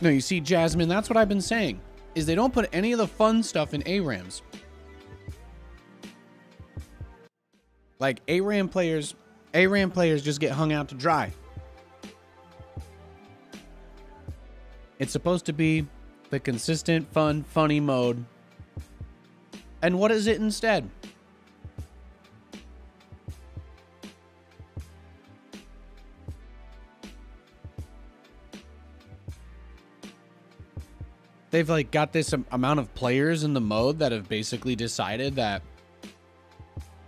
No, you see, Jasmine, that's what I've been saying. Is they don't put any of the fun stuff in ARAMs. Like ARAM players, ARAM players just get hung out to dry. It's supposed to be the consistent, fun, funny mode. And what is it instead? They've like got this amount of players in the mode that have basically decided that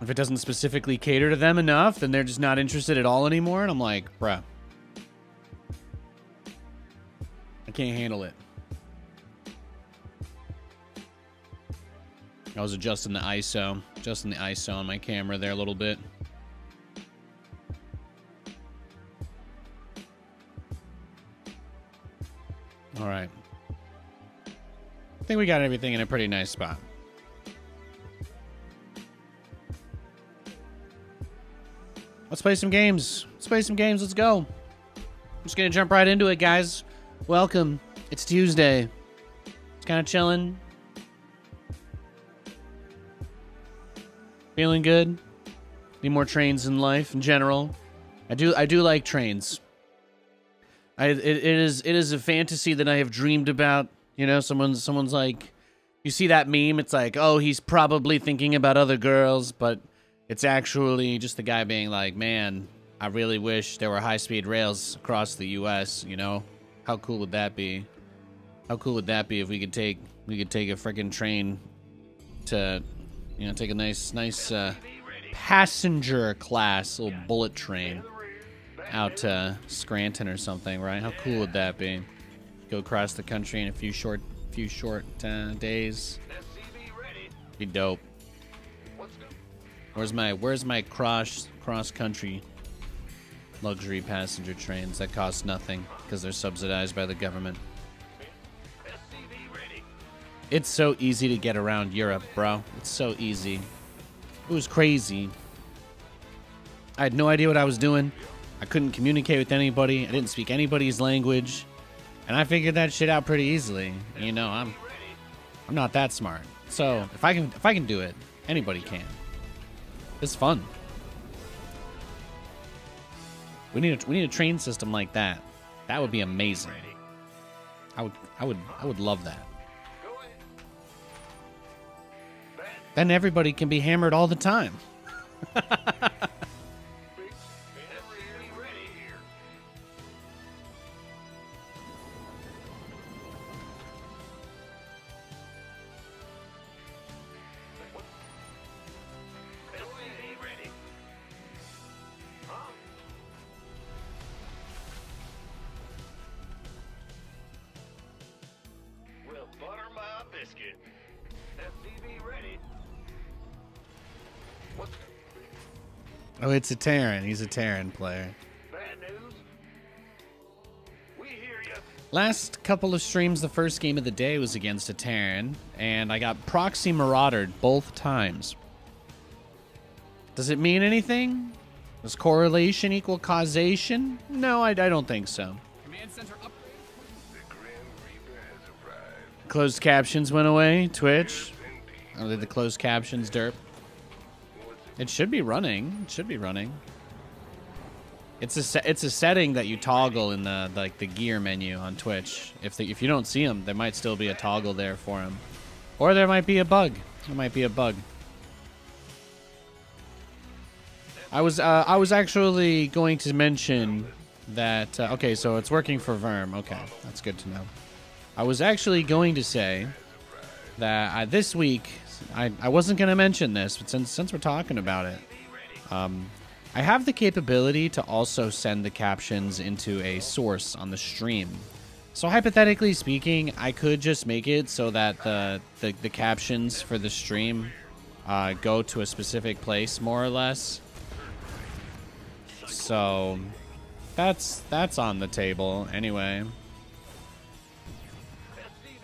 if it doesn't specifically cater to them enough, then they're just not interested at all anymore. And I'm like, bruh, I can't handle it. I was adjusting the ISO, adjusting the ISO on my camera there a little bit. All right. Think we got everything in a pretty nice spot. Let's play some games. Let's play some games. Let's go. I'm just gonna jump right into it, guys. Welcome. It's Tuesday. It's kind of chilling. Feeling good. Need more trains in life in general. I do. I do like trains. I it, it is it is a fantasy that I have dreamed about. You know, someone's someone's like, you see that meme? It's like, oh, he's probably thinking about other girls, but it's actually just the guy being like, man, I really wish there were high speed rails across the U.S. You know, how cool would that be? How cool would that be if we could take we could take a freaking train to, you know, take a nice nice uh, passenger class little bullet train out to Scranton or something, right? How cool would that be? Go across the country in a few short few short uh, days. Be dope. Where's my Where's my cross cross country luxury passenger trains that cost nothing because they're subsidized by the government? It's so easy to get around Europe, bro. It's so easy. It was crazy. I had no idea what I was doing. I couldn't communicate with anybody. I didn't speak anybody's language. And I figured that shit out pretty easily. You know, I'm I'm not that smart. So, if I can if I can do it, anybody can. It's fun. We need a, we need a train system like that. That would be amazing. I would I would I would love that. Then everybody can be hammered all the time. biscuit. FTV ready. What's Oh, it's a Terran. He's a Terran player. bad news? We hear you. Last couple of streams, the first game of the day was against a Terran, and I got proxy maraudered both times. Does it mean anything? Does correlation equal causation? No, I, I don't think so. Command center upgrade. Closed captions went away. Twitch. Oh, did the closed captions derp? It should be running. It should be running. It's a it's a setting that you toggle in the like the gear menu on Twitch. If the, if you don't see them, there might still be a toggle there for them, or there might be a bug. There might be a bug. I was uh, I was actually going to mention that. Uh, okay, so it's working for Verm. Okay, that's good to know. I was actually going to say that I, this week I, I wasn't going to mention this, but since since we're talking about it, um, I have the capability to also send the captions into a source on the stream. So hypothetically speaking, I could just make it so that the the, the captions for the stream uh, go to a specific place, more or less. So that's that's on the table anyway.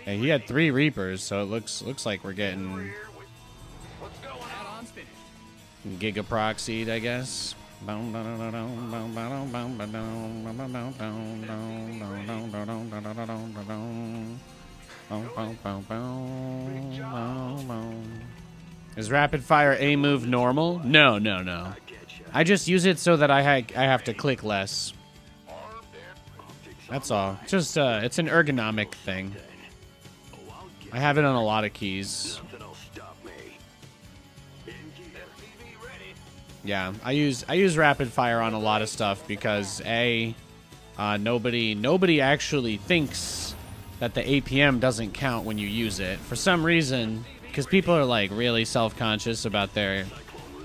Hey, he had three Reapers, so it looks looks like we're getting. Giga proxied, I guess. Is rapid fire A move normal? No, no, no. I just use it so that I ha I have to click less. That's all. Just uh, it's an ergonomic thing. I have it on a lot of keys. Yeah, I use I use rapid fire on a lot of stuff because a uh, nobody nobody actually thinks that the APM doesn't count when you use it for some reason because people are like really self conscious about their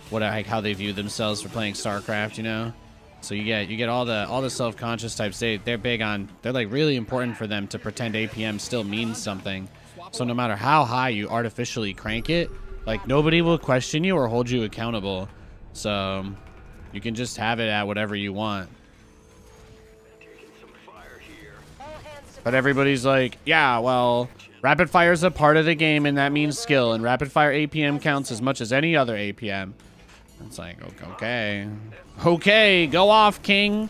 what like how they view themselves for playing StarCraft, you know. So you get you get all the all the self conscious types. They they're big on they're like really important for them to pretend APM still means something. So no matter how high you artificially crank it, like nobody will question you or hold you accountable. So you can just have it at whatever you want. But everybody's like, yeah, well, rapid fire is a part of the game and that means skill, and rapid fire APM counts as much as any other APM. It's like, okay, okay, go off, King.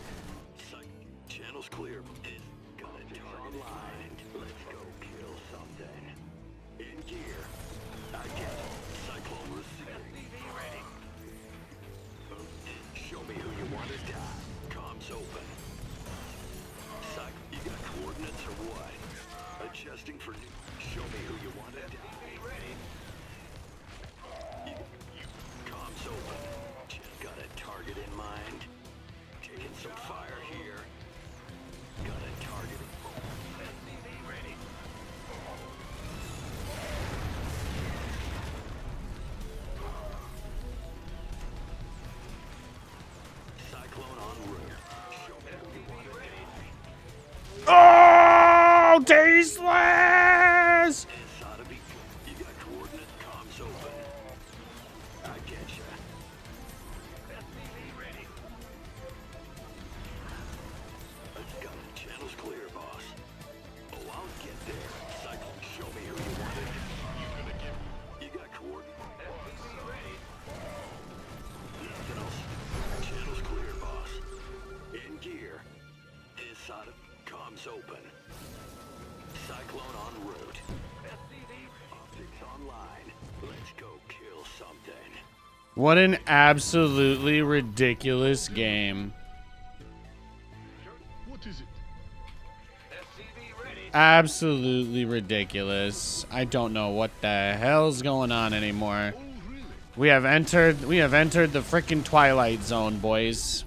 Tasteless! What an absolutely ridiculous game. What is it? Absolutely ridiculous. I don't know what the hell's going on anymore. Oh. We have entered we have entered the freaking twilight zone, boys.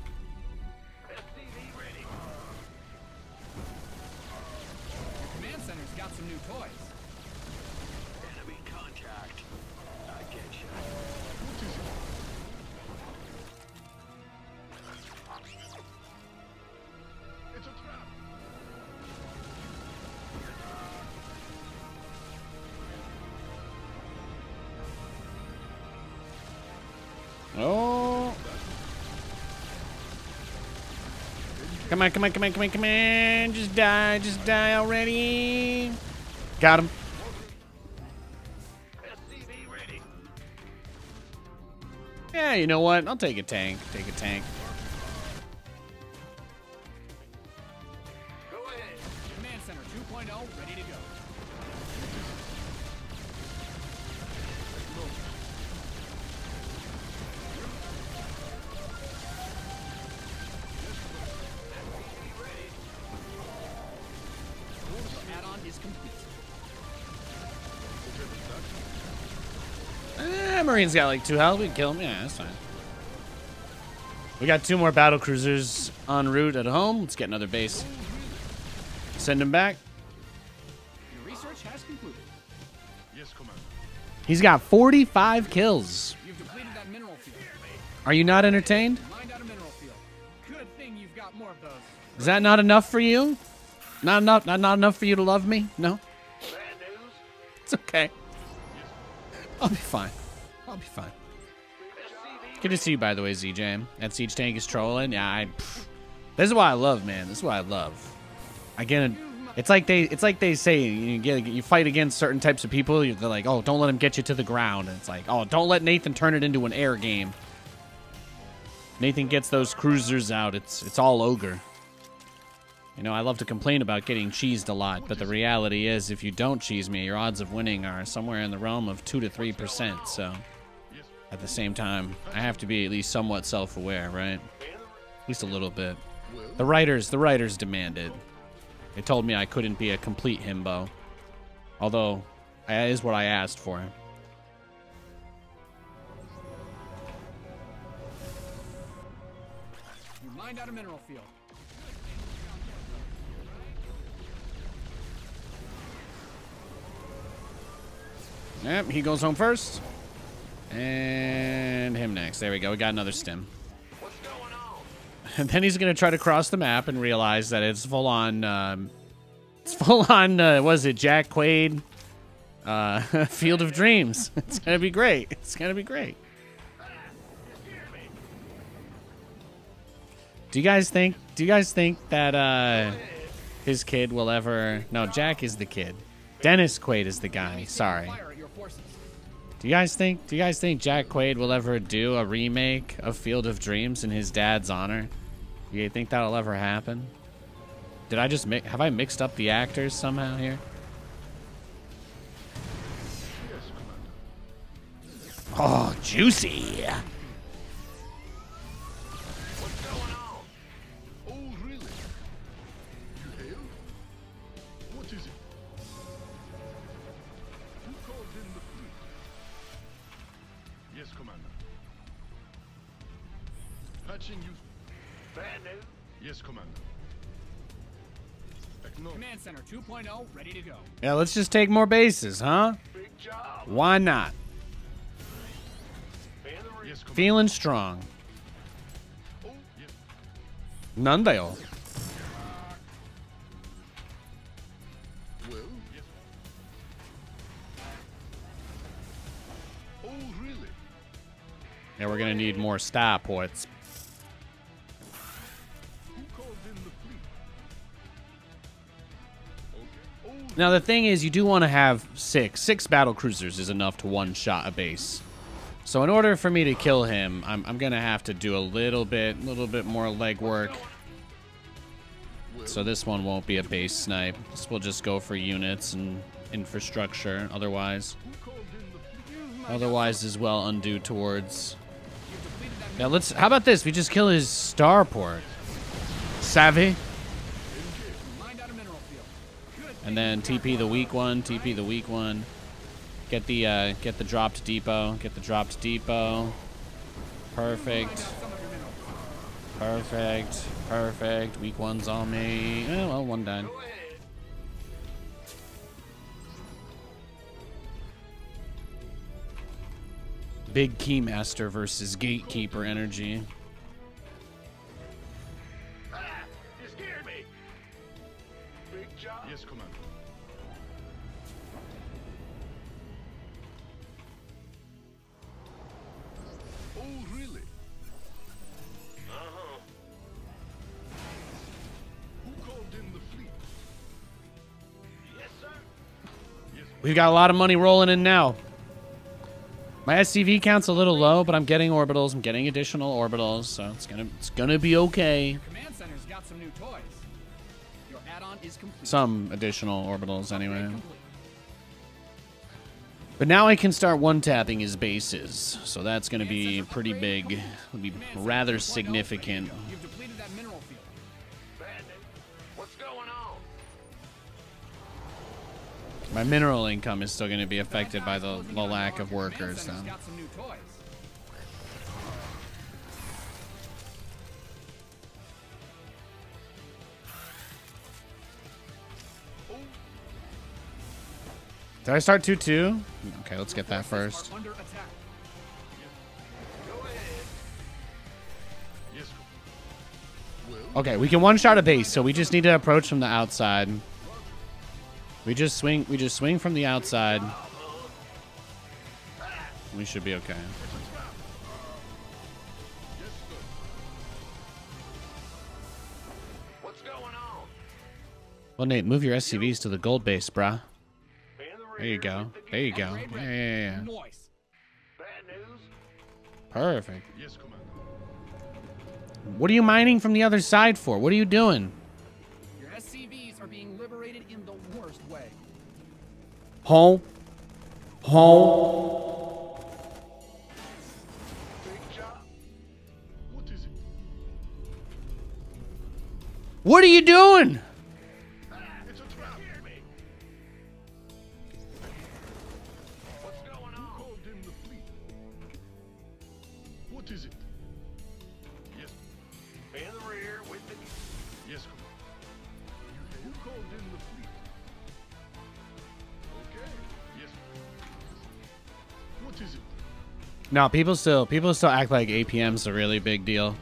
Oh. Come on, come on, come on, come on, come on. Just die, just die already. Got him. Yeah, you know what? I'll take a tank. Take a tank. Eh, Marine's got like two health. We can kill him. Yeah, that's fine. We got two more battle cruisers en route at home. Let's get another base. Send him back. Your research has concluded. Yes, Commander. He's got 45 kills. You've depleted that mineral field. Are you not entertained? Mined out a mineral field. Good thing you've got more of those. Is that not enough for you? Not enough. Not, not enough for you to love me? No, Bad news. it's okay. I'll be fine. I'll be fine. Good to see you, by the way, ZJ. That siege tank is trolling. Yeah, I. pff. This is why I love, man. This is why I love. I get it. It's like they. It's like they say. You get. You fight against certain types of people. They're like, oh, don't let him get you to the ground. And it's like, oh, don't let Nathan turn it into an air game. Nathan gets those cruisers out. It's it's all ogre. You know, I love to complain about getting cheesed a lot, but the reality is, if you don't cheese me, your odds of winning are somewhere in the realm of two to three percent. So, at the same time, I have to be at least somewhat self-aware, right? At least a little bit. The writers, the writers demanded. They told me I couldn't be a complete himbo, although that is what I asked for. You mined out a mineral field. Yep, he goes home first. And him next. There we go. We got another stim. What's going on? And then he's going to try to cross the map and realize that it's full on. Um, it's full on. Uh, was it Jack Quaid? Uh, Field of Dreams. It's going to be great. It's going to be great. Do you guys think? Do you guys think that uh, his kid will ever? No, Jack is the kid. Dennis Quaid is the guy. Sorry. Do you guys think? Do you guys think Jack Quaid will ever do a remake of Field of Dreams in his dad's honor? Do you think that'll ever happen? Did I just have I mixed up the actors somehow here? Oh, juicy! Center 2.0 ready to go. Yeah, let's just take more bases, huh? Why not? Man the rear. Yes, Feeling strong. Oh, yes. Nundale. Well, yes. Oh, really? Yeah, we're gonna need more star ports. Now the thing is, you do want to have six. Six battle cruisers is enough to one shot a base. So in order for me to kill him, I'm, I'm gonna have to do a little bit, little bit more legwork. So this one won't be a base snipe. This will just go for units and infrastructure. Otherwise, otherwise is well undue towards. Now let's. How about this? We just kill his starport. Savvy. And then TP the weak one, TP the weak one. Get the uh, get the dropped depot, get the dropped depot. Perfect, perfect, perfect. Weak one's on me. Oh, well, one died. Big Keymaster versus Gatekeeper energy. We've got a lot of money rolling in now. My SCV count's a little low, but I'm getting orbitals. I'm getting additional orbitals, so it's gonna it's gonna be okay. Command Center's got some new toys. Your add-on is complete. Some additional orbitals anyway. But now I can start one tapping his bases, so that's going to be pretty big. It'll be rather 2.0 significant. My mineral income is still going to be affected by the, the lack of workers, Command though. Center's got some new toys. Did I start 2 2? Okay, let's get that first. Are under attack. Go ahead. yes. Well, Okay, we can one shot a base, so we just need to approach from the outside. We just swing we just swing from the outside. We should be okay. Well, Nate, move your SCVs to the gold base, rear. There you go. There you go. Yeah, yeah, yeah. Perfect. What are you mining from the other side for? What are you doing? Home? Home? Big job. What is it? What are you doing? No, people still people still act like APM's a really big deal.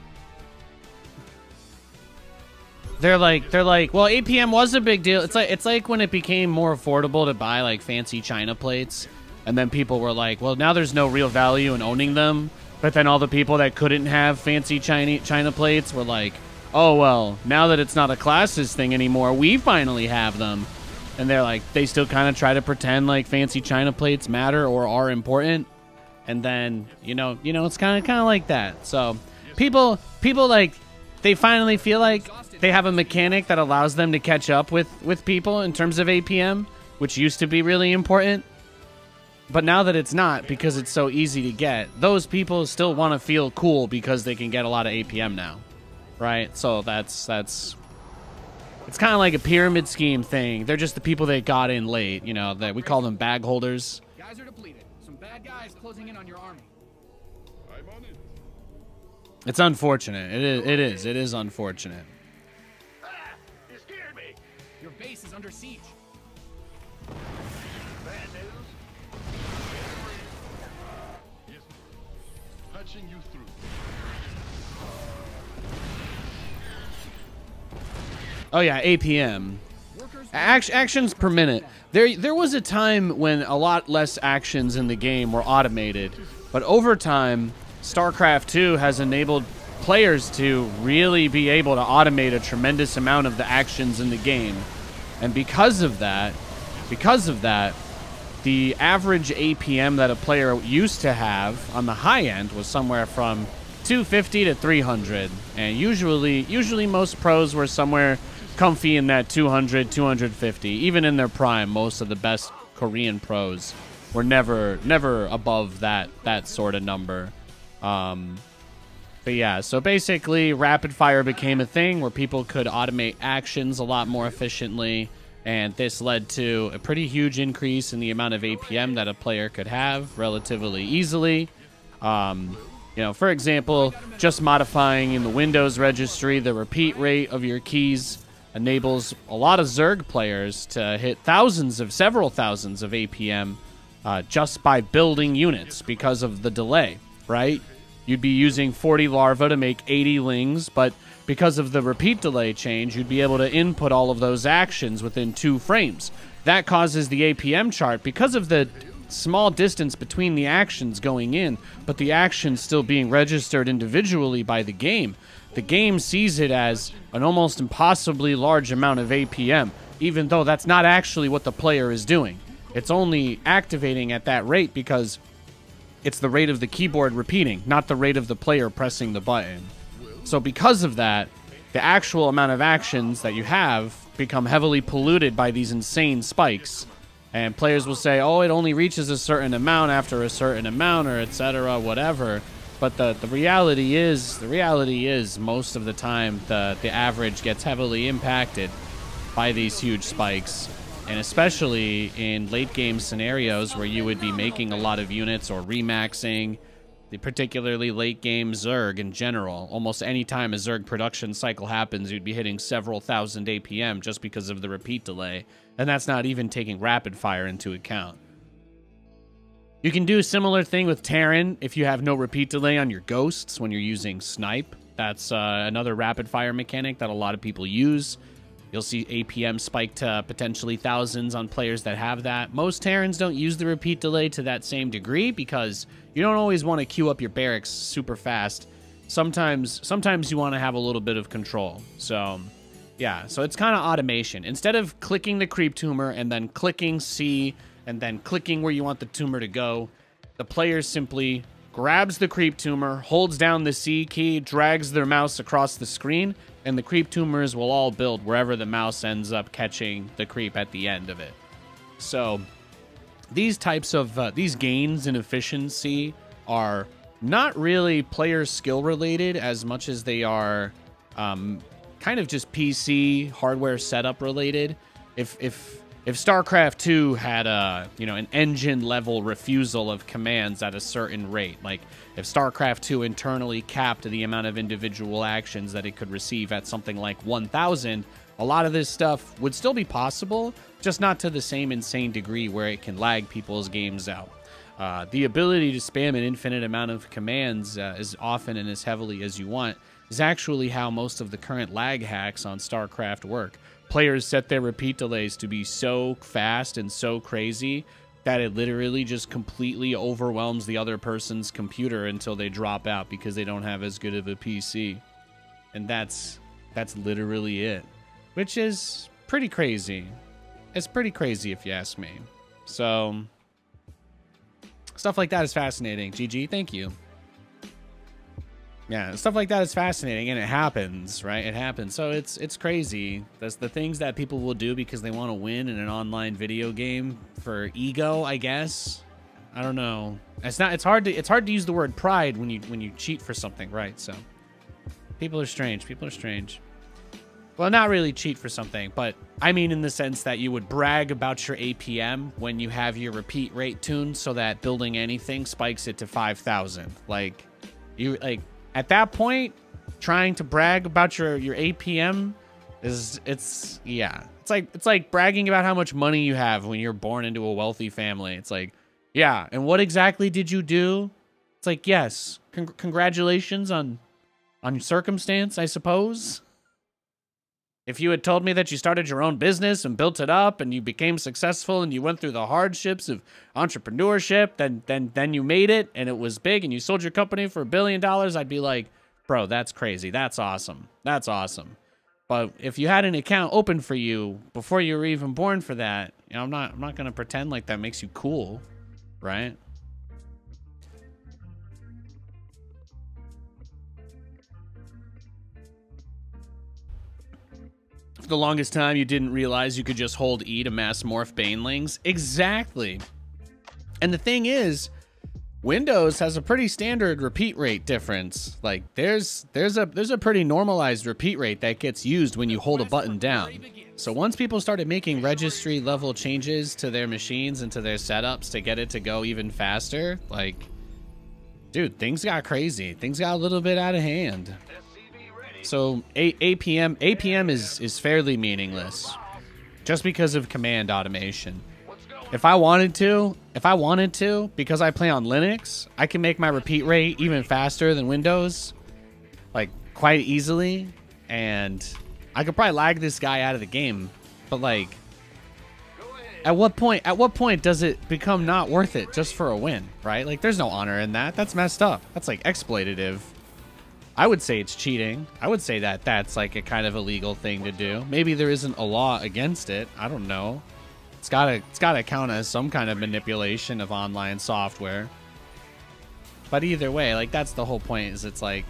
They're like they're like, well, APM was a big deal. It's like it's like when it became more affordable to buy like fancy China plates, and then people were like, well, now there's no real value in owning them. But then all the people that couldn't have fancy China China plates were like, oh well, now that it's not a classes thing anymore, we finally have them. And they're like, they still kind of try to pretend like fancy China plates matter or are important and then you know you know it's kind of kind of like that. So people people like they finally feel like they have a mechanic that allows them to catch up with with people in terms of apm which used to be really important. But now that it's not because it's so easy to get those people still want to feel cool because they can get a lot of apm now. Right? So that's that's it's kind of like a pyramid scheme thing. They're just the people that got in late you know that we call them bag holders Guys are depleted. Some bad guys closing in on your army. I'm on it. It's unfortunate. It is. It is. It is unfortunate. Ah! You scared me! Your base is under siege. Bad news? Yes. Patching you through. Oh yeah, APM. Act- actions per minute. There, there was a time when a lot less actions in the game were automated, but over time, StarCraft 2 has enabled players to really be able to automate a tremendous amount of the actions in the game, and because of that, because of that, the average APM that a player used to have on the high end was somewhere from 250 to 300, and usually, usually most pros were somewhere comfy in that 200, 250. Even in their prime, most of the best Korean pros were never, never above that that sort of number. Um, but yeah, so basically, rapid fire became a thing where people could automate actions a lot more efficiently, and this led to a pretty huge increase in the amount of APM that a player could have relatively easily. Um, you know, for example, just modifying in the Windows registry the repeat rate of your keys enables a lot of Zerg players to hit thousands of several thousands of APM uh, just by building units because of the delay, right? You'd be using 40 larvae to make 80 lings, but because of the repeat delay change, you'd be able to input all of those actions within two frames. That causes the APM chart because of the small distance between the actions going in, but the actions still being registered individually by the game. The game sees it as an almost impossibly large amount of APM, even though that's not actually what the player is doing. It's only activating at that rate because it's the rate of the keyboard repeating, not the rate of the player pressing the button. So, because of that, the actual amount of actions that you have become heavily polluted by these insane spikes. And players will say, oh, it only reaches a certain amount after a certain amount, or etc., whatever. But the, the reality is, the reality is, most of the time, the, the average gets heavily impacted by these huge spikes. And especially in late game scenarios where you would be making a lot of units or remaxing, the particularly late game Zerg in general. Almost any time a Zerg production cycle happens, you'd be hitting several thousand APM just because of the repeat delay. And that's not even taking rapid fire into account. You can do a similar thing with Terran if you have no repeat delay on your ghosts when you're using Snipe. That's uh, another rapid fire mechanic that a lot of people use. You'll see APM spike to potentially thousands on players that have that. Most Terrans don't use the repeat delay to that same degree because you don't always want to queue up your barracks super fast. Sometimes sometimes you want to have a little bit of control. So, yeah, so it's kind of automation. Instead of clicking the creep tumor and then clicking C and then clicking where you want the tumor to go, the player simply grabs the creep tumor, holds down the C key, drags their mouse across the screen, and the creep tumors will all build wherever the mouse ends up catching the creep at the end of it. So these types of uh, these gains in efficiency are not really player skill related as much as they are um, kind of just PC hardware setup related. If if if StarCraft 2 had a, you know, an engine level refusal of commands at a certain rate, like if StarCraft 2 internally capped the amount of individual actions that it could receive at something like 1000, a lot of this stuff would still be possible, just not to the same insane degree where it can lag people's games out. Uh, the ability to spam an infinite amount of commands uh, as often and as heavily as you want is actually how most of the current lag hacks on StarCraft work players set their repeat delays to be so fast and so crazy that it literally just completely overwhelms the other person's computer until they drop out because they don't have as good of a PC. And that's that's literally it. Which is pretty crazy. It's pretty crazy if you ask me. So stuff like that is fascinating. GG, thank you yeah stuff like that is fascinating and it happens right? It happens. So it's it's crazy. That's the things that people will do because they want to win in an online video game for ego i guess. I don't know. It's not it's hard to it's hard to use the word pride when you when you cheat for something right? So people are strange people are strange. Well not really cheat for something but i mean in the sense that you would brag about your apm when you have your repeat rate tuned so that building anything spikes it to 5000 like you like at that point, trying to brag about your your APM is it's yeah. It's like it's like bragging about how much money you have when you're born into a wealthy family. It's like, yeah, and what exactly did you do? It's like, yes, con congratulations on on circumstance, I suppose. If you had told me that you started your own business and built it up and you became successful and you went through the hardships of entrepreneurship, then then then you made it and it was big and you sold your company for a billion dollars, I'd be like, "Bro, that's crazy. That's awesome. That's awesome." But if you had an account open for you before you were even born for that, you know, I'm not I'm not going to pretend like that makes you cool, right? For the longest time, you didn't realize you could just hold E to mass morph banelings. Exactly. And the thing is, Windows has a pretty standard repeat rate difference. Like there's there's a there's a pretty normalized repeat rate that gets used when you hold a button down. So once people started making registry level changes to their machines and to their setups to get it to go even faster, like dude, things got crazy. Things got a little bit out of hand. So a APM APM is is fairly meaningless, just because of command automation. If I wanted to, if I wanted to, because I play on Linux, I can make my repeat rate even faster than Windows, like quite easily, and I could probably lag this guy out of the game. But like, at what point? At what point does it become not worth it just for a win? Right? Like, there's no honor in that. That's messed up. That's like exploitative. I would say it's cheating. I would say that that's like a kind of illegal thing to do. Maybe there isn't a law against it. I don't know. It's gotta it's gotta count as some kind of manipulation of online software. But either way, like that's the whole point. Is it's like,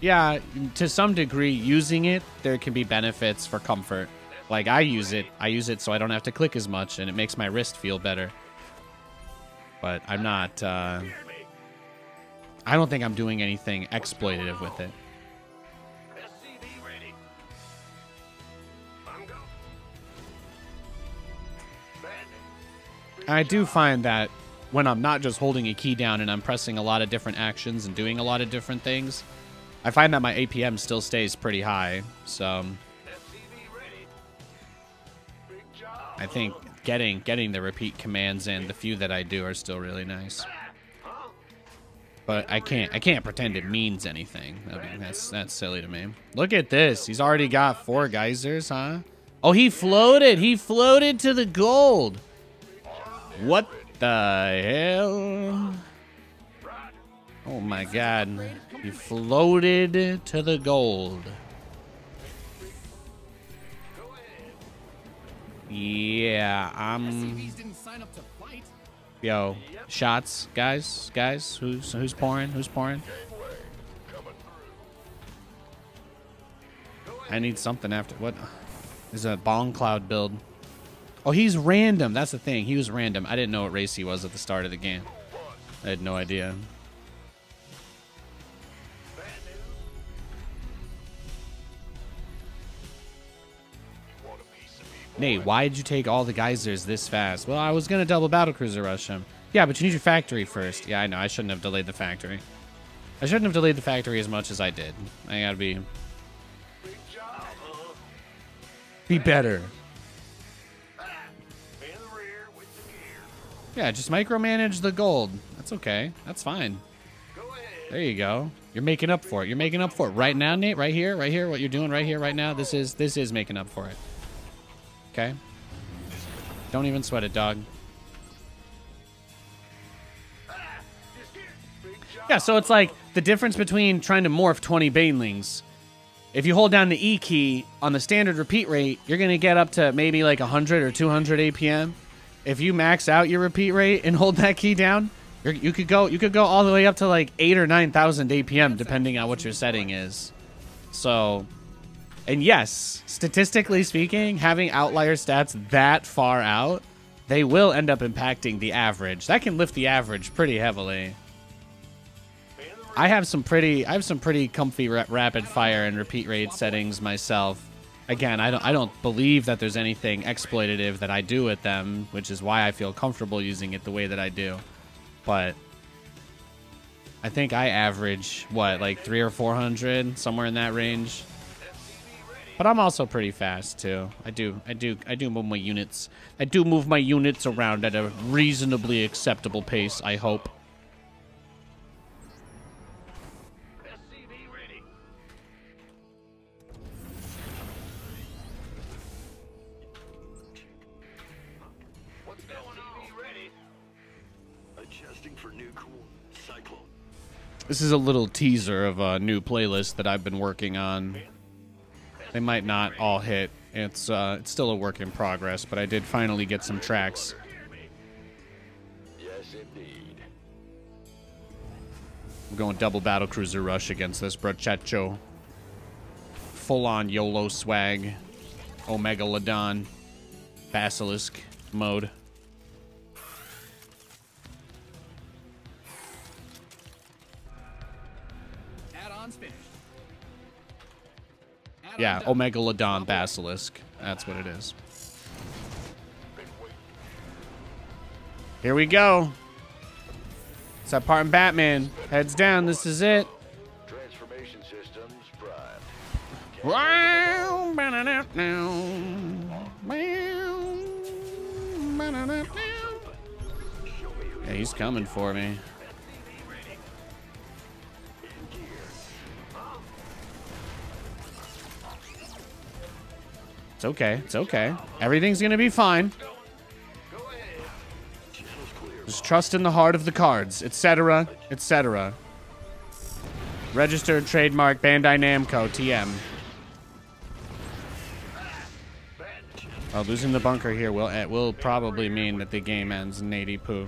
yeah, to some degree, using it there can be benefits for comfort. Like I use it, I use it so I don't have to click as much, and it makes my wrist feel better. But I'm not. Uh, I don't think I'm doing anything exploitative with it. I do find that when I'm not just holding a key down and I'm pressing a lot of different actions and doing a lot of different things, I find that my APM still stays pretty high. So I think getting getting the repeat commands in, the few that I do are still really nice but I can't I can't pretend it means anything. I mean, that's that's silly to me. Look at this. He's already got four geysers, huh? Oh, he floated. He floated to the gold. What the hell? Oh my god. He floated to the gold. Yeah, I'm Yo, shots, guys, guys. Who's who's pouring? Who's pouring? I need something after what? Is a bong cloud build? Oh, he's random. That's the thing. He was random. I didn't know what race he was at the start of the game. I had no idea. Nate, why did you take all the geysers this fast? Well, I was gonna double battle cruiser rush him. Yeah, but you need your factory first. Yeah, I know. I shouldn't have delayed the factory. I shouldn't have delayed the factory as much as I did. I gotta be be better. Yeah, just micromanage the gold. That's okay. That's fine. There you go. You're making up for it. You're making up for it right now, Nate. Right here, right here. What you're doing right here, right now. This is this is making up for it. Okay. Don't even sweat it, dog. Yeah, so it's like the difference between trying to morph 20 Banelings. If you hold down the E key on the standard repeat rate, you're going to get up to maybe like 100 or 200 APM. If you max out your repeat rate and hold that key down, you could go you could go all the way up to like 8 or 9000 APM depending on what your setting is. So and yes, statistically speaking, having outlier stats that far out, they will end up impacting the average. That can lift the average pretty heavily. I have some pretty I have some pretty comfy ra- rapid fire and repeat rate settings myself. Again, I don't I don't believe that there's anything exploitative that I do with them, which is why I feel comfortable using it the way that I do. But I think I average what like 3 or 400 somewhere in that range. But I'm also pretty fast too. I do I do I do move my units. I do move my units around at a reasonably acceptable pace, I hope. This is a little teaser of a new playlist that I've been working on. They might not all hit. It's uh, it's still a work in progress, but I did finally get some tracks. Yes, indeed. I'm going double battle cruiser rush against this Brachacho. Full on YOLO swag. Omegalodon. Basilisk mode. Yeah. Omegalodon Basilisk. That's what it is. Here we go. It's that part in Batman. Heads down. This is it. Transformation systems primed. Wow, ba-da-da-dow. Wow. Yeah, he's coming for me. It's okay. It's okay. Everything's gonna be fine. Just trust in the heart of the cards, etc., etc. Registered trademark Bandai Namco TM. Oh, losing the bunker here will it will probably mean that the game ends 80 poo.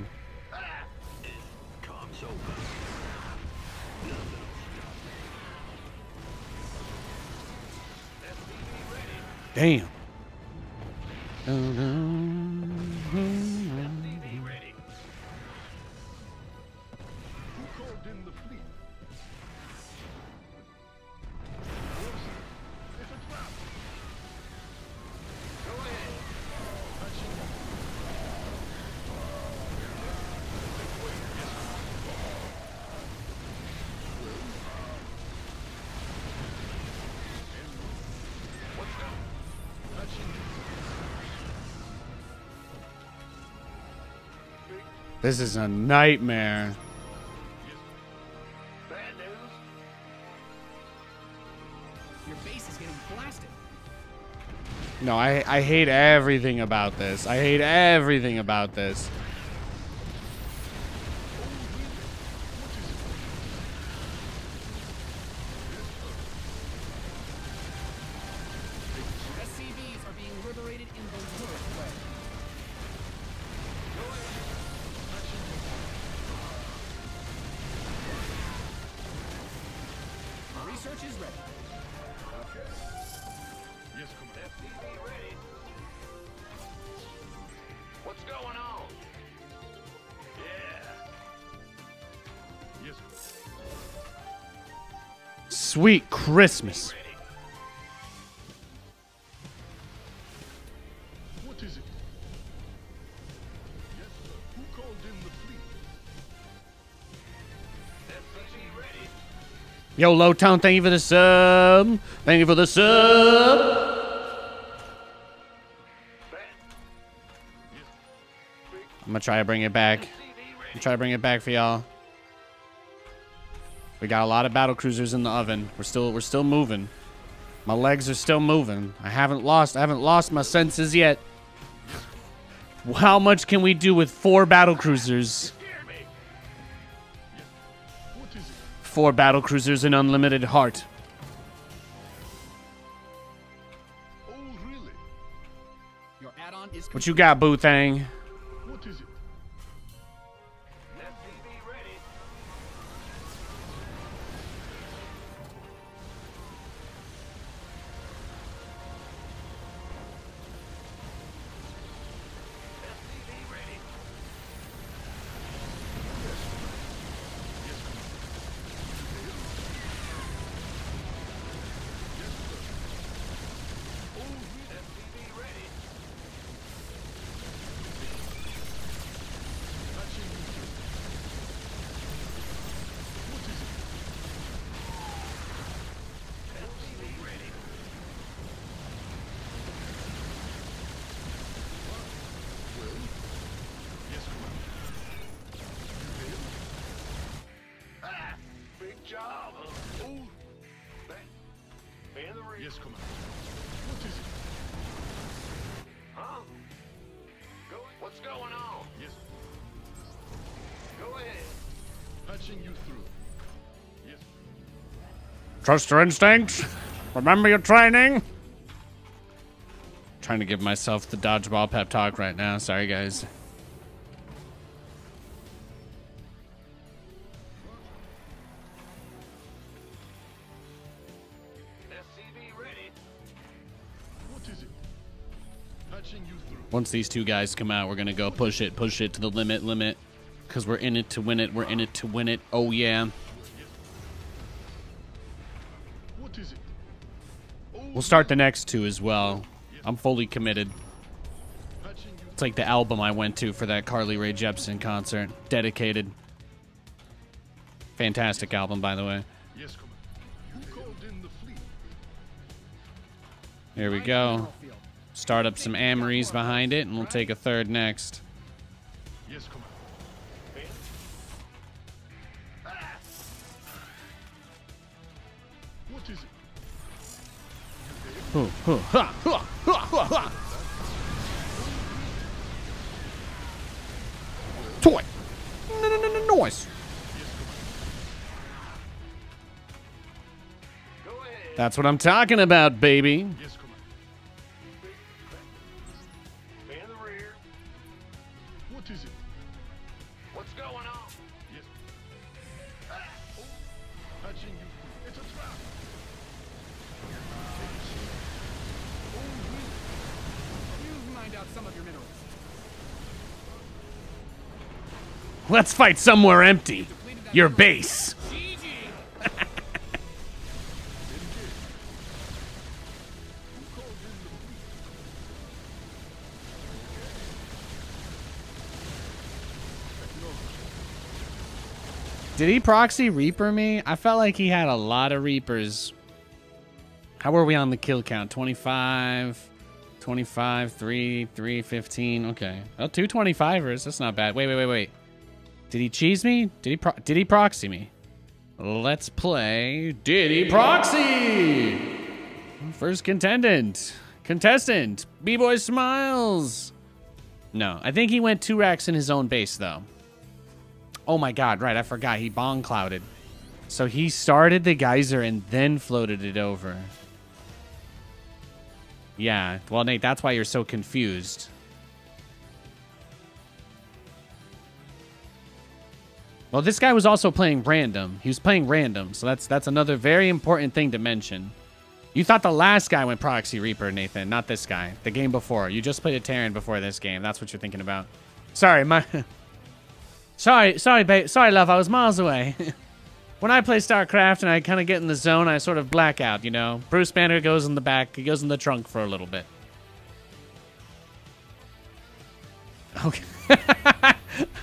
Damn. This is a nightmare. Bad news. Your base is getting blasted. No, I I hate everything about this. I hate everything about this. SCV ready. Yo, Lowtown, thank you for the sub. Thank you for the sub. I'm gonna try to bring it back. I'm try to bring it back for y'all. We got a lot of battle cruisers in the oven. We're still we're still moving. My legs are still moving. I haven't lost I haven't lost my senses yet. How much can we do with four battle cruisers? Hear me. What is it? Four battle cruisers and unlimited heart. Oh, really? Your add-on is What you got, Boo Thang? Trust your instincts. Remember your training. Trying to give myself the dodgeball pep talk right now. Sorry, guys. Once these two guys come out, we're gonna go push it, push it to the limit, limit. Cause we're in it to win it. We're in it to win it. Oh yeah. We'll start the next two as well. I'm fully committed. It's like the album I went to for that Carly Rae Jepsen concert. Dedicated. Fantastic album, by the way. Yes, Commander. Who called in the fleet? Here we go. Start up some Armories behind it, and we'll take a third next. Yes, Commander. Huh, huh. Toy. No, no, no, no, noise. That's what I'm talking about, baby. Let's fight somewhere empty. Your base. Did he proxy Reaper me? I felt like he had a lot of Reapers. How were we on the kill count? 25, 25, 3, 3, 15. Okay. Oh, two 25ers. That's not bad. Wait, wait, wait, wait. Did he cheese me? Did he pro- did he proxy me? Let's play Did he proxy? First contendant. Contestant. B-Boy Smiles. No, I think he went two racks in his own base, though. Oh my god, right, I forgot. He bong clouded. So he started the geyser and then floated it over. Yeah, well, Nate, that's why you're so confused. Well, this guy was also playing random. He was playing random, so that's that's another very important thing to mention. You thought the last guy went Proxy Reaper, Nathan, not this guy. The game before. You just played a Terran before this game. That's what you're thinking about. Sorry, my... sorry, sorry, babe. Sorry, love. I was miles away. when I play StarCraft and I kind of get in the zone, I sort of black out, you know? Bruce Banner goes in the back. He goes in the trunk for a little bit. Okay.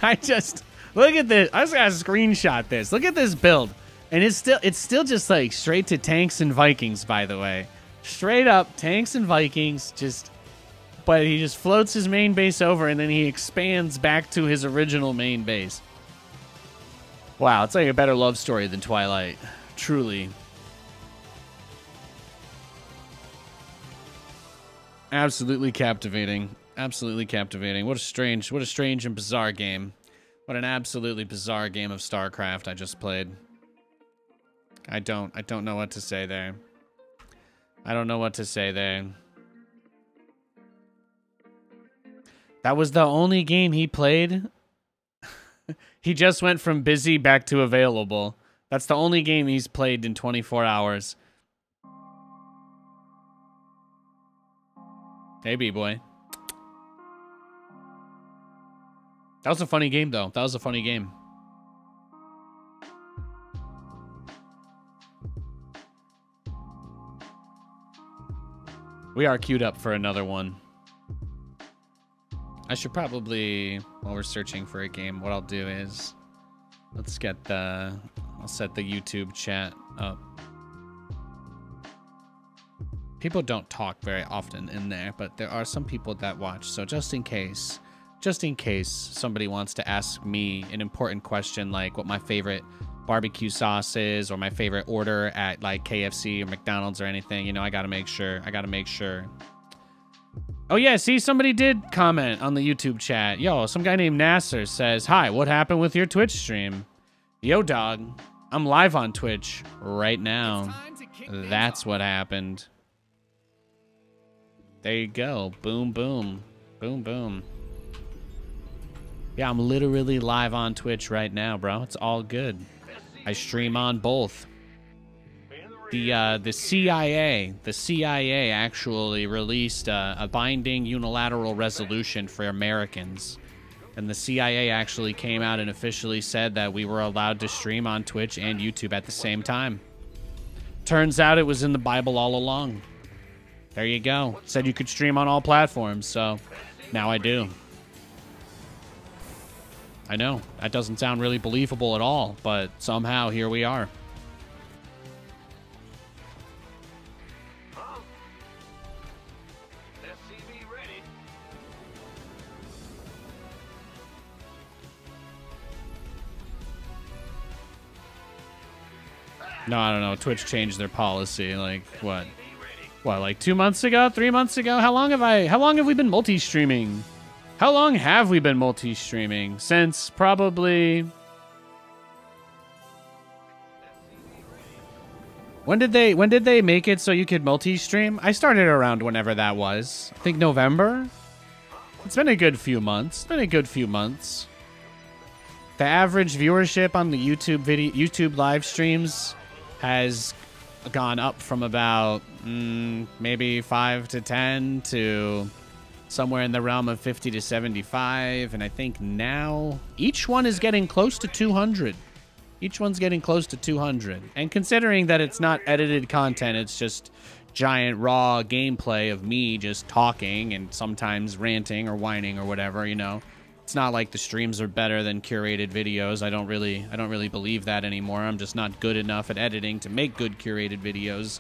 I just... Look at this. I just gotta screenshot this. Look at this build. And it's still it's still just like straight to tanks and Vikings, by the way. Straight up tanks and Vikings, just but he just floats his main base over and then he expands back to his original main base. Wow, it's like a better love story than Twilight. Truly. Absolutely captivating. Absolutely captivating. What a strange, what a strange and bizarre game. What an absolutely bizarre game of StarCraft I just played. I don't, I don't know what to say there. I don't know what to say there. That was the only game he played. he just went from busy back to available. That's the only game he's played in 24 hours. Hey, B-boy. That was a funny game, though. That was a funny game. We are queued up for another one. I should probably, while we're searching for a game, what I'll do is, let's get the, I'll set the YouTube chat up. People don't talk very often in there, but there are some people that watch. So just in case, just in case somebody wants to ask me an important question like what my favorite barbecue sauce is or my favorite order at like KFC or McDonald's or anything, you know, I got to make sure. I got to make sure. Oh yeah, see somebody did comment on the YouTube chat. Yo, some guy named Nasser says, "Hi, what happened with your Twitch stream?" Yo, dog, I'm live on Twitch right now. That's what happened. There you go. Boom, boom. Boom, boom. Yeah, I'm literally live on Twitch right now, bro. It's all good. I stream on both. The uh, the CIA, the CIA actually released uh, a binding unilateral resolution for Americans, and the CIA actually came out and officially said that we were allowed to stream on Twitch and YouTube at the same time. Turns out it was in the Bible all along. There you go. Said you could stream on all platforms, so now I do. I know, that doesn't sound really believable at all, but somehow here we are. No, I don't know. Twitch changed their policy. Like what? What? Like two months ago? Three months ago? How long have I? How long have we been multi-streaming? How long have we been multi-streaming? Since probably. When did they? When did they make it so you could multi-stream? I started around whenever that was. I think November. It's been a good few months. It's been a good few months. The average viewership on the YouTube video, YouTube live streams, has gone up from about mm, maybe five to ten to somewhere in the realm of 50 to 75 and i think now each one is getting close to 200 each one's getting close to 200 and considering that it's not edited content it's just giant raw gameplay of me just talking and sometimes ranting or whining or whatever you know? It's not like the streams are better than curated videos. I don't really i don't really believe that anymore. I'm just not good enough at editing to make good curated videos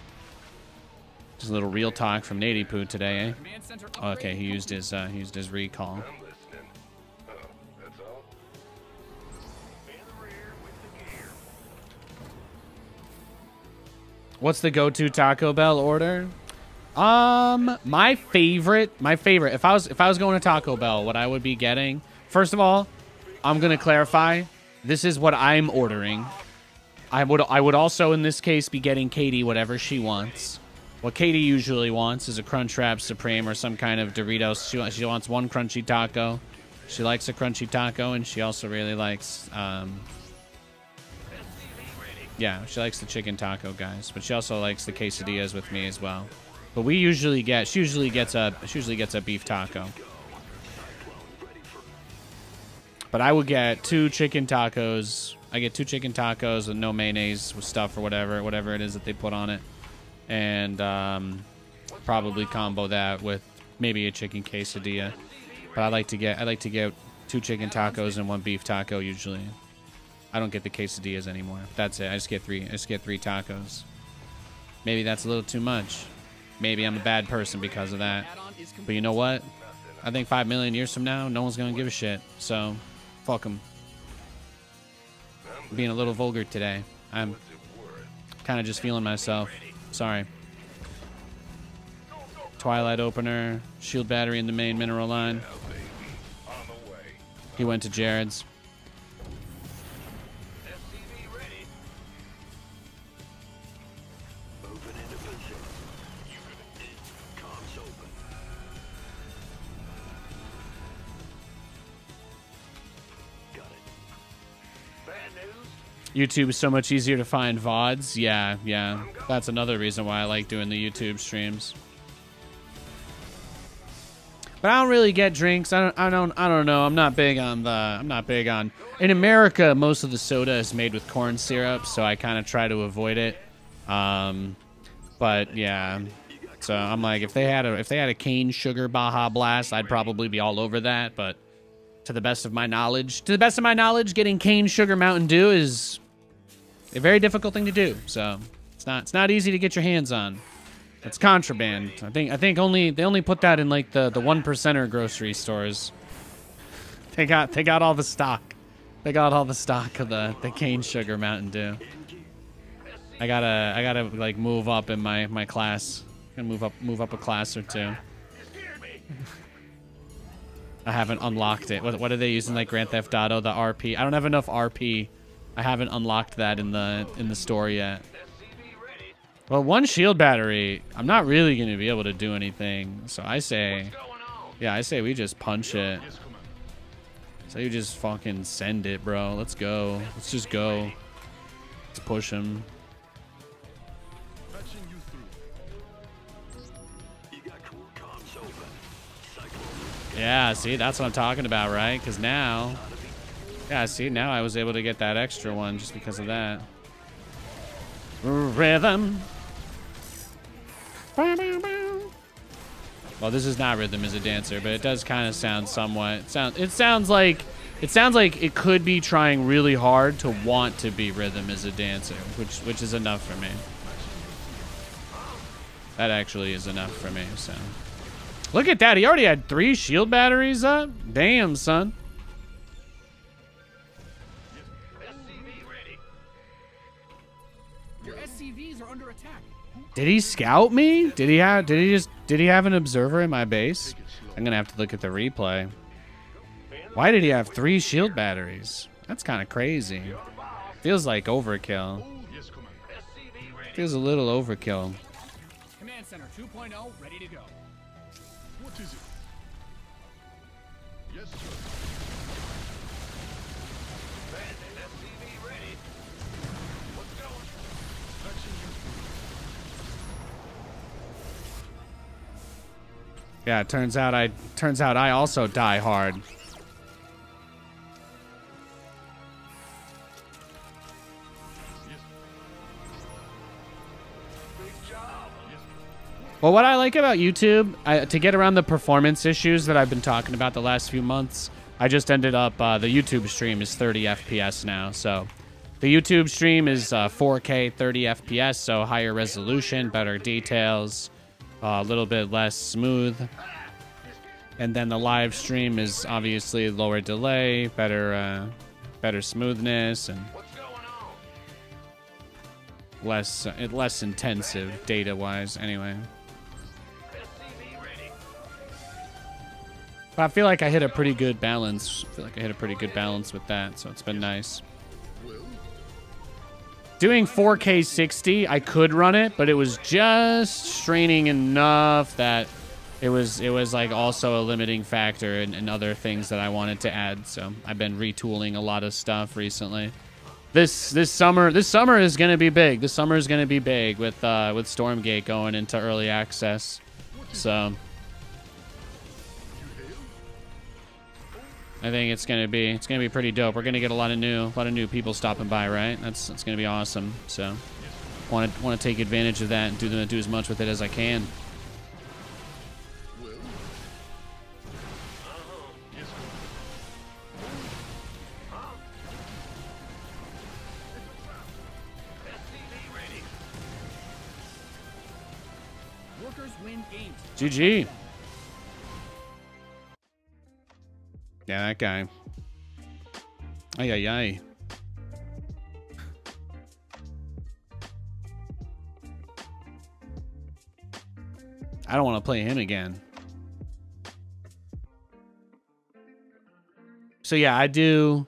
just a little real talk from Nady Poo today, eh? Okay, he used his uh, he used his recall. What's the go-to Taco Bell order? Um, my favorite, my favorite. If I was if I was going to Taco Bell, what I would be getting. First of all, I'm gonna clarify. This is what I'm ordering. I would I would also in this case be getting Katie whatever she wants. What Katie usually wants is a Crunchwrap Supreme or some kind of Doritos. She, she wants one crunchy taco. She likes a crunchy taco, and she also really likes um, Yeah, she likes the chicken taco guys, but she also likes the quesadillas with me as well. But we usually get she usually gets a she usually gets a beef taco. But I would get two chicken tacos. I get two chicken tacos with no mayonnaise with stuff or whatever, whatever it is that they put on it, and um, probably combo that with maybe a chicken quesadilla. But I like to get I like to get two chicken tacos and one beef taco usually. I don't get the quesadillas anymore. That's it. I just get three. I just get three tacos. Maybe that's a little too much. Maybe I'm a bad person because of that. But you know what? I think five million years from now, no one's gonna give a shit. So, fuck them. Being a little vulgar today. I'm kind of just feeling myself. Sorry. Twilight opener, shield battery in the main mineral line. He went to Jared's. News? YouTube is so much easier to find VODs. Yeah, yeah. That's another reason why I like doing the YouTube streams. But I don't really get drinks. I don't. I don't. I don't know. I'm not big on the. I'm not big on. In America, most of the soda is made with corn syrup, so I kind of try to avoid it. Um, but yeah. So I'm like, if they had a if they had a cane sugar Baja Blast, I'd probably be all over that. But to the best of my knowledge, to the best of my knowledge, getting cane sugar Mountain Dew is a very difficult thing to do. So it's not it's not easy to get your hands on. It's contraband. I think I think only they only put that in like the the one percenter grocery stores. They got they got all the stock. They got all the stock of the the cane sugar Mountain Dew. I gotta I gotta like move up in my my class. Gonna move up move up a class or two. I haven't unlocked it. What, what are they using like Grand Theft Auto the RP? I don't have enough RP. I haven't unlocked that in the in the store yet. Well, one shield battery, I'm not really going to be able to do anything. So I say, yeah, I say we just punch it. So you just fucking send it, bro. Let's go. Let's just go. Let's push him. Yeah, see, that's what I'm talking about, right? Because now, yeah, see, now I was able to get that extra one just because of that. Rhythm. Well, this is not rhythm as a dancer, but it does kind of sound somewhat. It sound. It sounds like. It sounds like it could be trying really hard to want to be rhythm as a dancer, which which is enough for me. That actually is enough for me. So, look at that. He already had three shield batteries up. Damn, son. Your SCVs are under attack. Did he scout me? Did he have? Did he just? Did he have an observer in my base? I'm gonna have to look at the replay. Why did he have three shield batteries? That's kind of crazy. Feels like overkill. Feels a little overkill. Command Center 2.0 Yeah, it turns out I turns out I also die hard. Well, what I like about YouTube, I, to get around the performance issues that I've been talking about the last few months, I just ended up, uh, the YouTube stream is 30 FPS now. So the YouTube stream is uh, 4K 30 FPS, so higher resolution, better details, a little bit less smooth. And then the live stream is obviously lower delay, better, uh, better smoothness, and less, uh, less intensive data-wise. Anyway. But I feel like I hit a pretty good balance. I feel like I hit a pretty good balance with that, so it's been nice. Doing 4K 60, I could run it, but it was just straining enough that it was it was like also a limiting factor and, and other things that I wanted to add. So I've been retooling a lot of stuff recently. this this summer this summer is gonna be big. This summer is gonna be big with uh, with Stormgate going into early access. So I think it's gonna be it's gonna be pretty dope. We're gonna get a lot of new a lot of new people stopping by, right? That's that's gonna be awesome. So want to want to take advantage of that and do the, do as much with it as I can. Well. Yeah, that guy. Ay ay ay. I don't want to play him again. So yeah, I do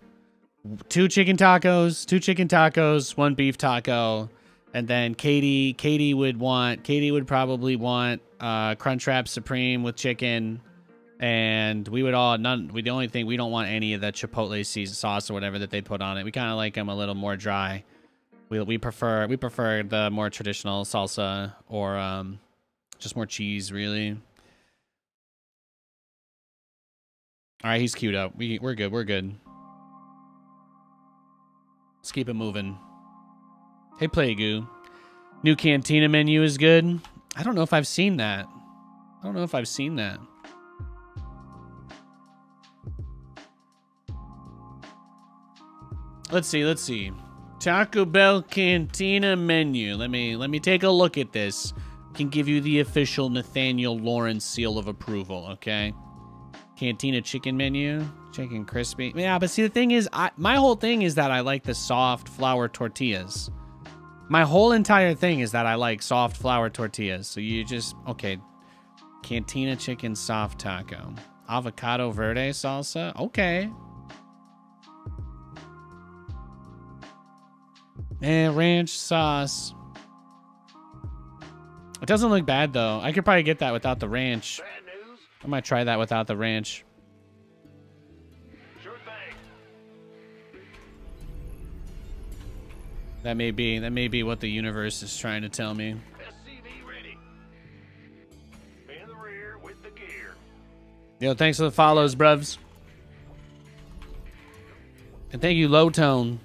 two chicken tacos, two chicken tacos, one beef taco, and then Katie, Katie would want, Katie would probably want uh, Crunchwrap Supreme with chicken, and we would all none. We the only thing we don't want any of the Chipotle season sauce or whatever that they put on it. We kind of like them a little more dry. We we prefer we prefer the more traditional salsa or um, just more cheese, really. All right, he's queued up. We we're good. We're good. Let's keep it moving. Hey, Playgoo. New cantina menu is good. I don't know if I've seen that. I don't know if I've seen that. Let's see, let's see. Taco Bell Cantina menu. Let me let me take a look at this. Can give you the official Nathaniel Lawrence seal of approval, okay? Cantina chicken menu, chicken crispy. Yeah, but see the thing is, I my whole thing is that I like the soft flour tortillas. My whole entire thing is that I like soft flour tortillas. So you just okay. Cantina chicken soft taco. Avocado verde salsa. Okay. And ranch sauce. It doesn't look bad though. I could probably get that without the ranch. I might try that without the ranch. Sure. That may be that may be what the universe is trying to tell me. SCV ready. In the rear with the gear. Yo, thanks for the follows, bruvs. And thank you, Low Tone.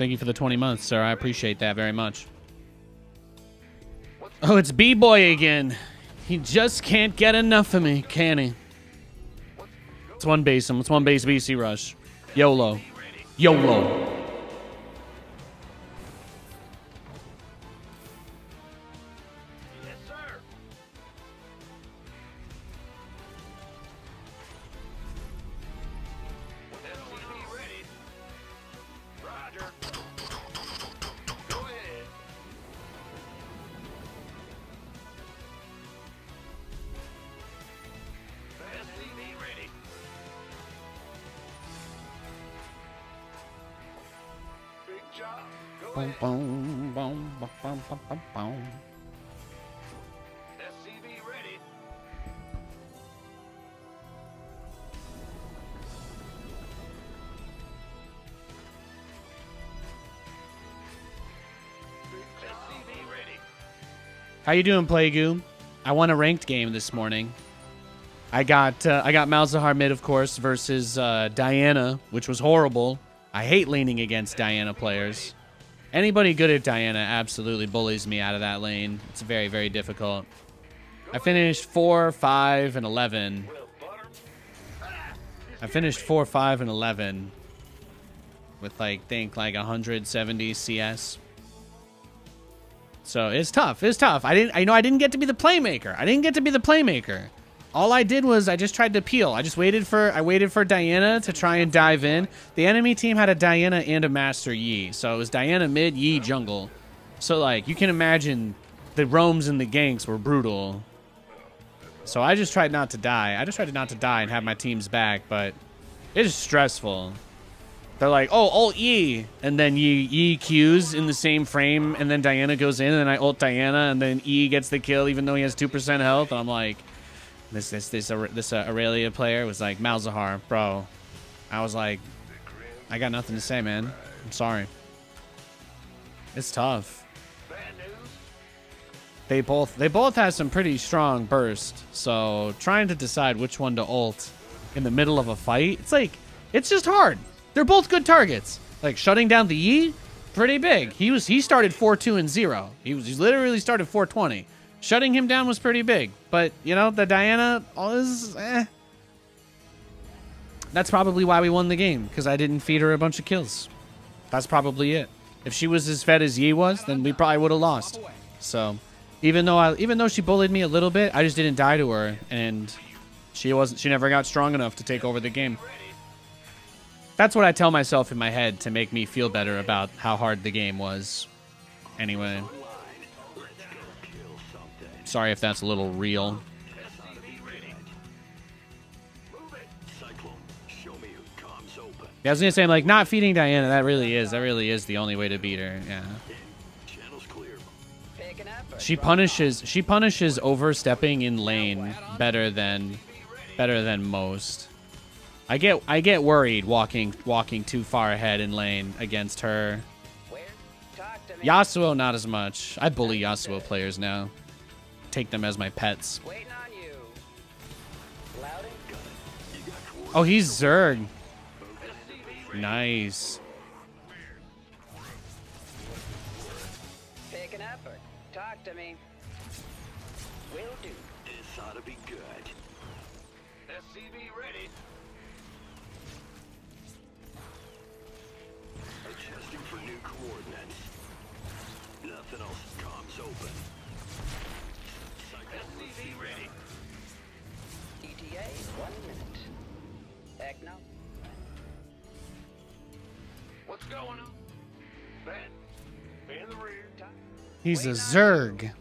Thank you for the 20 months, sir. I appreciate that very much. Oh, it's B-Boy again. He just can't get enough of me, can he? It's one base him. It's one base BC Rush. YOLO. YOLO. How you doing, Playgoo? I won a ranked game this morning. I got uh, I got Malzahar mid, of course, versus uh, Diana, which was horrible. I hate leaning against Diana players. Anybody good at Diana absolutely bullies me out of that lane. It's very, very difficult. I finished 4, 5, and 11. I finished 4, 5, and 11 with, like, think, like 170 CS. So it's tough. It's tough. I didn't. I know I didn't get to be the playmaker. I didn't get to be the playmaker. All I did was I just tried to peel. I just waited for. I waited for Diana to try and dive in. The enemy team had a Diana and a Master Yi, so it was Diana mid, Yi jungle. So like you can imagine, the roams and the ganks were brutal. So I just tried not to die. I just tried not to die and have my team's back, but it is stressful. They're like, oh, ult E, and then Yi, E Qs in the same frame, and then Diana goes in, and I ult Diana, and then E gets the kill even though he has 2% health, and I'm like, this this this this uh, Aurelia player was like, Malzahar, bro. I was like, I got nothing to say, man. I'm sorry. It's tough. They both they both have some pretty strong burst. So trying to decide which one to ult in the middle of a fight, it's like it's just hard. They're both good targets. Like shutting down the Yi, pretty big. He was he started 4-2 and 0. He was he literally started 420. Shutting him down was pretty big. But, you know, the Diana was eh. That's probably why we won the game, because I didn't feed her a bunch of kills. That's probably it. If she was as fed as Yi was, then we probably would have lost. So, even though I, even though she bullied me a little bit, I just didn't die to her, and she wasn't. She never got strong enough to take over the game. That's what I tell myself in my head to make me feel better about how hard the game was. Anyway, sorry if that's a little real. Yeah, I was gonna say, like, not feeding Diana. That really is. That really is the only way to beat her. Yeah. She punishes. She punishes overstepping in lane better than, better than most. I get. I get worried walking walking too far ahead in lane against her. Yasuo, not as much. I bully Yasuo players now. Take them as my pets. Oh, he's Zerg. Nice. He's a Zerg.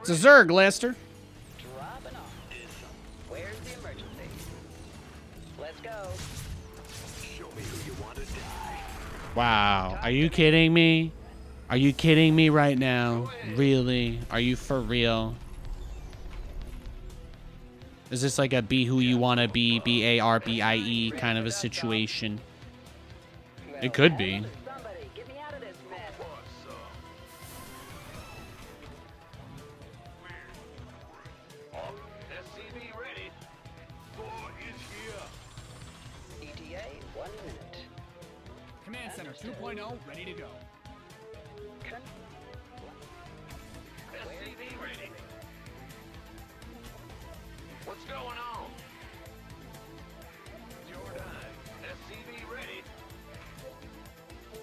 It's a Zerg, Lester. Wow. Are you kidding me? Are you kidding me right now? Really? Are you for real? Is this like a be who you want to be, B A R B I E kind of a situation? It could be.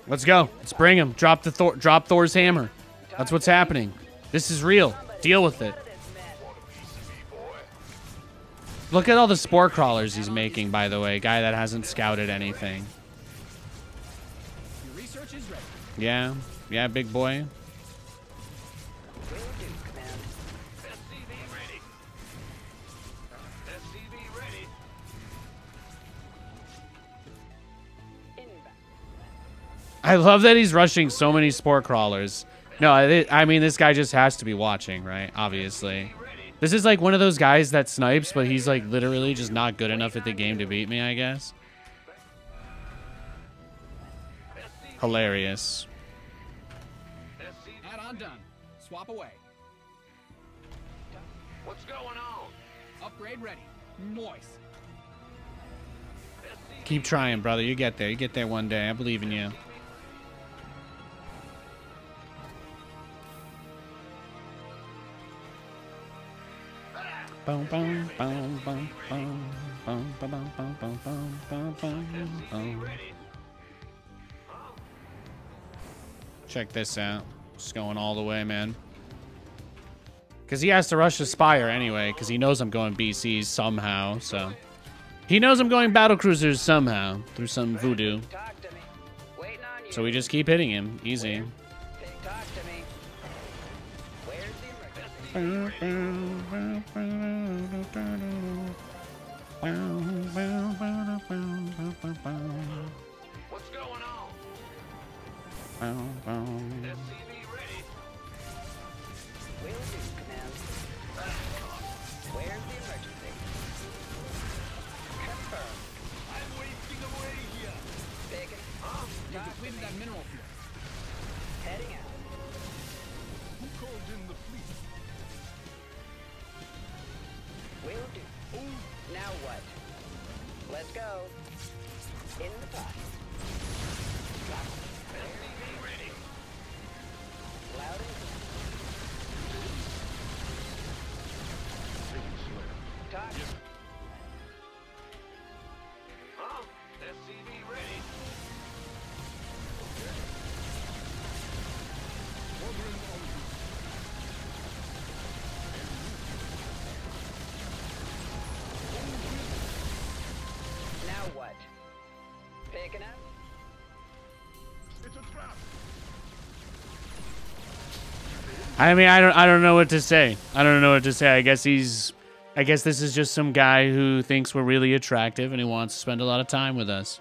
Let's go. Let's bring him. Drop the Thor. Drop Thor's hammer. That's what's happening. This is real. Deal with it. Look at all the spore crawlers he's making, by the way. Guy that hasn't scouted anything. Yeah. Yeah, big boy. I love that he's rushing so many spore crawlers. No, I, I mean, this guy just has to be watching, right? Obviously. This is like one of those guys that snipes, but he's like literally just not good enough at the game to beat me, I guess. Hilarious. Add-on done. Swap away. What's going on? Upgrade ready. Noise. Keep trying, brother. You get there. You get there one day. I believe in you. Check this out. Just going all the way, man. Because he has to rush the Spire anyway, because he knows I'm going BCs somehow, so. He knows I'm going battle cruisers somehow through some voodoo. So we just keep hitting him. Easy. What's going on? I mean, I don't, I don't know what to say. I don't know what to say. I guess he's, I guess this is just some guy who thinks we're really attractive and he wants to spend a lot of time with us.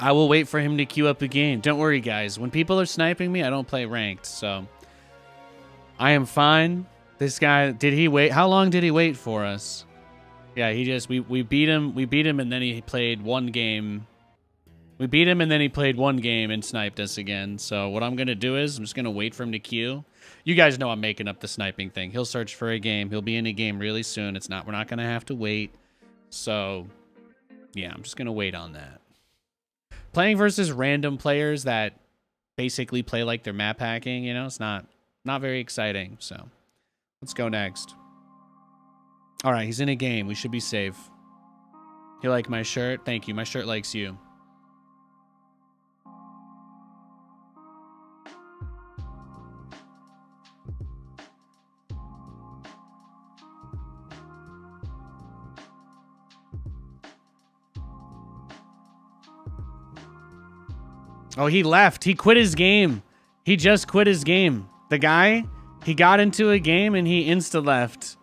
I will wait for him to queue up a game. Don't worry, guys. When people are sniping me, I don't play ranked, so I am fine. This guy, did he wait? How long did he wait for us? Yeah, he just we we beat him. We beat him, and then he played one game. We beat him, and then he played one game and sniped us again. So what I'm gonna do is I'm just gonna wait for him to queue. You guys know I'm making up the sniping thing. He'll search for a game. He'll be in a game really soon. It's not. We're not gonna have to wait. So yeah, I'm just gonna wait on that. Playing versus random players that basically play like they're map hacking. You know, it's not not very exciting. So let's go next. All right, he's in a game. We should be safe. You like my shirt? Thank you. My shirt likes you. Oh, he left. He quit his game. He just quit his game. The guy, he got into a game and he insta left.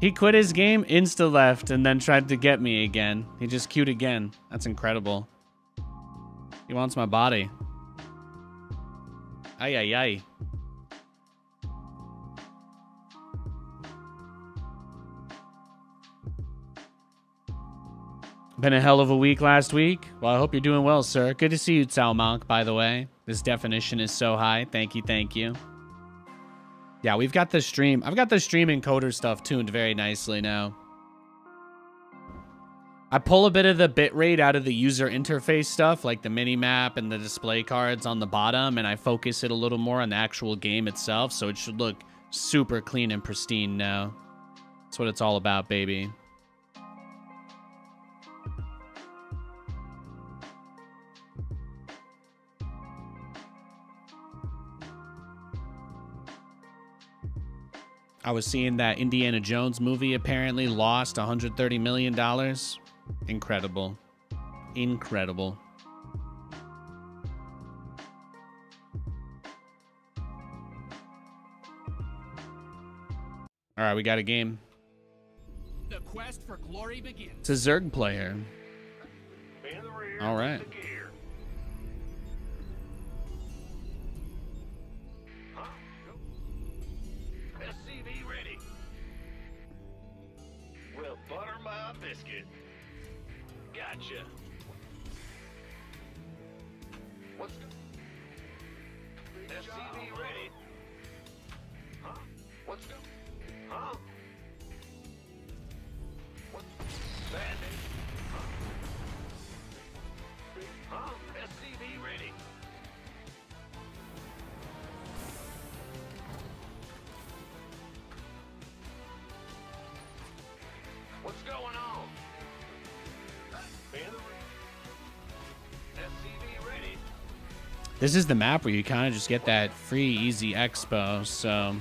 He quit his game, insta left, and then tried to get me again. He just queued again. That's incredible. He wants my body. Ay, ay, ay. Been a hell of a week last week. Well, I hope you're doing well, sir. Good to see you, Salmonk, by the way. This definition is so high. Thank you, thank you. Yeah, we've got the stream. I've got the stream encoder stuff tuned very nicely now. I pull a bit of the bitrate out of the user interface stuff, like the mini map and the display cards on the bottom, and I focus it a little more on the actual game itself, so it should look super clean and pristine now. That's what it's all about, baby. I was seeing that Indiana Jones movie apparently lost $130 million. Incredible. Incredible. All right, we got a game. The quest for glory begins. It's a Zerg player. In the. All right. This is the map where you kind of just get that free, easy expo. So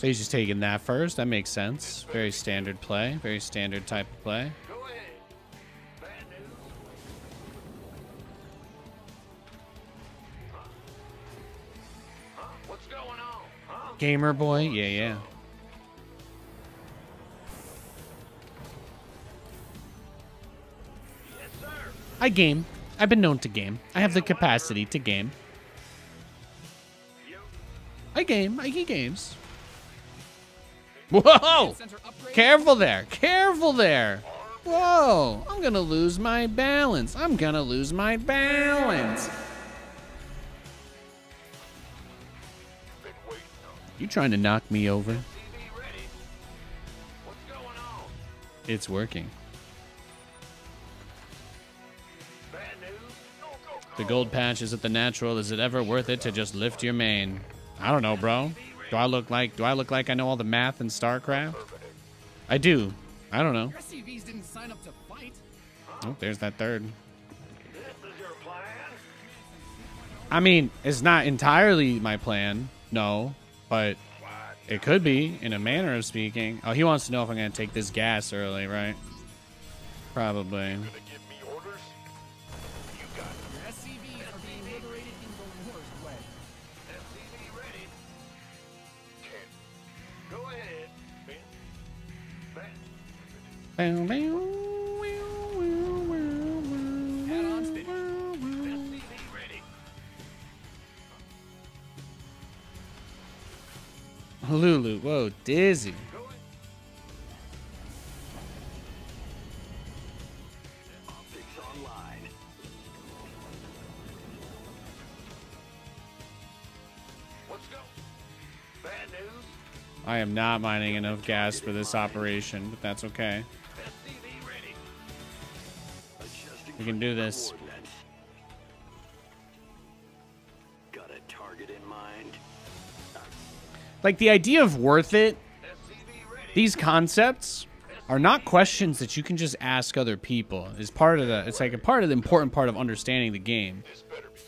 So he's just taking that first. That makes sense. Very standard play. Very standard type of play. Gamer boy. Yeah, yeah. I game. I've been known to game. I have the capacity to game. I game. I get games. Whoa! Careful there. Careful there. Whoa. I'm going to lose my balance. I'm going to lose my balance. You trying to knock me over? It's working. The gold patch is it the natural? Is it ever worth it to just lift your main? I don't know, bro. Do I look like do I look like I know all the math in StarCraft? I do. I don't know. SCVs didn't sign up to fight. Oh, there's that third. This is your plan? I mean, it's not entirely my plan, no, but it could be in a manner of speaking. Oh, he wants to know if I'm gonna take this gas early, right? Probably. Lulu, whoa, dizzy. I am not mining enough gas for this operation, but that's okay. We can do this. Got a target in mind. Like the idea of worth it, these concepts are not questions that you can just ask other people. It's part of the it's like a part of the important part of understanding the game.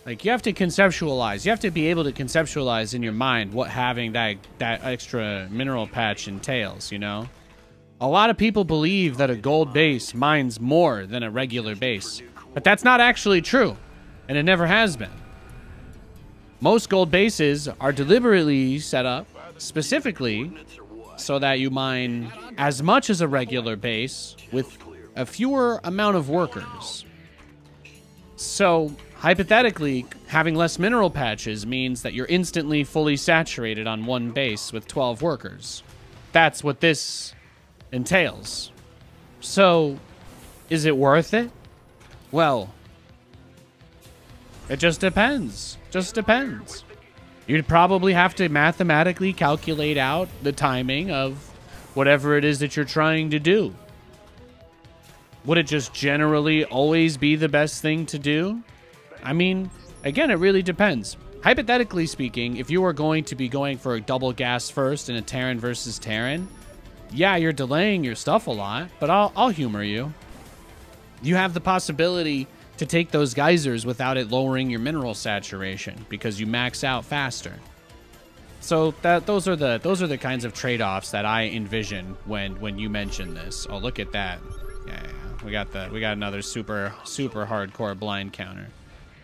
Like you have to conceptualize. You have to be able to conceptualize in your mind what having that that extra mineral patch entails, you know? A lot of people believe that a gold base mines more than a regular base. But that's not actually true. And it never has been. Most gold bases are deliberately set up specifically so that you mine as much as a regular base with a fewer amount of workers. So, hypothetically, having less mineral patches means that you're instantly fully saturated on one base with 12 workers. That's what this entails. So, is it worth it? Well, it just depends. Just depends. You'd probably have to mathematically calculate out the timing of whatever it is that you're trying to do. Would it just generally always be the best thing to do? I mean, again, it really depends. Hypothetically speaking, if you were going to be going for a double gas first in a Terran versus Terran, yeah, you're delaying your stuff a lot, but I'll, I'll humor you. You have the possibility to take those geysers without it lowering your mineral saturation because you max out faster. So that those are the those are the kinds of trade-offs that I envision when when you mention this. Oh, look at that. Yeah, yeah. we got the we got another super super hardcore blind counter.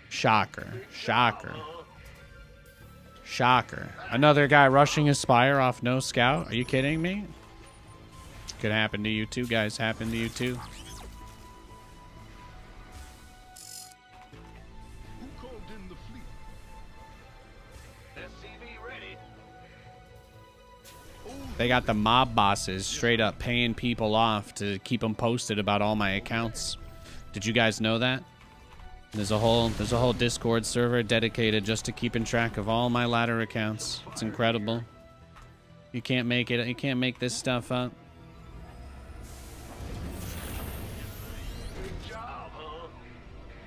Shocker. Shocker. Shocker. Another guy rushing his spire off no scout. Are you kidding me? Could happen to you too, guys. Happen to you too. Who called in the fleet? SCV ready. They got the mob bosses straight up paying people off to keep them posted about all my accounts. Did you guys know that? There's a whole there's a whole Discord server dedicated just to keeping track of all my ladder accounts. It's incredible. You can't make it. You can't make this stuff up.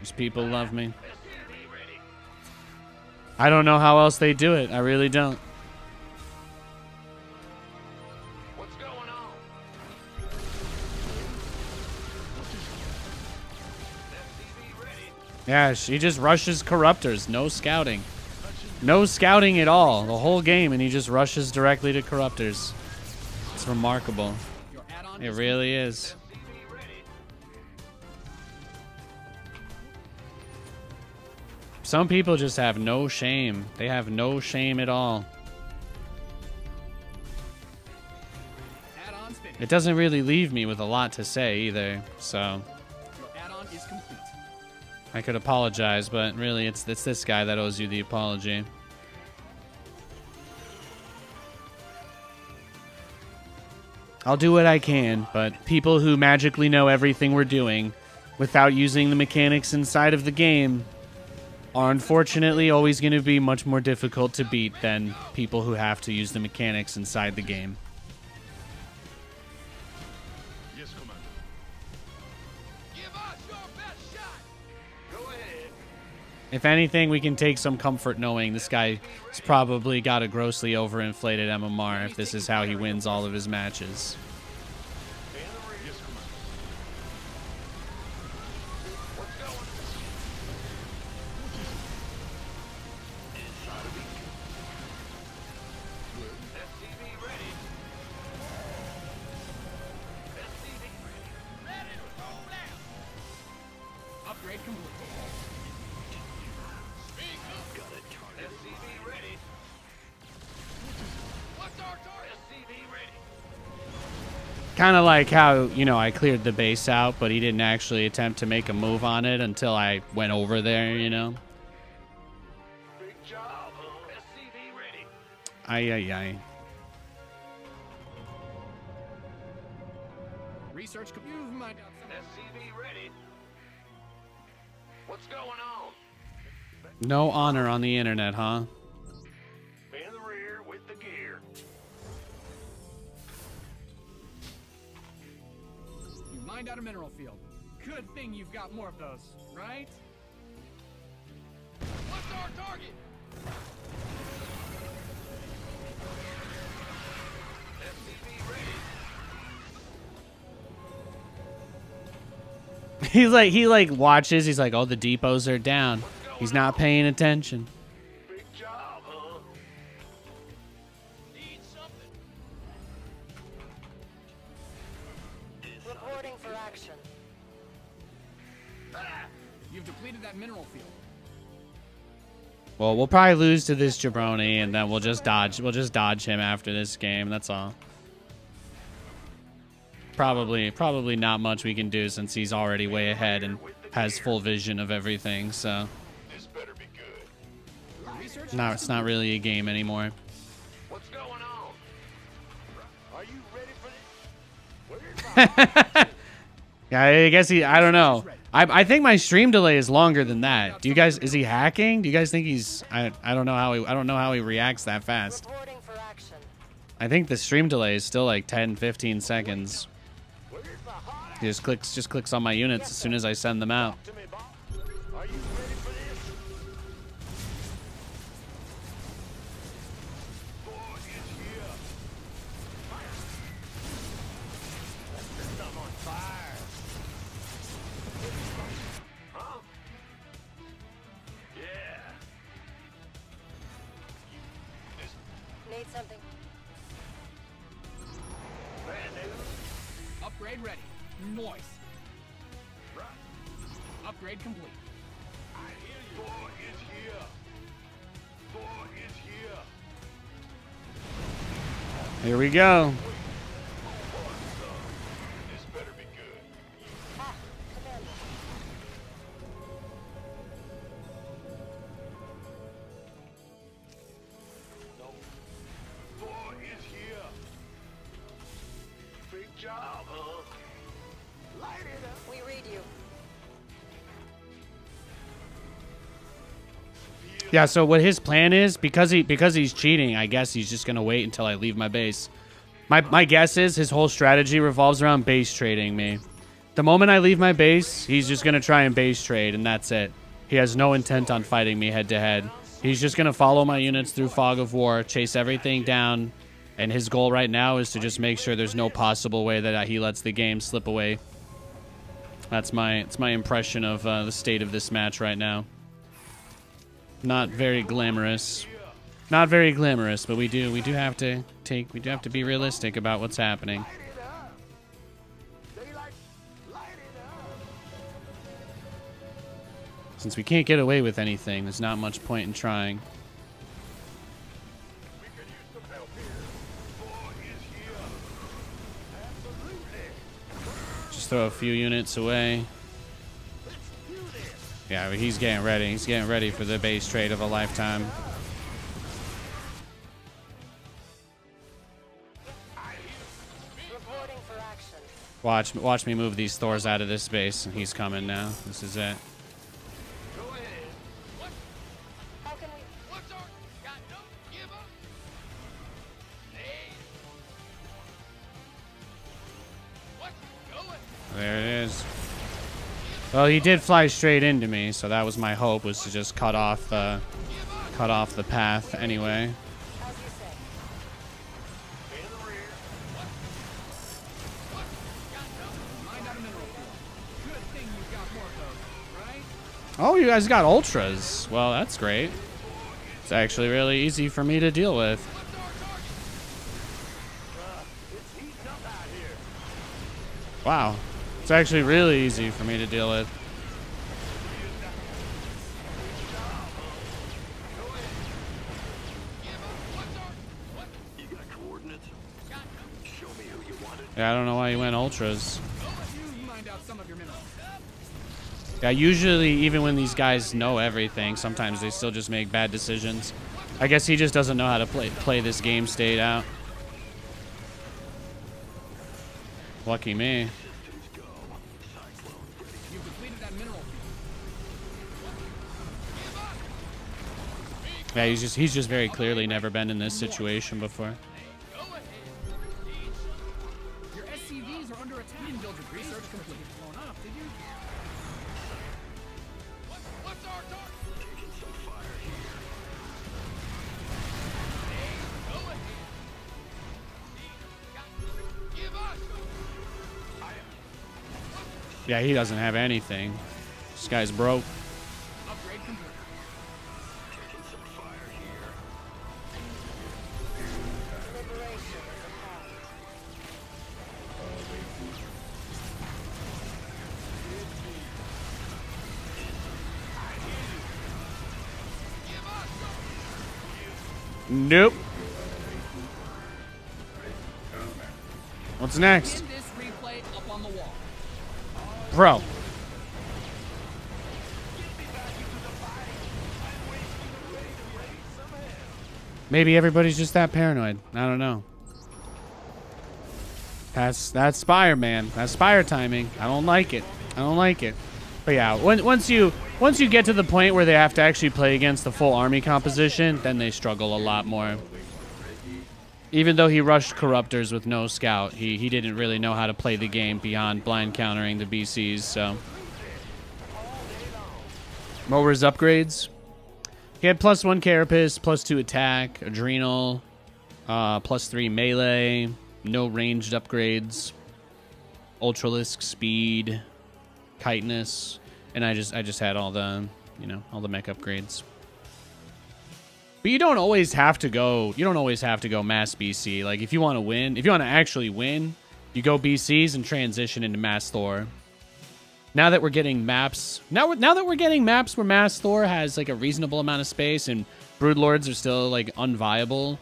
These people love me. I don't know how else they do it. I really don't. What's going on? SCV ready. Yeah, she just rushes corruptors. No scouting. No scouting at all the whole game, and he just rushes directly to Corruptors. It's remarkable. It really is. Some people just have no shame. They have no shame at all. It doesn't really leave me with a lot to say either, so. I could apologize, but really it's it's this guy that owes you the apology. I'll do what I can, but people who magically know everything we're doing without using the mechanics inside of the game are unfortunately always going to be much more difficult to beat than people who have to use the mechanics inside the game. Yes, Commander. Give us your best shot. Go ahead. If anything, we can take some comfort knowing this guy's probably got a grossly overinflated MMR if this is how he wins all of his matches. Kind of like how, you know, I cleared the base out, but he didn't actually attempt to make a move on it until I went over there, you know? Big job, huh? Ay, ay, ay. Research. com- You might have some. SCV ready. What's going on? No honor on the internet, huh? Thing you've got more of those, right? What's our target? He's like, he like watches, he's like, oh, the depots are down. He's not paying attention. Well, we'll probably lose to this jabroni, and then we'll just dodge. We'll just dodge him after this game. That's all. Probably, probably not much we can do since he's already way ahead and has full vision of everything. So, This better be good. Research. no, it's not really a game anymore. What's going on? Are you ready for this? Yeah, I guess he. I don't know. I, I think my stream delay is longer than that. Do you guys? Is he hacking? Do you guys think he's? I I don't know how he. I don't know how he reacts that fast. I think the stream delay is still like 10, 15 seconds. He just clicks just clicks on my units as soon as I send them out. We go. Yeah, so what his plan is because he because he's cheating, I guess he's just gonna wait until I leave my base. My my guess is his whole strategy revolves around base trading me. The moment I leave my base, he's just gonna try and base trade, and that's it. He has no intent on fighting me head to head. He's just gonna follow my units through fog of war, chase everything down, and his goal right now is to just make sure there's no possible way that he lets the game slip away. That's my it's my impression of uh, the state of this match right now. Not very glamorous. Not very glamorous, but we do we do have to take we do have to be realistic about what's happening. Since we can't get away with anything, there's not much point in trying. Just throw a few units away. Yeah, but he's getting ready. He's getting ready for the base trade of a lifetime. Reporting for action. Watch, watch me move these Thors out of this base. And he's coming now. This is it. Go ahead. What? How can we? What's our... Got no... Give up? Hey. What? Going. There it is. Well, he did fly straight into me, so that was my hope was to just cut off the cut off the path anyway. Oh, you guys got ultras. Well, that's great. It's actually really easy for me to deal with. Uh. Wow. It's actually really easy for me to deal with. Yeah, I don't know why you went ultras. Yeah, usually even when these guys know everything, sometimes they still just make bad decisions. I guess he just doesn't know how to play play this game state out. Lucky me. Yeah, he's just he's just very clearly never been in this situation before. Your SCVs are under attack. You build your research completely blown up, did you? What? What's our target? Some fire here. Go ahead. Got... Give us. Yeah, he doesn't have anything. This guy's broke. Nope. What's next? Pin this replay up on the wall. Bro. Maybe everybody's just that paranoid. I don't know. That's that's Spire, man. That's Spire timing. I don't like it. I don't like it. But yeah, when, once you once you get to the point where they have to actually play against the full army composition, then they struggle a lot more. Even though he rushed Corruptors with no scout, he, he didn't really know how to play the game beyond blind countering the BCs, so. His upgrades? He had plus one Carapace, plus two attack, Adrenal, uh, plus three melee, no ranged upgrades, Ultralisk speed, Chitinous, and I just I just had all the you know all the mech upgrades. But you don't always have to go. You don't always have to go mass BC. Like if you want to win, if you want to actually win, you go BCs and transition into mass Thor. Now that we're getting maps, now now that we're getting maps where mass Thor has like a reasonable amount of space and Broodlords are still like unviable,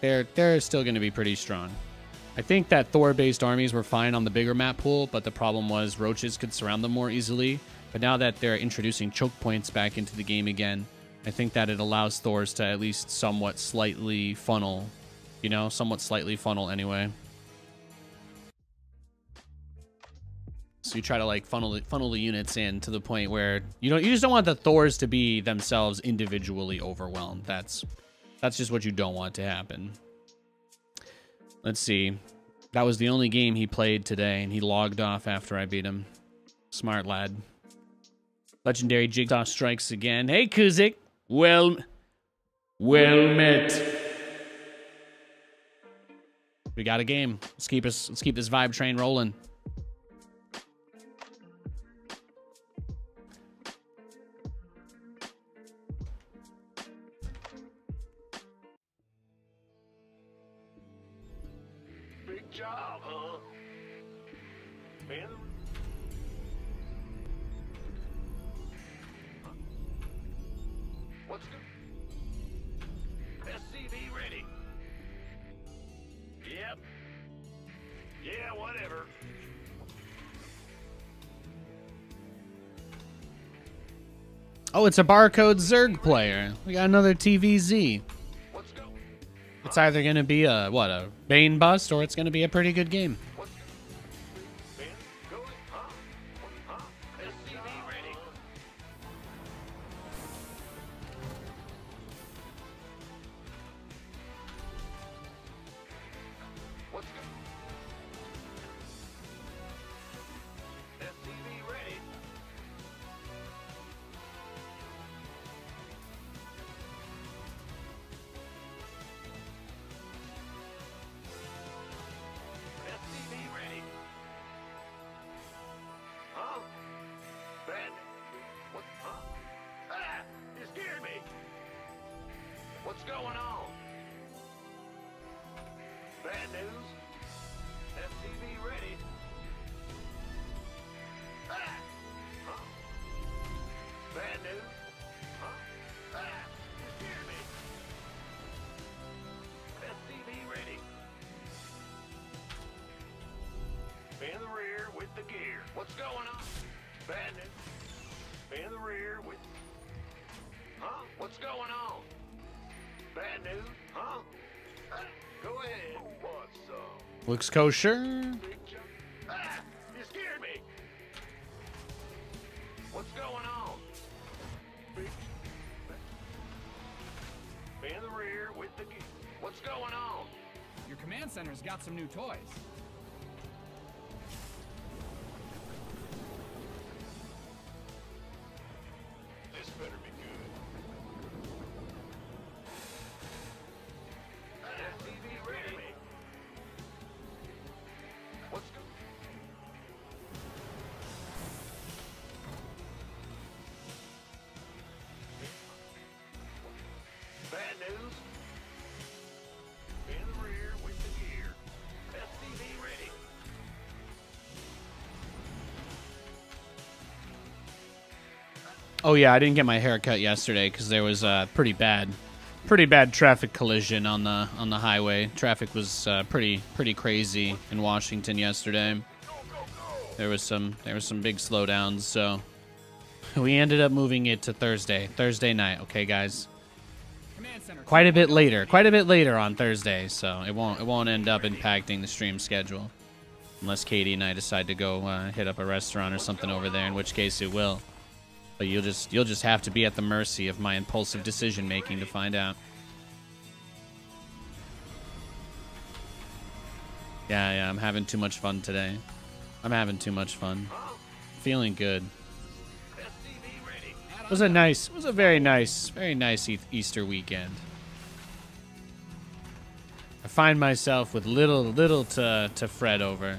they're they're still going to be pretty strong. I think that Thor-based armies were fine on the bigger map pool, but the problem was roaches could surround them more easily. But now that they're introducing choke points back into the game again, I think that it allows Thors to at least somewhat slightly funnel, you know, somewhat slightly funnel anyway. So you try to like funnel the, funnel the units in to the point where you don't you just don't want the Thors to be themselves individually overwhelmed. That's that's just what you don't want to happen. Let's see. That was the only game he played today, and he logged off after I beat him. Smart lad. Legendary Jigsaw strikes again. Hey, Kuzik. Well, well met. We got a game. Let's keep us. Let's keep this vibe train rolling. It's a barcode Zerg player. We got another TVZ. It's either gonna be a what a Bane bust or it's gonna be a pretty good game. Looks kosher. Oh yeah, I didn't get my hair cut yesterday because there was a pretty bad, pretty bad traffic collision on the on the highway. Traffic was uh, pretty pretty crazy in Washington yesterday. There was some there was some big slowdowns, so we ended up moving it to Thursday, Thursday night. Okay, guys, quite a bit later, quite a bit later on Thursday, so it won't it won't end up impacting the stream schedule, unless Katie and I decide to go uh, hit up a restaurant or something over there, in which case it will. But you'll just you'll just have to be at the mercy of my impulsive decision making to find out. Yeah, yeah, I'm having too much fun today. I'm having too much fun. Feeling good. It was a nice, it was a very nice, very nice e- Easter weekend. I find myself with little, little to to fret over.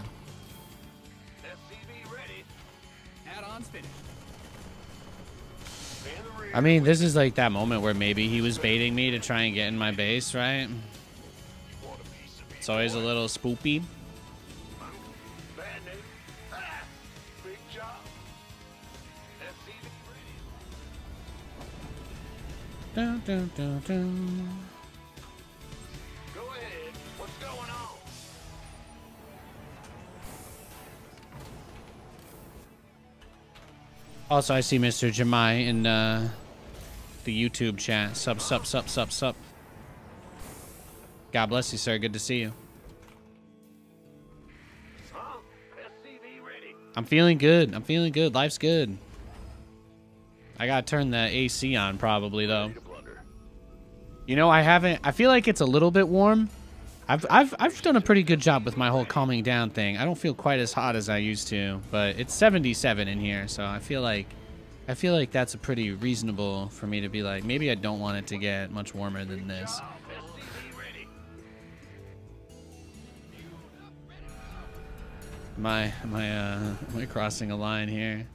I mean, this is like that moment where maybe he was baiting me to try and get in my base, right? Want a piece of me? It's always a little spoopy. Bad news. Big job. SCV ready. Dun, dun, dun, dun. Go ahead. What's going on? Also, I see Mr. Jemai in uh, the YouTube chat. Sup, sup, sup, sup, sup. God bless you, sir. Good to see you. I'm feeling good. I'm feeling good. Life's good. I gotta turn the AC on probably though. You know, I haven't. I feel like it's a little bit warm. I've I've I've done a pretty good job with my whole calming down thing. I don't feel quite as hot as I used to, but it's 77 in here, so I feel like I feel like that's a pretty reasonable for me to be like maybe I don't want it to get much warmer than this. Am I am I uh am I crossing a line here?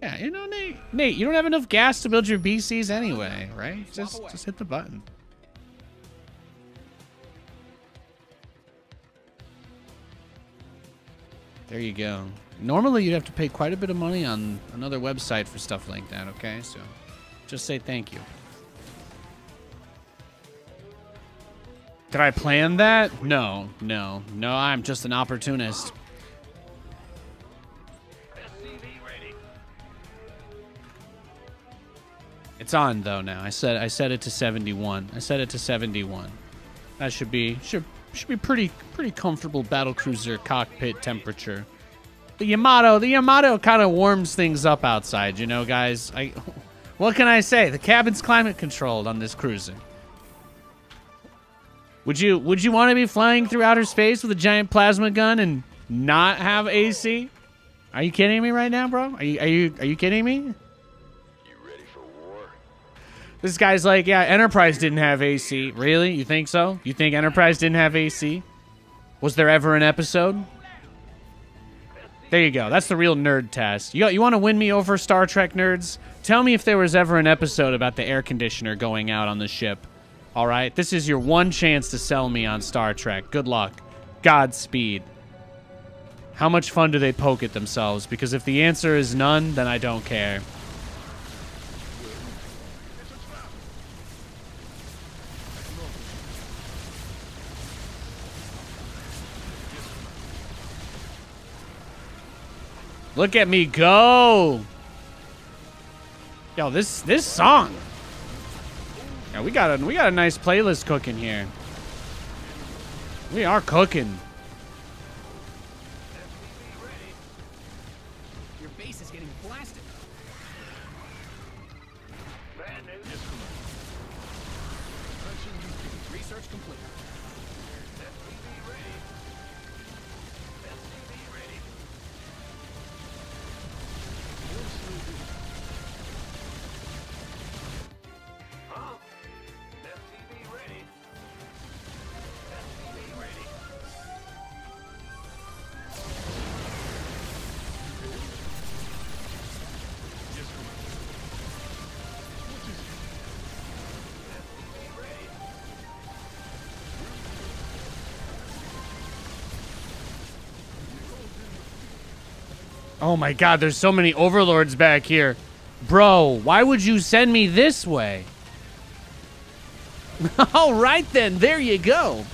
Yeah, you know, Nate. Nate, you don't have enough gas to build your BCs anyway, right? Just just hit the button. There you go. Normally, you'd have to pay quite a bit of money on another website for stuff like that, okay? So just say thank you. Did I plan that? No, no, no, I'm just an opportunist. It's on though now. I said I set it to 71. I set it to 71. That should be should should be pretty pretty comfortable battle cruiser cockpit temperature. The Yamato, the Yamato kind of warms things up outside, you know, guys. I what can I say? The cabin's climate controlled on this cruiser. Would you would you want to be flying through outer space with a giant plasma gun and not have AC? Are you kidding me right now, bro? Are you are you are you kidding me? You ready for war? This guy's like, yeah, Enterprise didn't have AC. Really? You think so? You think Enterprise didn't have AC? Was there ever an episode? There you go. That's the real nerd test. You, you want to win me over, Star Trek nerds? Tell me if there was ever an episode about the air conditioner going out on the ship. All right? This is your one chance to sell me on Star Trek. Good luck. Godspeed. How much fun do they poke at themselves? Because if the answer is none, then I don't care. Look at me go. Yo, this this song. Yeah, we got a we got a nice playlist cooking here. We are cooking. Oh my god, there's so many overlords back here. Bro, why would you send me this way? All right then, there you go.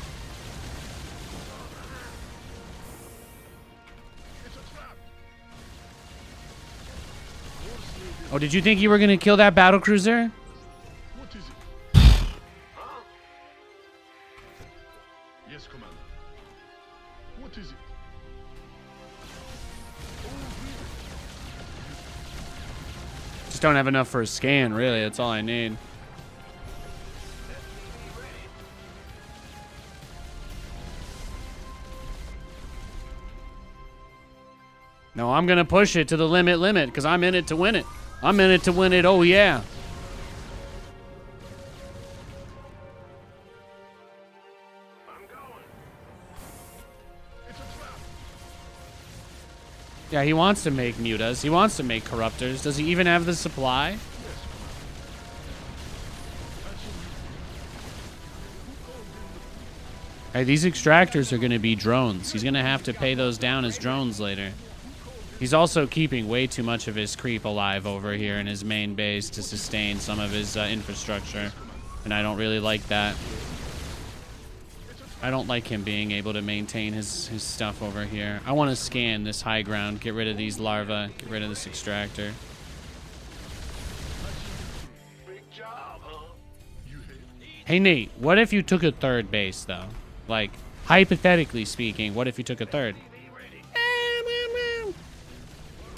Oh, did you think you were going to kill that battle cruiser? Just don't have enough for a scan, really. That's all I need. No, I'm going to push it to the limit limit because I'm in it to win it. I'm in it to win it. Oh, yeah. Yeah, he wants to make mutas. He wants to make corruptors. Does he even have the supply? Hey, these extractors are going to be drones. He's going to have to pay those down as drones later. He's also keeping way too much of his creep alive over here in his main base to sustain some of his uh, infrastructure. And I don't really like that. I don't like him being able to maintain his, his stuff over here. I want to scan this high ground, get rid of these larvae, get rid of this extractor. Hey, Nate, what if you took a third base, though? Like, hypothetically speaking, what if you took a third?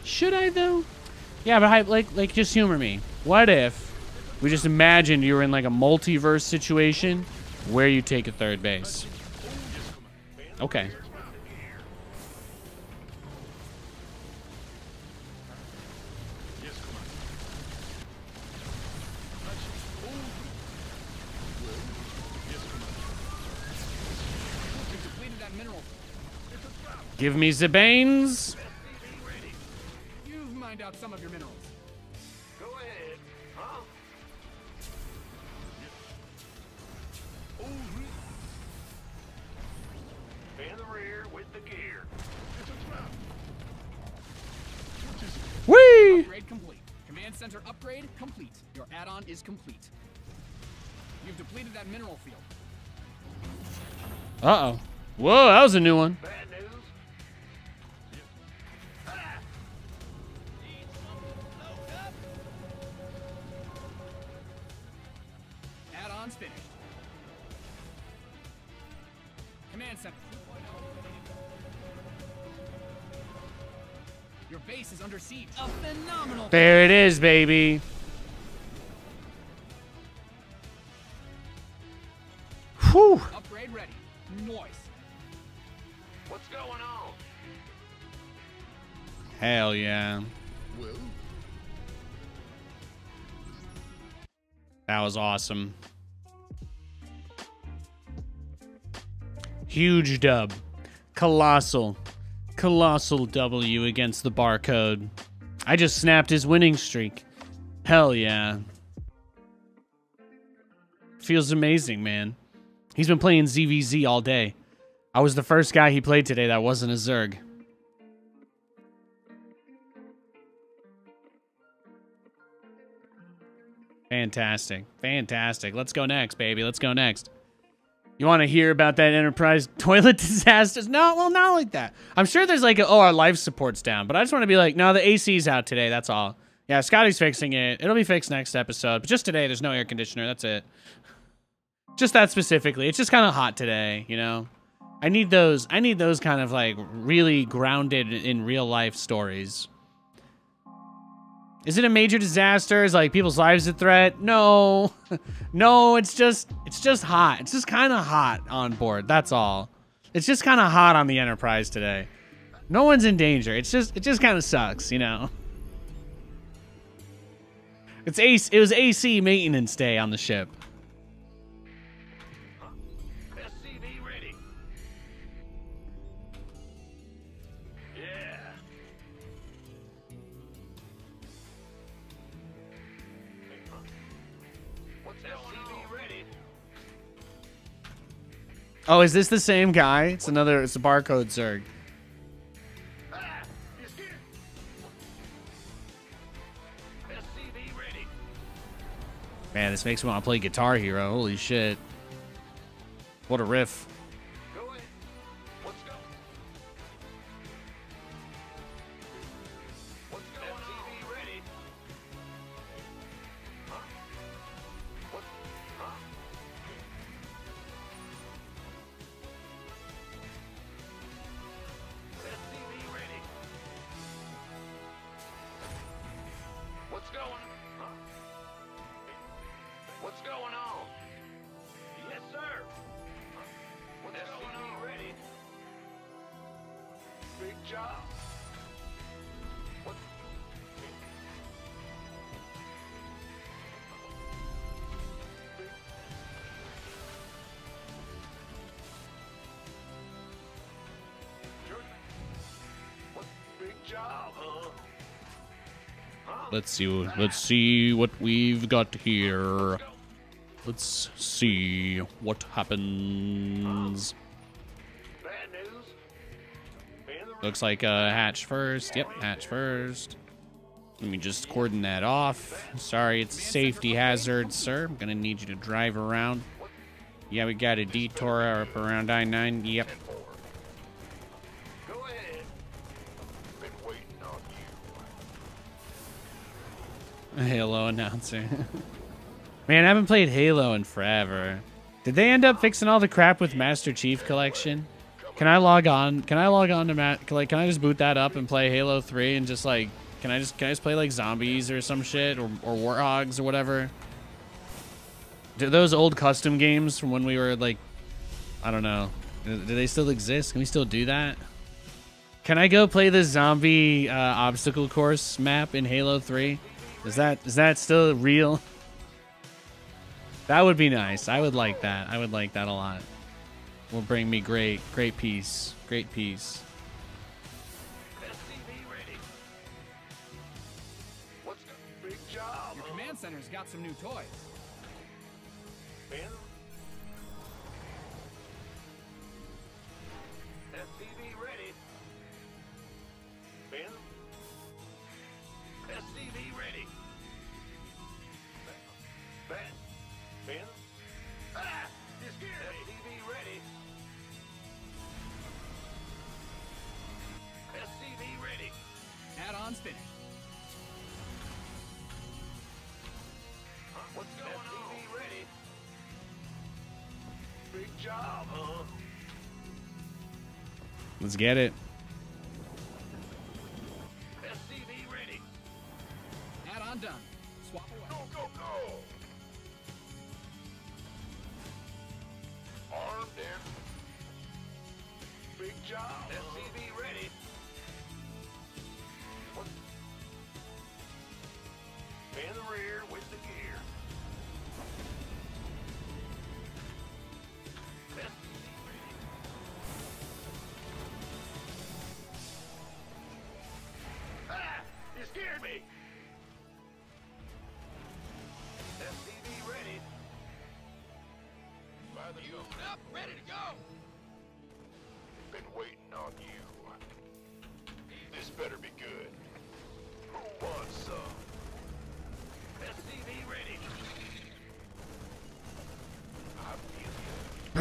Should I, though? Yeah, but like, like, just humor me. What if we just imagined you were in, like, a multiverse situation where you take a third base? Okay. Give me the banes. Complete. Command center upgrade complete. Your add-on is complete. You've depleted that mineral field. Uh oh. Whoa, that was a new one. Bad news? Add-ons finished. Command center Your base is under siege. A phenomenal. There it is, baby. Whew. Upgrade ready. Noise. What's going on? Hell yeah. Well, That was awesome. Huge dub. Colossal. Colossal W against the barcode. I just snapped his winning streak. Hell yeah. Feels amazing, man. He's been playing ZVZ all day. I was the first guy he played today that wasn't a Zerg. Fantastic. Fantastic. Let's go next, baby. Let's go next. You want to hear about that Enterprise toilet disasters? No, well, not like that. I'm sure there's like, a, oh, our life support's down, but I just want to be like, no, the AC's out today. That's all. Yeah, Scotty's fixing it. It'll be fixed next episode. But just today, there's no air conditioner. That's it. Just that specifically. It's just kind of hot today, you know? I need those. I need those kind of like really grounded in real life stories. Is it a major disaster? Is like people's lives a threat? No. no, it's just it's just hot. It's just kind of hot on board. That's all. It's just kind of hot on the Enterprise today. No one's in danger. It's just it just kind of sucks, you know. It's AC, it was AC maintenance day on the ship. Oh, is this the same guy? It's another it's a barcode Zerg. Man, this makes me want to play Guitar Hero. Holy shit. What a riff. Let's see. Let's see what we've got here. Let's see what happens. Looks like a hatch first. Yep, hatch first. Let me just cordon that off. Sorry, it's a safety hazard, sir. I'm gonna need you to drive around. Yeah, we got a detour up around I-9. Yep. Halo announcer. Man, I haven't played Halo in forever. Did they end up fixing all the crap with Master Chief Collection? Can I log on? Can I log on to Matt? Like, can I just boot that up and play Halo 3 and just like, can I just can I just play like zombies or some shit or or warthogs or whatever? Do those old custom games from when we were like, I don't know, do they still exist? Can we still do that? Can I go play the zombie uh, obstacle course map in Halo 3? Is that is that still real? That would be nice. I would like that. I would like that a lot. Will bring me great, great peace. Great peace. What's the big job? Your command center's got some new toys. Let's get it.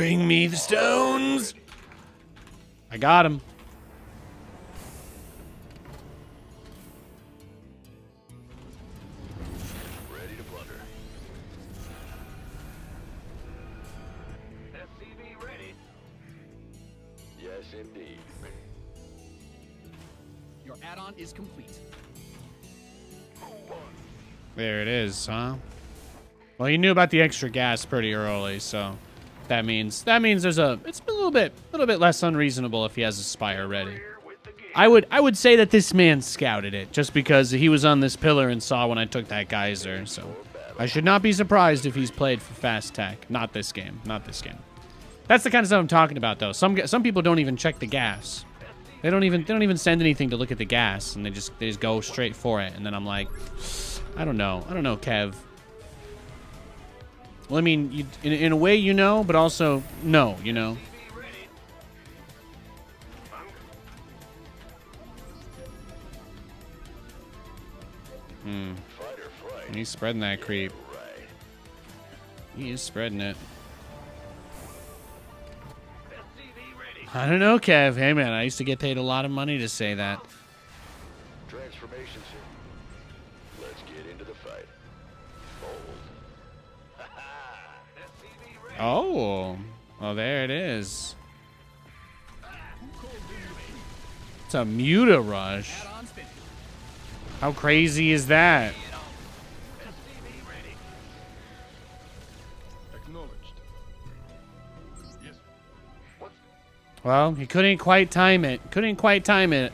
Bring me the stones. I got him. Ready to plunder. SCV ready. Yes, indeed. Your add-on is complete. Who wants? There it is, huh? Well, you knew about the extra gas pretty early, so that means that means there's a it's a little bit a little bit less unreasonable if he has a spire ready. Rear with the gear. I would I would say that this man scouted it just because he was on this pillar and saw when I took that geyser. So I should not be surprised if he's played for fast tech. Not this game. Not this game. That's the kind of stuff I'm talking about, though. Some some people don't even check the gas. They don't even they don't even send anything to look at the gas, and they just they just go straight for it. And then I'm like, I don't know. I don't know, Kev. Well, I mean, you, in in a way you know, but also no, you know. Hmm. He's spreading that creep. He is spreading it. I don't know, Kev. Hey, man, I used to get paid a lot of money to say that. Transformation soon. Oh, well, there it is. It's a Muta Rush. How crazy is that? Well, he couldn't quite time it. Couldn't quite time it.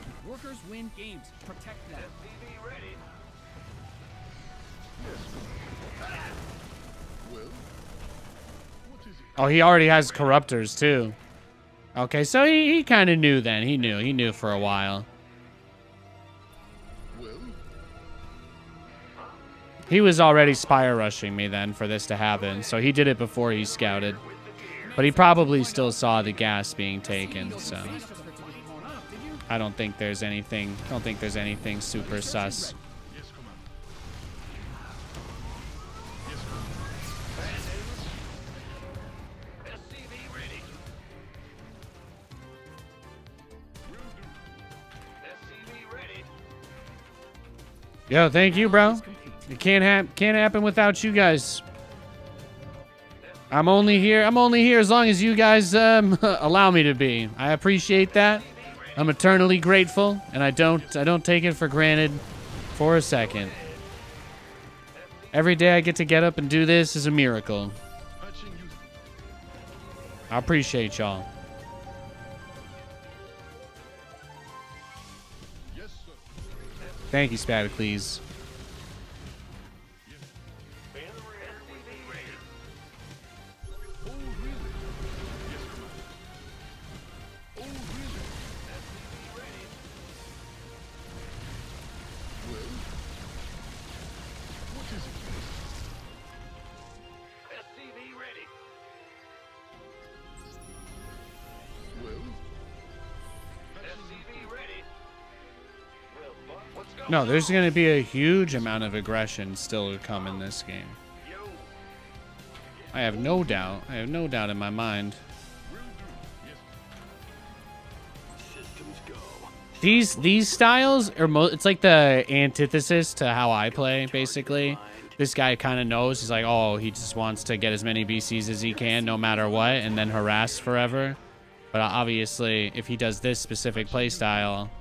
Oh, he already has corruptors, too. Okay, so he, he kind of knew then. He knew. He knew for a while. He was already spire rushing me then for this to happen, so he did it before he scouted. But he probably still saw the gas being taken, so I don't think there's anything. I don't think there's anything super sus. Yo, thank you, bro. It can't hap- can't happen without you guys. I'm only here. I'm only here as long as you guys um, allow me to be. I appreciate that. I'm eternally grateful, and I don't I don't take it for granted for a second. Every day I get to get up and do this is a miracle. I appreciate y'all. Thank you, Spadicles. No, there's going to be a huge amount of aggression still to come in this game. I have no doubt. I have no doubt in my mind. These these styles are mo- it's like the antithesis to how I play basically. This guy kind of knows he's like, "Oh, he just wants to get as many BCs as he can no matter what and then harass forever." But obviously, if he does this specific play style,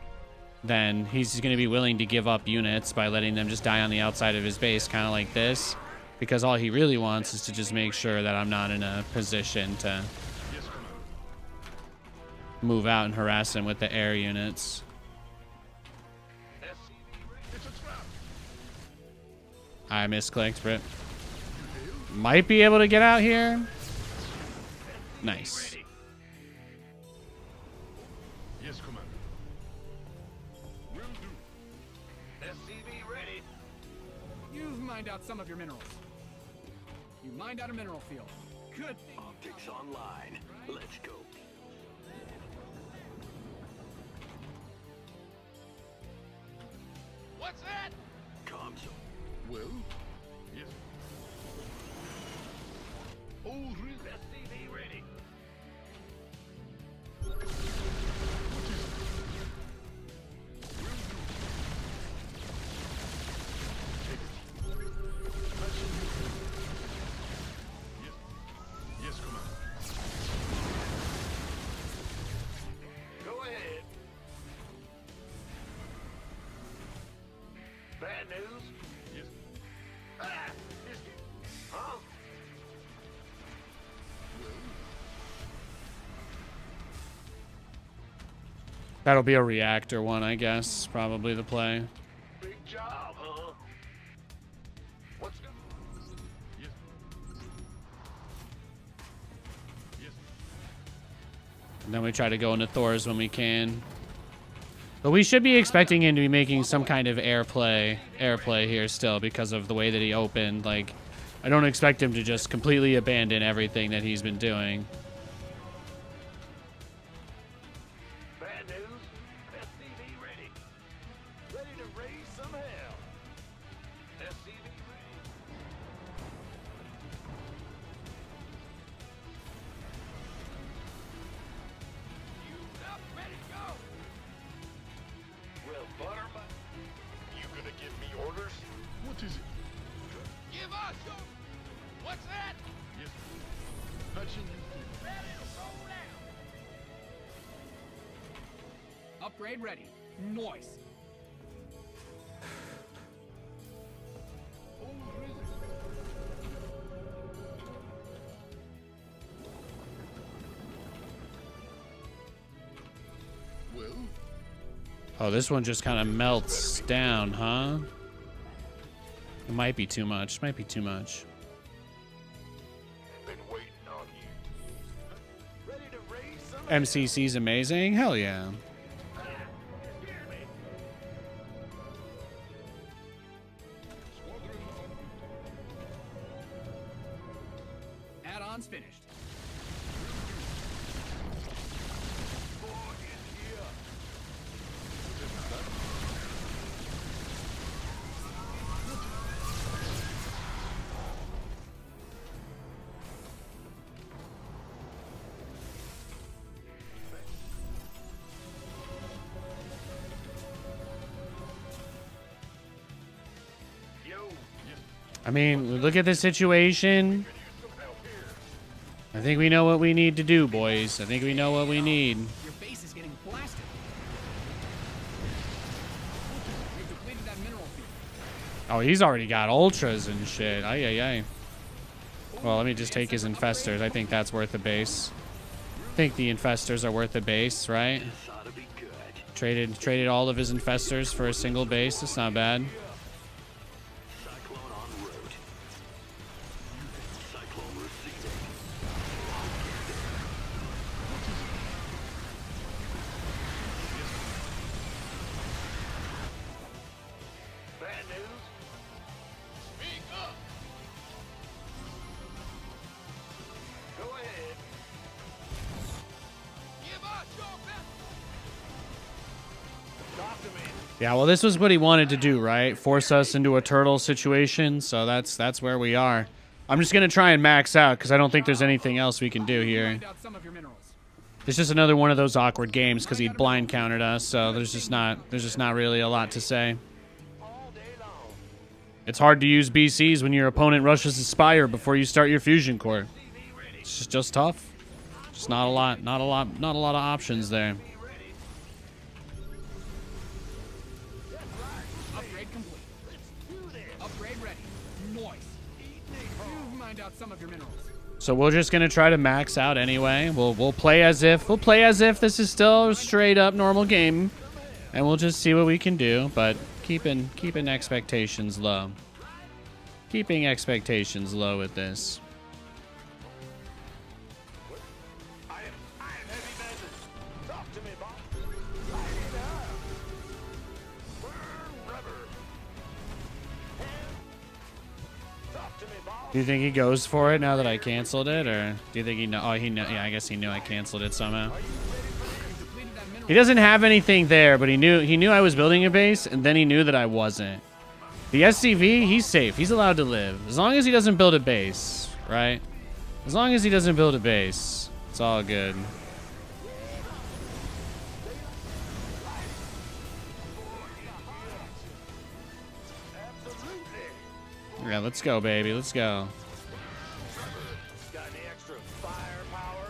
then he's going to be willing to give up units by letting them just die on the outside of his base kind of like this because all he really wants is to just make sure that I'm not in a position to move out and harass him with the air units. I misclicked, but might be able to get out here. Nice. Yes, mined out some of your minerals. You mined out a mineral field. Good thing. Optics online. Let's go. What's that? Comms Well, yes. Oh, really? That'll be a reactor one, I guess. Probably the play. Big job, huh? Yes. Yes. And then we try to go into Thor's when we can. But we should be expecting him to be making some kind of airplay airplay here still because of the way that he opened. Like, I don't expect him to just completely abandon everything that he's been doing. Oh, this one just kind of melts down, huh? It might be too much. Might be too much. MCC's amazing. Hell yeah. I mean, look at the situation. I think we know what we need to do, boys. I think we know what we need. Your base is getting blasted. That mineral. Oh, he's already got ultras and shit. Ay, ay, ay. Well, let me just take his infestors. I think that's worth a base. I think the infestors are worth a base, right? this ought to be good. Traded traded all of his infestors for a single base. That's not bad. Well, this was what he wanted to do, right? Force us into a turtle situation. So that's that's where we are. I'm just gonna try and max out because I don't think there's anything else we can do here. Mined out some of your minerals. It's just another one of those awkward games because he blind countered us, so there's just not there's just not really a lot to say. It's hard to use BCs when your opponent rushes a spire before you start your fusion core. It's just, just tough. Just not a lot, not a lot, not a lot of options there. So we're just gonna try to max out anyway. We'll we'll play as if we'll play as if this is still a straight up normal game, and we'll just see what we can do. But keeping keeping expectations low. Keeping expectations low with this. Do you think he goes for it now that I canceled it, or do you think he know? Oh, he know. Yeah, I guess he knew I canceled it somehow. He doesn't have anything there, but he knew he knew I was building a base, and then he knew that I wasn't. The SCV, he's safe. He's allowed to live as long as he doesn't build a base, right? As long as he doesn't build a base, it's all good. Yeah, let's go, baby. Let's go. Got any extra firepower?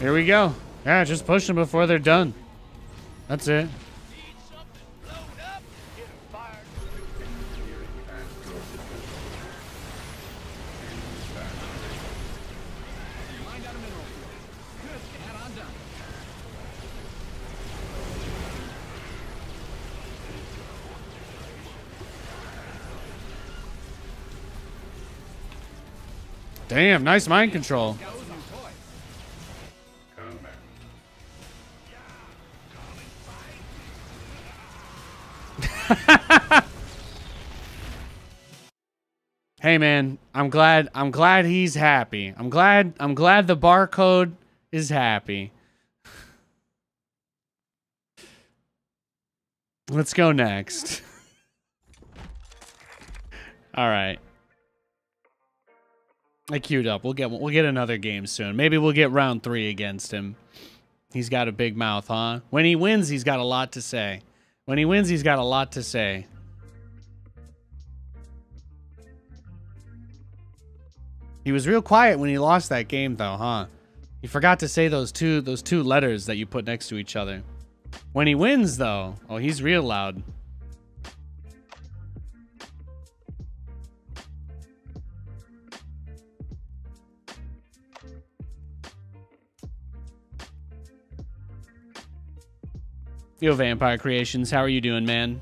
Here we go. Yeah, just push them before they're done. That's it. Damn, nice mind your Hey man, I'm glad I'm glad he's happy. I'm glad I'm glad the barcode is happy. Let's go next. All right. I queued up. We'll get we'll get another game soon. Maybe we'll get round 3 against him. He's got a big mouth, huh? When he wins, he's got a lot to say. When he wins, he's got a lot to say. He was real quiet when he lost that game though, huh? He forgot to say those two those two letters that you put next to each other. When he wins though, oh he's real loud. Yo Vampire Creations, how are you doing, man?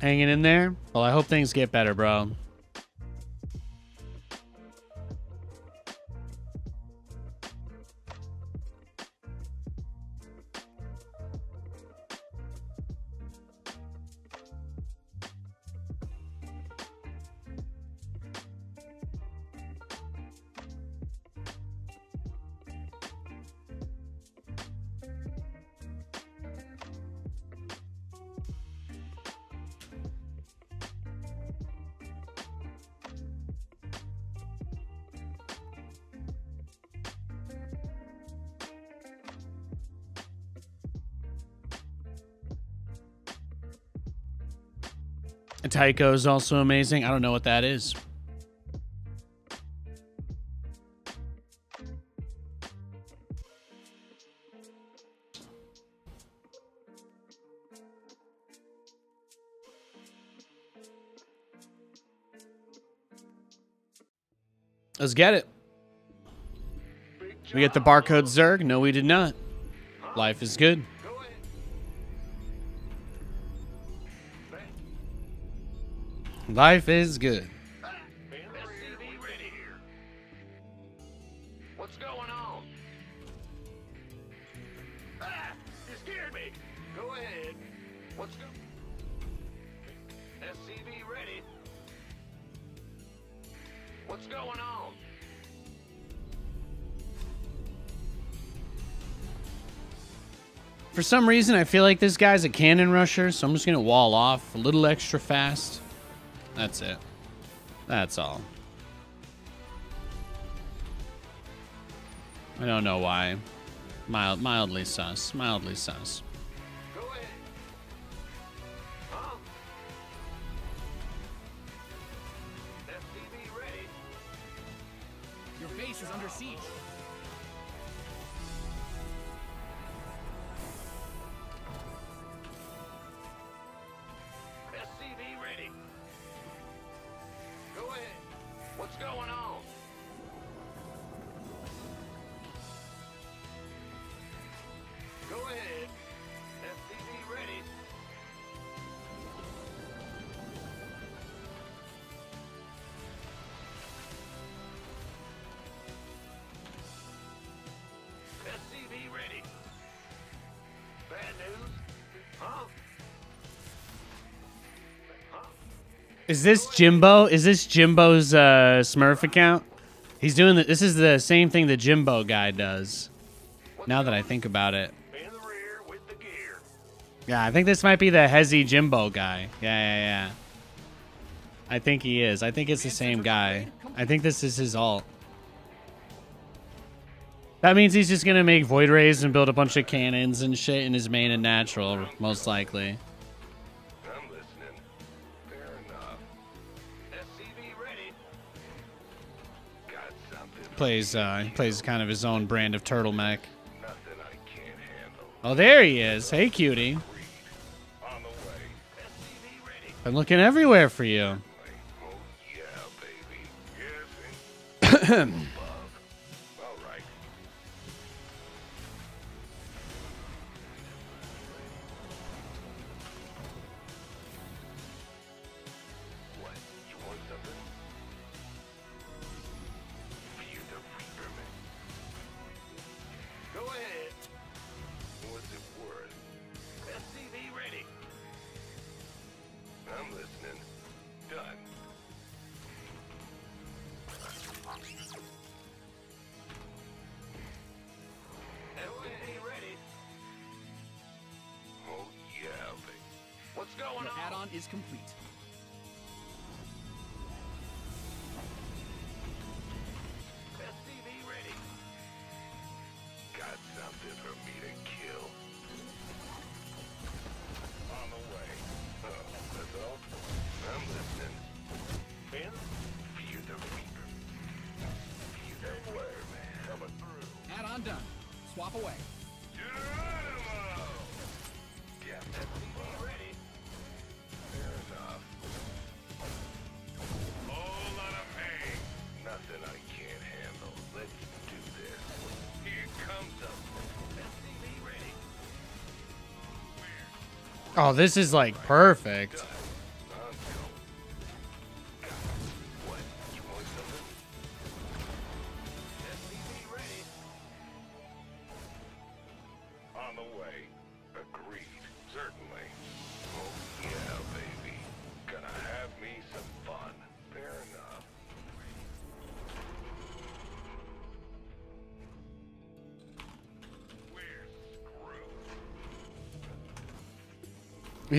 Hanging in there? Well, I hope things get better, bro. Tycho is also amazing. I don't know what that is. Let's get it. We get the barcode Zerg. No, we did not. Life is good. What's is good. For some reason, I feel like this guy's a cannon rusher, so I'm just gonna wall off a little extra fast. That's it. That's all. I don't know why. Mild, mildly sus. Mildly sus. Is this Jimbo? Is this Jimbo's uh, Smurf account? He's doing the, this is the same thing the Jimbo guy does. Now that I think about it. Yeah, I think this might be the Hezi Jimbo guy. Yeah, yeah, yeah. I think he is. I think it's the same guy. I think this is his alt. That means he's just gonna make void rays and build a bunch of cannons and shit in his main and natural, most likely. Plays uh he plays kind of his own brand of turtleneck. Nothing I can't handle. Oh, there he is. Hey, cutie. On the way. SCV ready. Been looking everywhere for you. Swap away. Yeah, SCV ready. Fair enough. Whole lot of pain. Nothing I can't handle. Let's do this. Here comes ready. Oh, this is like perfect.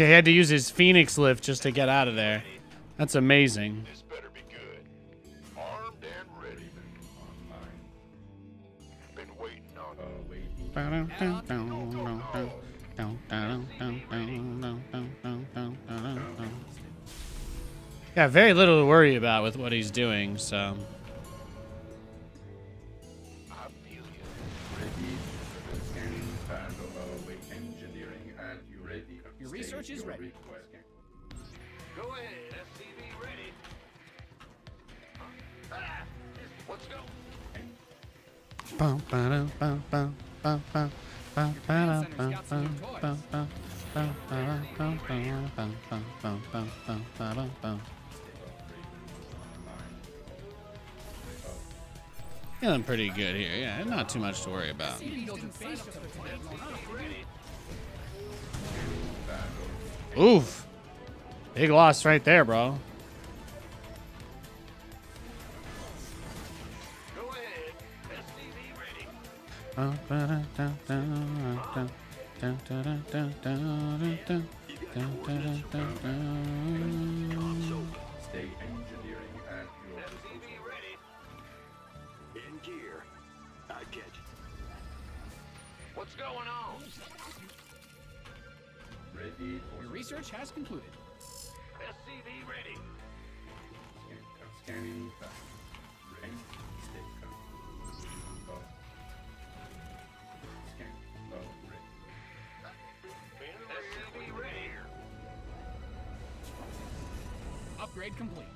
He had to use his Phoenix lift just to get out of there. That's amazing. This better be good. Armed and ready. Been waiting on you. Yeah, very little to worry about with what he's doing, so. Too much to worry about. Oof. Big loss right there, bro. Stay engineering at your disposal. In gear. I get you. What's going on? Ready Your research has concluded. SCV ready. Scanning. Ready. Stay Scan. SCV ready. Upgrade complete.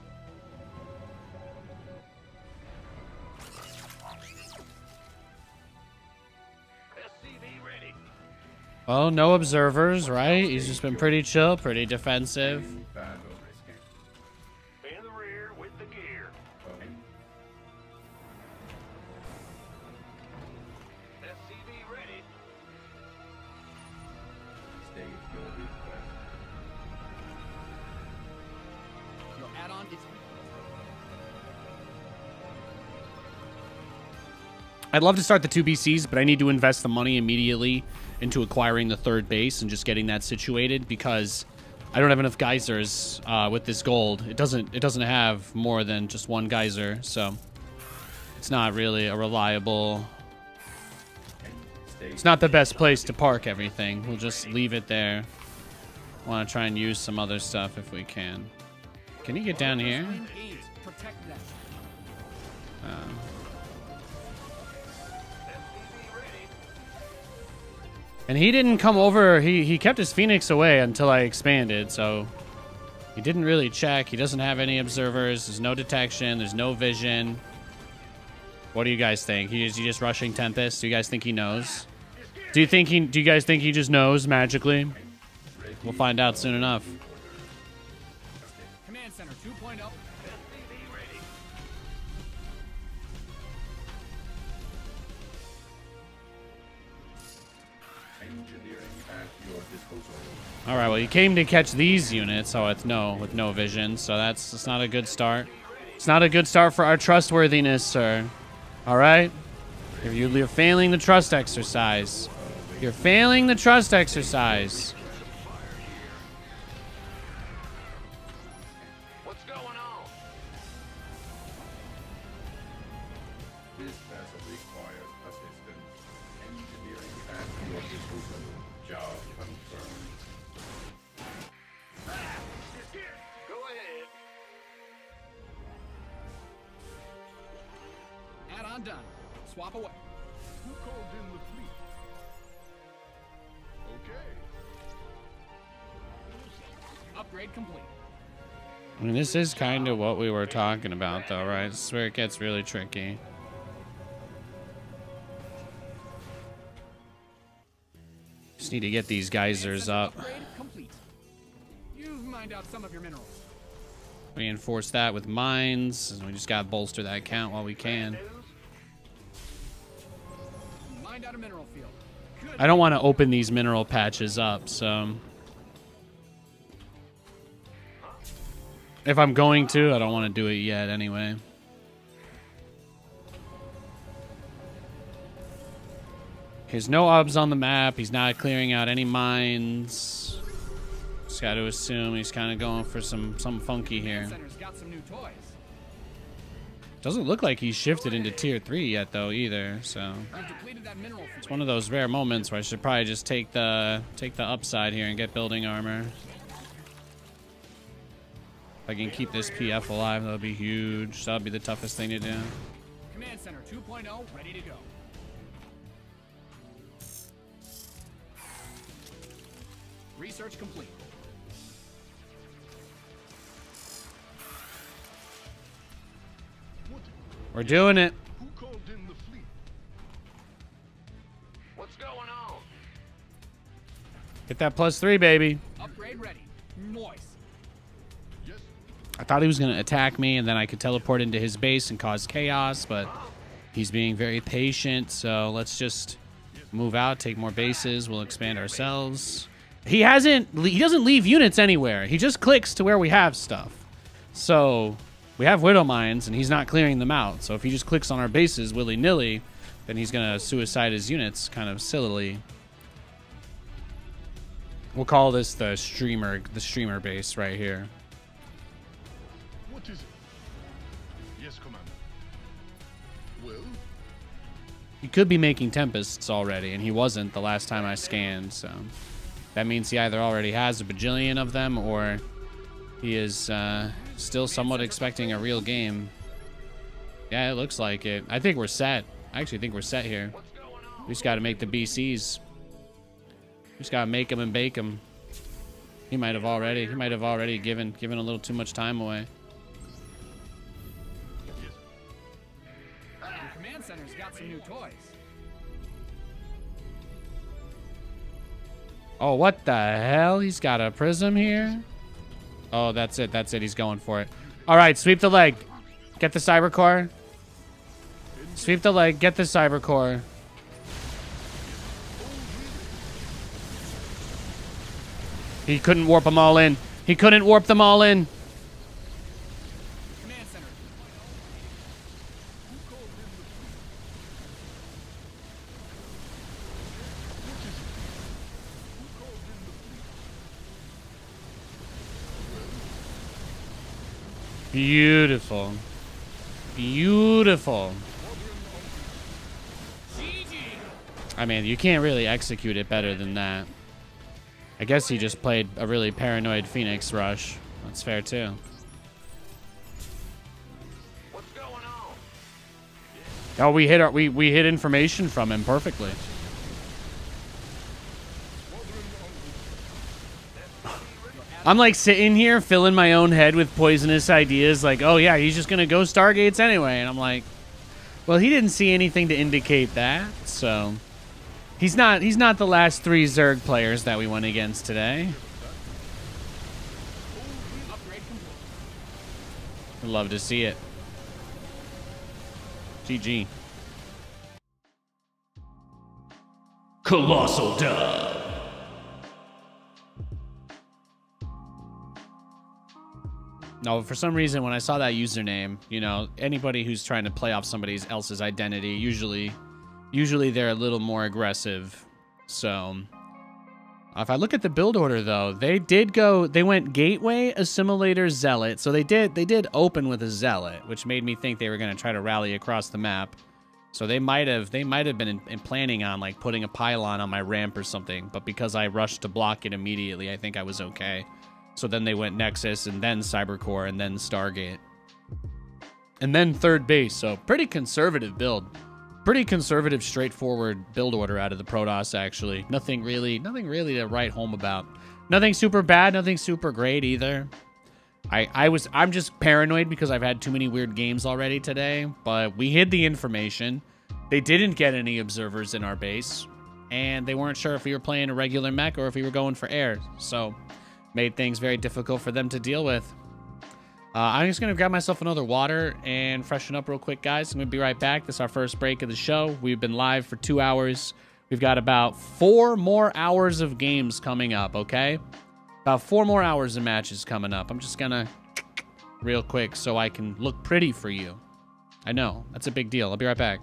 Well, no observers, right? He's just been pretty chill, pretty defensive. I'd love to start the two BCs, but I need to invest the money immediately into acquiring the third base and just getting that situated because I don't have enough geysers uh, with this gold. It doesn't it doesn't have more than just one geyser, so it's not really a reliable. It's not the best place to park everything. We'll just leave it there. Want to try and use some other stuff if we can. Can you get down here? Win And he didn't come over. He he kept his Phoenix away until I expanded, so he didn't really check. He doesn't have any observers. There's no detection. There's no vision. What do you guys think? He is he just rushing Tempest? Do you guys think he knows? Do you think he? Do you guys think he just knows magically? We'll find out soon enough. All right. Well, you came to catch these units, so with no with no vision. So that's that's not a good start. It's not a good start for our trustworthiness, sir. All right. If you- You're failing the trust exercise. You're failing the trust exercise. I mean, this is kind of what we were talking about, though, right? This is where it gets really tricky. Just need to get these geysers up. You've mined out some of your minerals. Reinforce that with mines. and We just gotta bolster that count while we can. Mined out a mineral field. Good. I don't want to open these mineral patches up, so. If I'm going to, I don't want to do it yet anyway. There's no obs on the map. He's not clearing out any mines. Just got to assume he's kind of going for some some funky here. Center's got some new toys. Doesn't look like he's shifted into tier three yet though either. So You've depleted that mineral field. it's one of those rare moments where I should probably just take the take the upside here and get building armor. If I can keep this PF alive, that'll be huge. That'll be the toughest thing to do. Command Center 2.0 ready to go. Research complete. We're doing it. Who called in the fleet? What's going on? Get that plus three, baby. Upgrade ready. Noise. I thought he was gonna attack me, and then I could teleport into his base and cause chaos, but He's being very patient, so let's just move out, take more bases. We'll expand ourselves. He hasn't. He doesn't leave units anywhere. He just clicks to where we have stuff. So we have widow mines, and he's not clearing them out. So if he just clicks on our bases willy nilly, then he's gonna suicide his units kind of sillily. We'll call this the streamer, the streamer base right here. He could be making tempests already, and he wasn't the last time I scanned. So that means he either already has a bajillion of them, or he is uh, still somewhat expecting a real game. Yeah, it looks like it. I think we're set. I actually think we're set here. We just got to make the BCs. We just got to make them and bake them. He might have already. He might have already given given a little too much time away. Oh, what the hell? He's got a prism here? Oh, that's it. That's it. He's going for it. All right, sweep the leg. Get the cyber core. Sweep the leg. Get the cyber core. He couldn't warp them all in. He couldn't warp them all in. Beautiful. Beautiful. I mean, you can't really execute it better than that. I guess he just played a really paranoid Phoenix rush. That's fair too. Oh, we hit our we we hit information from him perfectly. I'm like sitting here filling my own head with poisonous ideas like, "Oh yeah, he's just going to go stargates anyway." And I'm like, "Well, he didn't see anything to indicate that." So, he's not he's not the last 3 Zerg players that we went against today. I'd love to see it. GG. Colossal dub. No, for some reason, when I saw that username, you know, anybody who's trying to play off somebody else's identity, usually, usually they're a little more aggressive. So, if I look at the build order, though, they did go, they went Gateway, Assimilator, Zealot. So they did, they did open with a Zealot, which made me think they were going to try to rally across the map. So they might have, they might have been in, in planning on like putting a pylon on my ramp or something. But because I rushed to block it immediately, I think I was okay. So then they went Nexus and then Cybercore and then Stargate. And then third base. So pretty conservative build. Pretty conservative, straightforward build order out of the Protoss, actually. Nothing really, nothing really to write home about. Nothing super bad, nothing super great either. I, I was I'm just paranoid because I've had too many weird games already today, but we hid the information. They didn't get any observers in our base, and they weren't sure if we were playing a regular mech or if we were going for air. So made things very difficult for them to deal with. Uh, I'm just gonna grab myself another water and freshen up real quick, guys. I'm gonna be right back. This is our first break of the show. We've been live for two hours. We've got about four more hours of games coming up. Okay, about four more hours of matches coming up. I'm just gonna real quick so I can look pretty for you. I know that's a big deal. I'll be right back.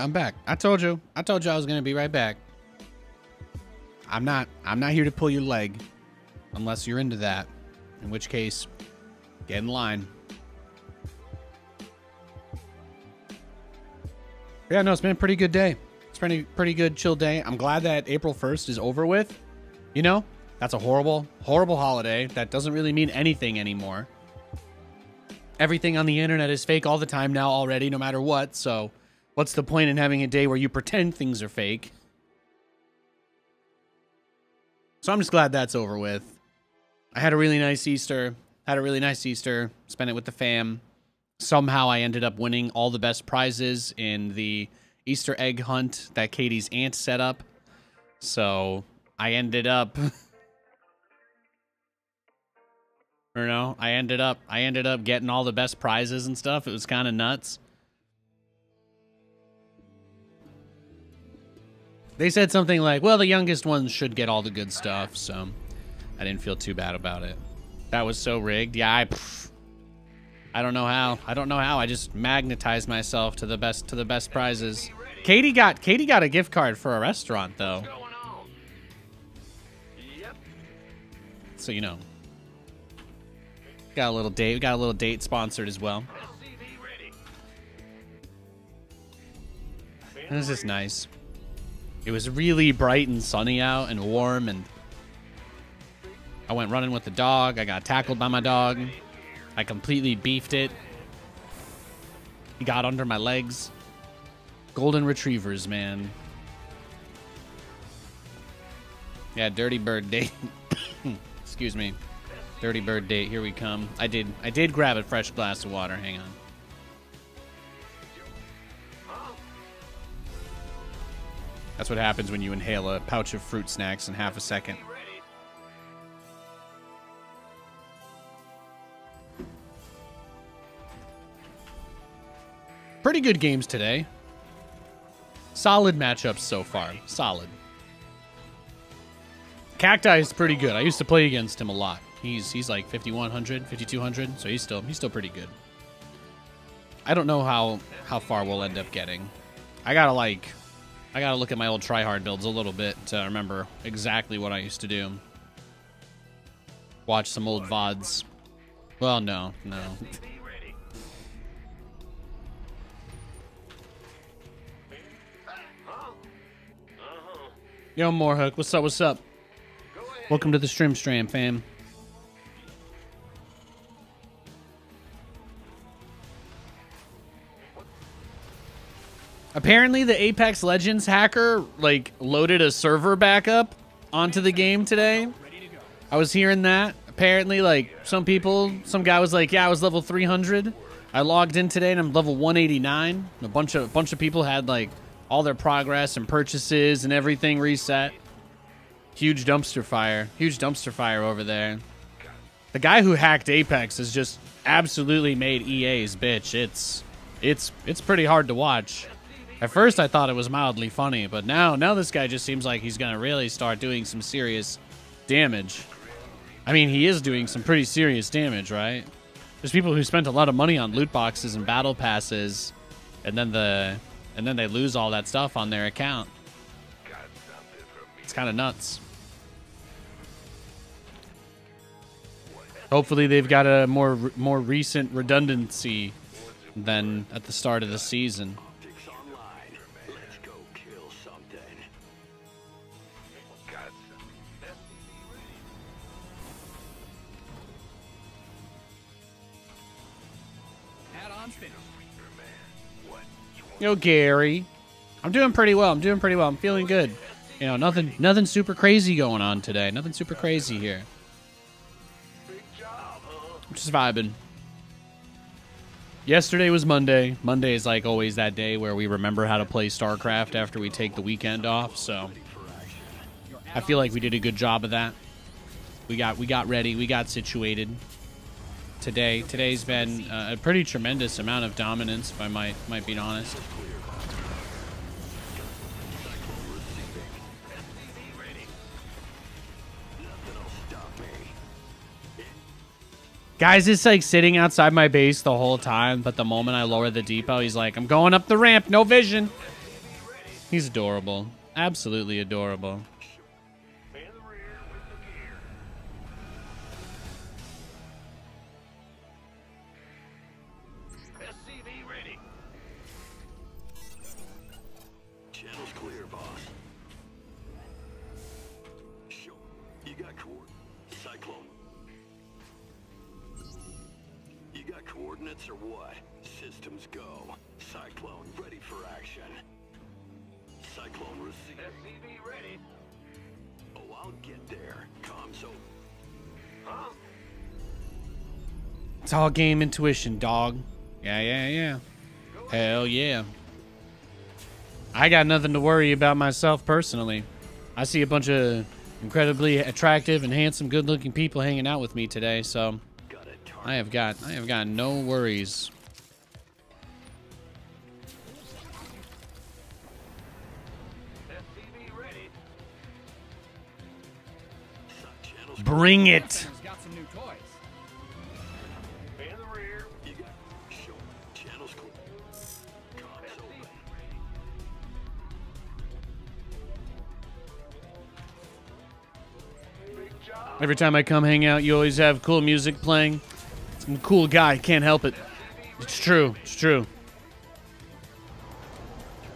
I'm back. I told you. I told you I was gonna be right back. I'm not. I'm not here to pull your leg, unless you're into that. In which case, get in line. Yeah, no, it's been a pretty good day. It's pretty pretty good chill day. I'm glad that April 1st is over with. You know, that's a horrible, horrible holiday that doesn't really mean anything anymore. Everything on the internet is fake all the time now already, no matter what. So, what's the point in having a day where you pretend things are fake? So I'm just glad that's over with. I had a really nice Easter. Had a really nice Easter. Spent it with the fam. Somehow I ended up winning all the best prizes in the Easter egg hunt that Katie's aunt set up. So I ended up or no, I ended up I ended up getting all the best prizes and stuff. It was kind of nuts. They said something like, "Well, the youngest ones should get all the good stuff," so I didn't feel too bad about it. That was so rigged. Yeah, I pff, I don't know how. I don't know how. I just magnetized myself to the best to the best prizes. Katie got Katie got a gift card for a restaurant though. Yep. So you know. Got a little date. We got a little date sponsored as well. This ready. It was just nice. It was really bright and sunny out and warm and I went running with the dog. I got tackled by my dog. I completely beefed it. He got under my legs. Golden retrievers, man. Yeah, dirty bird date. Excuse me. Dirty bird date. Here we come. I did I did grab a fresh glass of water. Hang on. That's what happens when you inhale a pouch of fruit snacks in half a second. Pretty good games today. Solid matchups so far. Solid. Cacti is pretty good. I used to play against him a lot. He's he's like 5100, 5200, so he's still he's still pretty good. I don't know how how far we'll end up getting. I got to like I got to look at my old tryhard builds a little bit to remember exactly what I used to do. Watch some old VODs. Well, no, no. Yo, Morehook, what's up? What's up? Welcome to the Stream Stream, fam. Apparently, the Apex Legends hacker like loaded a server backup onto the game today. I was hearing that. Apparently, like some people, some guy was like, "Yeah, I was level 300. I logged in today and I'm level 189." A bunch of a bunch of people had like all their progress and purchases and everything reset. Huge dumpster fire. Huge dumpster fire over there. The guy who hacked Apex has just absolutely made EA's bitch. It's it's it's pretty hard to watch. At first I thought it was mildly funny, but now now this guy just seems like he's to really start doing some serious damage. I mean, he is doing some pretty serious damage, right? There's people who spent a lot of money on loot boxes and battle passes and then the and then they lose all that stuff on their account. It's kind of nuts. Hopefully, they've got a more more recent redundancy than at the start of the season. Yo, Gary, I'm doing pretty well. I'm doing pretty well. I'm feeling good. You know, nothing nothing super crazy going on today. Nothing super crazy here. I'm just vibing. Yesterday was Monday. Monday is like always that day where we remember how to play StarCraft after we take the weekend off. So I feel like we did a good job of that. We got we got ready. We got situated. Today today's been uh, a pretty tremendous amount of dominance, if I might might be honest. Guys it's like sitting outside my base the whole time, but the moment I lower the depot, he's like, I'm going up the ramp, no vision. He's adorable. Absolutely adorable. It's all game intuition, dog. Yeah, yeah, yeah. Hell yeah. I got nothing to worry about myself personally. I see a bunch of incredibly attractive and handsome, good-looking people hanging out with me today, so Got a target. I have got I have got no worries. SCV ready. Channel's Bring it. Every time I come hang out, you always have cool music playing. I'm a cool guy, can't help it. It's true. It's true.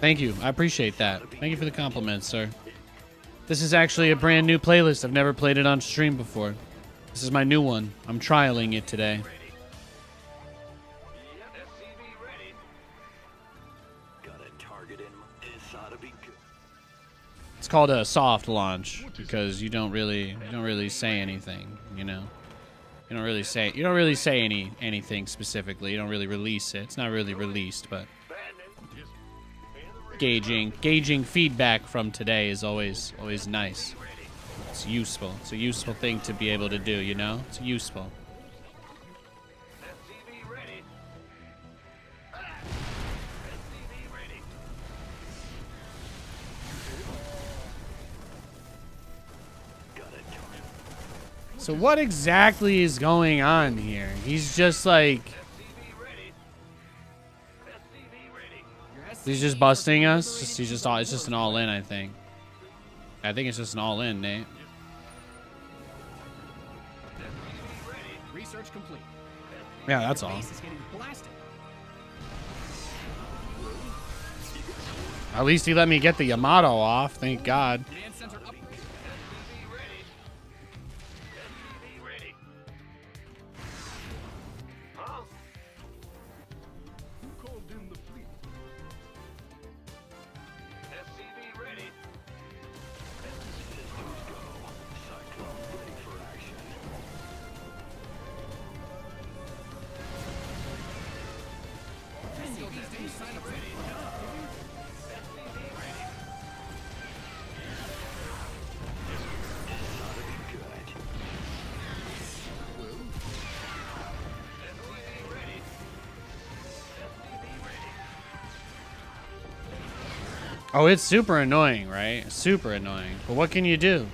Thank you. I appreciate that. Thank you for the compliment, sir. This is actually a brand new playlist. I've never played it on stream before. This is my new one. I'm trialing it today. Called a soft launch because you don't really you don't really say anything, you know. You don't really say you don't really say any anything specifically. You don't really release it. It's not really released, but gauging gauging feedback from today is always always nice. It's useful. It's a useful thing to be able to do, you know? It's useful. So what exactly is going on here? He's just like SCV ready. SCV ready. Your SCV he's just busting us. Just he's just all it's just an all in, I think. I think it's just an all in, Nate. Research complete. Yeah, that's all. base is getting blasted. At least he let me get the Yamato off, thank God. Oh, it's super annoying, right? Super annoying. But what can you do?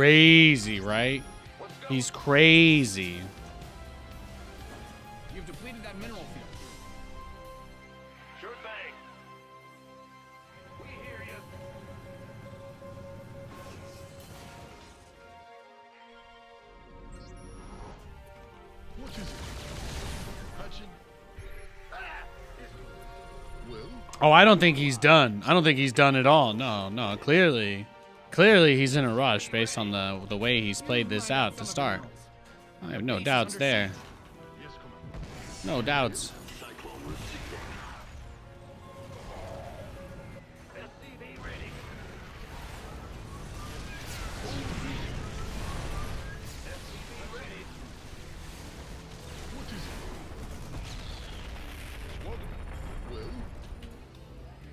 Crazy, right? He's crazy. You've depleted that mineral field. Sure thing. We hear you. What is it? Hutchin? Ah! Well, Oh, I don't think he's done. I don't think he's done at all. No, no. Clearly, Clearly, he's in a rush based on the the way he's played this out to start. I have no doubts there. No doubts.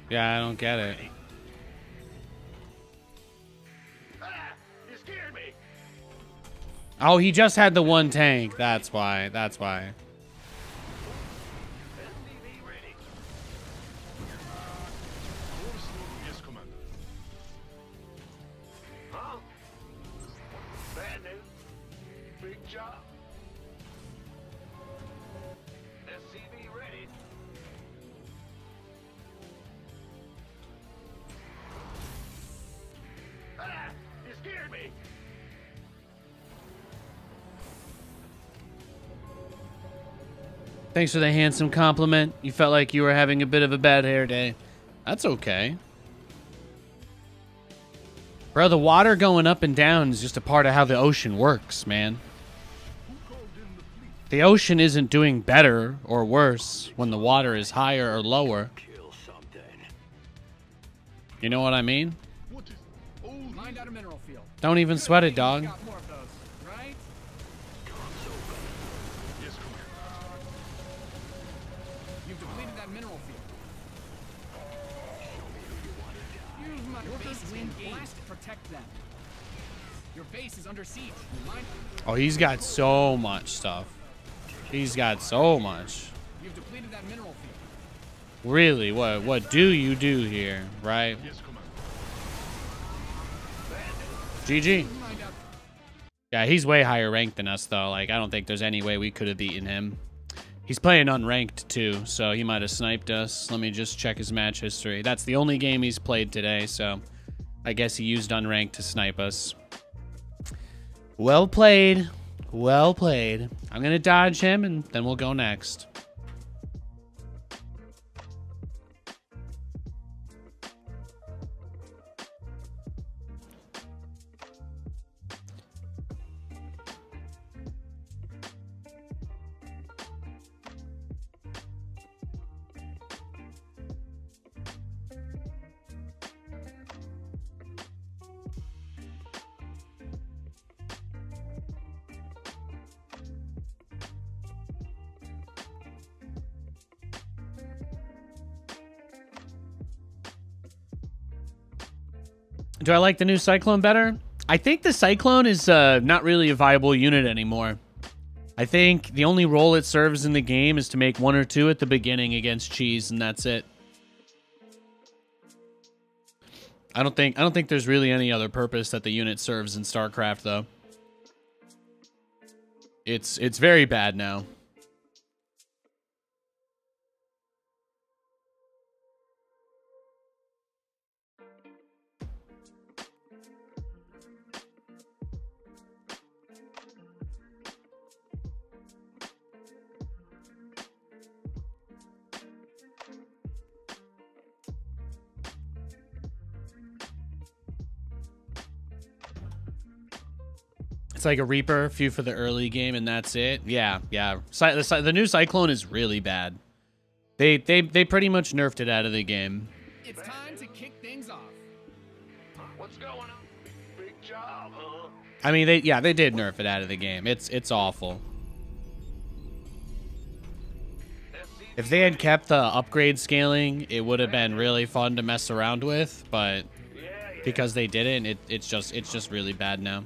Yeah, I don't get it. Oh, he just had the one tank. That's why. That's why. Thanks for the handsome compliment. You felt like you were having a bit of a bad hair day. That's okay. Bro, the water going up and down is just a part of how the ocean works, man. The ocean isn't doing better or worse when the water is higher or lower. You know what I mean? What is? Mind out a mineral field. Don't even sweat it, dog. He's got so much stuff. He's got so much. You've depleted that mineral field. Really, what what do you do here, right? Yes. GG. Yeah, he's way higher ranked than us though. Like I don't think there's any way we could have beaten him. He's playing unranked too, so he might have sniped us. Let me just check his match history. That's the only game he's played today, so I guess he used unranked to snipe us. Well played. Well played. I'm gonna dodge him and then we'll go next. Do I like the new Cyclone better? I think the Cyclone is uh, not really a viable unit anymore. I think the only role it serves in the game is to make one or two at the beginning against cheese, and that's it. I don't think I don't think there's really any other purpose that the unit serves in StarCraft though. It's it's very bad now. Like a Reaper, few for the early game, and that's it. Yeah, yeah. Cy- the, the new Cyclone is really bad. They they they pretty much nerfed it out of the game. It's time to kick things off. What's going on? Big job, huh? I mean, they yeah they did nerf it out of the game. It's it's awful. If they had kept the upgrade scaling, it would have been really fun to mess around with. But Yeah, yeah. because they didn't, it it's just it's just really bad now.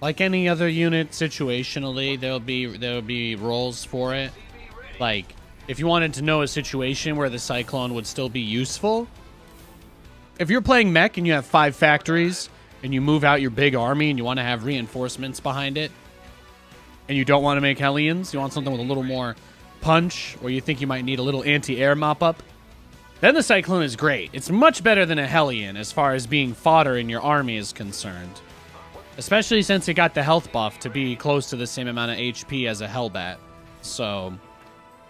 Like any other unit, situationally, there'll be there'll be roles for it. Like, if you wanted to know a situation where the Cyclone would still be useful, if you're playing mech and you have five factories and you move out your big army and you want to have reinforcements behind it, and you don't want to make Hellions, you want something with a little more punch, or you think you might need a little anti-air mop-up, then the Cyclone is great. It's much better than a Hellion as far as being fodder in your army is concerned. Especially since it got the health buff to be close to the same amount of HP as a Hellbat. So,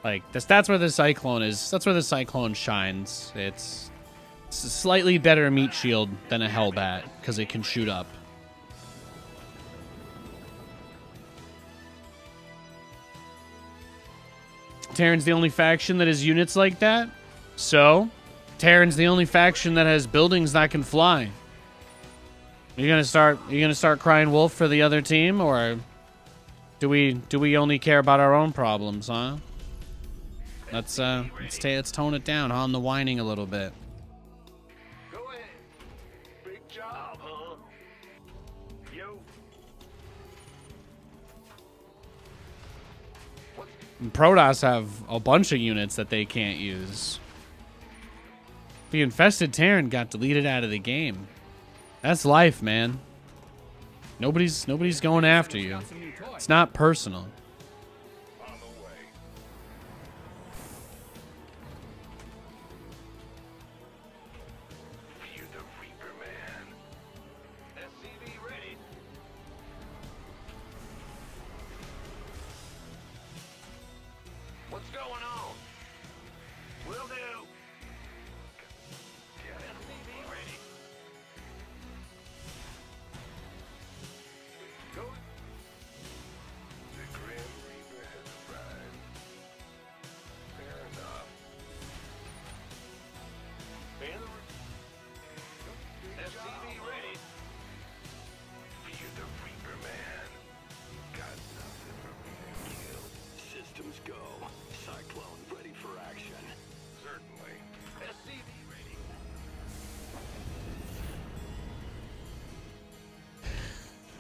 like, that's, where the Cyclone is. That's where the Cyclone shines. It's, it's a slightly better meat shield than a Hellbat because it can shoot up. Terran's the only faction that has units like that. So, Terran's the only faction that has buildings that can fly. You gonna start? You gonna start crying wolf for the other team, or do we do we only care about our own problems, huh? Let's uh let's let's tone it down, huh? On the whining a little bit. Go ahead. Big job, huh? Yo. Protoss have a bunch of units that they can't use. The infested Terran got deleted out of the game. That's life, man. Nobody's nobody's going after you. It's not personal.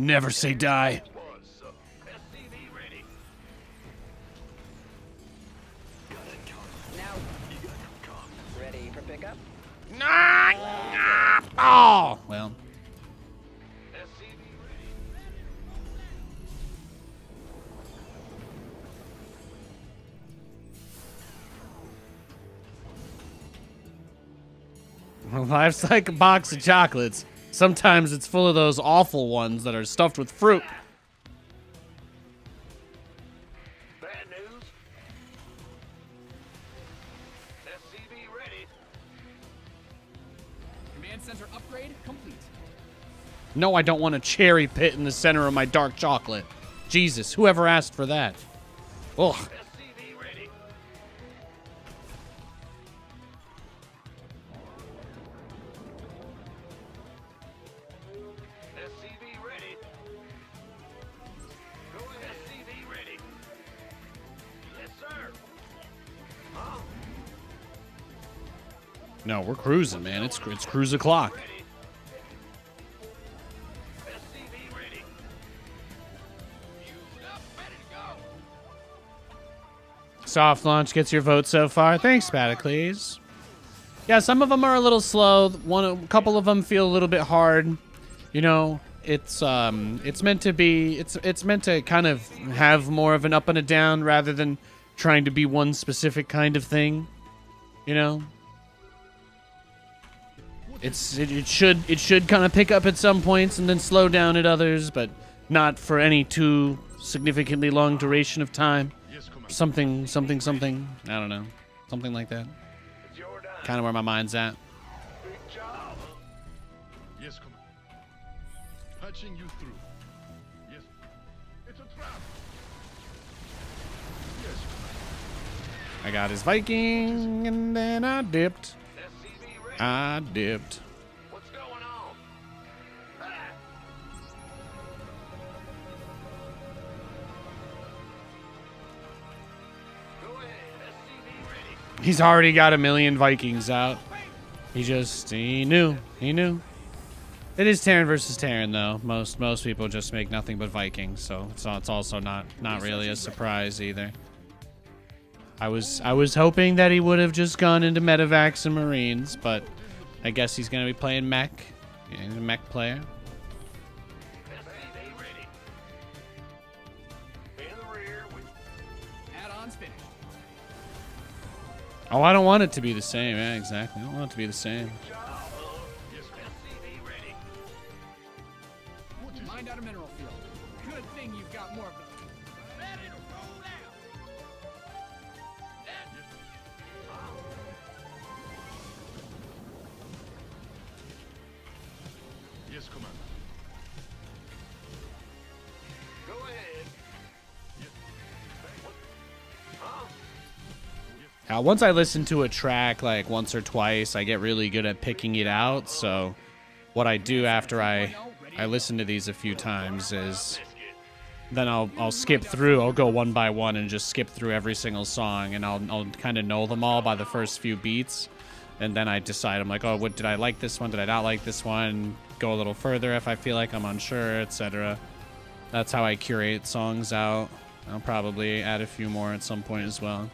ready say die. Oh well. Like a box of chocolates. Sometimes it's full of those awful ones that are stuffed with fruit. Bad news. SCV ready. Command center upgrade complete. No, I don't want a cherry pit in the center of my dark chocolate. Jesus, whoever asked for that? Ugh. No, we're cruising, man. It's it's cruise o'clock. Soft launch gets your vote so far. Thanks, Spadicles. Yeah, some of them are a little slow. One, a couple of them feel a little bit hard. You know, it's um, it's meant to be. It's it's meant to kind of have more of an up and a down rather than trying to be one specific kind of thing. You know, it's it, it should it should kind of pick up at some points and then slow down at others, but not for any too significantly long duration of time something something something i don't know something like that It's your time. kind of where my mind's at. Yes, Patching you through. Yes. It's a trap. Yes, I got his Viking, and then I dipped. SCV ready. I dipped. What's going on? Ah! Go ahead. He's already got a million Vikings out. He just he knew. He knew. It is Terran versus Terran though. Most most people just make nothing but Vikings, so it's, it's also not not really a surprise either. I was I was hoping that he would have just gone into Medivacs and Marines, but I guess he's gonna be playing mech. He's a mech player. Oh, I don't want it to be the same. Yeah, exactly. I don't want it to be the same. Now, once I listen to a track like once or twice, I get really good at picking it out. So, what I do after I I listen to these a few times is then I'll I'll skip through. I'll go one by one and just skip through every single song, and I'll I'll kind of know them all by the first few beats, and then I decide. I'm like, oh, what did I like this one? Did I not like this one? Go a little further if I feel like I'm unsure, etc. That's how I curate songs out. I'll probably add a few more at some point as well.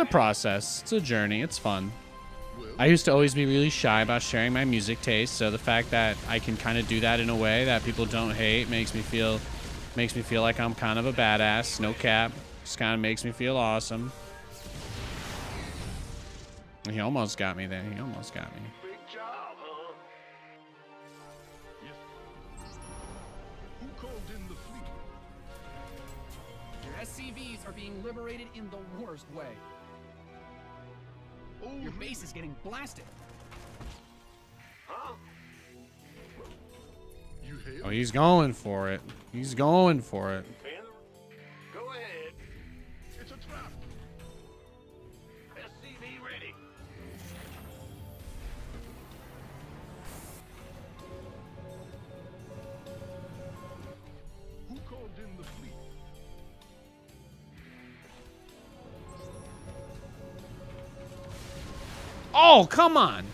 A process. It's a journey. It's fun. I used to always be really shy about sharing my music taste, so the fact that I can kind of do that in a way that people don't hate makes me feel makes me feel like I'm kind of a badass. No cap. Just kind of makes me feel awesome. He almost got me there. He almost got me. SCVs are being liberated in the worst way. Oh, Your base is getting blasted. Huh? you? Oh, he's going for it. He's going for it. Oh, come on.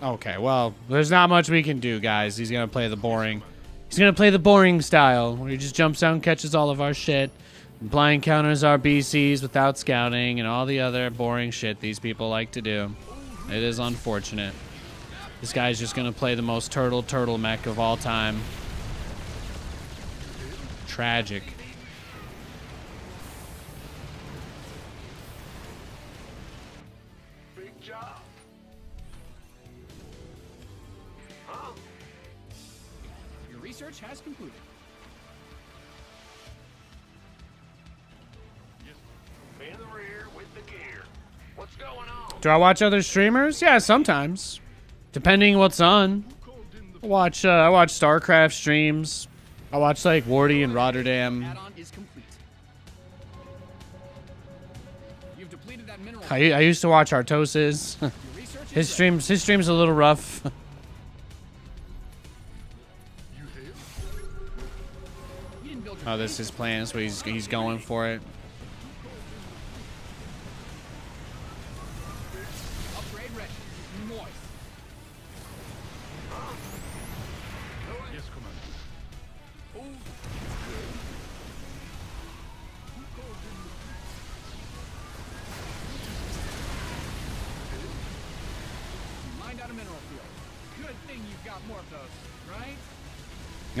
Okay, well, there's not much we can do, guys. He's gonna play the boring. He's gonna play the boring style, where he just jumps out and catches all of our shit, blind counters our BCs without scouting, and all the other boring shit these people like to do. It is unfortunate. This guy's just gonna play the most turtle turtle mech of all time. Tragic. Do I watch other streamers? Yeah, sometimes. Depending what's on. Who called in the I watch uh, I watch StarCraft streams. I watch like Wardy and Rotterdam. Add-on is complete. You've depleted that mineral. I, I used to watch Artosis. Your research is his streams his streams a little rough. You hail? You didn't build your oh, this is his plan, so he's he's going for it.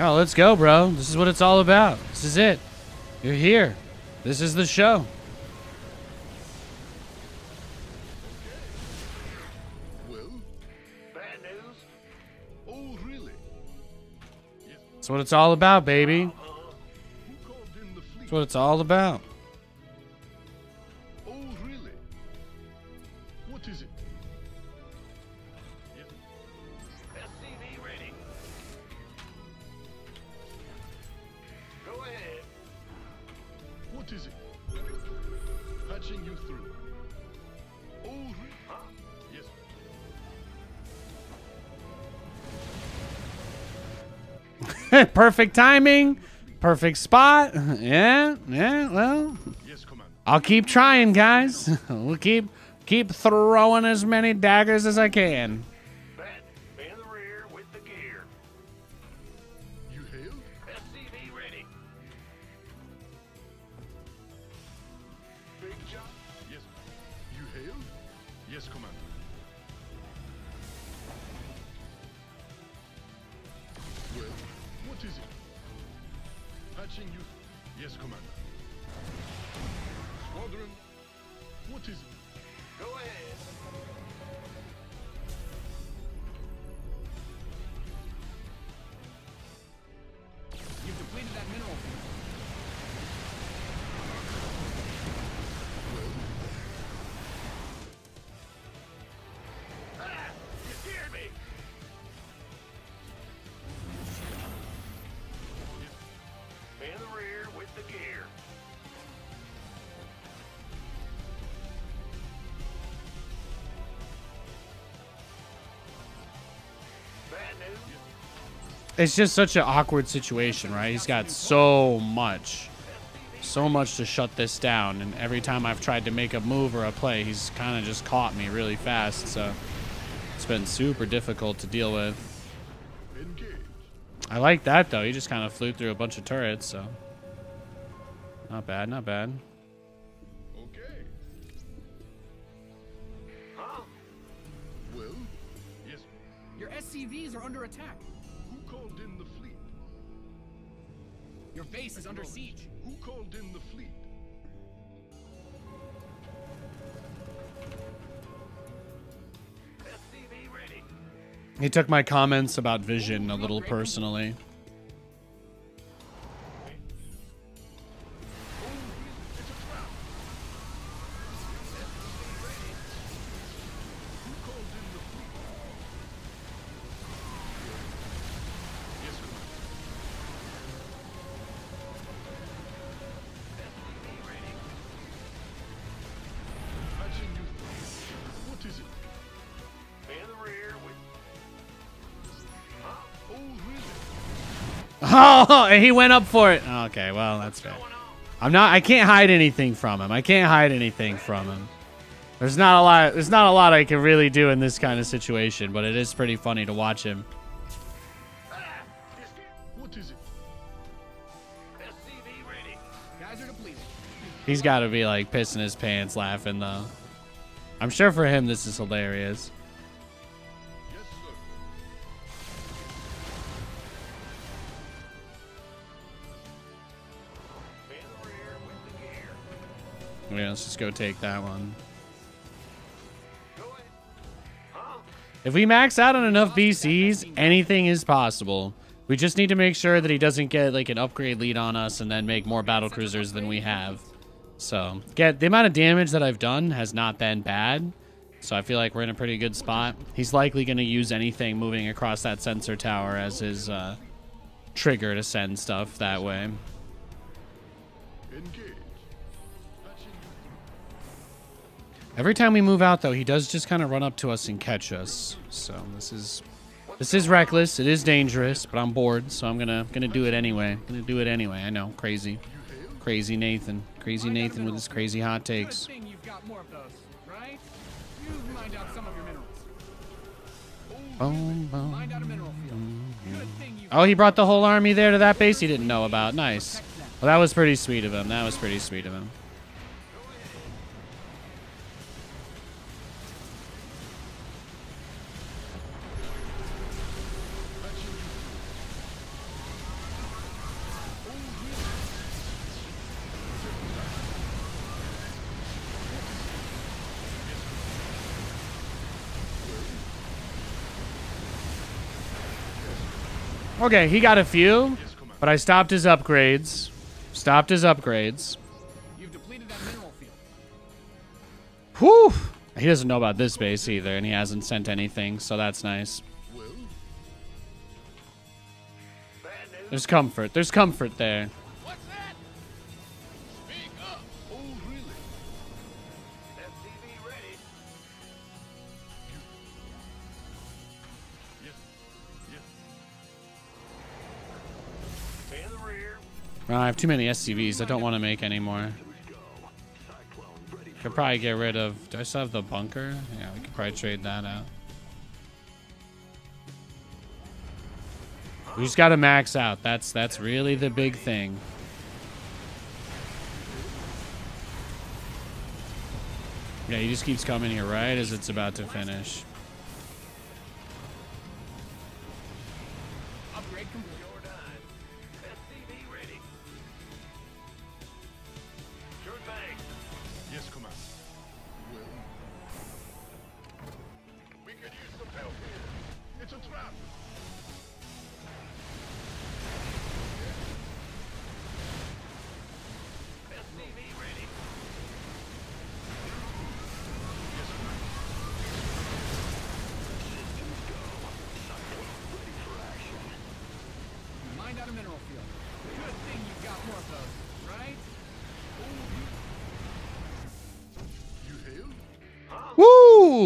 Oh, let's go, bro. This is what it's all about. This is it. You're here. This is the show. Well, Bad news? oh, really? Yes. That's what it's all about, baby. Uh-huh. Who called in the fleet? That's what it's all about. Perfect timing. Perfect spot. Yeah, yeah, well, Yes. I'll keep trying, guys. we'll keep keep throwing as many daggers as I can. It's just such an awkward situation, right? He's got so much, so much to shut this down, and every time I've tried to make a move or a play, he's kind of just caught me really fast. So it's been super difficult to deal with. I like that though. He just kind of flew through a bunch of turrets, so not bad, not bad. Okay. Huh? Well, yes. Your SCVs are under attack. Your base is under siege. Who called in the fleet? He took my comments about Vision a little personally. Oh, and he went up for it. Okay, well that's fair. I'm not. I can't hide anything from him. I can't hide anything from him. There's not a lot. There's not a lot I can really do in this kind of situation, but it is pretty funny to watch him. What is it? SCV ready. Guys are depleted. He's got to be like pissing his pants laughing though. I'm sure for him this is hilarious. Yeah, let's just go take that one. If we max out on enough BCs, anything is possible. We just need to make sure that he doesn't get like an upgrade lead on us and then make more battle cruisers than we have. So, get the amount of damage that I've done has not been bad. So I feel like we're in a pretty good spot. He's likely going to use anything moving across that sensor tower as his uh, trigger to send stuff that way. Every time we move out, though, he does just kind of run up to us and catch us. So this is this is reckless. It is dangerous, but I'm bored, so I'm gonna gonna do it anyway. Gonna do it anyway. I know, crazy, crazy Nathan, crazy Mined out a Nathan with his crazy hot takes. thing you've got more of those, right? You've mined out some of your minerals. Boom, boom. Mined out a mineral field. Good thing you've Oh, he brought the whole army there to that base he didn't know about. Nice. Well, that was pretty sweet of him. That was pretty sweet of him. Okay, he got a few, but I stopped his upgrades. Stopped his upgrades. You've depleted that mineral field. Whew! He doesn't know about this base either, and he hasn't sent anything, so that's nice. Well, Bad news. There's comfort. There's comfort there. I have too many SCVs. I don't want to make any more. Could probably get rid of. Do I still have the bunker? Yeah, we could probably trade that out. We just gotta max out. That's that's really the big thing. Yeah, he just keeps coming here right as it's about to finish.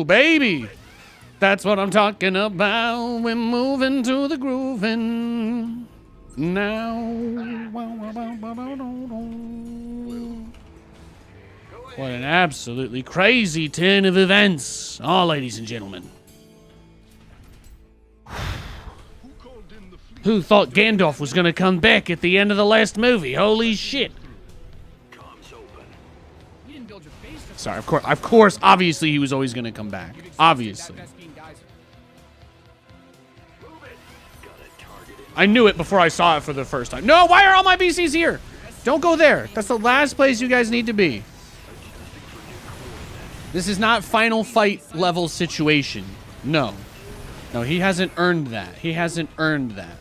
Baby! That's what I'm talking about. We're moving to the grooving now. What an absolutely crazy turn of events. Oh, ladies and gentlemen. Who thought Gandalf was going to come back at the end of the last movie? Holy shit. Sorry, of course, of course, obviously he was always going to come back. Obviously. I knew it before I saw it for the first time. No, why are all my BCs here? Don't go there. That's the last place you guys need to be. This is not final fight level situation. No. No, he hasn't earned that. He hasn't earned that.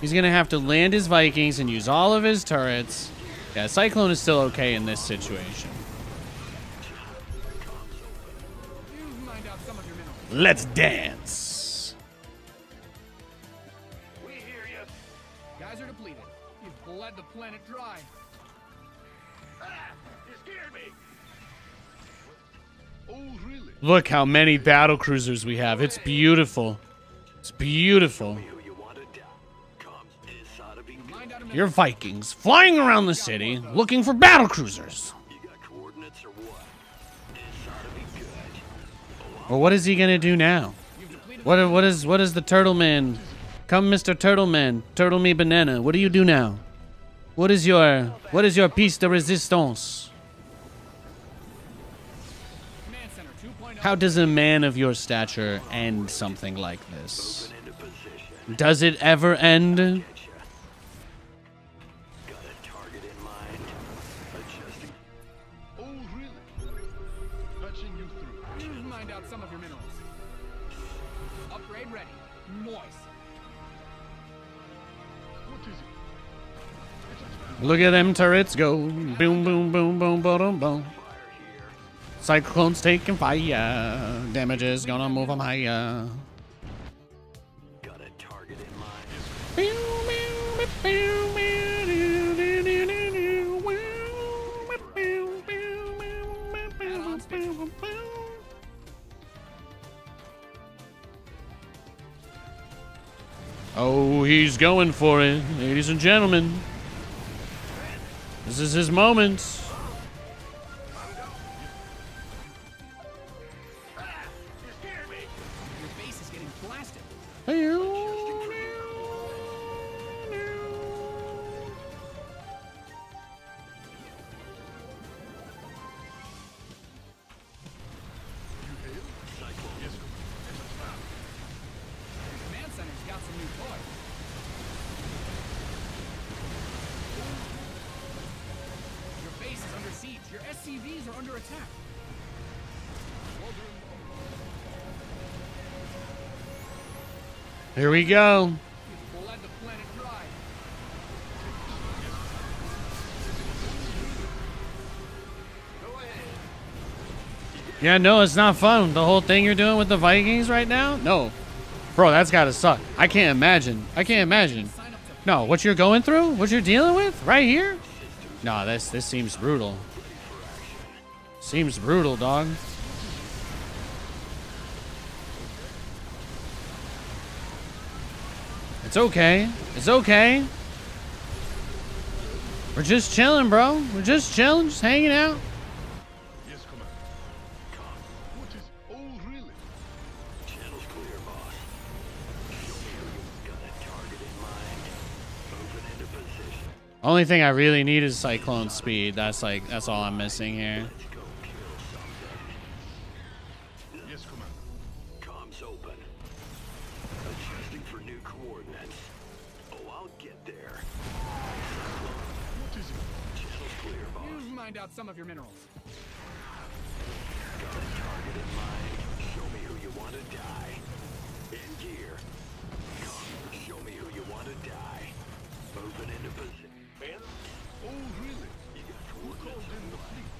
He's going to have to land his Vikings and use all of his turrets. Yeah, Cyclone is still okay in this situation. Let's dance. We hear you. Guys are depleted. You've bled the planet dry. Ah! You scared me. Oh, really? Look how many battle cruisers we have. It's beautiful. It's beautiful. You wanted? Comms. This ought to be good. Mined out a mineral Your Vikings flying around the city looking for battle cruisers. Well, what is he gonna do now? What what is what is the Turtle Man? Come, Mr. Turtle Man, turtle me banana. What do you do now? What is your what is your piece de resistance? Command Center. 2.0. How does a man of your stature end something like this? Does it ever end? Look at them turrets go. Boom, boom, boom, boom, boom, boom. Cyclone's taking fire. Damage is gonna move them higher. Got a target in mind. Oh, he's going for it, ladies and gentlemen. This is his moment. Here we go. You've bled the planet dry. Yeah, no, it's not fun. The whole thing you're doing with the Vikings right now? No. Bro, that's gotta suck. I can't imagine. I can't imagine. To No, what you're going through? What you're dealing with? Right here? No, this this seems brutal. Seems brutal, dog. It's okay. It's okay. We're just chilling, bro. We're just chilling, just hanging out. Yes, Commander. What is... Really? Channel's clear, boss. Show me you've got a target in mind. Moving into position. Only thing I really need is cyclone speed. That's like that's all I'm missing here. Of your minerals. Got a target in mind. Show me who you want to die. In gear. Come, show me who you want to die. Moving into position. Man, Oh, really? you got Who called coordinates. in the fleet?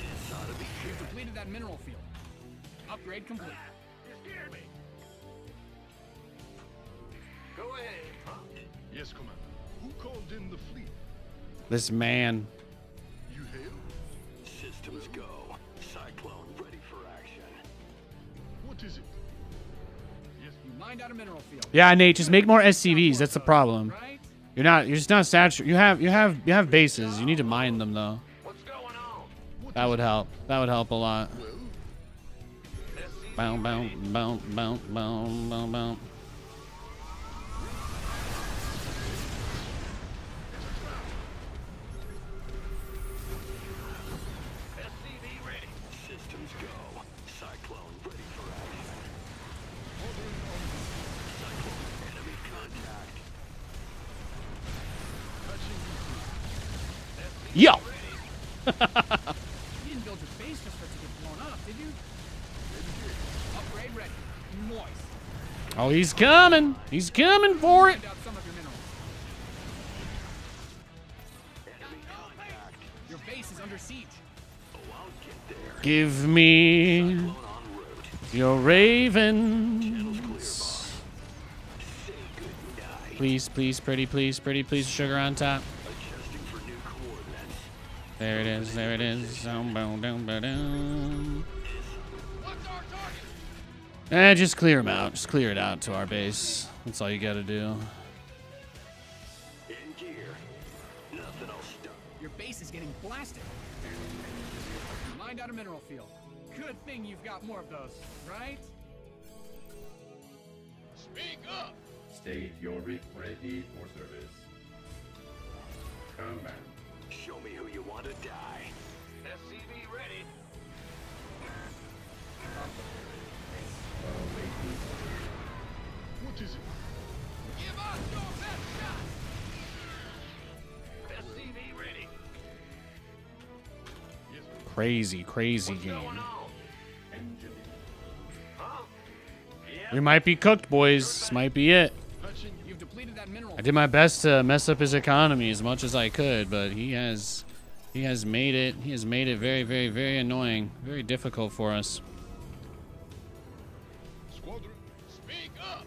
This ought to be You've good. depleted that mineral field. Upgrade complete. Ah, you scared me. Go ahead. Yes, Commander. Who called in the fleet? This man. Yeah, Nate, just make more SCVs. That's the problem. You're not. You're just not saturated. You have. You have. You have bases. You need to mine them though. That would help. That would help a lot. Bow, bow, bow, bow, bow, bow, bow. Yo. You didn't build your base just for it to get blown up, did you? Upgrade ready. Moist. Oh, he's coming. He's coming for it. Mined out some of your minerals. Enemy contact. Your base is under siege. Oh, I'll get there. Give me Cyclone en route. your ravens. Please, please, pretty, please, pretty, please, sugar on top. There it is. There it is. Eh, just clear them out. Just clear it out to our base. That's all you gotta do. In gear. Nothing will stop. Your base is getting blasted. You mined out a mineral field. Good thing you've got more of those, right? Speak up! State you're re- ready for service. Command. Show me who you want to die. SCV ready. What is it? Give us your best shot! SCV ready. Yes, Crazy, crazy game. Going on? engineering. Huh? Yeah. We might be cooked, boys. This might be it. patching you. You've depleted that mineral I did my best to mess up his economy as much as I could, but he has he has made it he has made it very, very, very annoying. Very difficult for us. Squadron. Speak up!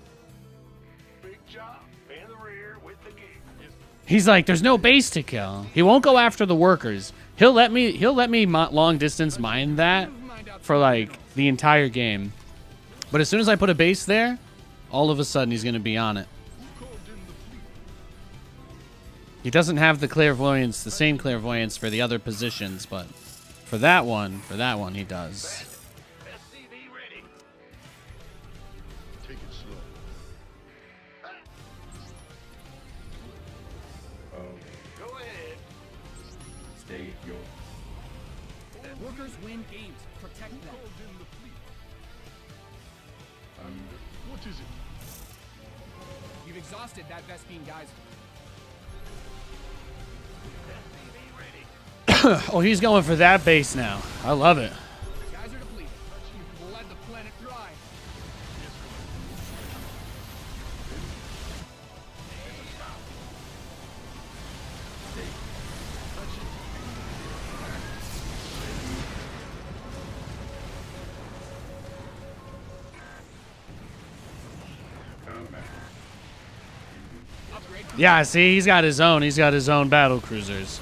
Big job. In the rear with the. Yes, He's like, there's no base to kill. He won't go after the workers. He'll let me he'll let me long distance mine that You've mined out for like the entire game. But as soon as I put a base there, all of a sudden he's gonna be on it. He doesn't have the clairvoyance, the same clairvoyance for the other positions, but for that one, for that one he does. Oh, he's going for that base now. I love it. Yeah, see, he's got his own. He's got his own battle cruisers.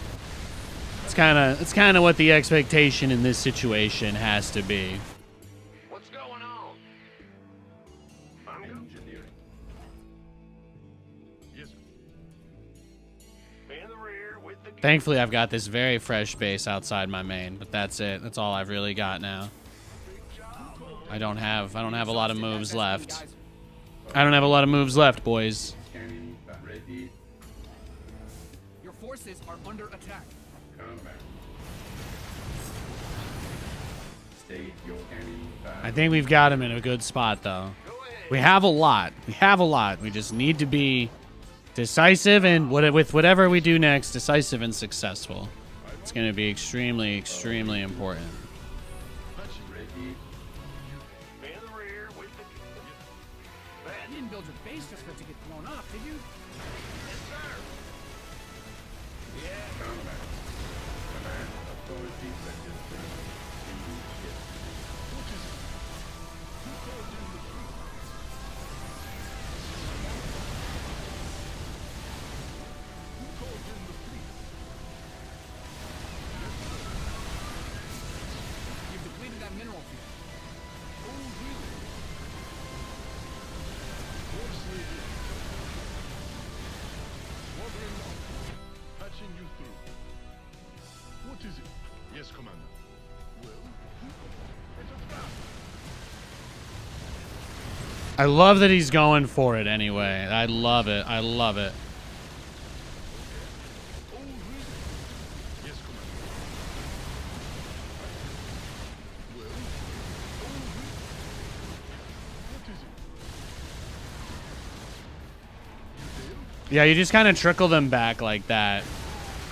It's kind of it's kind of what the expectation in this situation has to be. What's going on? I'm good. Engineering. Yes, In the rear with the Thankfully, I've got this very fresh base outside my main, but that's it. That's all I've really got now. I don't have I don't have a lot of moves left. I don't have a lot of moves left, boys. Scanning back. Ready. Your forces are under attack. I think we've got him in a good spot though. We have a lot. We have a lot. We just need to be decisive and with whatever we do next, decisive and successful. It's going to be extremely, extremely important. I love that he's going for it anyway. I love it. I love it. Yeah, you just kind of trickle them back like that.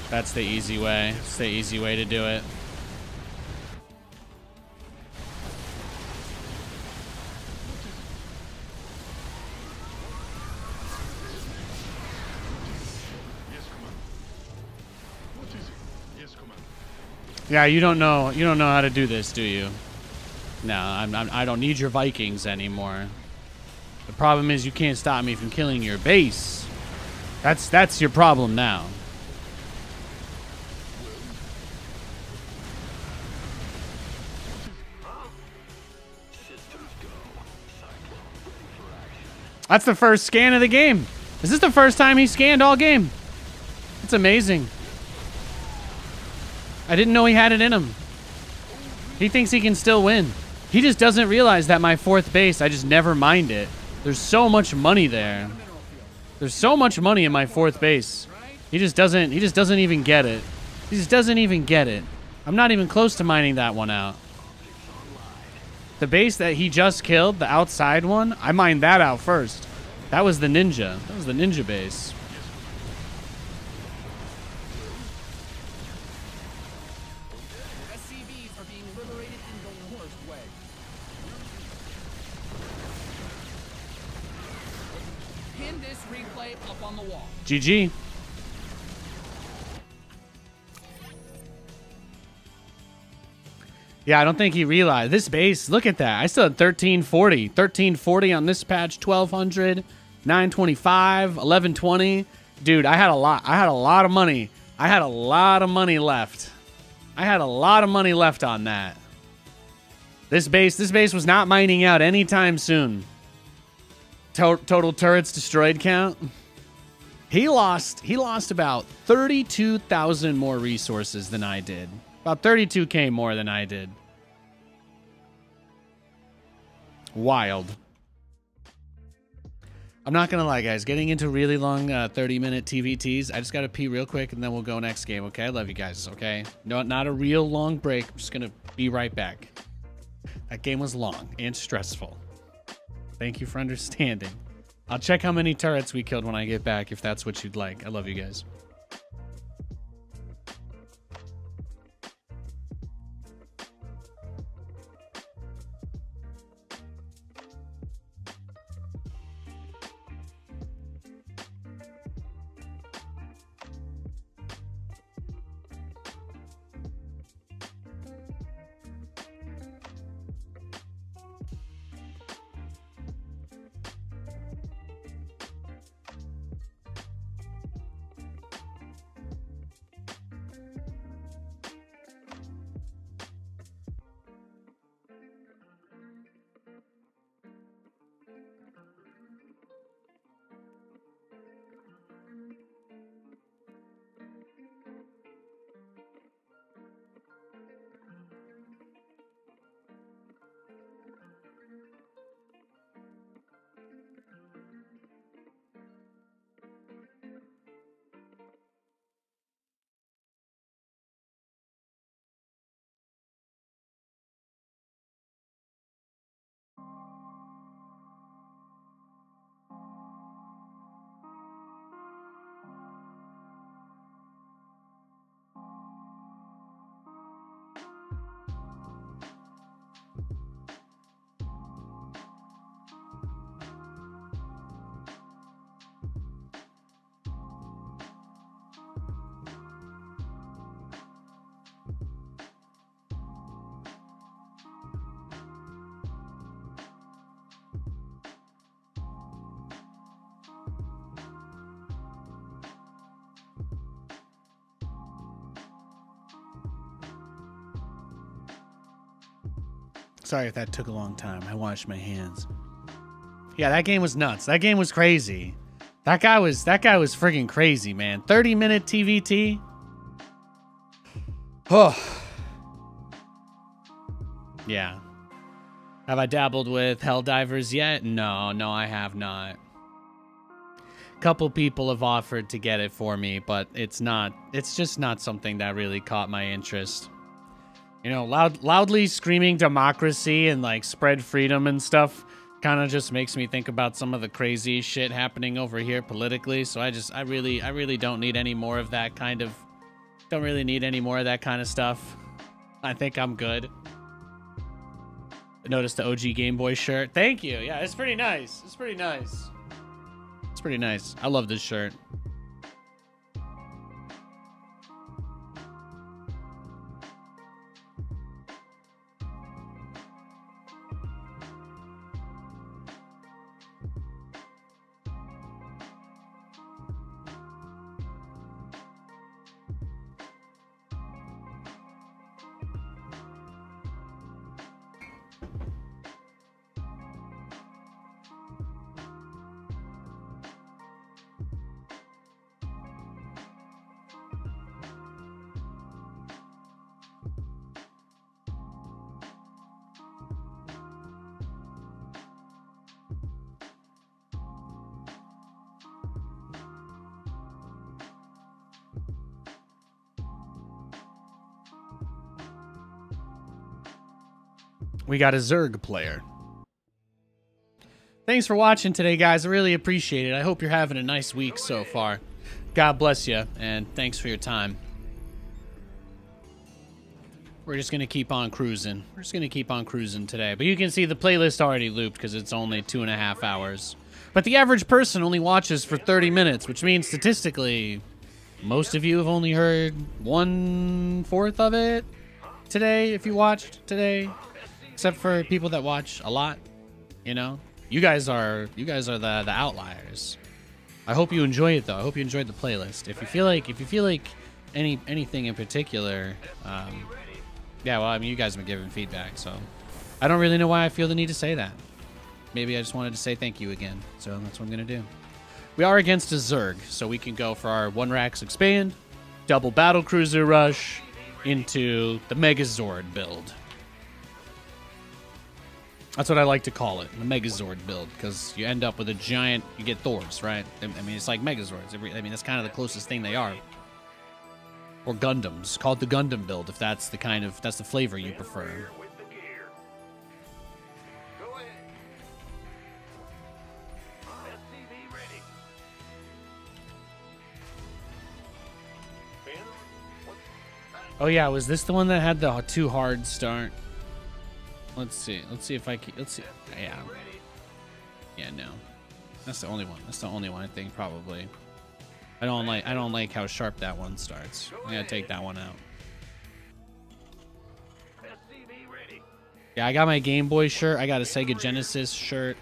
That's the easy way. It's the easy way to do it. Yeah, you don't know. You don't know how to do this, do you? No, I'm, I'm, I don't need your Vikings anymore. The problem is you can't stop me from killing your base. That's that's your problem now. That's the first scan of the game. Is this the first time he scanned all game? It's amazing. I didn't know he had it in him. He thinks he can still win. He just doesn't realize that my fourth base, I just never mined it. There's so much money there. There's so much money in my fourth base. He just doesn't he just doesn't even get it. He just doesn't even get it. I'm not even close to mining that one out. The base that he just killed, the outside one, I mined that out first. That was the ninja. That was the ninja base. GG. Yeah, I don't think he realized this base. Look at that. I still had 1340. 1340 on this patch, 1200, 925, 1120. Dude, I had a lot. I had a lot of money. I had a lot of money left. I had a lot of money left on that. This base, this base was not mining out anytime soon. To- total turrets destroyed count. He lost he lost about 32,000 more resources than I did. About 32k more than I did. Wild. I'm not going to lie guys, getting into really long uh, 30 minute TVTs. I just got to pee real quick and then we'll go next game, okay? I love you guys, okay? No not a real long break. I'm just going to be right back. That game was long and stressful. Thank you for understanding. I'll check how many turrets we killed when I get back if that's what you'd like. I love you guys. Sorry if that took a long time. I washed my hands. Yeah, that game was nuts. That game was crazy. That guy was that guy was friggin' crazy, man. 30 minute TVT. Oh. Yeah. Have I dabbled with Helldivers yet? No, no, I have not. Couple people have offered to get it for me, but it's not it's just not something that really caught my interest. You know, loud loudly screaming democracy and like spread freedom and stuff kind of just makes me think about some of the crazy shit happening over here politically. So I just I really I really don't need any more of that kind of don't really need any more of that kind of stuff. I think I'm good. Notice the OG Game Boy shirt. Thank you. Yeah, it's pretty nice. It's pretty nice. It's pretty nice. I love this shirt. We got a Zerg player. Thanks for watching today, guys. I really appreciate it. I hope you're having a nice week so far. God bless you, and thanks for your time. We're just going to keep on cruising. We're just going to keep on cruising today. But you can see the playlist already looped because it's only two and a half hours. But the average person only watches for 30 minutes, which means statistically, most of you have only heard one fourth of it today if you watched today except for people that watch a lot you know? You guys are you guys are the the outliers. I hope you enjoy it though. I hope you enjoyed the playlist. If you feel like if you feel like any anything in particular um yeah well i mean you guys have been giving feedback so i don't really know why i feel the need to say that. Maybe i just wanted to say thank you again. So that's what i'm gonna do. We are against a zerg so we can go for our one racks expand double battle cruiser rush into the megazord build that's what I like to call it, the Megazord build, because you end up with a giant. You get Thors, right? I mean, it's like Megazords. I mean, that's kind of the closest thing they are. Or Gundams. Call it the Gundam build if that's the kind of that's the flavor you prefer. Oh yeah, was this the one that had the too hard start? Let's see. Let's see if I can. Let's see. Yeah. Yeah. No. That's the only one. That's the only one I think probably. I don't like. I don't like how sharp that one starts. I gotta take that one out. Yeah, I got my Game Boy shirt. I got a Sega Genesis shirt.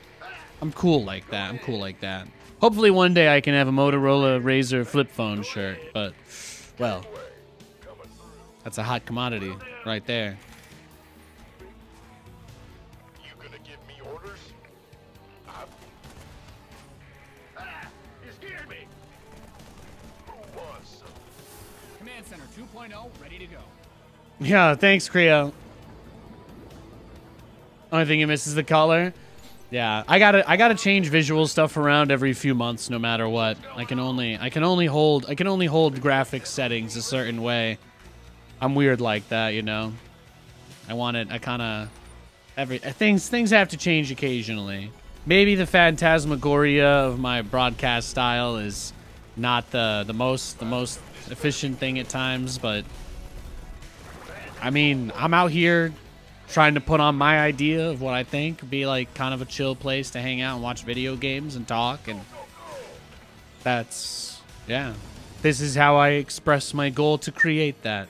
I'm cool like that. I'm cool like that. Hopefully one day I can have a Motorola Razr flip phone shirt, but well, that's a hot commodity right there. Yeah, thanks, Creo. Only thing you miss is the color. Yeah, I gotta I gotta change visual stuff around every few months, no matter what. I can only I can only hold I can only hold graphics settings a certain way. I'm weird like that, you know. I want it. I kind of every uh, things things have to change occasionally. Maybe the phantasmagoria of my broadcast style is not the the most the most efficient thing at times, but I mean, I'm out here trying to put on my idea of what I think be like kind of a chill place to hang out and watch video games and talk and that's yeah. This is how I express my goal to create that.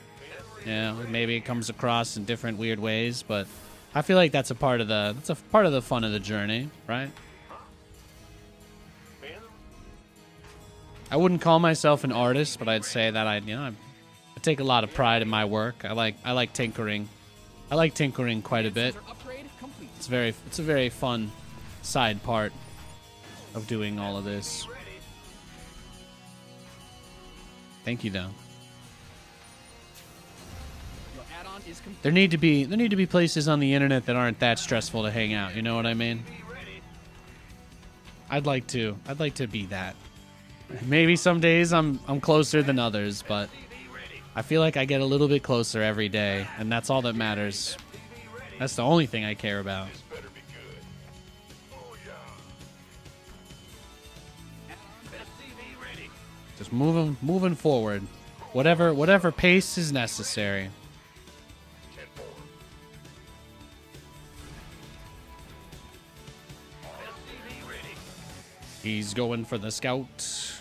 Yeah, maybe it comes across in different weird ways, but I feel like that's a part of the that's a part of the fun of the journey, right? I wouldn't call myself an artist, but I'd say that I, you know, I, I take a lot of pride in my work. I like I like tinkering. I like tinkering quite a bit. It's very it's a very fun side part of doing all of this. Thank you though. There need to be there need to be places on the internet that aren't that stressful to hang out, you know what I mean? I'd like to. I'd like to be that. Maybe some days I'm I'm closer than others, but I feel like I get a little bit closer every day, and that's all that matters. That's the only thing I care about. Just moving moving forward. Whatever whatever pace is necessary. He's going for the scout.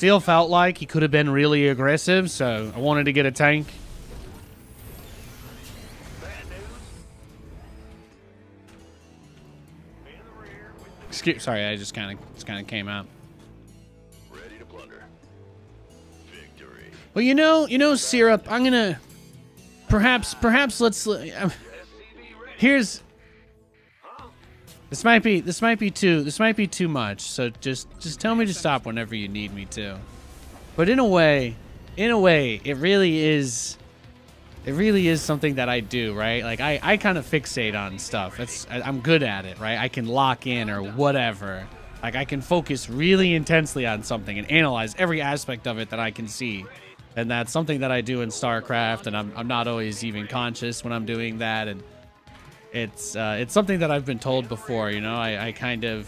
Still felt like he could have been really aggressive, so I wanted to get a tank. Bad news. In the rear with the Excuse, sorry, I just kind of just kind of came out. ready to plunder. Victory. Well, you know, you know, syrup. I'm gonna perhaps, perhaps let's. Uh, here's. This might be this might be too this might be too much. So just just tell me to stop whenever you need me to. But in a way, in a way, it really is. It really is something that I do, right? Like I, I kind of fixate on stuff. That's I, I'm good at it, right? I can lock in or whatever. Like I can focus really intensely on something and analyze every aspect of it that I can see. And that's something that I do in StarCraft, and I'm, I'm not always even conscious when I'm doing that. And it's uh, it's something that I've been told before. You know, I, I kind of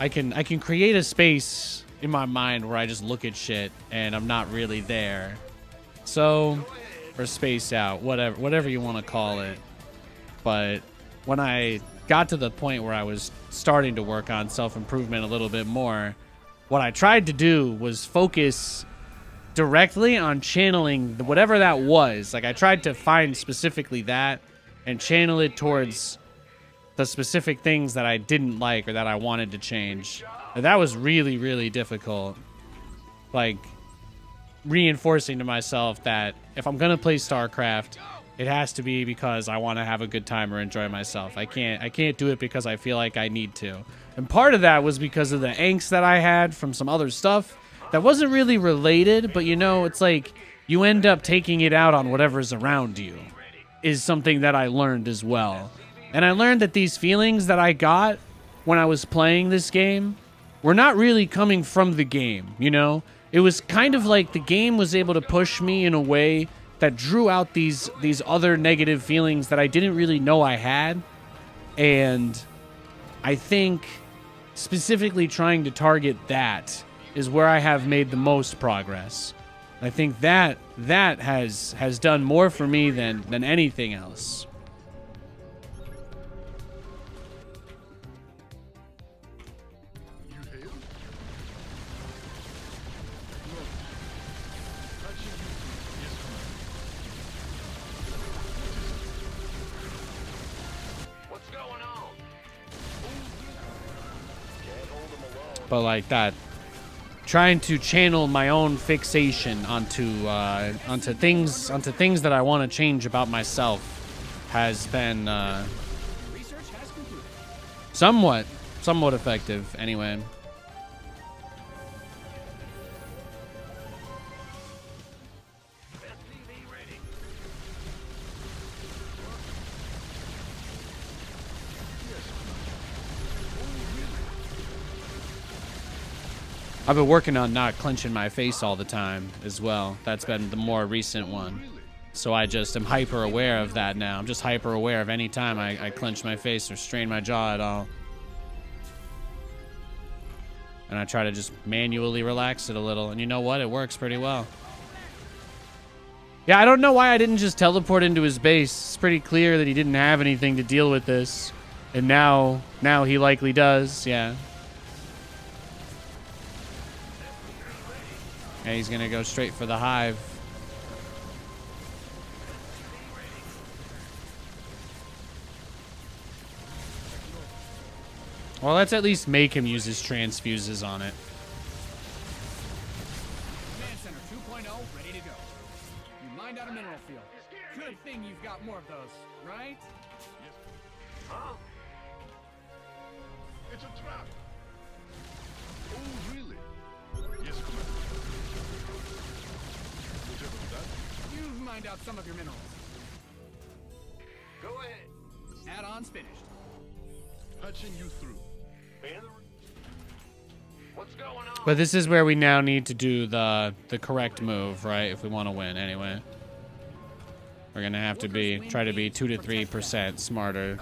I can I can create a space in my mind where I just look at shit and I'm not really there. So or space out, whatever whatever you want to call it. But when I got to the point where I was starting to work on self improvement a little bit more, what I tried to do was focus directly on channeling whatever that was. Like I tried to find specifically that and channel it towards the specific things that I didn't like or that I wanted to change. And that was really, really difficult. Like reinforcing to myself that if I'm gonna play StarCraft, it has to be because I want to have a good time or enjoy myself. I can't I can't do it because I feel like I need to. And part of that was because of the angst that I had from some other stuff that wasn't really related, but you know, it's like you end up taking it out on whatever's around you is something that I learned as well. And I learned that these feelings that I got when I was playing this game were not really coming from the game, you know? It was kind of like the game was able to push me in a way that drew out these these other negative feelings that I didn't really know I had. And I think specifically trying to target that is where I have made the most progress. I think that that has has done more for me than than anything else. But like that trying to channel my own fixation onto uh, onto things onto things that I want to change about myself has been uh, somewhat somewhat effective anyway. I've been working on not clenching my face all the time as well. That's been the more recent one. So I just am hyper aware of that now. I'm just hyper aware of any time I, I clench my face or strain my jaw at all. And I try to just manually relax it a little. And you know what? It works pretty well. Yeah, I don't know why I didn't just teleport into his base. It's pretty clear that he didn't have anything to deal with this. And now, now he likely does, yeah. And he's gonna go straight for the hive. Well, let's at least make him use his transfuses on it. Some of your minerals. Go ahead. Add-ons finished. Patching you through. What's going on? But this is where we now need to do the the correct move, right? If we want to win, anyway. We're gonna have to be try to be two to three percent smarter.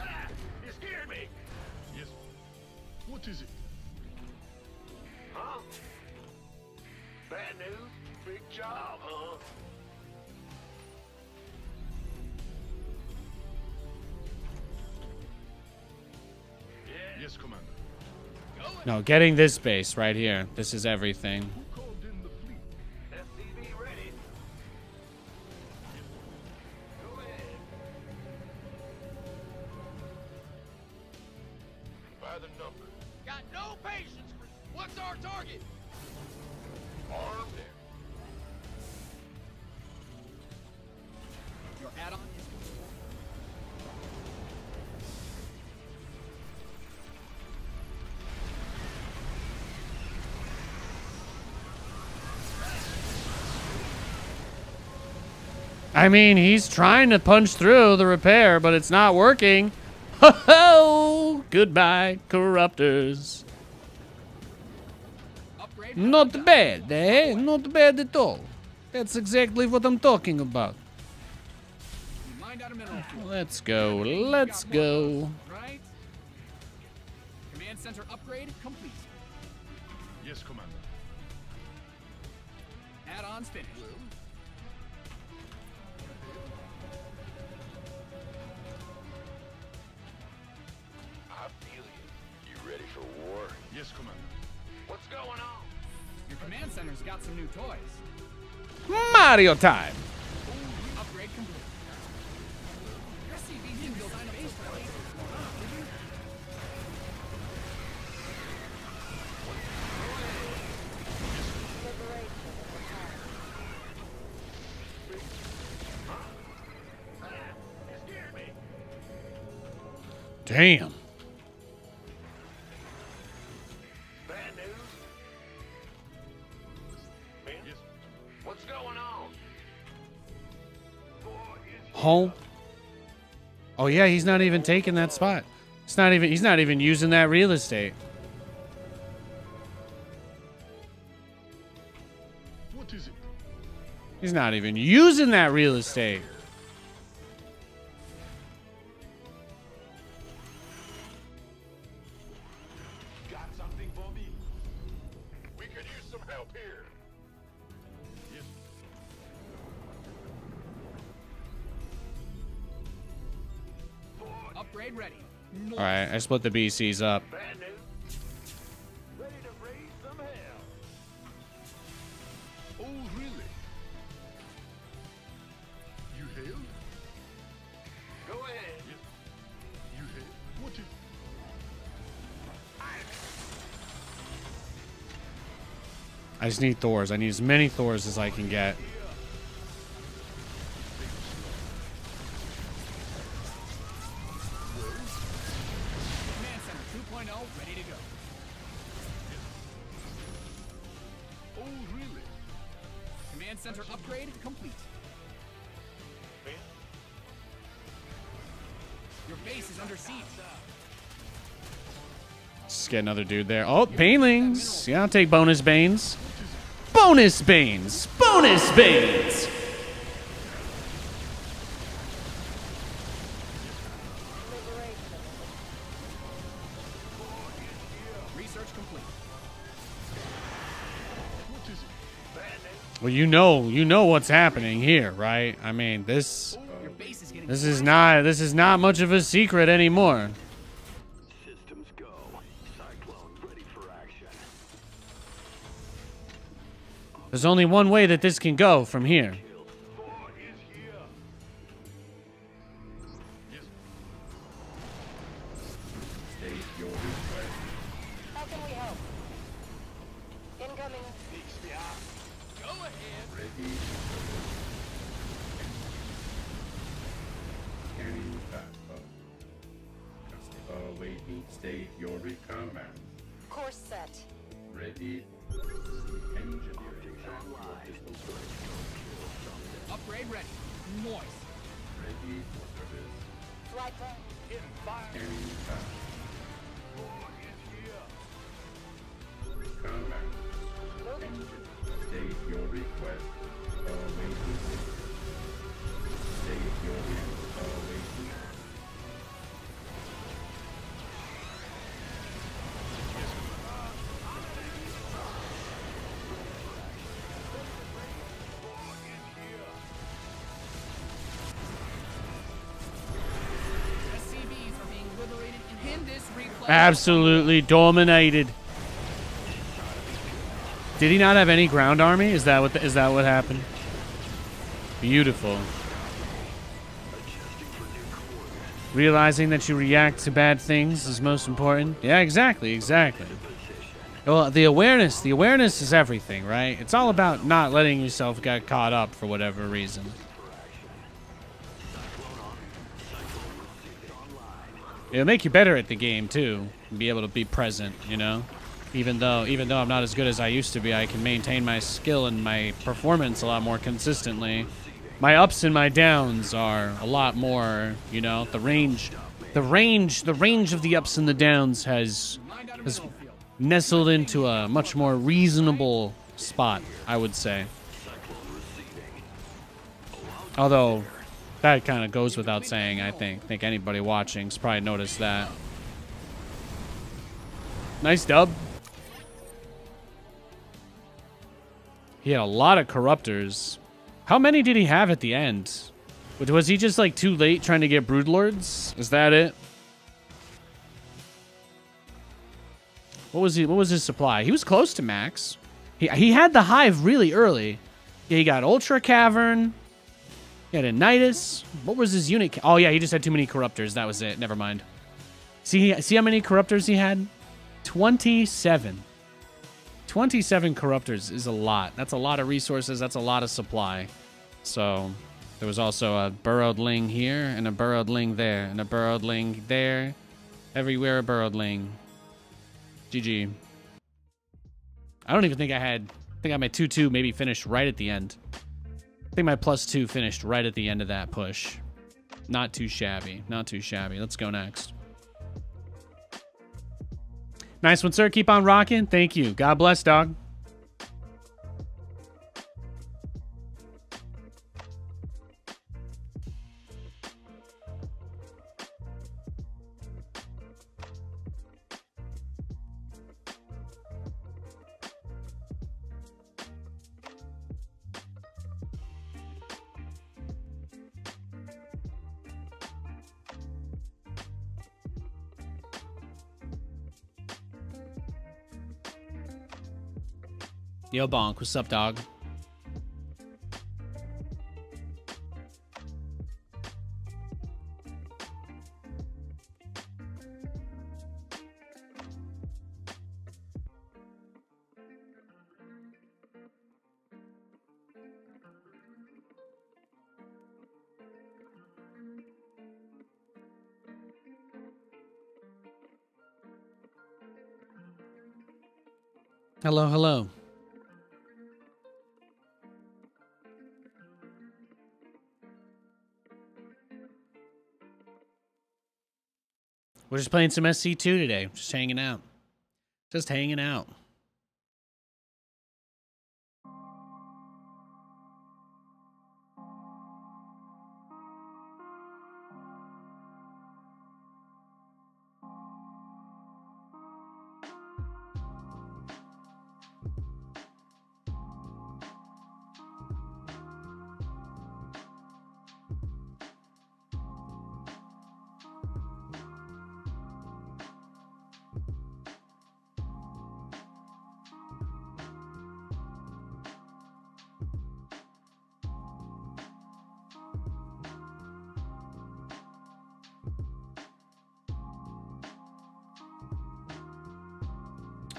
No, getting this base right here. This is everything. I mean, he's trying to punch through the repair, but it's not working. Ho ho! Goodbye, corruptors. Not bad, eh? Not bad at all. That's exactly what I'm talking about. Let's go. Let's go. Command Center upgrade got some new toys. Mario time. Upgrade Home. Oh yeah, he's not even taking that spot. It's not even. He's not even using that real estate. What is it? He's not even using that real estate. Ahead. Yes. You hail? What is... I just need Thors. I need as many Thors as I can get. Get another dude there. Oh, Banelings. Yeah, I'll take bonus Banes. Bonus Banes. Bonus Banes. Research complete. What is it? Well, you know, you know what's happening here, right? I mean, this, Your base is getting this is not, this is not much of a secret anymore. There's only one way that this can go from here. Absolutely dominated. Did he not have any ground army? Is that what the, is that what happened? Beautiful. Realizing that you react to bad things is most important. Yeah, exactly, exactly. Well, the awareness, the awareness is everything, right? It's all about not letting yourself get caught up for whatever reason. It'll make you better at the game too, and be able to be present, you know. Even though, even though I'm not as good as I used to be, I can maintain my skill and my performance a lot more consistently. My ups and my downs are a lot more, you know. The range, the range, the range of the ups and the downs has has nestled into a much more reasonable spot, I would say. Although that kind of goes without saying, I think. I think anybody watching's probably noticed that. Nice dub. He had a lot of corruptors. How many did he have at the end? Was- he just like too late trying to get broodlords? Is that it? What was he? What was his supply? He was close to max. He he had the hive really early. He got ultra cavern. He had a. What was his unit? Oh yeah, he just had too many corruptors. That was it. Never mind. See see how many corruptors he had? Twenty-seven. 27 corruptors is a lot. That's a lot of resources. That's a lot of supply. So there was also a burrowed ling here and a burrowed ling there and a burrowed ling there. Everywhere a burrowed ling. GG. I don't even think I had. I think I my 2 2 maybe finished right at the end. Think my plus 2 finished right at the end of that push. Not too shabby. Not too shabby. Let's go next. Nice one, sir. Keep on rocking. Thank you. God bless, dog. Yo, Bonk. What's up, dog? Hello, hello. We're just playing some SC2 today. Just hanging out. Just hanging out.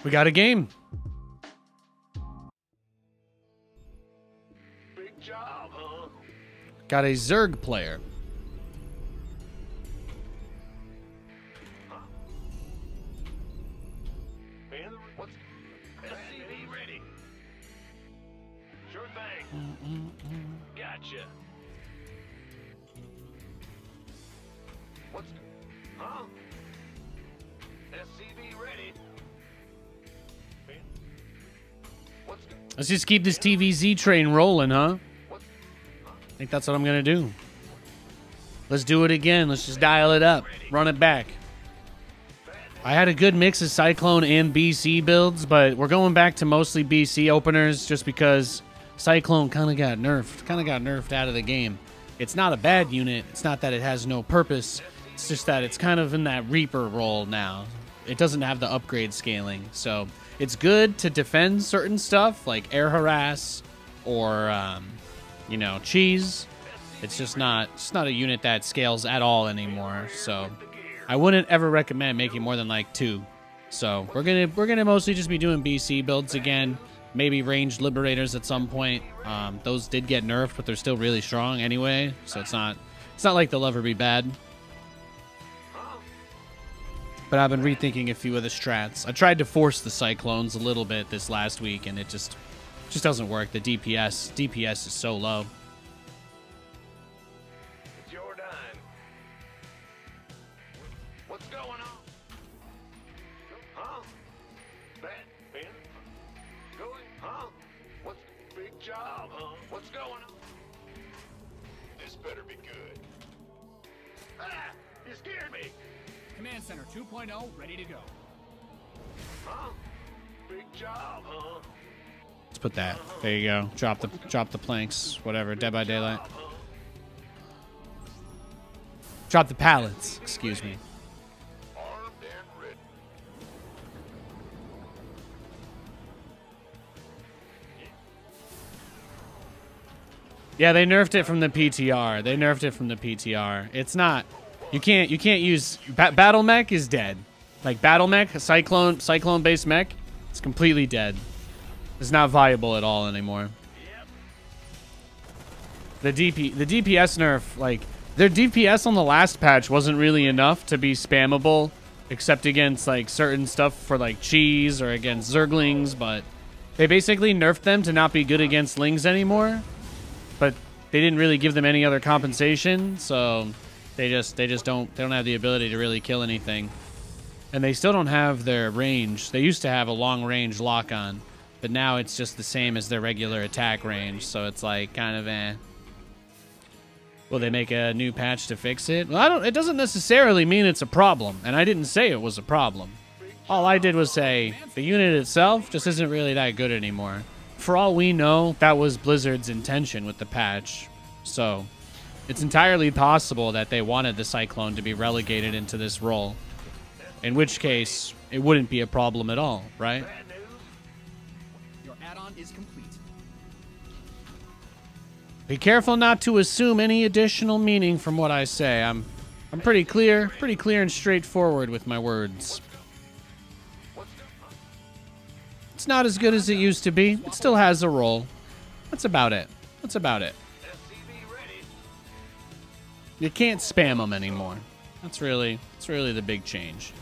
We got a game. Big job, huh? Got a Zerg player. Let's just keep this TVZ train rolling, huh? I think that's what I'm gonna do. Let's do it again. Let's just dial it up, run it back. I had a good mix of Cyclone and BC builds, but we're going back to mostly BC openers just because Cyclone kind of got nerfed, kind of got nerfed out of the game. It's not a bad unit. It's not that it has no purpose. It's just that it's kind of in that Reaper role now. It doesn't have the upgrade scaling, so it's good to defend certain stuff like air harass or um, you know cheese. It's just not it's not a unit that scales at all anymore. So I wouldn't ever recommend making more than like two. So we're gonna we're gonna mostly just be doing BC builds again. Maybe ranged liberators at some point. Um, those did get nerfed, but they're still really strong anyway. So it's not it's not like they'll ever be bad. But I've been rethinking a few of the strats. I tried to force the cyclones a little bit this last week, and it just just doesn't work. The DPS DPS is so low. 2.0 ready to go. Huh? Big job, huh? Let's put that. There you go. Drop the drop the planks. Whatever. Dead by daylight. Drop the pallets. Excuse me. Armed and ready. Yeah, they nerfed it from the PTR. They nerfed it from the PTR. It's not. You can't. You can't use. Ba- battle mech is dead. Like battle mech, cyclone, cyclone based mech, it's completely dead. It's not viable at all anymore. The DP, the DPS nerf, like their DPS on the last patch wasn't really enough to be spammable, except against like certain stuff for like cheese or against zerglings. But they basically nerfed them to not be good against lings anymore but they didn't really give them any other compensation, so they just they just don't they don't have the ability to really kill anything. And they still don't have their range. They used to have a long range lock on, but now it's just the same as their regular attack range, so it's like kind of eh. Will they make a new patch to fix it? Well, I don't it doesn't necessarily mean it's a problem, and I didn't say it was a problem. All I did was say the unit itself just isn't really that good anymore. For all we know, that was Blizzard's intention with the patch. So, it's entirely possible that they wanted the Cyclone to be relegated into this role. In which case, it wouldn't be a problem at all, right? Your add-on is complete. Be careful not to assume any additional meaning from what I say. I'm I'm pretty clear, pretty clear and straightforward with my words. It's not as good as it used to be. It still has a role. That's about it. That's about it. You can't spam them anymore. That's really that's really the big change.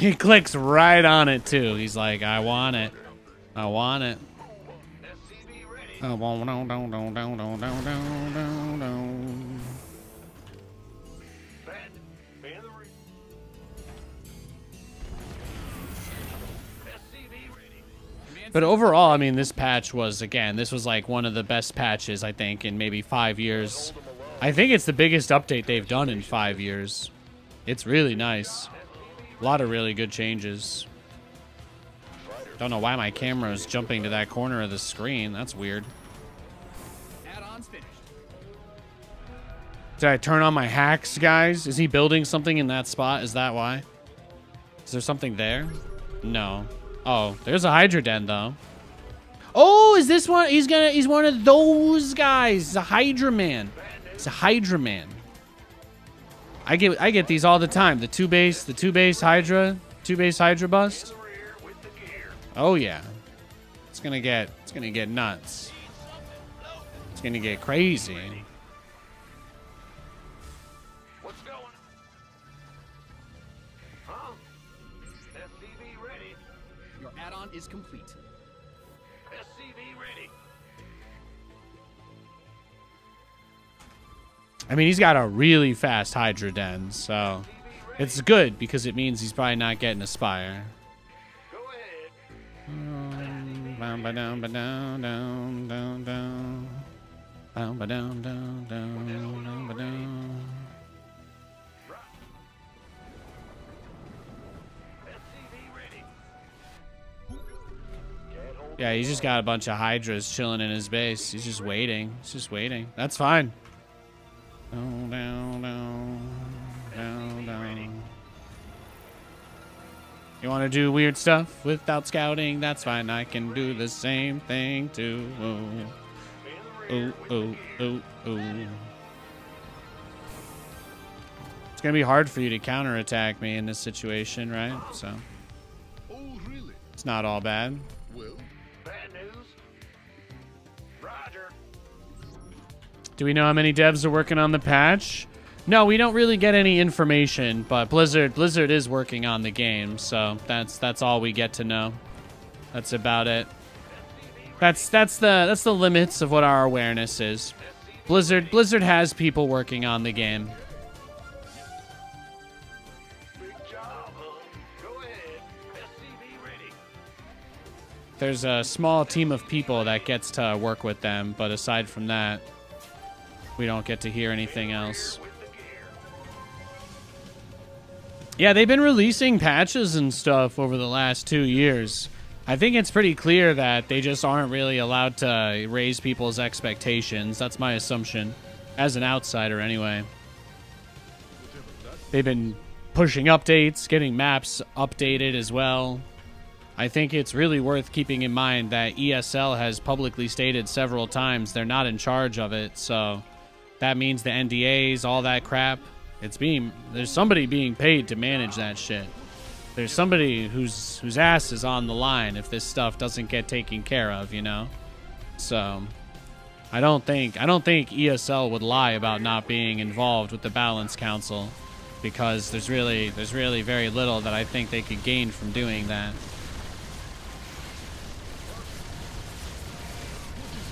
He clicks right on it too. He's like, I want it. I want it. But overall, I mean, this patch was again, this was like one of the best patches I think in maybe five years. I think it's the biggest update they've done in five years. It's really nice. A lot of really good changes. Don't know why my camera is jumping to that corner of the screen. That's weird. Did I turn on my hacks, guys? Is he building something in that spot? Is that why? Is there something there? No. Oh, there's a Hydra Den, though. Oh, is this one? He's gonna. He's one of those guys. He's a Hydra man. It's a Hydra man. I get. I get these all the time. The two base. The two base Hydra. Two base Hydra bust. Oh yeah. It's gonna get. It's gonna get nuts. It's gonna get crazy. I mean, he's got a really fast Hydra Den, so it's good because it means he's probably not getting a Spire. Yeah, he's just got a bunch of Hydras chilling in his base. He's just waiting. He's just waiting. That's fine. Down, down, down, down, down. You want to do weird stuff without scouting? That's fine. I can do the same thing too. Ooh, ooh, ooh, ooh. It's gonna be hard for you to counterattack me in this situation, right? So Oh, it's not all bad. Well, Do we know how many devs are working on the patch? No, we don't really get any information, but Blizzard Blizzard is working on the game, so that's that's all we get to know. That's about it. That's that's the that's the limits of what our awareness is. Blizzard Blizzard has people working on the game. There's a small team of people that gets to work with them, but aside from that, we don't get to hear anything else. Yeah, they've been releasing patches and stuff over the last two years. I think it's pretty clear that they just aren't really allowed to raise people's expectations. That's my assumption, as an outsider, anyway. They've been pushing updates, getting maps updated as well. I think it's really worth keeping in mind that ESL has publicly stated several times they're not in charge of it, so that means the NDAs, all that crap. It's being there's somebody being paid to manage that shit. There's somebody whose whose ass is on the line if this stuff doesn't get taken care of, you know. So I don't think I don't think ESL would lie about not being involved with the Balance Council because there's really there's really very little that I think they could gain from doing that.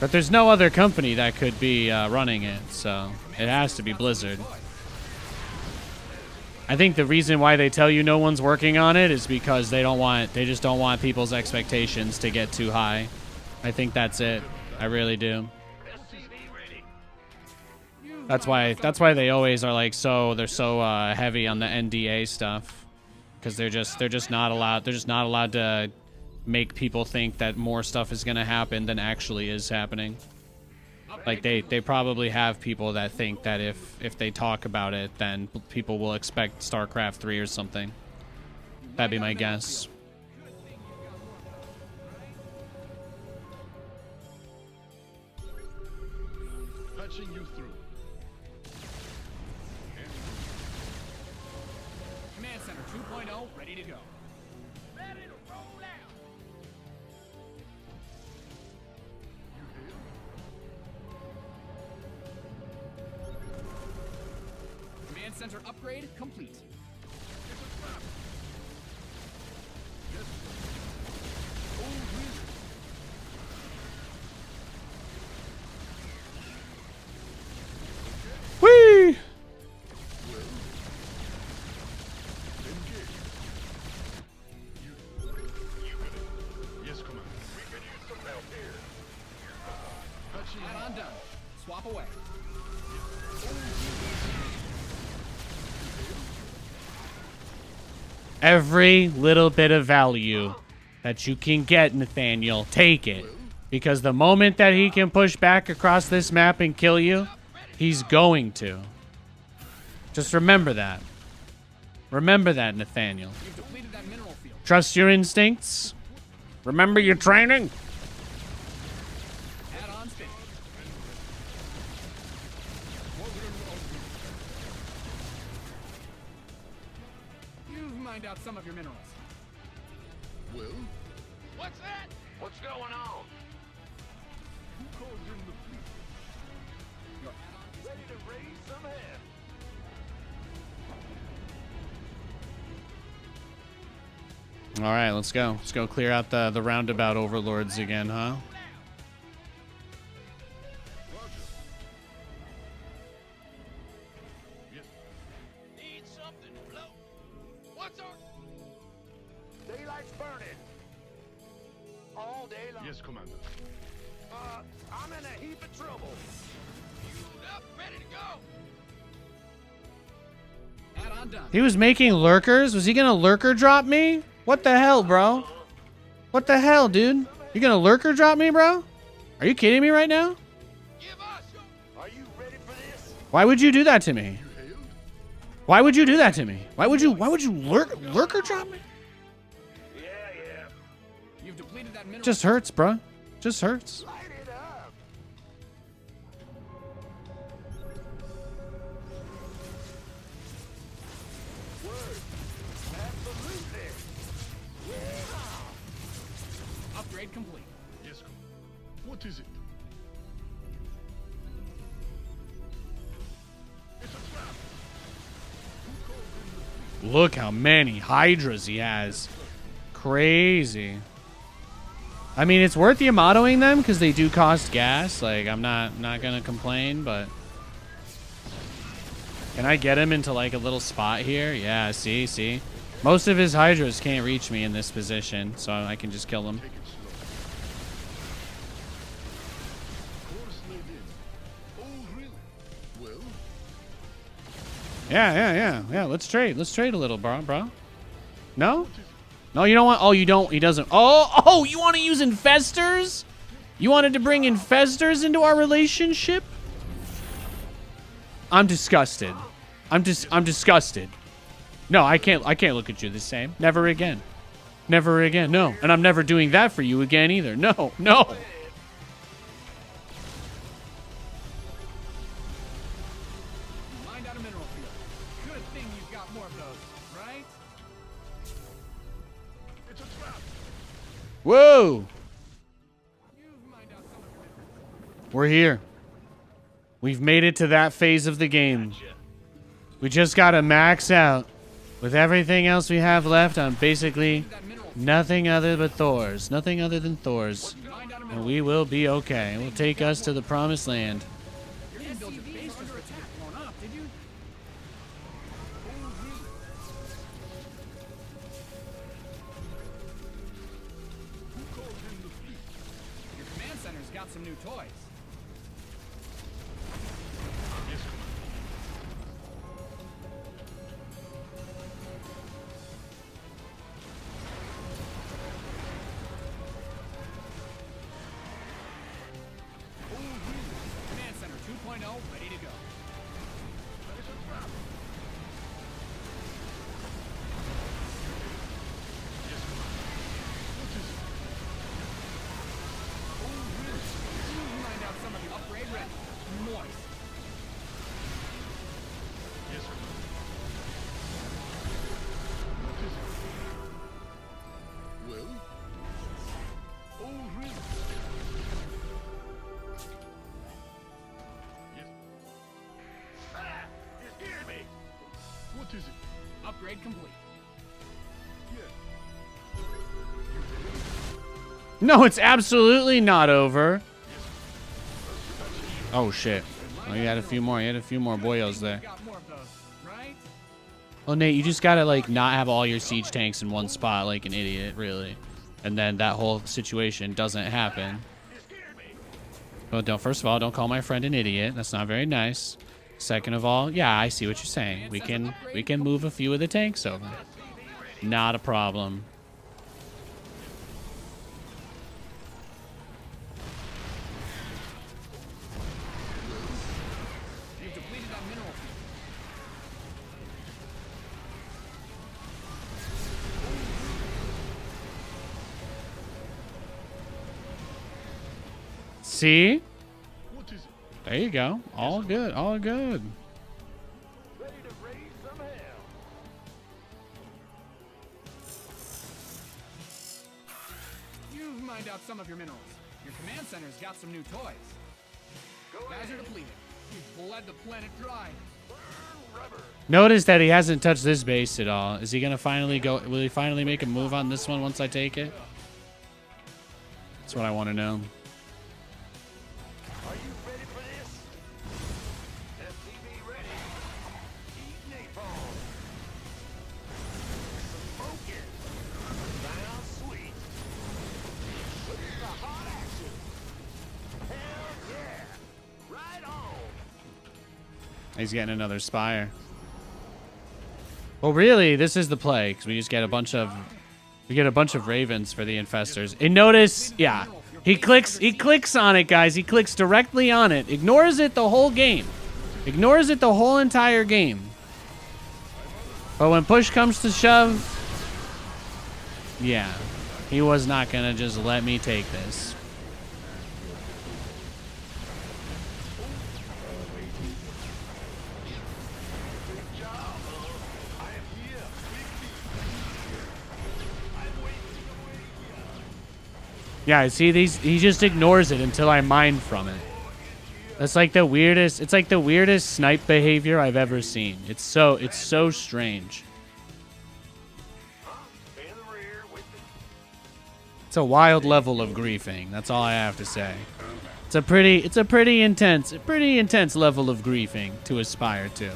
But there's no other company that could be uh, running it, so it has to be Blizzard. I think the reason why they tell you no one's working on it is because they don't want they just don't want people's expectations to get too high. I think that's it. I really do. That's why that's why they always are like so they're so uh, heavy on the NDA stuff because they're just they're just not allowed they're just not allowed to make people think that more stuff is going to happen than actually is happening. Like they they probably have people that think that if if they talk about it then people will expect StarCraft 3 or something. That'd be my guess. Center upgrade Every little bit of value that you can get, Nathaniel, take it. Because the moment that he can push back across this map and kill you, he's going to. Just remember that. Remember that, Nathaniel. Trust your instincts. Remember your training. All right, let's go. Let's go clear out the, the roundabout overlords again, huh? Need something to blow. What's our... Daylight's burning. All day long. Yes, Commander. Uh, I'm in a heap of trouble. Fueled up, ready to go. Add on done. He was making lurkers? Was he gonna lurker drop me? What the hell, bro? What the hell, dude? You gonna lurker drop me, bro? Are you kidding me right now? Give us your... Are you ready for this? Why would you do that to me? Why would you do that to me? Why would you why would you lurk lurker drop me? Yeah, yeah. You've depleted that. Just hurts, bro. Just hurts. Look how many hydras he has. Crazy. I mean, it's worth Yamatoing them because they do cost gas. Like, I'm not not gonna complain, but can I get him into like a little spot here? Yeah, see, see. Most of his hydras can't reach me in this position, so I can just kill them. Yeah, yeah, yeah, yeah. Let's trade. Let's trade a little, bro, bro. No? No, you don't want. Oh, you don't. He doesn't. Oh, oh, you want to use infestors? You wanted to bring infestors into our relationship? I'm disgusted. I'm just. I'm disgusted. No, I can't. I can't look at you the same. Never again. Never again. No, and I'm never doing that for you again either. No, no. Whoa. We're here. We've made it to that phase of the game. We just gotta max out with everything else we have left on basically nothing other but Thor's. Nothing other than Thor's. And we will be okay. It will take us to the promised land. No, it's absolutely not over. Oh shit. Oh, you had a few more. You had a few more boyos there. Well, Nate, you just gotta like not have all your siege tanks in one spot like an idiot, really, and then that whole situation doesn't happen. Well, don't. First of all, don't call my friend an idiot. That's not very nice. Second of all, yeah, I see what you're saying. We can we can move a few of the tanks over. Not a problem. See? What is it? There you go. All good. All good. Ready to raise some hell. You've mined out some of your minerals. Your command center's got some new toys. Guys are depleted. You've bled the planet dry. Notice that he hasn't touched this base at all. Is he gonna finally go? Will he finally make a move on this one once I take it? That's what I want to know. He's getting another spire. Well, really, this is the play because we just get a bunch of we get a bunch of ravens for the infestors. And notice, yeah, he clicks he clicks on it, guys. He clicks directly on it. Ignores it the whole game. Ignores it the whole entire game. But when push comes to shove, yeah, he was not gonna just let me take this. Yeah, see these he just ignores it until I mine from it. That's like the weirdest it's like the weirdest snipe behavior I've ever seen. It's so it's so strange. It's a wild level of griefing. That's all I have to say. It's a pretty it's a pretty intense pretty intense level of griefing to aspire to.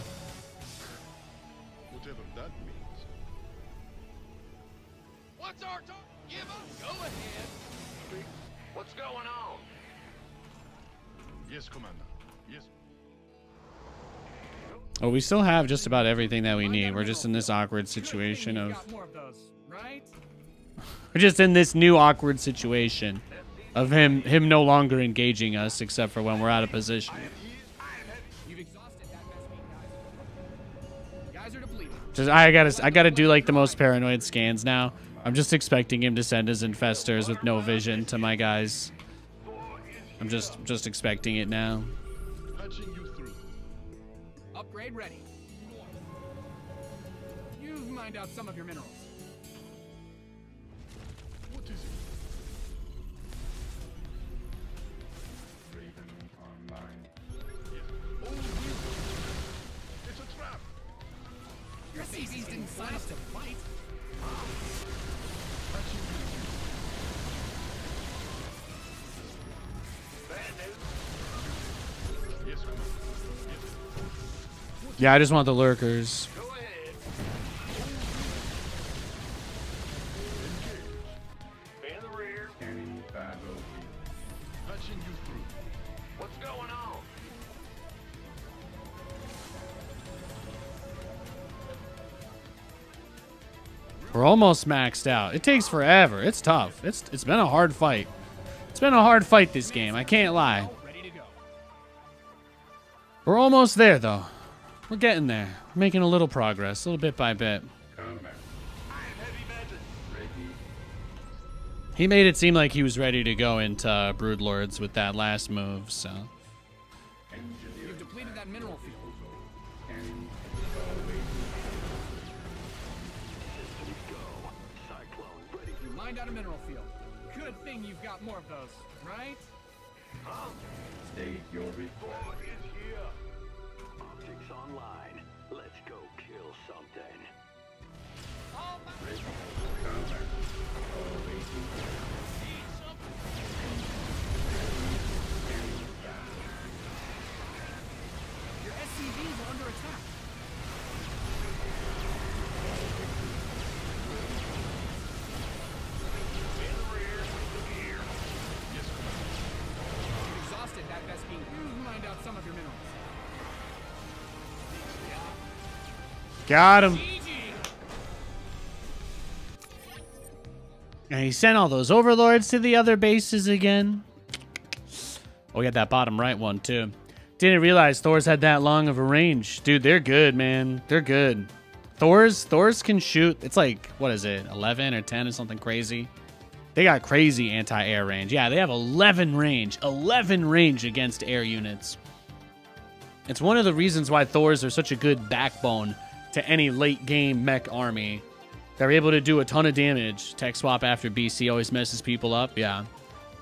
Oh, we still have just about everything that we need. We're just in this awkward situation of got more of those, right? we're just in this new awkward situation of him him no longer engaging us except for when we're out of position. You've exhausted that best meat, guys. Guys are depleted. Just I gotta I gotta do like the most paranoid scans now. I'm just expecting him to send his infestors with no vision to my guys. I'm just just expecting it now. Patching you through. Upgrade ready. You've mined out some of your minerals. What is it? Raven online. Oh. It's a trap. Your SCVs didn't sign up Yeah, I just want the lurkers. We're almost maxed out. It takes forever. It's tough. It's it's been a hard fight. It's been a hard fight this game. I can't lie. We're almost there though. We're getting there. We're making a little progress, a little bit by bit. He made it seem like he was ready to go into Broodlords with that last move, so. You've depleted that mineral Got him. And he sent all those overlords to the other bases again. Oh, we had that bottom right one too. Didn't realize Thor's had that long of a range. Dude, they're good, man. They're good. Thor's Thor's can shoot. It's like what is it, 11 or 10 or something crazy. They got crazy anti-air range. Yeah, they have 11 range. 11 range against air units. It's one of the reasons why Thors are such a good backbone to any late game mech army. They're able to do a ton of damage. Tech swap after BC always messes people up. Yeah.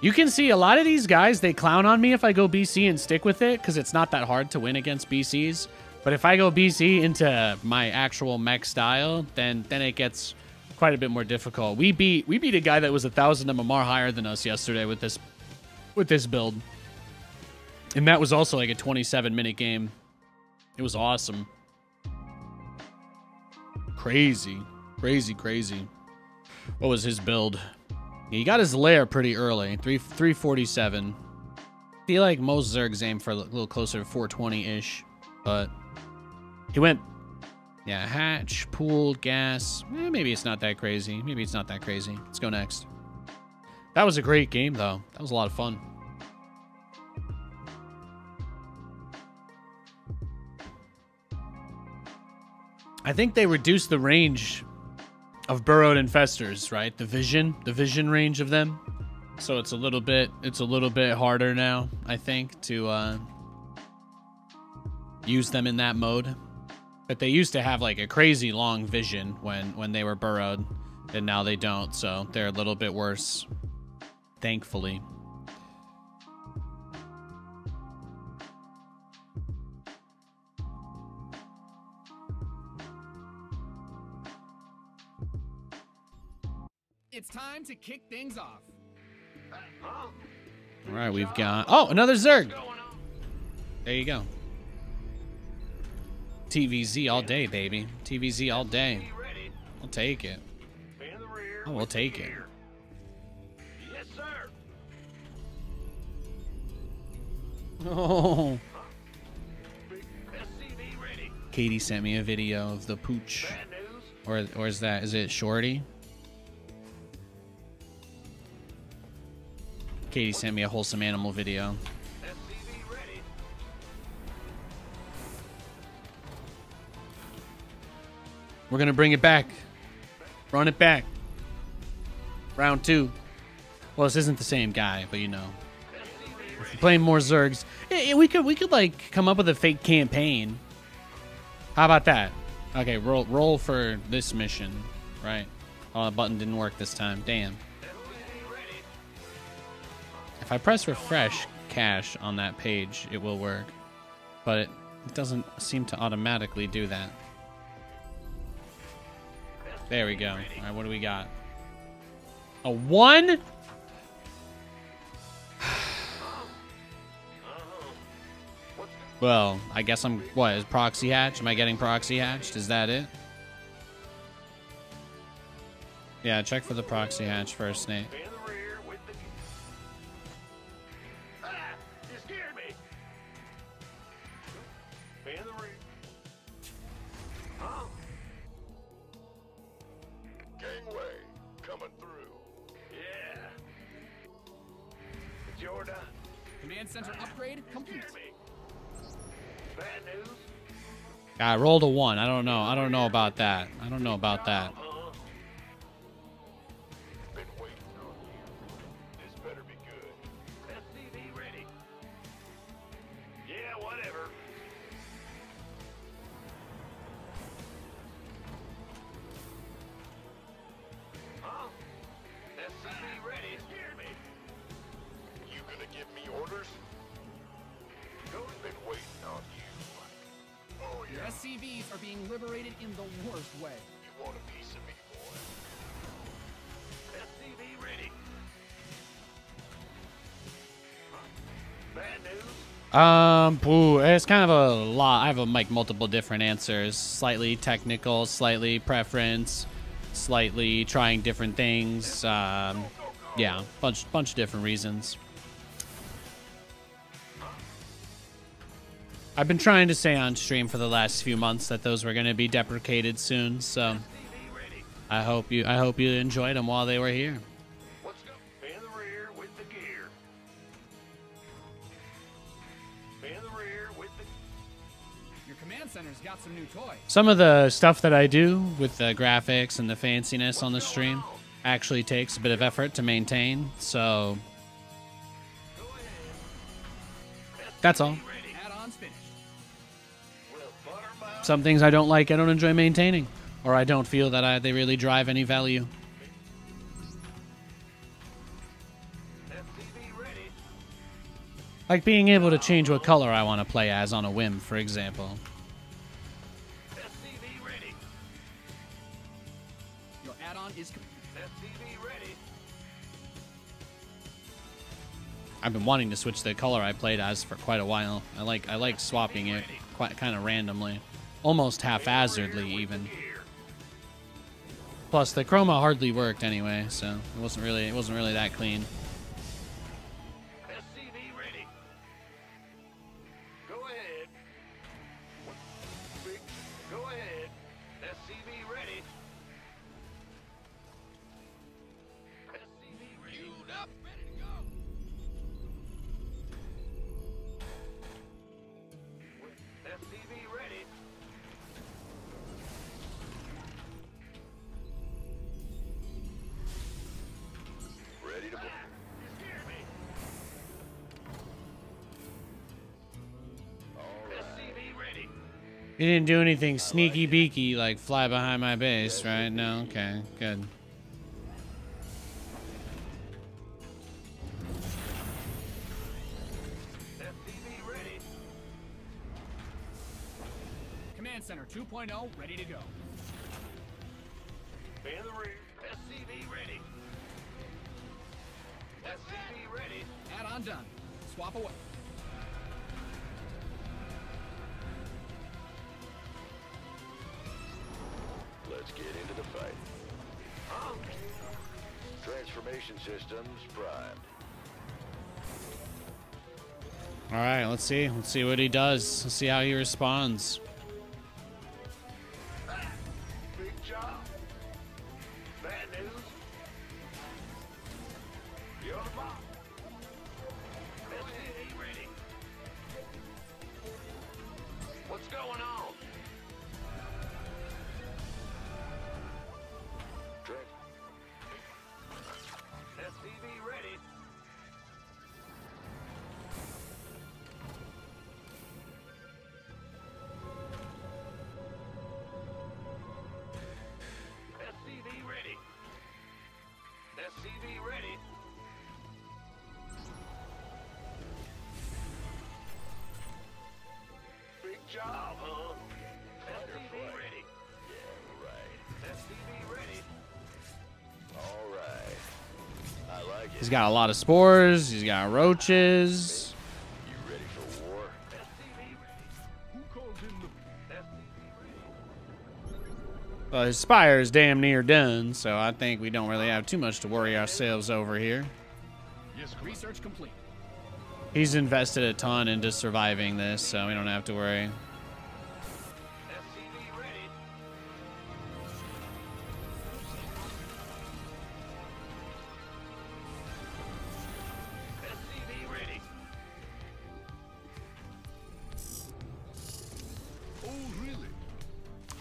You can see a lot of these guys, they clown on me if I go BC and stick with it because it's not that hard to win against BCs. But if I go BC into my actual mech style, then then it gets quite a bit more difficult. We beat we beat a guy that was a thousand MMR higher than us yesterday with this with this build. And that was also like a 27 minute game. It was awesome. Crazy. Crazy, crazy. What was his build? He got his lair pretty early. 3 347. I feel like most Zergs aim for a little closer to 420-ish. But he went yeah, hatch, pool, gas. Eh, maybe it's not that crazy. Maybe it's not that crazy. Let's go next. That was a great game, though. That was a lot of fun. I think they reduced the range of burrowed infestors, right? The vision, the vision range of them. So it's a little bit, it's a little bit harder now, I think, to uh, use them in that mode. But they used to have like a crazy long vision when when they were burrowed, and now they don't. So they're a little bit worse, thankfully. It's time to kick things off. All right, we've got oh another Zerg. There you go. TVZ all day, baby. TVZ all day. I'll take it. I will take it. Yes, sir. Oh. Katie sent me a video of the pooch. Or or is that is it Shorty? Katie sent me a wholesome animal video. We're gonna bring it back. Run it back. Round two. Well, this isn't the same guy, but you know. Playing more Zergs. eh, eh, we could we could like come up with a fake campaign. How about that? Okay, roll roll for this mission, right? Oh, the button didn't work this time. Damn. If I press refresh cache on that page, it will work. But it, it doesn't seem to automatically do that. There we go. All right, what do we got? A one? Well, I guess I'm. What is proxy hatch? Am I getting proxy hatched? Is that it? Yeah, check for the proxy hatch first, Nate. Rolled a one. I don't know. I don't know about that. I don't know about that. Um, boo, it's kind of a lot. I have a, like multiple different answers. Slightly technical, slightly preference, slightly trying different things. Um, yeah, bunch bunch of different reasons. I've been trying to say on stream for the last few months that those were going to be deprecated soon, so I hope you I hope you enjoyed them while they were here. Some of the stuff that I do with the graphics and the fanciness on the stream actually takes a bit of effort to maintain, so that's all. Some things I don't like, I don't enjoy maintaining, or I don't feel that I, they really drive any value. Like being able to change what color I want to play as on a whim, for example. I've been wanting to switch the color I played as for quite a while. I like I like swapping it quite kind of randomly, almost haphazardly even. Plus the chroma hardly worked anyway, so it wasn't really it wasn't really that clean. You didn't do anything sneaky beaky like fly behind my base, right? No, okay, good. Command center 2.0 ready to go. In the rear. SCV ready. SCV ready. Add-on done. Swap away. Let's get into the fight. Transformation systems primed. All right, let's see. Let's see what he does. Let's see how he responds. Got a lot of spores. He's got roaches. You ready for war? SCV ready. Who called in the SCV ready. Well, his spire is damn near done, so I think we don't really have too much to worry ourselves over here. Yes, Research complete. He's invested a ton into surviving this, so we don't have to worry.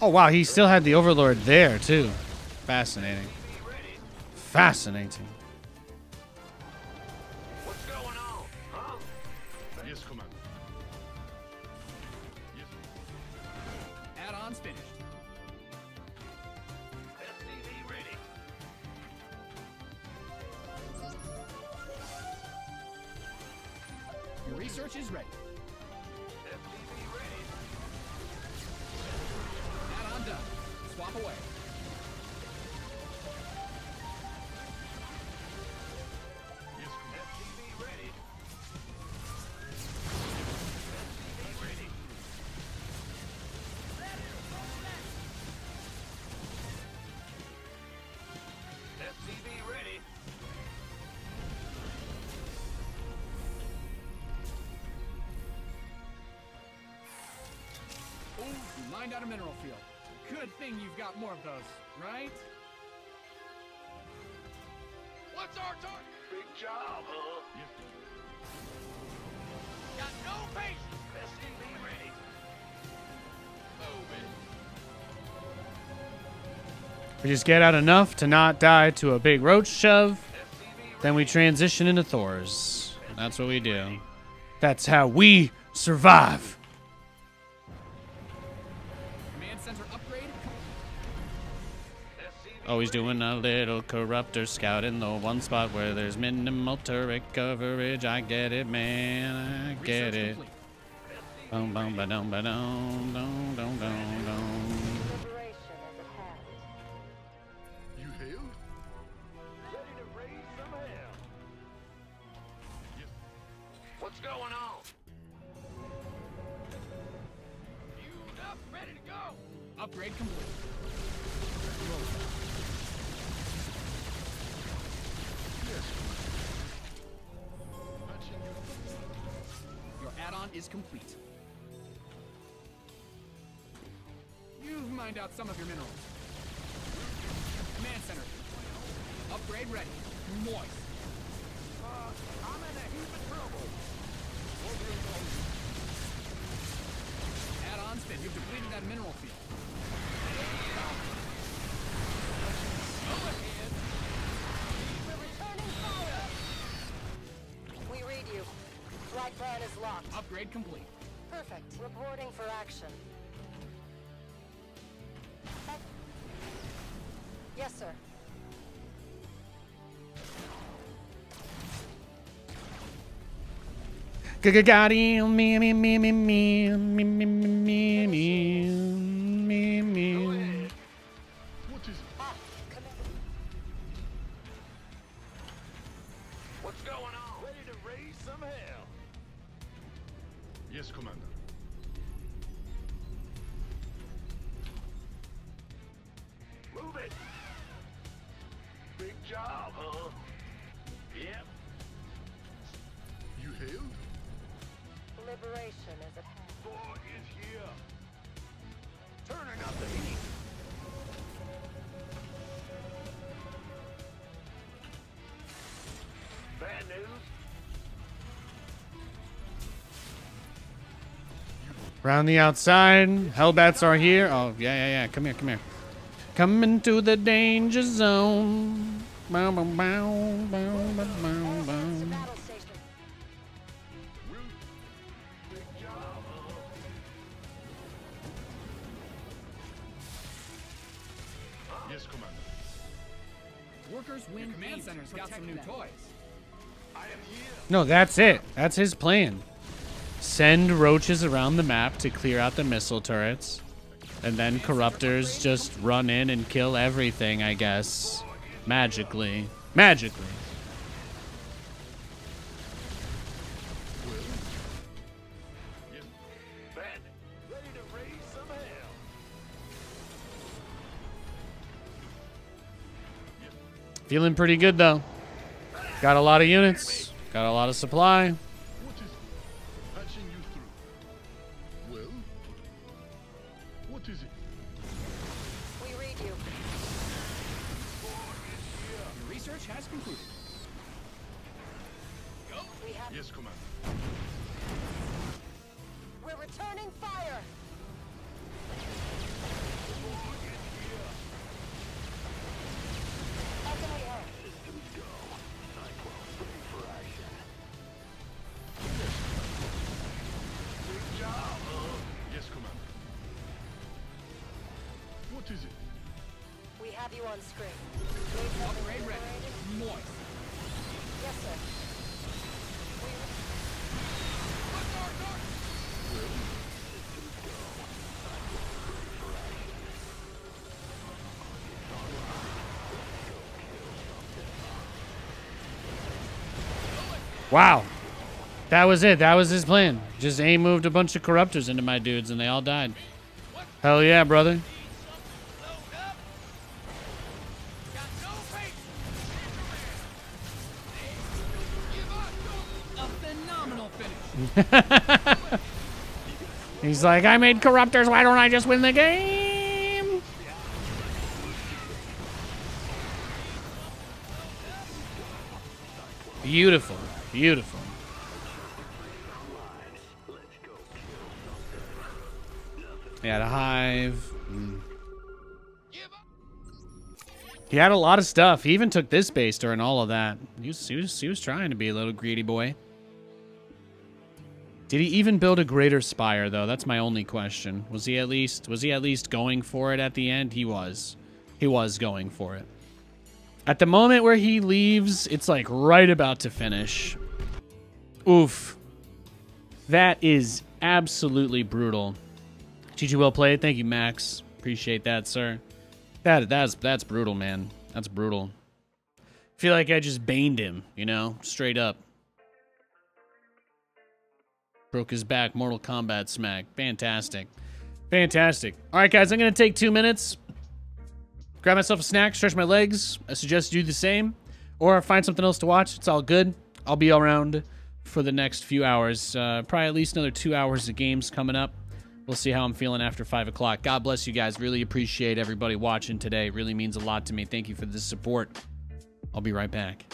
Oh wow, he still had the Overlord there too. Fascinating. Fascinating. We just get out enough to not die to a big roach shove. Then we transition into Thor's. That's what we do. That's how we survive. Command center upgrade. Always doing a little corruptor scout in the one spot where there's minimal turret coverage. I get it, man. I get it. Boom, boom, ba dum, ba dum, dum, dum, dum, Gagarin, me, me, me, me, me, me, me. Round the outside. Hellbats are here. Oh, yeah, yeah, yeah. Come here, come here. Coming to the danger zone. Bow, bow, bow, bow, bow, bow, bow. Yes, Commander. Workers win. Command center's got some new toys. No, that's it. That's his plan. Send roaches around the map to clear out the missile turrets. And then corruptors just run in and kill everything, I guess. Magically. Magically. Feeling pretty good, though. Got a lot of units. Got a lot of supply. Wow. That was it. That was his plan. Just aim moved a bunch of corruptors into my dudes and they all died. Hell yeah, brother. A. He's like, I made corruptors. Why don't I just win the game? Beautiful. Beautiful. Yeah, the hive. Mm. He had a lot of stuff. He even took this base during all of that. He was, he was, he was trying to be a little greedy boy. Did he even build a greater spire though? That's my only question. Was he at least was he at least going for it at the end? He was. He was going for it. At the moment where he leaves, it's like right about to finish. Oof. That is absolutely brutal. GG well played. Thank you, Max. Appreciate that, sir. That that's that's brutal, man. That's brutal. feel like I just baned him, you know, straight up. Broke his back, Mortal Kombat smack. Fantastic. Fantastic. All right, guys, I'm going to take two minutes, grab myself a snack, stretch my legs. I suggest you do the same, or find something else to watch. It's all good. I'll be around for the next few hours. Uh, probably at least another two hours of games coming up. We'll see how I'm feeling after 5 o'clock. God bless you guys. Really appreciate everybody watching today. Really means a lot to me. Thank you for the support. I'll be right back.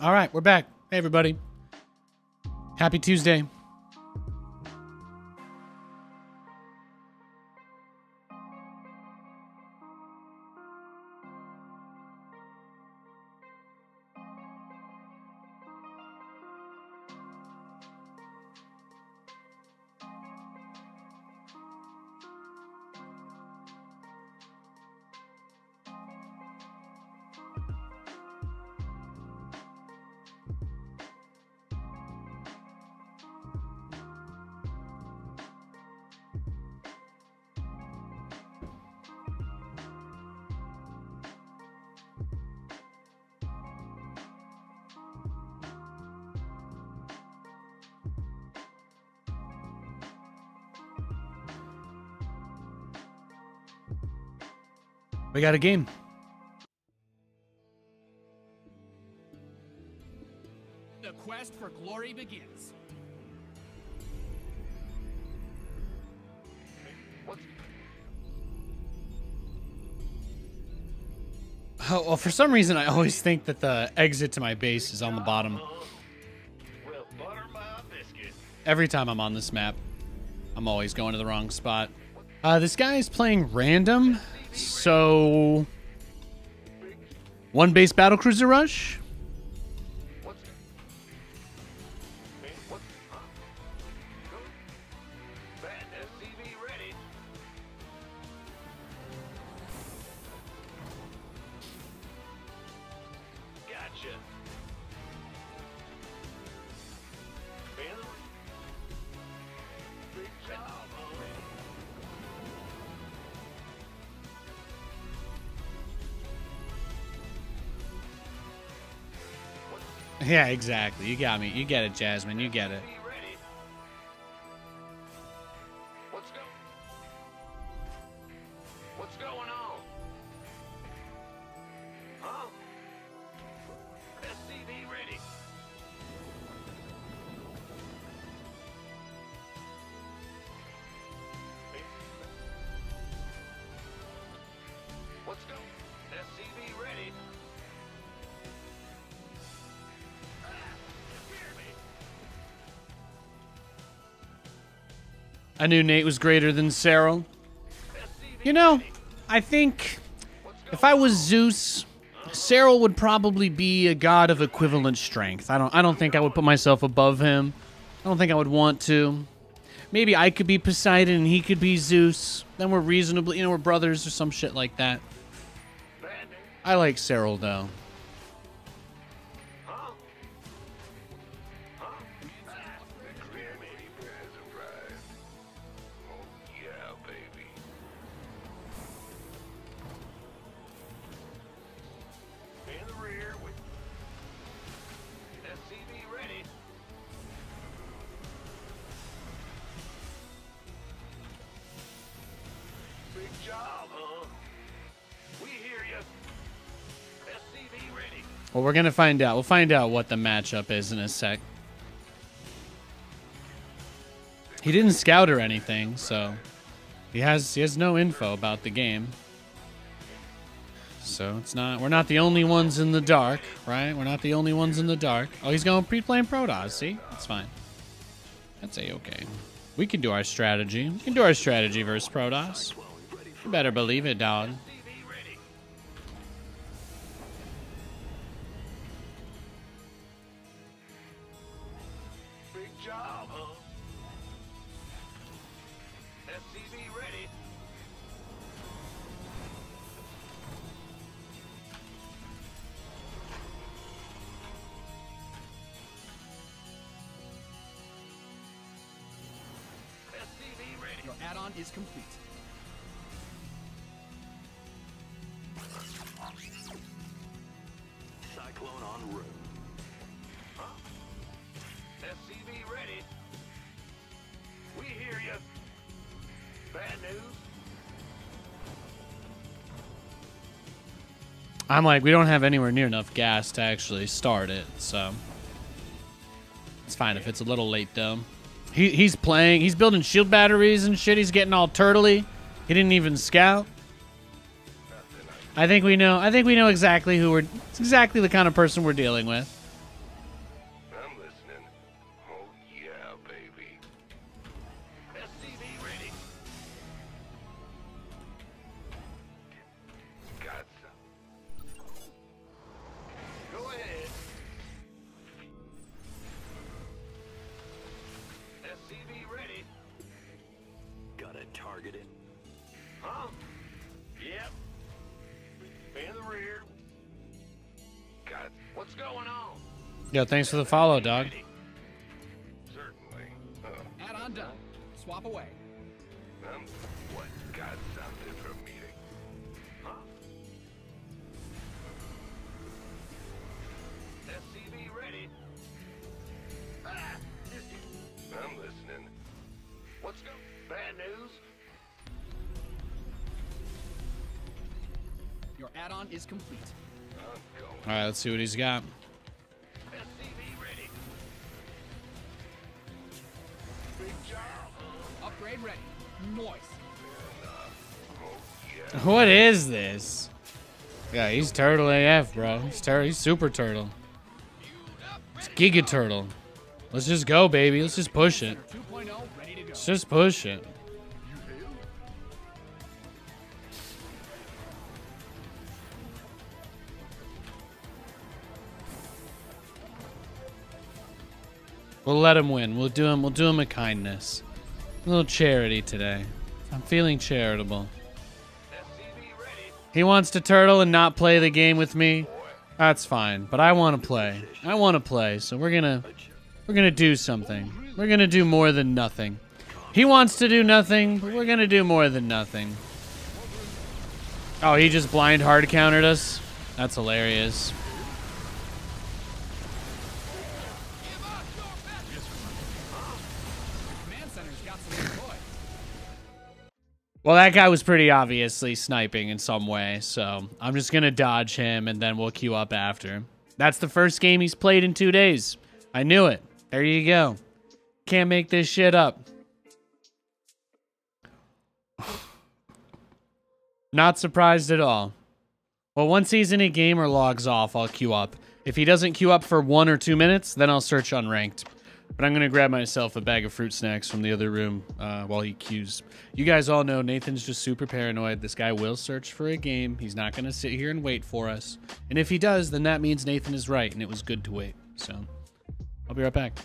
All right, we're back. Hey, everybody. Happy Tuesday. We got a game. The quest for glory begins. Oh, well, for some reason, I always think that the exit to my base is on the bottom. Well, butter my biscuit. Every time I'm on this map, I'm always going to the wrong spot. Uh, this guy is playing random, so one base battle cruiser rush. Yeah, exactly. You got me. You get it, Jasmine. You get it. I knew Nate was greater than Serral. You know, I think if I was Zeus, Serral would probably be a god of equivalent strength. I don't I don't think I would put myself above him. I don't think I would want to. Maybe I could be Poseidon and he could be Zeus. Then we're reasonably, you know, we're brothers or some shit like that. I like Serral though. Well, we're gonna find out. We'll find out what the matchup is in a sec. He didn't scout or anything, so he has he has no info about the game. So it's not we're not the only ones in the dark, right? We're not the only ones in the dark. Oh, he's going pre-playing Protoss. See, that's fine. That's a okay. We can do our strategy. We can do our strategy versus Protoss. You better believe it, dog. Is complete. Cyclone en route. SCV ready. We hear you. Bad news. I'm like, we don't have anywhere near enough gas to actually start it, so it's fine if it's a little late though. He he's playing, he's building shield batteries and shit. He's getting all turtly. He didn't even scout. I think we know. I think we know exactly who we're. It's exactly the kind of person we're dealing with. CV ready. Got it targeted. Huh? Yep. In the rear. Got it. What's going on? Yeah. thanks for the follow, dog. Certainly. Uh -oh. Add on done. Swap away. Add-on is complete. All right, let's see what he's got. SCV ready. Big job. Upgrade ready. Noise. What is this? Yeah, he's turtle AF, bro. He's tur- He's super turtle. It's Giga Turtle. Let's just go, baby. Let's just push it. Center 2.0 ready to go. Let's just push it. We'll let him win. We'll do him. We'll do him a kindness, a little charity today. I'm feeling charitable. He wants to turtle and not play the game with me. That's fine, but I want to play. I want to play, so we're gonna we're gonna do something. We're gonna do more than nothing. He wants to do nothing, but we're gonna do more than nothing. Oh, he just blind hard countered us. That's hilarious. Well, that guy was pretty obviously sniping in some way, so I'm just gonna dodge him and then we'll queue up after. That's the first game he's played in two days. I knew it. There you go. Can't make this shit up. Not surprised at all. Well, once he's in a game or logs off, I'll queue up. If he doesn't queue up for one or two minutes, then I'll search unranked. But I'm gonna grab myself a bag of fruit snacks from the other room uh, while he queues. You guys all know Nathan's just super paranoid. This guy will search for a game. He's not gonna sit here and wait for us. And if he does, then that means Nathan is right, and it was good to wait. So, I'll be right back.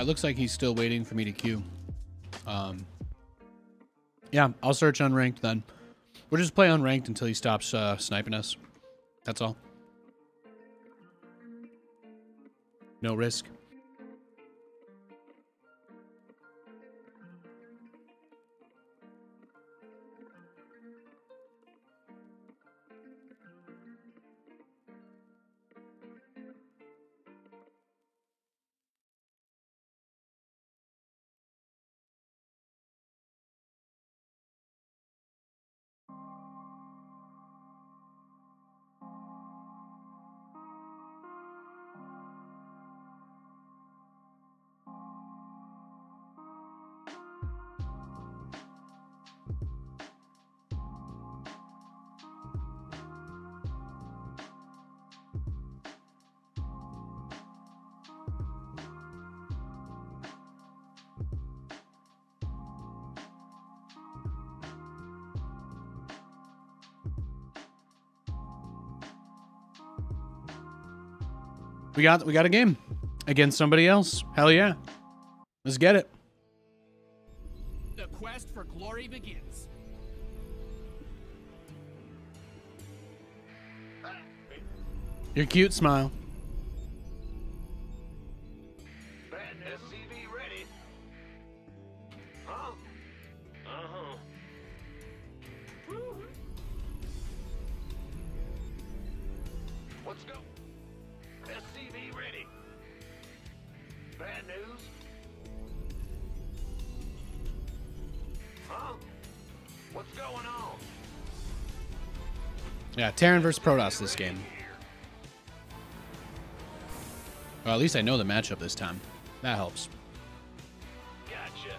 Right, looks like he's still waiting for me to queue. Um, yeah, I'll search unranked then. We'll just play unranked until he stops uh, sniping us. That's all. No risk. We got we got a game against somebody else. Hell yeah. Let's get it. The quest for glory begins. Your cute smile. Yeah, Terran versus Protoss this game. Well, at least I know the matchup this time. That helps. Gotcha.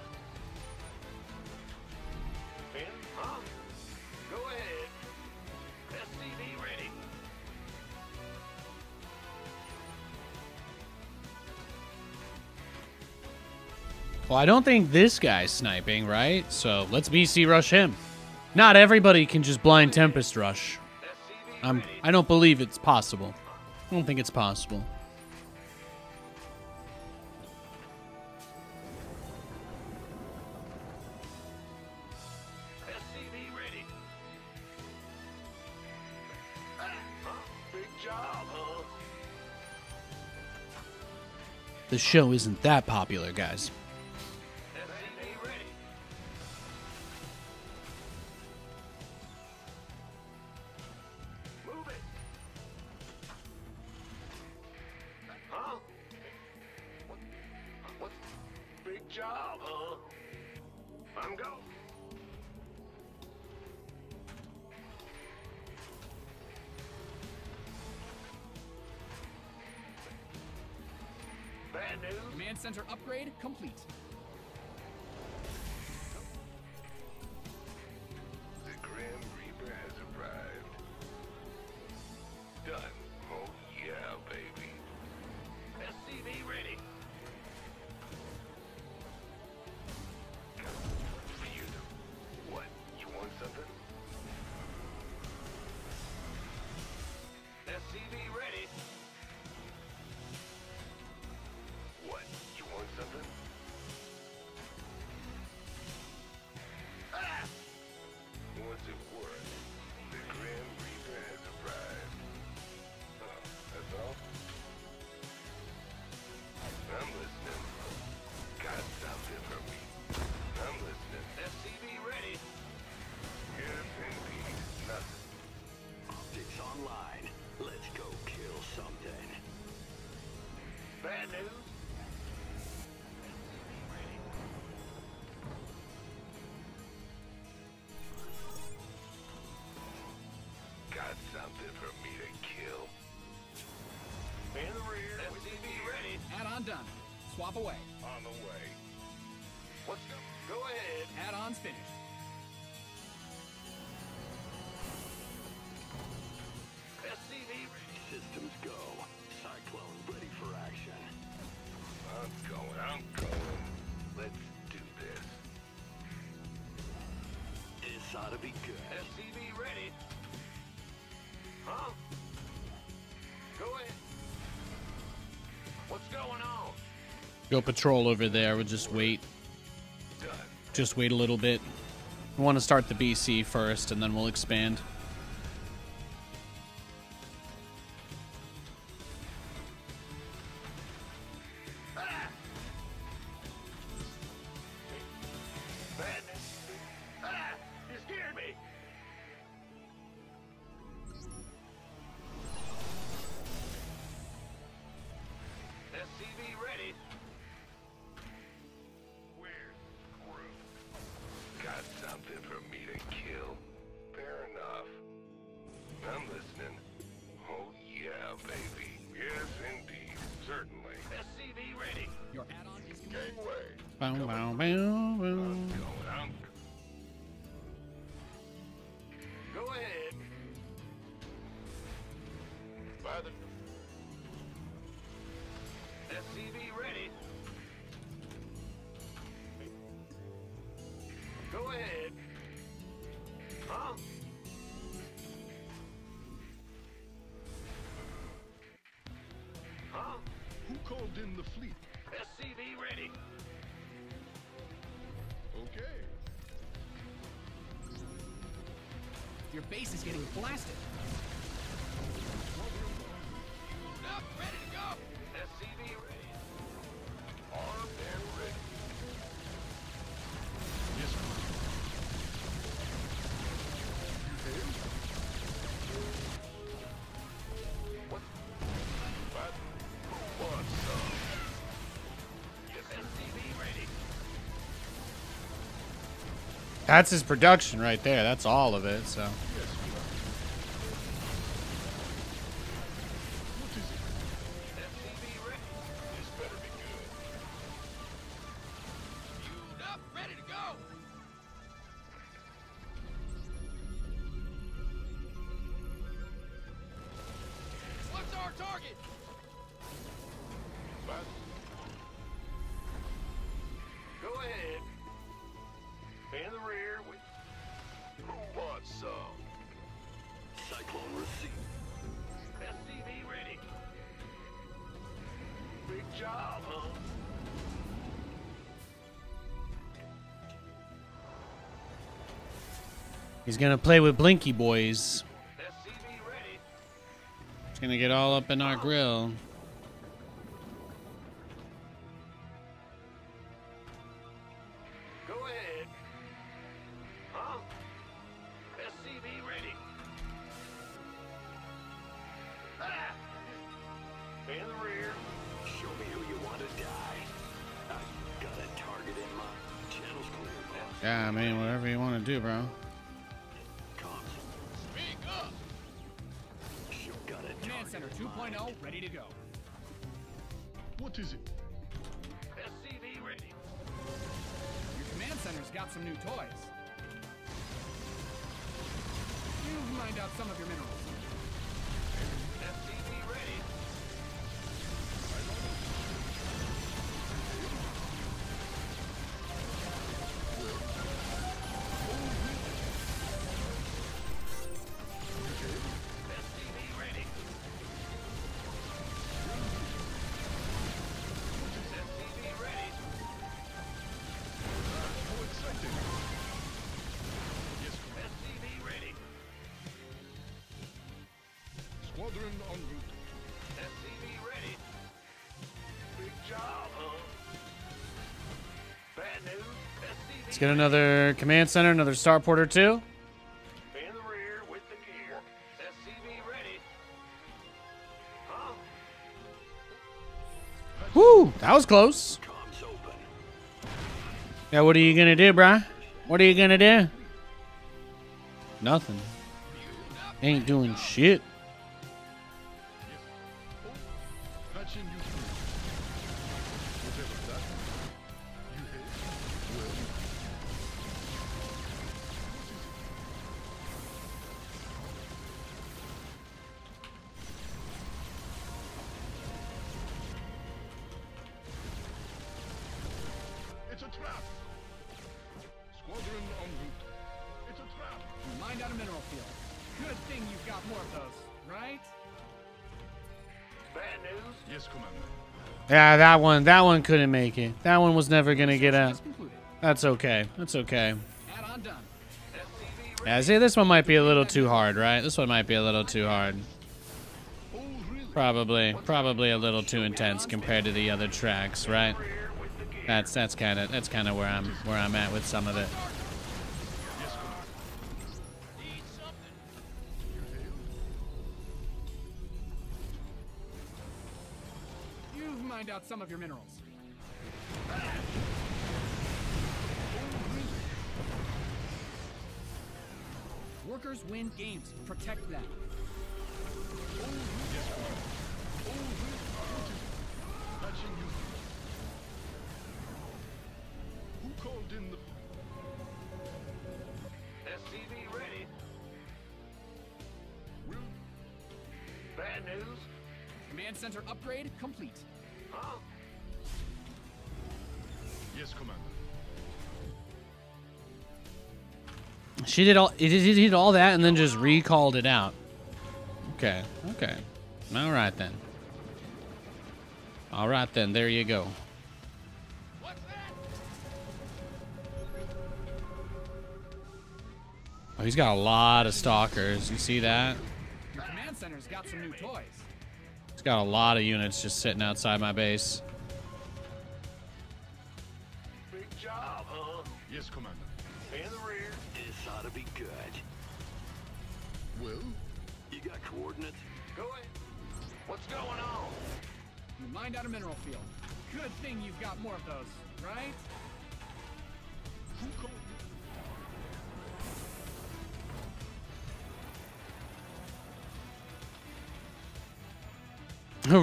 Huh? Go ahead. SCV ready. Well, I don't think this guy's sniping, right? So let's BC rush him. Not everybody can just blind Tempest rush. I'm. I don't believe it's possible. I don't think it's possible. SCV ready. Huh? Big job, huh? The show isn't that popular, guys. This ought to be good. SCV ready. Huh? Go ahead. What's going on? Go patrol over there. We'll just wait. Done. Just wait a little bit. We want to start the BC first, and then we'll expand. base is getting blasted. That's his production right there. That's all of it, so. He's gonna play with Blinky boys. He's gonna get all up in our grill. Center's got some new toys. You've mined out some of your minerals. Let's get another command center, another starport or two. in the rear with the gear. SCV ready. Huh? Woo, that was close. Yeah, what are you gonna do, bruh? What are you gonna do? Nothing. Ain't doing shit. Yeah, that one, that one couldn't make it. That one was never gonna get out. That's okay. That's okay. Yeah, see, this one might be a little too hard, right? This one might be a little too hard. Probably, probably a little too intense compared to the other tracks, right? That's that's kind of that's kind of where I'm where I'm at with some of it. Out some of your minerals. Workers win games. Protect them. You. Who called in the... SCV ready. Will... Bad news. Command center upgrade complete. Yes, Commander. She did all it did, all that and then just recalled it out. Okay, okay, all right then. All right then, there you go. Oh, he's got a lot of stalkers. You see that? Your command center's got some new toys. He's got a lot of units just sitting outside my base. is, Commander. In the rear. This ought to be good. Well? You got coordinates? Go ahead. What's going on? You mined out a mineral field. Good thing you've got more of those, right? Who called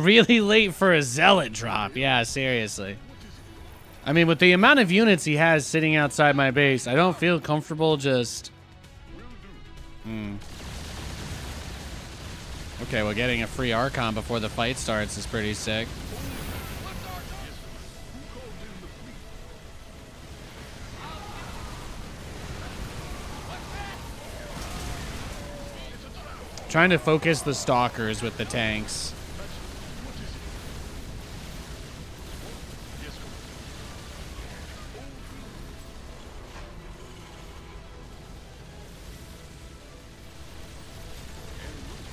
really late for a zealot drop. Yeah, seriously. I mean, with the amount of units he has sitting outside my base, I don't feel comfortable just. Hmm. Okay, well, getting a free Archon before the fight starts is pretty sick. Trying to focus the stalkers with the tanks.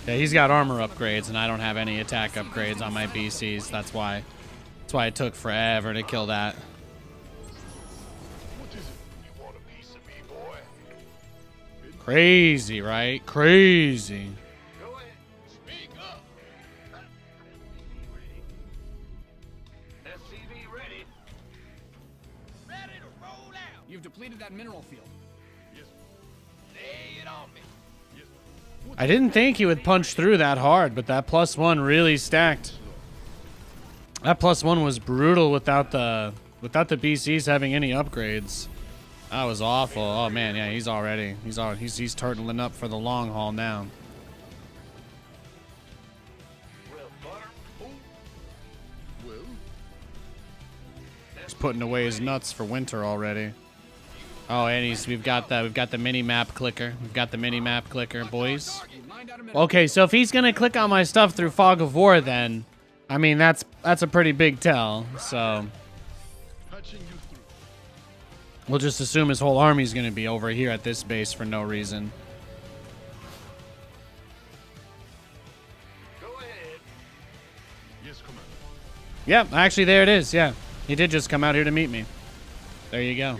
Yeah, he's got armor upgrades, and I don't have any attack upgrades on my BCs. That's why. That's why it took forever to kill that. Crazy, right? Crazy. You've depleted that mineral field. I didn't think he would punch through that hard, but that plus one really stacked. That plus one was brutal without the without the BCs having any upgrades. That was awful. Oh man, yeah, he's already he's all he's he's turtling up for the long haul now. He's putting away his nuts for winter already. Oh, and he's we've got the we've got the mini map clicker. We've got the mini map clicker, boys. Okay, so if he's gonna click on my stuff through Fog of War, then I mean that's that's a pretty big tell. So we'll just assume his whole army's gonna be over here at this base for no reason. Yep, actually there it is. Yeah, he did just come out here to meet me. There you go.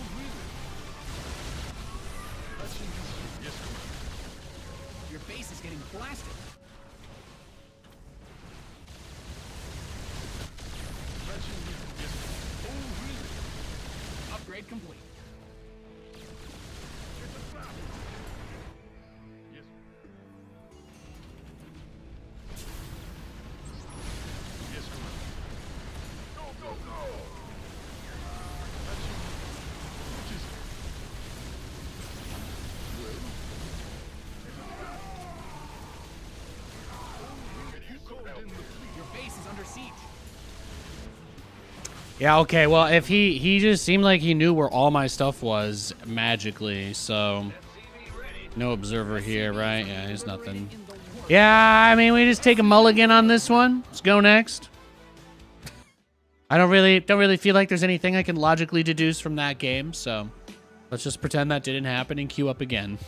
Yeah, okay. Well, if he he just seemed like he knew where all my stuff was magically, so no observer here, right? Yeah, he's nothing. Yeah, I mean, we just take a mulligan on this one. Let's go next. I don't really don't really feel like there's anything I can logically deduce from that game, so let's just pretend that didn't happen and queue up again.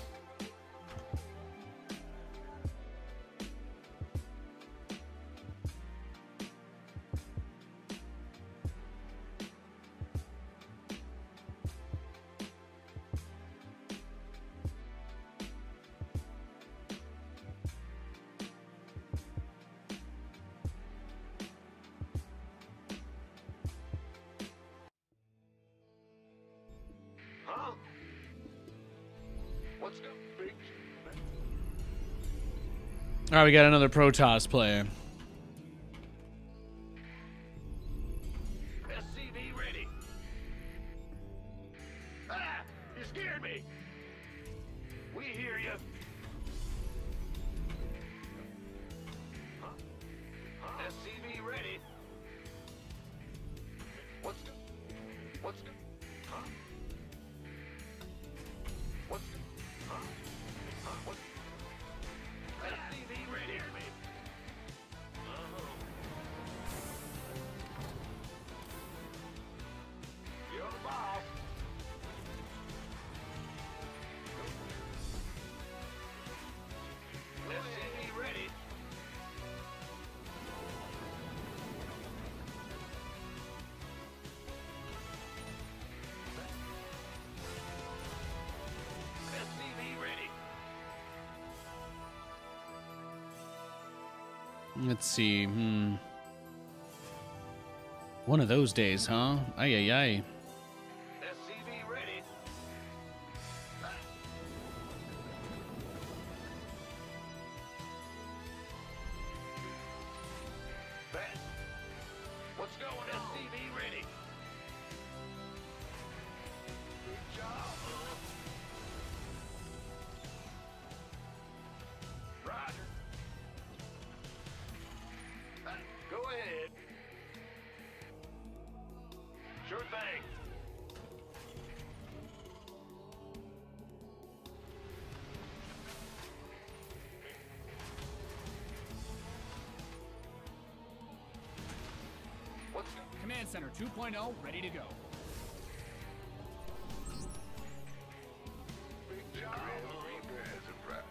All right, we got another Protoss player. Let's see. Hmm. One of those days, huh? Ay ay ay. 2.0 ready to go. big job? Reaper has arrived.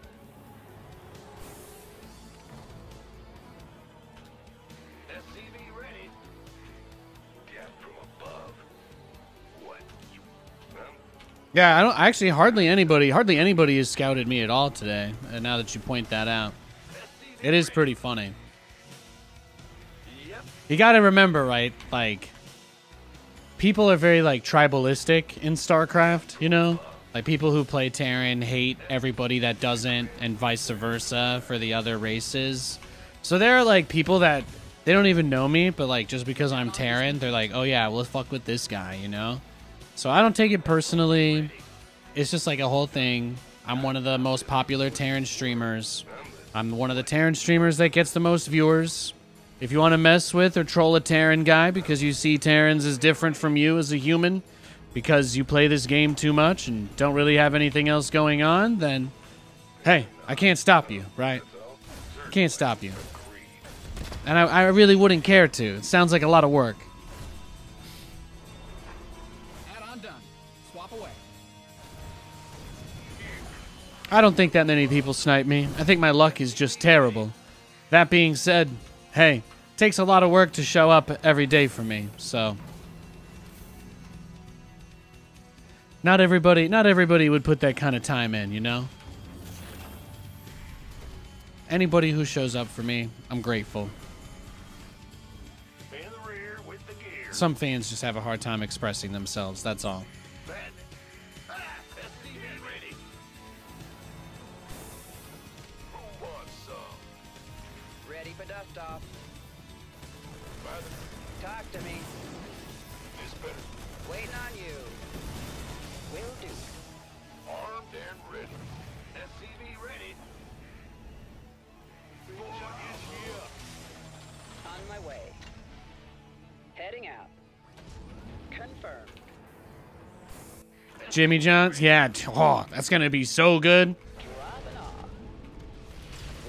SCV ready. Gap from above. What? You, um, Yeah, I don't actually hardly anybody hardly anybody has scouted me at all today. And now that you point that out, it is pretty funny. yep. You got to remember, right? Like people are very like tribalistic in StarCraft, you know? Like people who play Terran hate everybody that doesn't and vice versa for the other races. So there are like people that they don't even know me, but like just because I'm Terran, they're like, "Oh yeah, we'll fuck with this guy," you know? So I don't take it personally. It's just like a whole thing. I'm one of the most popular Terran streamers. I'm one of the Terran streamers that gets the most viewers. If you want to mess with or troll a Terran guy because you see Terrans as different from you as a human, because you play this game too much and don't really have anything else going on, then hey, I can't stop you, right? Can't stop you. And I, I really wouldn't care to. It sounds like a lot of work. Add-on done. Swap away. I don't think that many people snipe me. I think my luck is just terrible. That being said, hey, takes a lot of work to show up every day for me, so not everybody not everybody would put that kind of time in, you know? Anybody who shows up for me, I'm grateful. In the rear with the gear. Some fans just have a hard time expressing themselves, that's all. Heading out. Confirmed. Jimmy Johns? Yeah, oh, that's going to be so good. Off.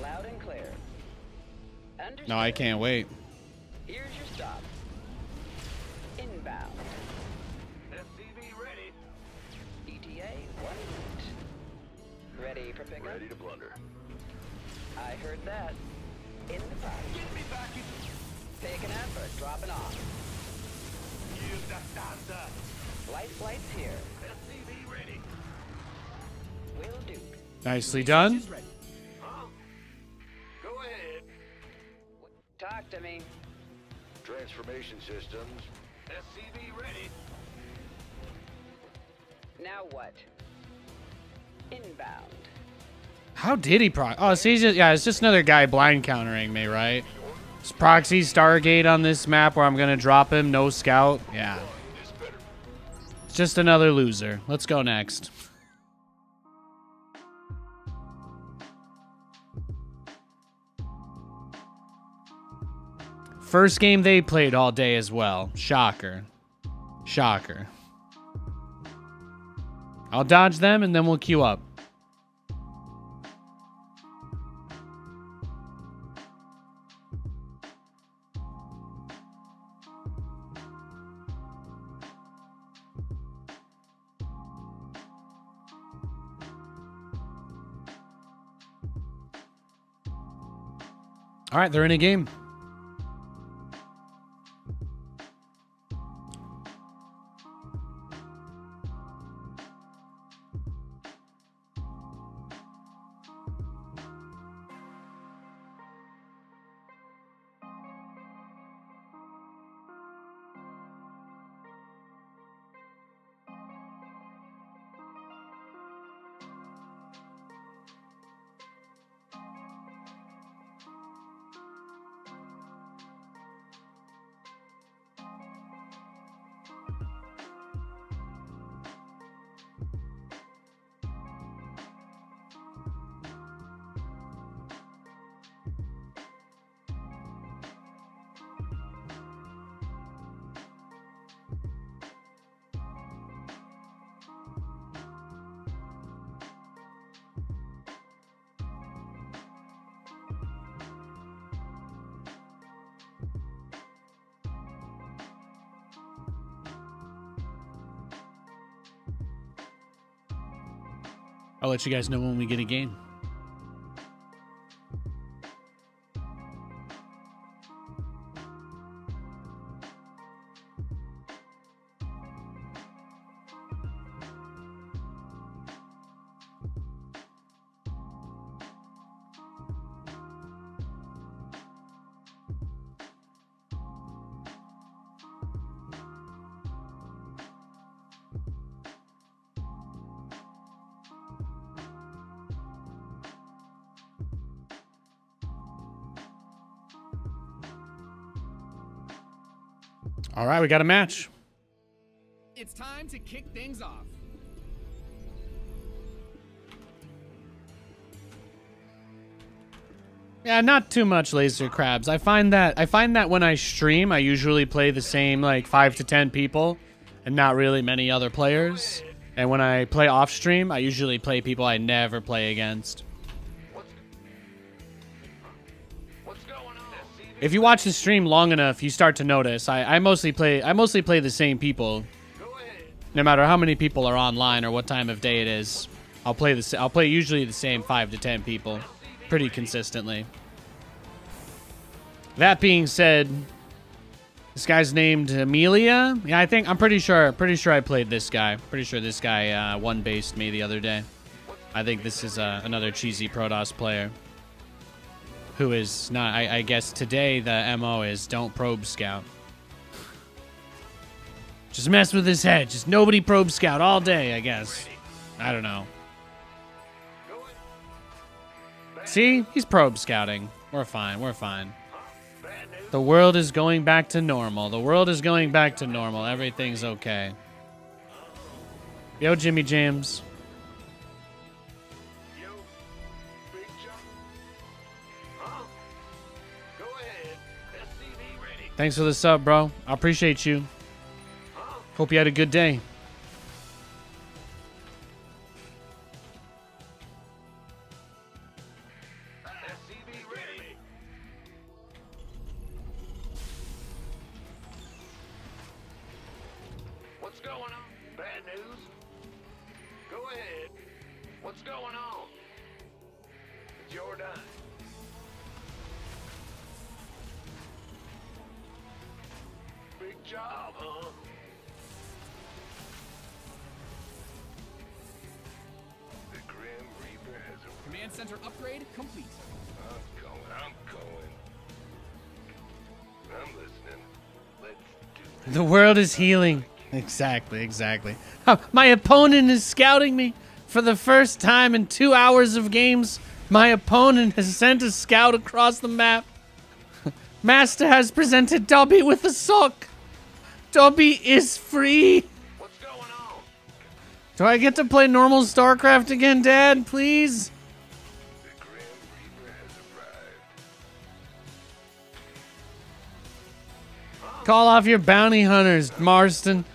Loud and clear. No, I can't wait. Flights here. SCV ready. Will do. Nicely done. Huh? Go ahead. Talk to me. Transformation systems. SCV ready. Now what? Inbound. How did he pro? Oh, see, he's just, yeah, it's just another guy blind countering me, right? It's proxy Stargate on this map where I'm gonna drop him, no scout. Yeah. Just another loser. Let's go next. First game they played all day as well. Shocker. Shocker. I'll dodge them and then we'll queue up. All right, they're in a game. Let you guys know when we get a game. We got a match. It's time to kick things off. Yeah, not too much laser crabs. I find that I find that when I stream, I usually play the same like 5 to 10 people and not really many other players. And when I play off stream, I usually play people I never play against. If you watch the stream long enough, you start to notice I, I mostly play I mostly play the same people. No matter how many people are online or what time of day it is, I'll play the I'll play usually the same 5 to 10 people pretty consistently. That being said, this guy's named Amelia. Yeah, I think I'm pretty sure. Pretty sure I played this guy. Pretty sure this guy uh, one based me the other day. I think this is uh, another cheesy Protoss player who is not. I, I guess today the mo is don't probe scout. Just mess with his head. Just nobody probe scout all day. I guess. I don't know. See, he's probe scouting. We're fine. We're fine. The world is going back to normal. The world is going back to normal. Everything's okay. Yo, Jimmy James. Thanks for the sub, bro. I appreciate you. Hope you had a good day. Is healing. Exactly, exactly. Huh, my opponent is scouting me. For the first time in two hours of games, my opponent has sent a scout across the map. Master has presented Dobby with a sock. Dobby is free. What's going on? Do I get to play normal StarCraft again, Dad? Please? Call off your bounty hunters, Marston.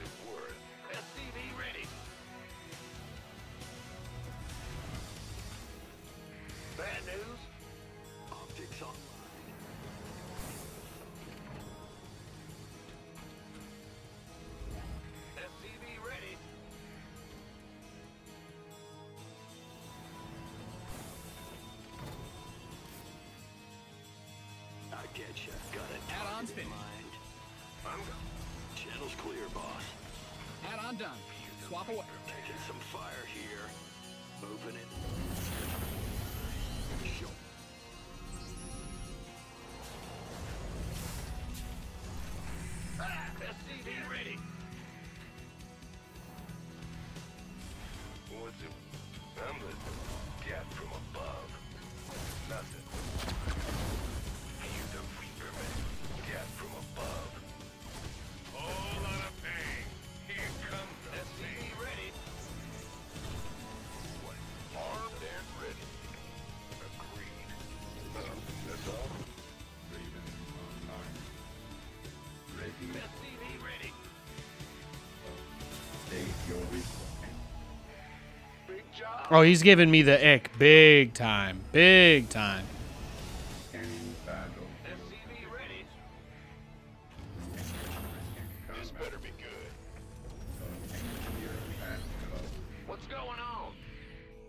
Oh, he's giving me the ick big time. Big time.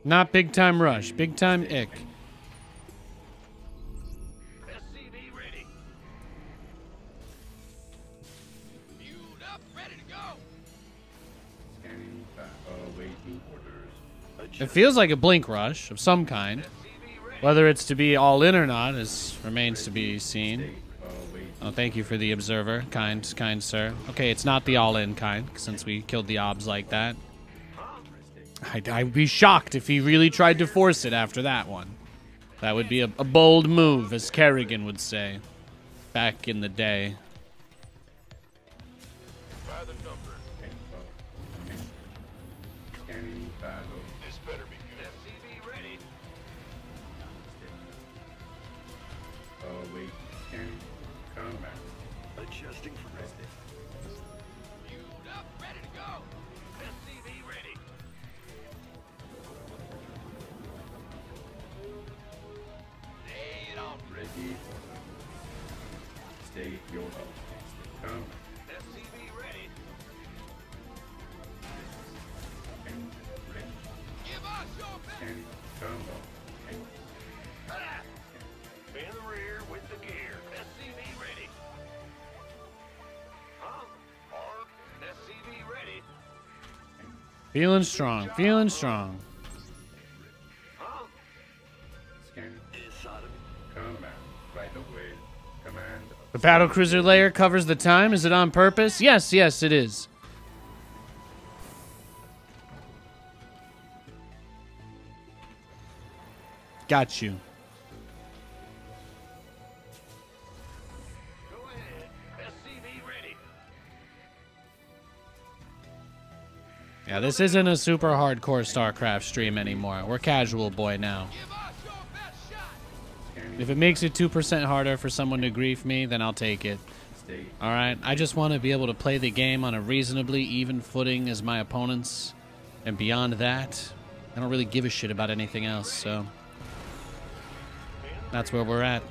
Not big time rush. Big time ick. Feels like a blink rush of some kind. Whether it's to be all in or not is remains to be seen. Oh, thank you for the observer, kind, kind sir. Okay, it's not the all-in kind, since we killed the obs like that. I'd, I'd be shocked if he really tried to force it after that one. That would be a, a bold move, as Kerrigan would say, back in the day. Feeling strong, feeling strong. Huh? Scanning. Is Sodom. Combat. Right away. Command. The battle cruiser layer covers the time. Is it on purpose? Yes, yes, it is. Got you. Yeah, this isn't a super hardcore StarCraft stream anymore. We're casual boy now. If it makes it 2% harder for someone to grief me, then I'll take it. Alright? I just want to be able to play the game on a reasonably even footing as my opponents. And beyond that, I don't really give a shit about anything else, so. That's where we're at.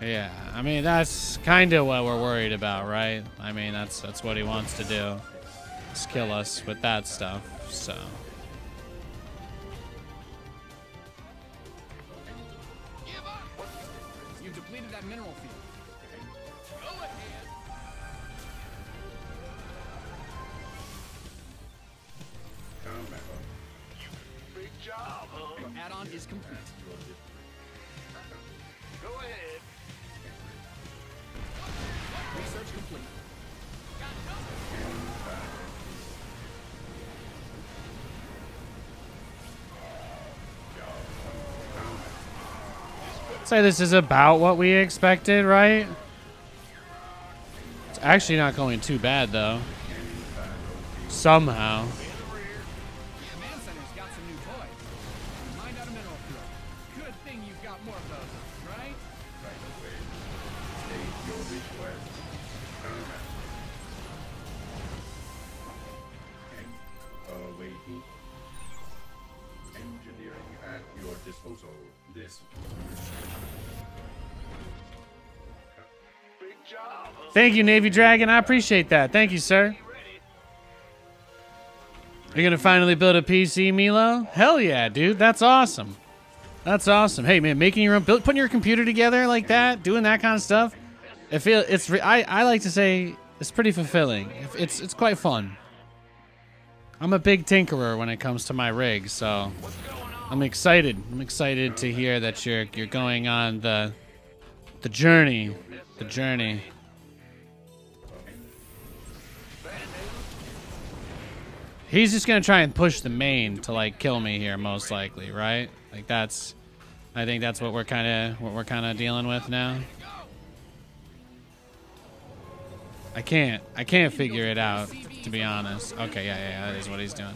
Yeah, I mean that's kind of what we're worried about, right? I mean that's that's what he wants to do, is kill us with that stuff. So is complete. Go ahead. Research complete. say this is about what we expected, right? It's actually not going too bad though. Somehow. Thank you, Navy Dragon. I appreciate that. Thank you, sir. You're gonna finally build a PC, Milo? Hell yeah, dude. That's awesome. That's awesome. Hey, man, making your own, build, putting your computer together like that, doing that kind of stuff. It feel it's. I I like to say it's pretty fulfilling. It's it's quite fun. I'm a big tinkerer when it comes to my rig, so I'm excited. I'm excited to hear that you're you're going on the the journey, the journey. He's just gonna try and push the main to like kill me here, most likely, right? Like that's, I think that's what we're kind of what we're kind of dealing with now. I can't, I can't figure it out, to be honest. Okay, yeah, yeah, yeah, that is what he's doing.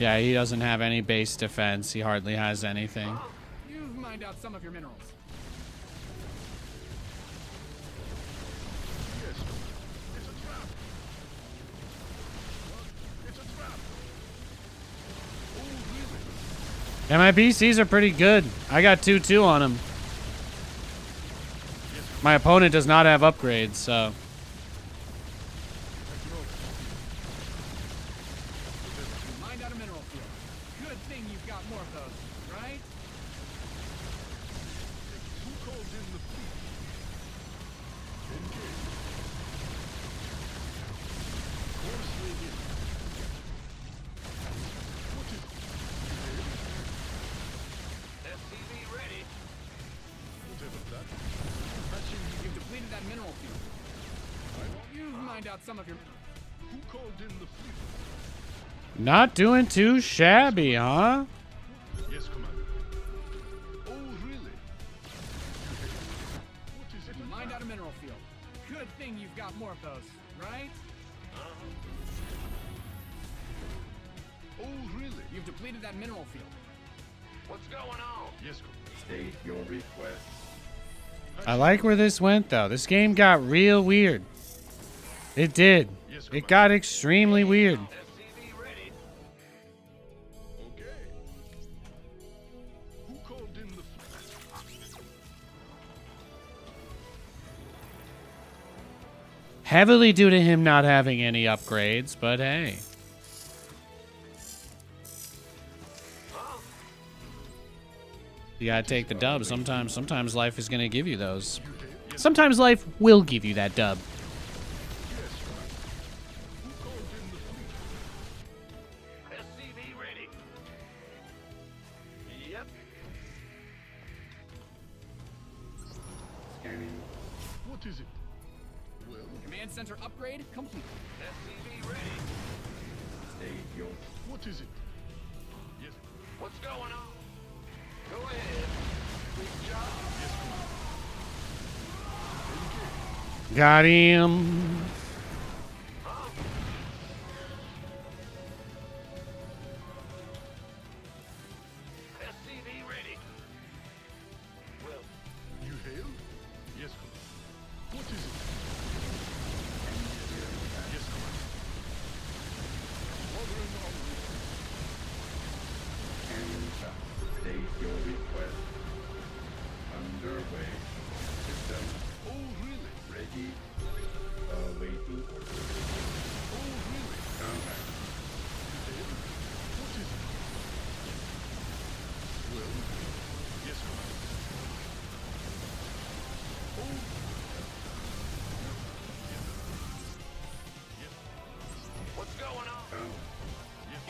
Yeah, he doesn't have any base defense. He hardly has anything. You've mined out some of your minerals. Yes, it's a trap. It's a trap. Really? And my BCs are pretty good. I got 2-2 on them. My opponent does not have upgrades, so... Not doing too shabby, huh? Yes, Commander. Oh, really? What is it? You mined out a mineral field. Good thing you've got more of those, right? Uh-huh. Oh, really? You've depleted that mineral field. What's going on? Yes, Commander. State your request. I like where this went, though. This game got real weird. It did. Yes, It got extremely weird. Heavily due to him not having any upgrades, but hey. You gotta take the dub. Sometimes, sometimes life is gonna give you those. Sometimes life will give you that dub. Got him.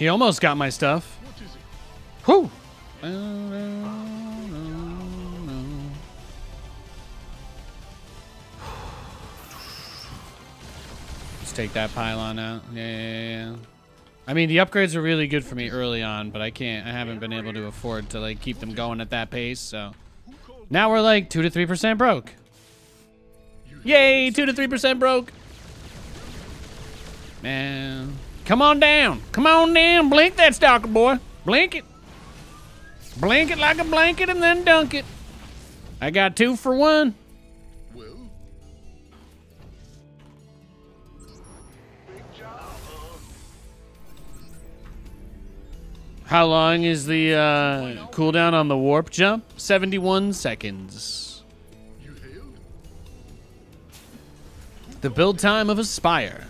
He almost got my stuff. What is it? Whew. Let's take that pylon out. Yeah, yeah, yeah. I mean, the upgrades are really good for me early on, but I can't. I haven't been able to afford to like keep them going at that pace. So now we're like two to three percent broke. Yay, two to three percent broke. Man, come on down. Come on down. Blink that stalker boy. Blink it. Blink it like a blanket and then dunk it. I got two for one. Well. How long is the uh, cooldown on the warp jump? 71 seconds. The build time of a Spire.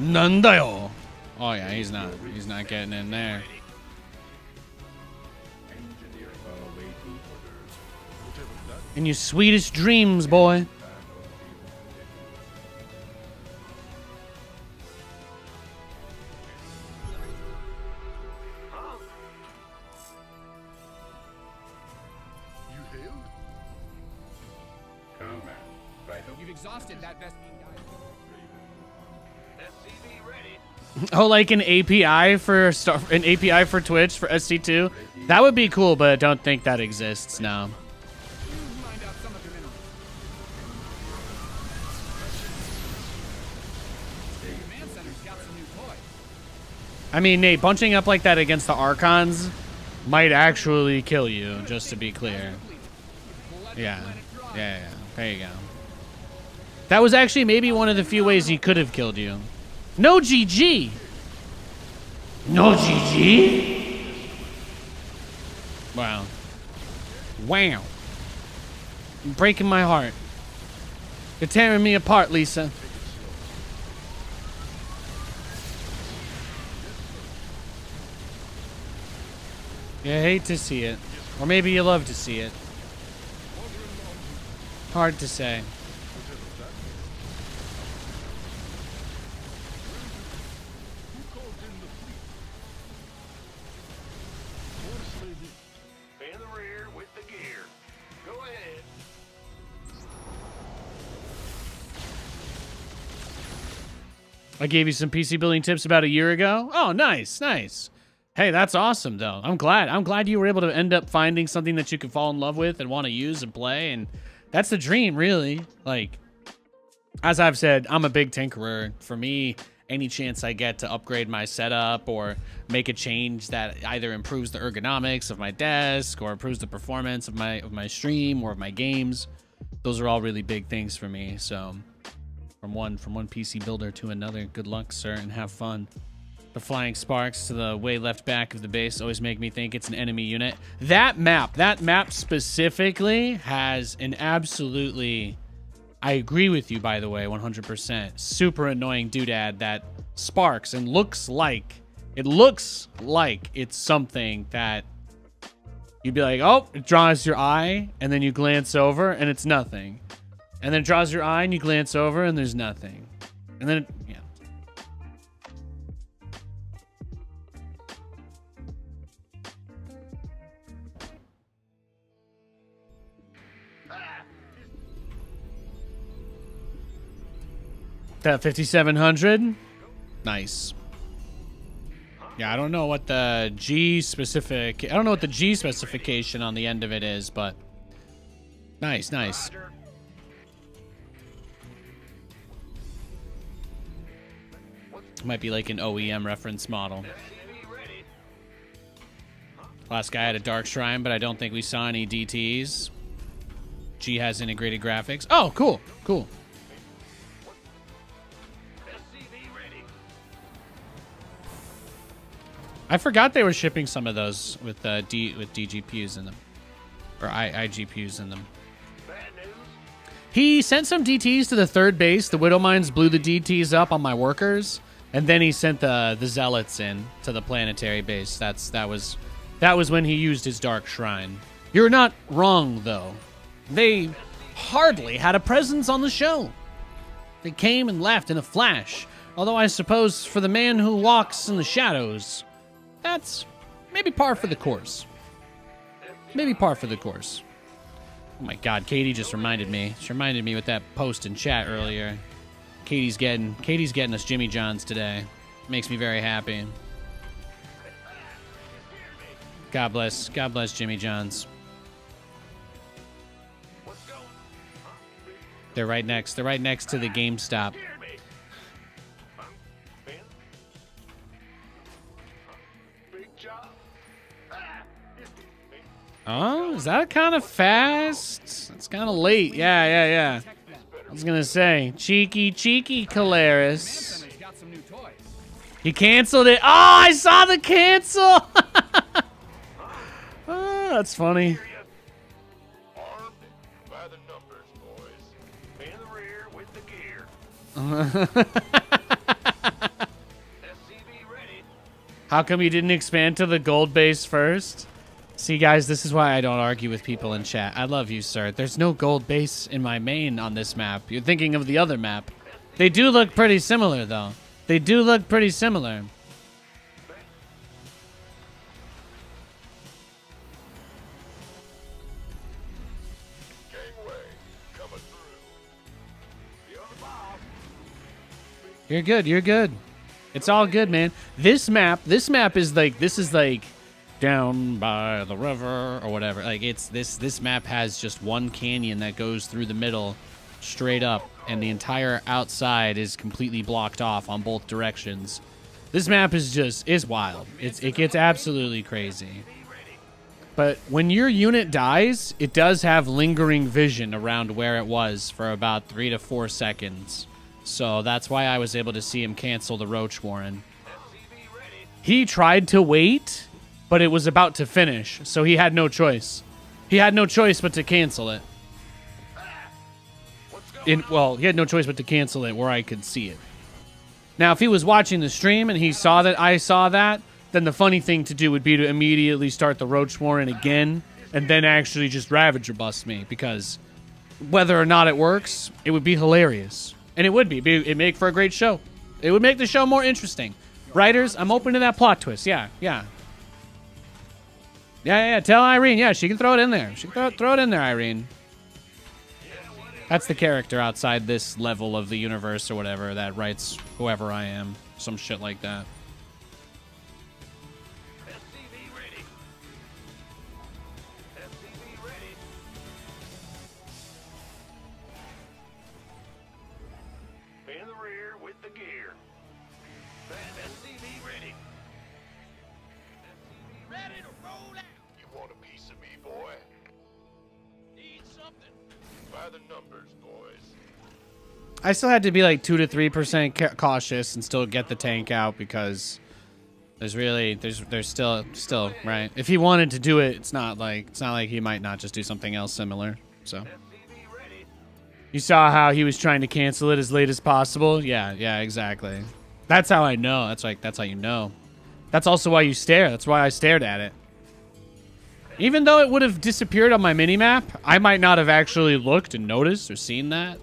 Nandayo. Oh yeah, he's not. He's not getting in there. Engineer awaiting orders. Whatever that. In your sweetest dreams, boy. Oh, like an API for Star, an API for Twitch for SC2. That would be cool, but I don't think that exists now. I mean, Nate, bunching up like that against the Archons might actually kill you. Just to be clear. Yeah, yeah, yeah. There you go. That was actually maybe one of the few ways he could have killed you. No GG. No GG. Wow. Wow. You're breaking my heart. You're tearing me apart, Lisa. You hate to see it. Or maybe you love to see it. Hard to say. I gave you some PC building tips about a year ago. Oh, nice, nice. Hey, that's awesome though. I'm glad. I'm glad you were able to end up finding something that you could fall in love with and want to use and play and that's the dream, really. Like as I've said, I'm a big tinkerer. For me, any chance I get to upgrade my setup or make a change that either improves the ergonomics of my desk or improves the performance of my of my stream or of my games, those are all really big things for me. So from one from one PC builder to another. Good luck, sir, and have fun. The flying sparks to the way left back of the base always make me think it's an enemy unit. That map, that map specifically has an absolutely I agree with you by the way, 100%. Super annoying doodad that sparks and looks like it looks like it's something that you'd be like, "Oh, it draws your eye," and then you glance over and it's nothing. And then it draws your eye and you glance over and there's nothing. And then, yeah. That 5700? Nice. Yeah, I don't know what the G specific, I don't know what the G specification on the end of it is, but nice, nice. Might be like an OEM reference model. Last guy had a Dark Shrine, but I don't think we saw any DTs. G has integrated graphics. Oh, cool, cool. I forgot they were shipping some of those with uh, D with DGPUs in them, or I iGPUs in them. He sent some DTs to the third base. The Widow Mines blew the DTs up on my workers, and then he sent the the Zealots in to the planetary base. That's that was that was when he used his Dark Shrine. You're not wrong though. They hardly had a presence on the show. They came and left in a flash. Although I suppose for the man who walks in the shadows, that's maybe par for the course. Maybe par for the course. Oh my god, Katie just reminded me. She reminded me with that post in chat earlier. Katie's getting Katie's getting us Jimmy Johns today. Makes me very happy. God bless. God bless Jimmy Johns. They're right next. They're right next to the GameStop. Oh, is that kind of fast? It's kind of late. Yeah, yeah, yeah. I was gonna say, cheeky, cheeky, Calaris. He canceled it. Oh, I saw the cancel. oh, that's funny. How come you didn't expand to the gold base first? See, guys, this is why I don't argue with people in chat. I love you, sir. There's no gold base in my main on this map. You're thinking of the other map. They do look pretty similar, though. They do look pretty similar. You're good. You're good. It's all good, man. This map, this map is like this is like down by the river or whatever. Like it's this this map has just one canyon that goes through the middle straight up and the entire outside is completely blocked off on both directions. This map is just is wild. It's it gets absolutely crazy. But when your unit dies, it does have lingering vision around where it was for about three to four seconds. So that's why I was able to see him cancel the Roach Warren. He tried to wait, but it was about to finish, so he had no choice. He had no choice but to cancel it. In, well, he had no choice but to cancel it where I could see it. Now, if he was watching the stream and he saw that I saw that, then the funny thing to do would be to immediately start the Roach Warren again and then actually just Ravager bust me because whether or not it works, it would be hilarious. And it would be. It'd make for a great show. It would make the show more interesting. Writers, I'm open to that plot twist. Yeah, yeah. Yeah, yeah, tell Irene. Yeah, she can throw it in there. She can throw, throw it in there, Irene. That's the character outside this level of the universe or whatever that writes whoever I am. Some shit like that. I still had to be like two to three percent cautious and still get the tank out because there's really there's there's still still right. If he wanted to do it, it's not like it's not like he might not just do something else similar. So you saw how he was trying to cancel it as late as possible. Yeah, yeah, exactly. That's how I know. That's like that's how you know. That's also why you stare. That's why I stared at it. Even though it would have disappeared on my minimap, I might not have actually looked and noticed or seen that.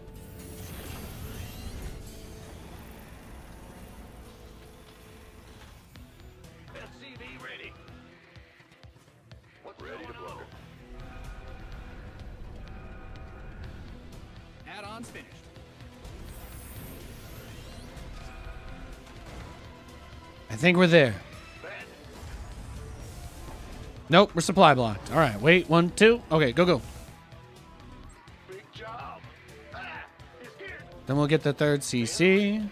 Think we're there. Nope, we're supply blocked. All right, wait, one, two. Okay, go, go. Ah. Then we'll get the third CC.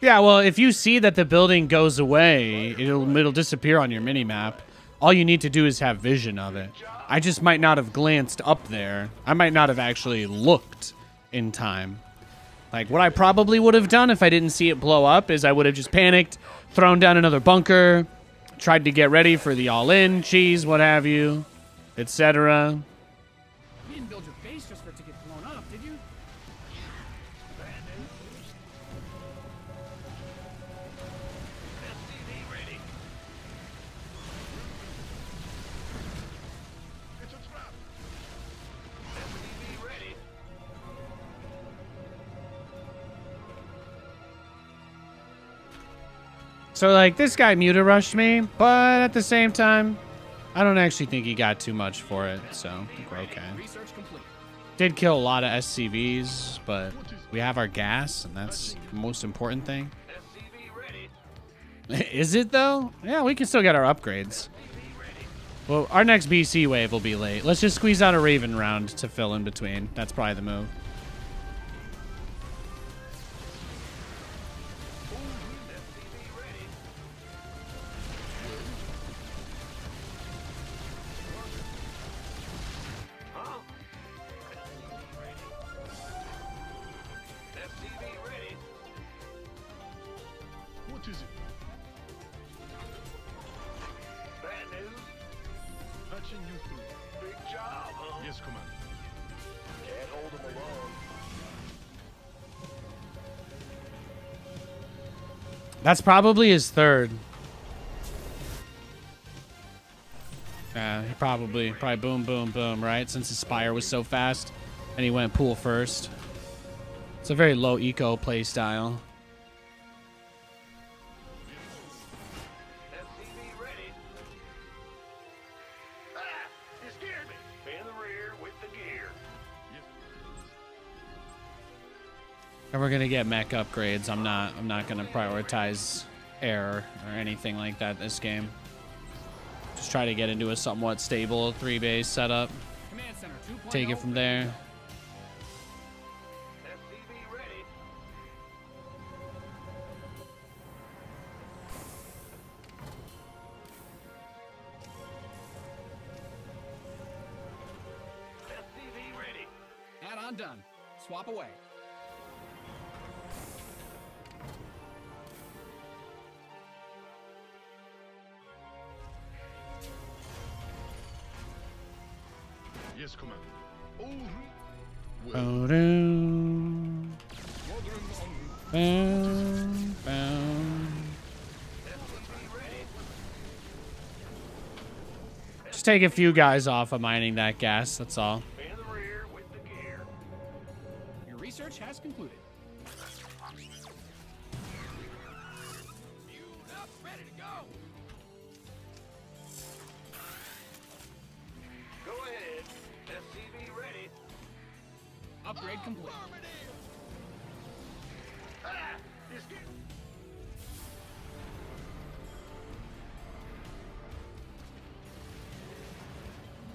Yeah, well, if you see that the building goes away, it'll it'll disappear on your mini map. All you need to do is have vision of it. I just might not have glanced up there. I might not have actually looked in time. Like what I probably would have done if I didn't see it blow up is I would have just panicked, thrown down another bunker, tried to get ready for the all-in cheese, what have you, etc. So like this guy muta rushed me, but at the same time, I don't actually think he got too much for it, so okay. Did kill a lot of SCVs, but we have our gas, and that's the most important thing. Is it though? Yeah, we can still get our upgrades. Well, our next BC wave will be late. Let's just squeeze out a Raven round to fill in between. That's probably the move. That's probably his third. Uh, yeah, probably, probably boom, boom, boom, right? Since his Spire was so fast and he went pool first. It's a very low eco play style. And we're gonna get mech upgrades. I'm not I'm not gonna prioritize air or anything like that this game. Just try to get into a somewhat stable three base setup. Take it from there. Done. Swap away. Yes, Commander. All Ba-dum, squadron en route. bam, bam. Just take a few guys off of mining that gas. That's all. In the rear with the gear. Your research has concluded. Upgrade complete. You scared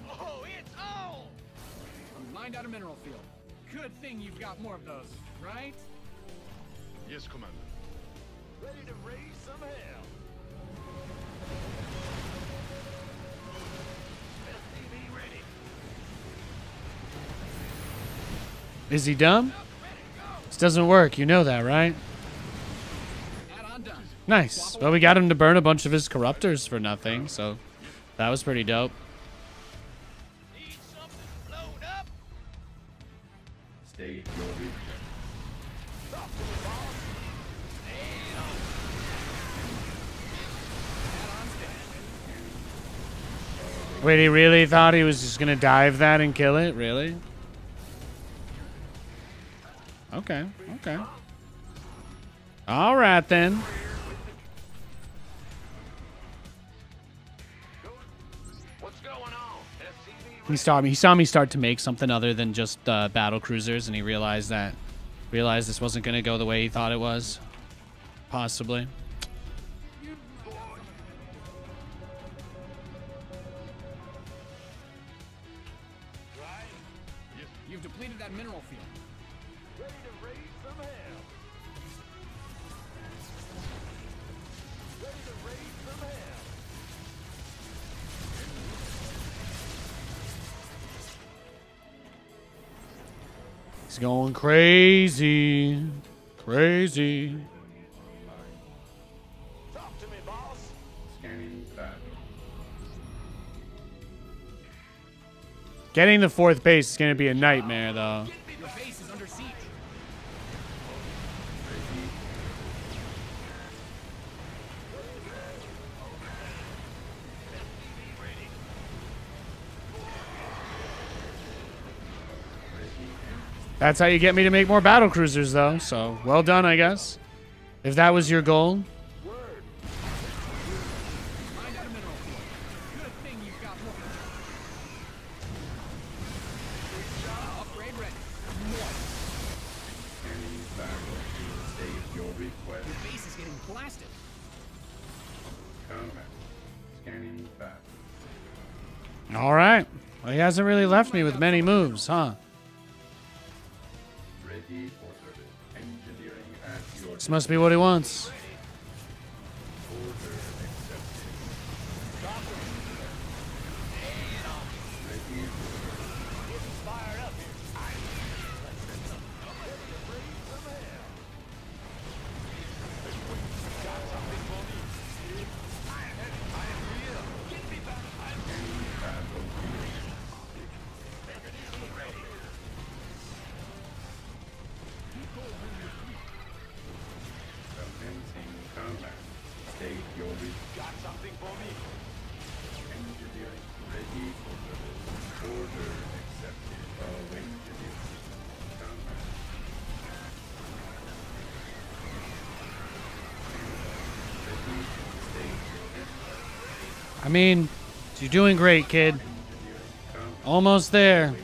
Oh, it's on! We mined out a mineral field. Good thing you've got more of those, right? Yes, Commander. Ready to raise some hell. Is he dumb? This doesn't work. You know that, right? Nice. Well, we got him to burn a bunch of his corruptors for nothing, so that was pretty dope. To. Wait, he really thought he was just gonna dive that and kill it? Really? Okay, okay. All right then. Going He saw me. He saw me start to make something other than just uh, battle cruisers, and he realized that realized this wasn't gonna go the way he thought it was. Possibly. Going crazy, crazy. To. Getting the fourth base is gonna be a nightmare, though. That's how you get me to make more battle cruisers, though. So well done, I guess. If that was your goal. All right. Well, he hasn't really left me with many moves, huh? This must be what he wants. Mean, you're doing great, kid. Almost there.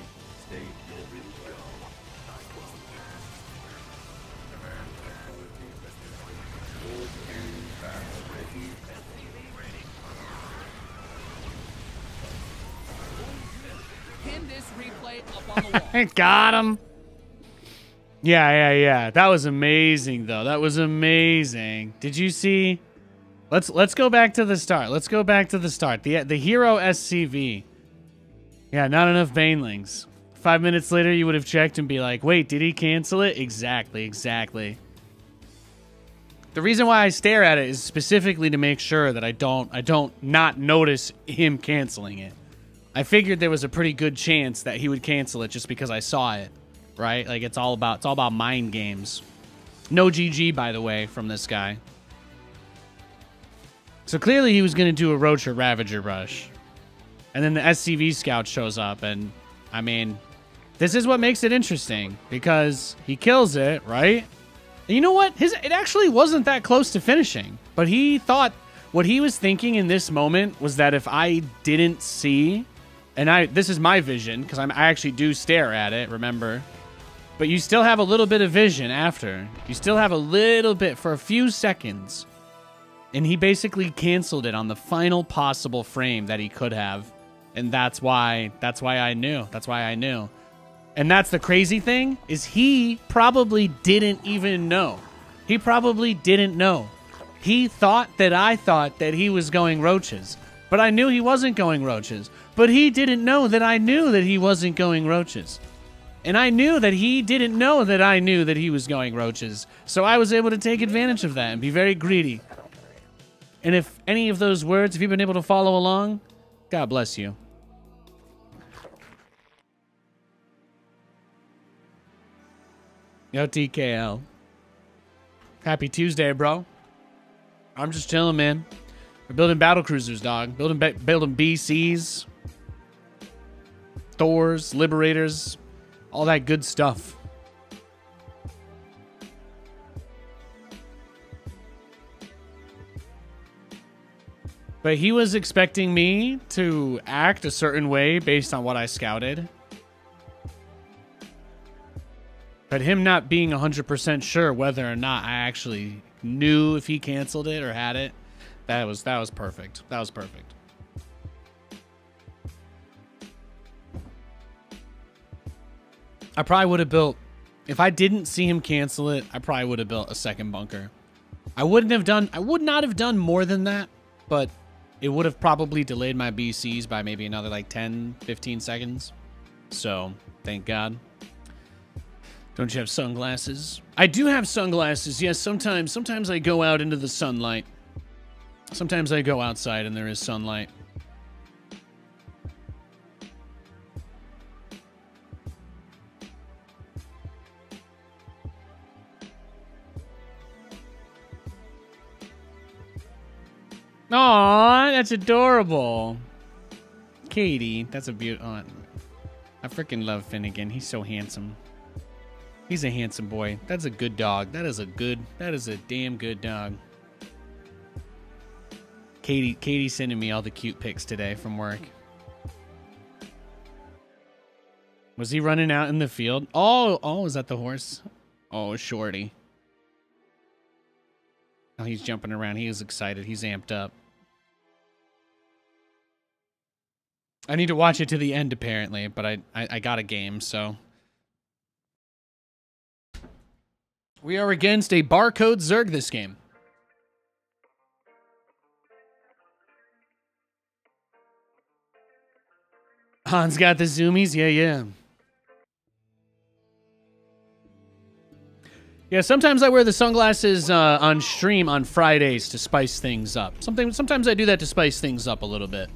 State. Ready to go. Command authority ready. Full scanning battle ready. Pin this replay up on the wall. Got him. Yeah, yeah, yeah. That was amazing though. That was amazing. Did you see? Let's let's go back to the start. Let's go back to the start. The the hero SCV. Yeah, not enough banelings. Five minutes later, you would have checked and be like, "Wait, did he cancel it?" Exactly, exactly. The reason why I stare at it is specifically to make sure that I don't I don't not notice him canceling it. I figured there was a pretty good chance that he would cancel it just because I saw it, right? Like it's all about it's all about mind games. No GG by the way from this guy. So clearly he was going to do a Roach or Ravager rush. And then the SCV scout shows up and I mean, this is what makes it interesting because he kills it, right? And you know what? His it actually wasn't that close to finishing, but he thought what he was thinking in this moment was that if I didn't see, and I this is my vision because I actually do stare at it. Remember, but you still have a little bit of vision after. You still have a little bit for a few seconds, and he basically canceled it on the final possible frame that he could have, and that's why that's why I knew. That's why I knew. And that's the crazy thing is he probably didn't even know. He probably didn't know. He thought that I thought that he was going roaches, but I knew he wasn't going roaches. But he didn't know that I knew that he wasn't going roaches. And I knew that he didn't know that I knew that he was going roaches. So I was able to take advantage of that and be very greedy. And if any of those words, if you've been able to follow along, God bless you. Yo, TKL. Happy Tuesday, bro. I'm just chilling, man. We're building battle cruisers, dog. Building building BCs, Thors, Liberators, all that good stuff. But he was expecting me to act a certain way based on what I scouted. But him not being 100% sure whether or not I actually knew if he canceled it or had it, that was that was perfect. That was perfect. I probably would have built if I didn't see him cancel it, I probably would have built a second bunker. I wouldn't have done I would not have done more than that, but it would have probably delayed my BCs by maybe another like 10, 15 seconds. So, thank God. Don't you have sunglasses? I do have sunglasses. Yes, sometimes sometimes I go out into the sunlight. Sometimes I go outside and there is sunlight. Aw, that's adorable. Katie, that's a beautiful. Oh, I freaking love Finnegan. He's so handsome. He's a handsome boy. That's a good dog. That is a good. That is a damn good dog. Katie, Katie sending me all the cute pics today from work. Was he running out in the field? Oh, oh, is that the horse? Oh, shorty. Oh, he's jumping around. He is excited. He's amped up. I need to watch it to the end, apparently, but I, I, I got a game, so. We are against a barcode Zerg this game. Hans got the zoomies? Yeah, yeah. Yeah, sometimes I wear the sunglasses uh, on stream on Fridays to spice things up. Something, sometimes I do that to spice things up a little bit.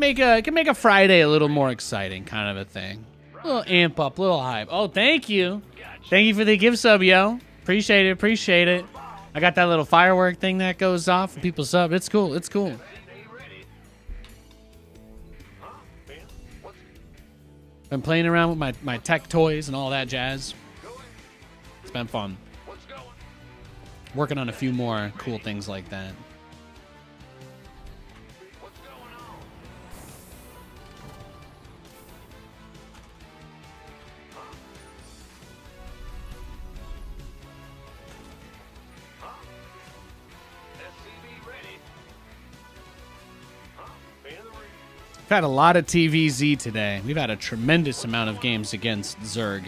Make a can make a Friday a little more exciting, kind of a thing. A little amp up, a little hype. Oh, thank you, thank you for the gift sub, yo. Appreciate it, appreciate it. I got that little firework thing that goes off when people sub. It's cool. It's cool. Been playing around with my, my tech toys and all that jazz. It's been fun. Working on a few more cool things like that. We've had a lot of TVZ today. We've had a tremendous amount of games against Zerg.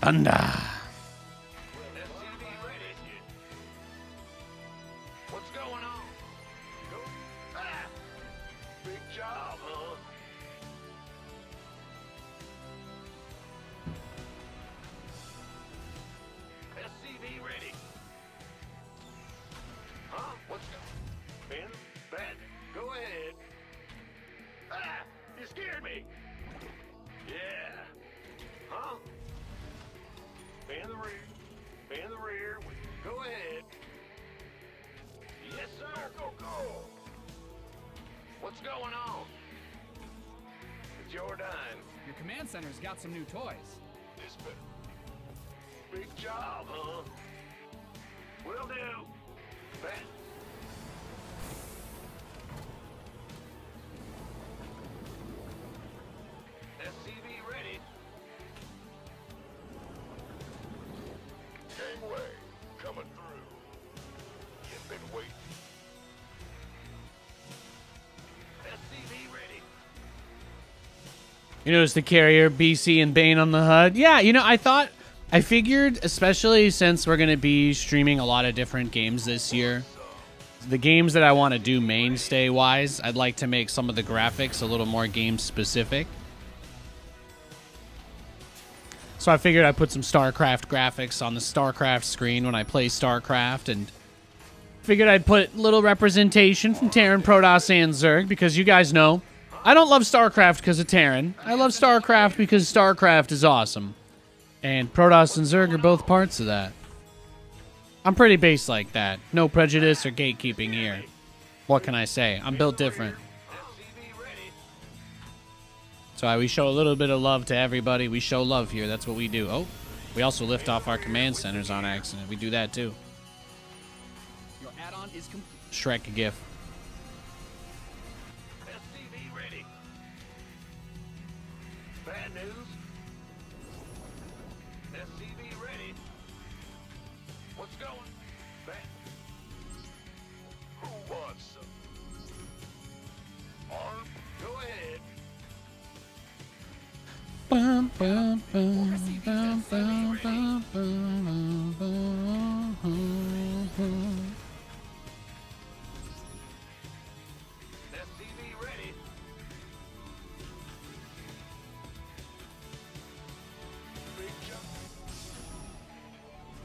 Thunder. Center's got some new toys. This better. Big job, huh? Will do. You notice the carrier, BC, and Bane on the HUD? Yeah, you know, I thought, I figured, especially since we're going to be streaming a lot of different games this year, the games that I want to do mainstay wise, I'd like to make some of the graphics a little more game specific. So I figured I'd put some StarCraft graphics on the StarCraft screen when I play StarCraft and figured I'd put little representation from Terran, Protoss, and Zerg because you guys know I don't love StarCraft because of Terran. I love StarCraft because StarCraft is awesome. And Protoss and Zerg are both parts of that. I'm pretty base like that. No prejudice or gatekeeping here. What can I say? I'm built different. So I, we show a little bit of love to everybody. We show love here. That's what we do. Oh, we also lift off our command centers on accident. We do that too. Your add-on is complete. Shrek gif. SCV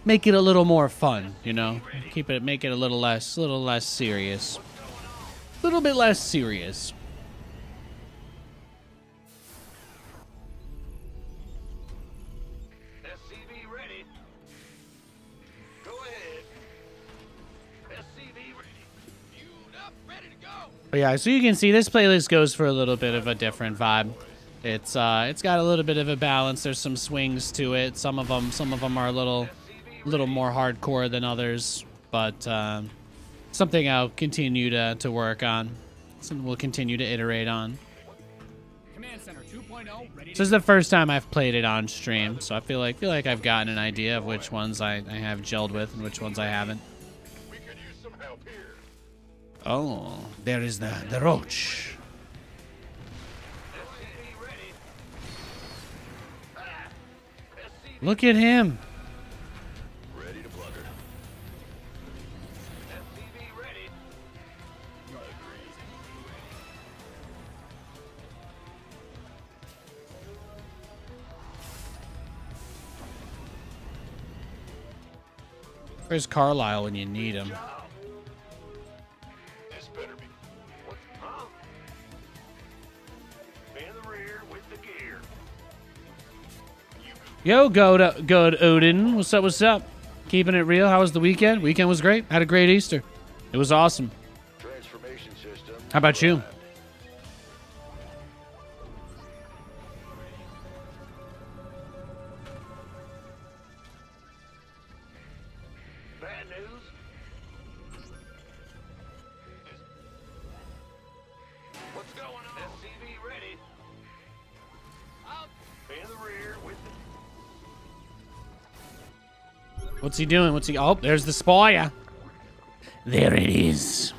Make it a little more fun, you know. Keep it, make it a little less, little less serious. A little bit less serious. But yeah, so you can see this playlist goes for a little bit of a different vibe. It's uh, it's got a little bit of a balance. There's some swings to it. Some of them, some of them are a little, little more hardcore than others. But um, something I'll continue to to work on. Something we'll continue to iterate on. Command center 2.0 ready This is the first time I've played it on stream, so I feel like feel like I've gotten an idea of which ones I, I have gelled with and which ones I haven't. Oh, there is the the roach. SCV ready. SCV Look at him. Ready to plunder. SCV ready. Where's Carlisle when you need him? Yo, good, good Odin. What's up? What's up? Keeping it real. How was the weekend? Weekend was great. Had a great Easter. It was awesome. Transformation system. How about you? What's he doing? What's he? Oh, there's the spire. There it is.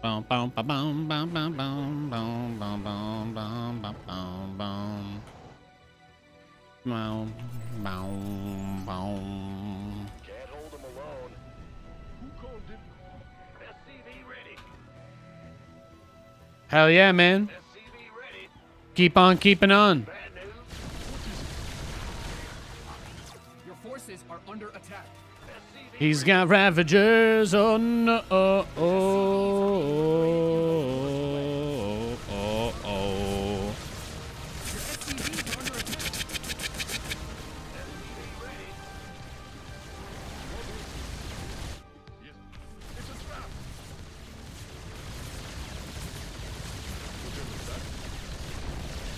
Boom, boom, boom, boom, boom, boom, boom, He's got Ravagers. Oh uh, no. Oh, oh, oh, oh.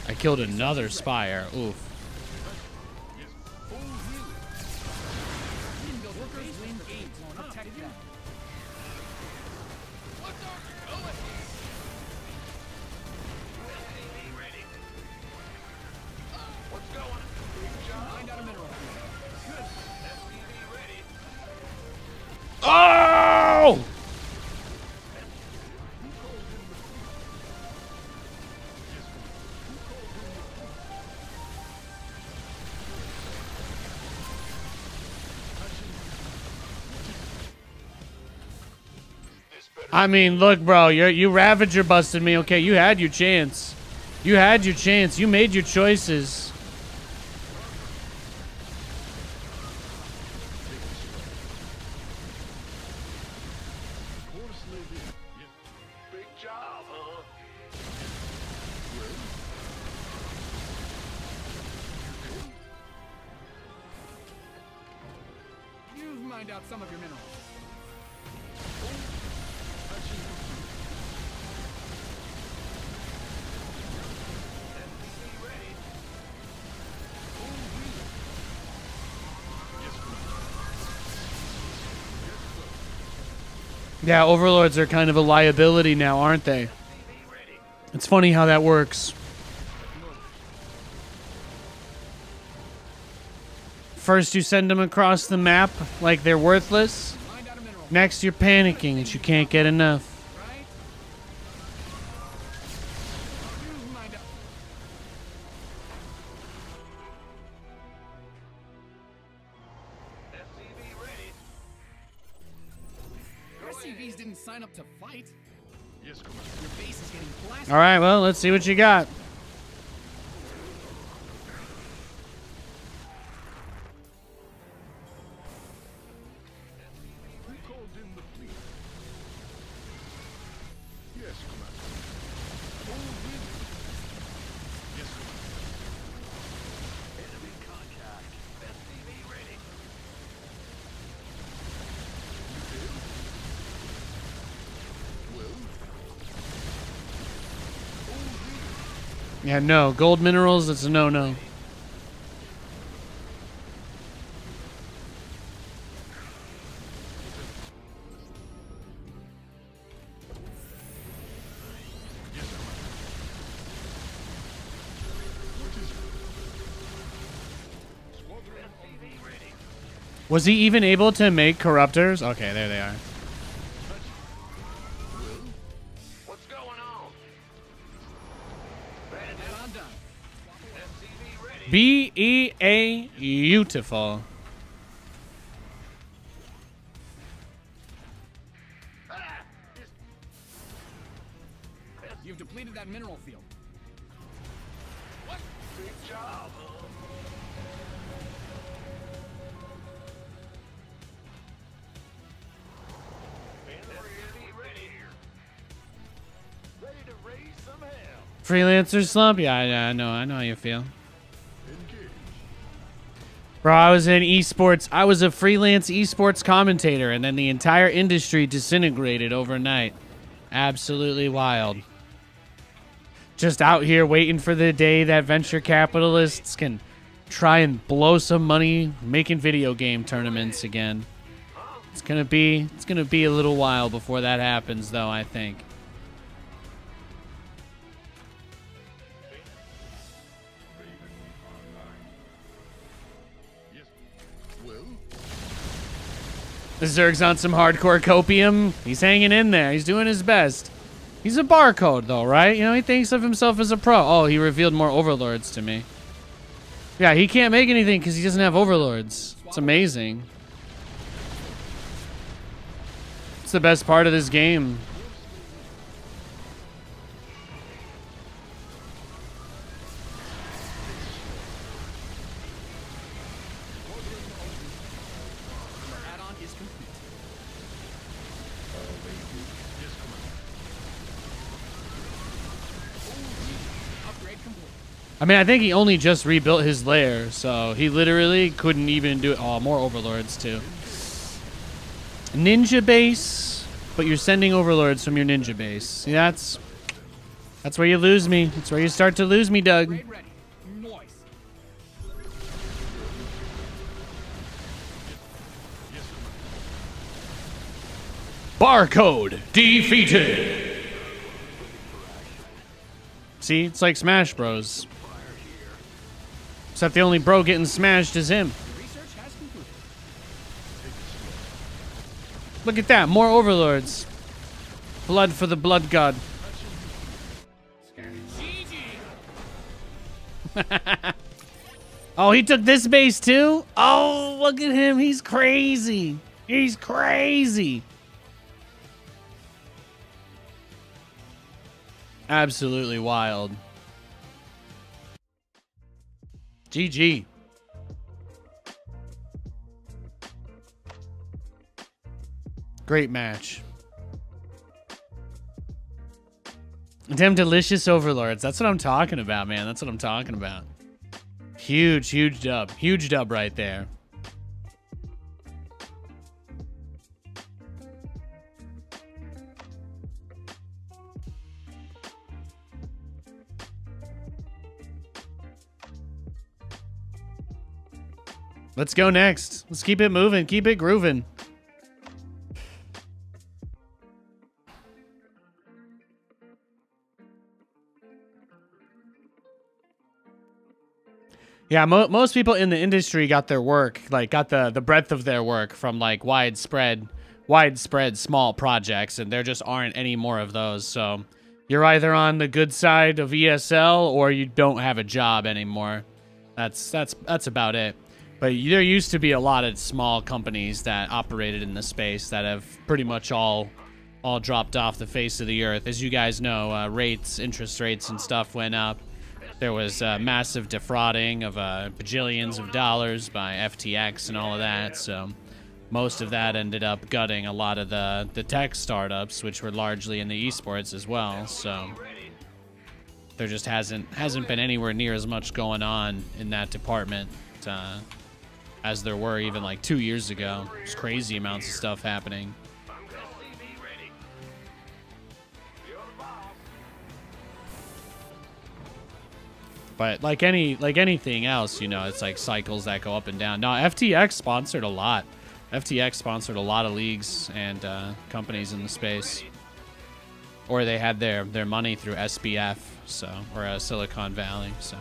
I killed another spire. Oof. Oh! I mean, look, bro, you you Ravager busted me. Okay, you had your chance. You had your chance. You made your choices. Yeah, overlords are kind of a liability now, aren't they? It's funny how that works. First, you send them across the map like they're worthless. Next, you're panicking that you can't get enough. All right, well, let's see what you got. Yeah, no. Gold minerals, it's a no-no. Was he even able to make corruptors? Okay, there they are. B E A beautiful. You've depleted that mineral field. What? Big job, ready. Ready to raise some hell. Freelancer slump? Yeah, I, I know. I know how you feel. Bro, I was in esports. I was a freelance esports commentator, and then the entire industry disintegrated overnight. Absolutely wild. Just out here waiting for the day that venture capitalists can try and blow some money making video game tournaments again. It's gonna be it's gonna be a little while before that happens, though. I think. Zerg's on some hardcore copium. He's hanging in there. He's doing his best. He's a barcode, though, right? You know, he thinks of himself as a pro. Oh, he revealed more overlords to me. Yeah, he can't make anything because he doesn't have overlords. It's amazing. It's the best part of this game. Mean, I think he only just rebuilt his lair, so he literally couldn't even do it. Oh, more overlords, too. Ninja base, but you're sending overlords from your ninja base. See, that's that's where you lose me. That's where you start to lose me, Doug. Upgrade ready. Noise. Yes, Commander. Barcode defeated. See, it's like Smash Bros. Except the only bro getting smashed is him. Look at that, more overlords. Blood for the blood god. Oh, he took this base too? Oh, look at him. He's crazy. He's crazy. Absolutely wild. GG. Great match. Damn delicious overlords. That's what I'm talking about, man. That's what I'm talking about. Huge, huge dub. Huge dub right there. Let's go next. Let's keep it moving. Keep it grooving. Yeah, mo- most people in the industry got their work, like got the the breadth of their work from like widespread widespread small projects and there just aren't any more of those. So you're either on the good side of ESL or you don't have a job anymore. That's that's that's about it. But there used to be a lot of small companies that operated in the space that have pretty much all all dropped off the face of the earth. As you guys know, uh, rates, interest rates, and stuff went up. There was uh, massive defrauding of uh, bajillions of dollars by FTX and all of that. So most of that ended up gutting a lot of the, the tech startups, which were largely in the esports as well. So there just hasn't hasn't been anywhere near as much going on in that department uh, as there were even like two years ago. There's crazy amounts of stuff happening. But like any like anything else, you know, it's like cycles that go up and down. Now FTX sponsored a lot. FTX sponsored a lot of leagues and uh, companies in the space, or they had their their money through SBF, so or uh, Silicon Valley. So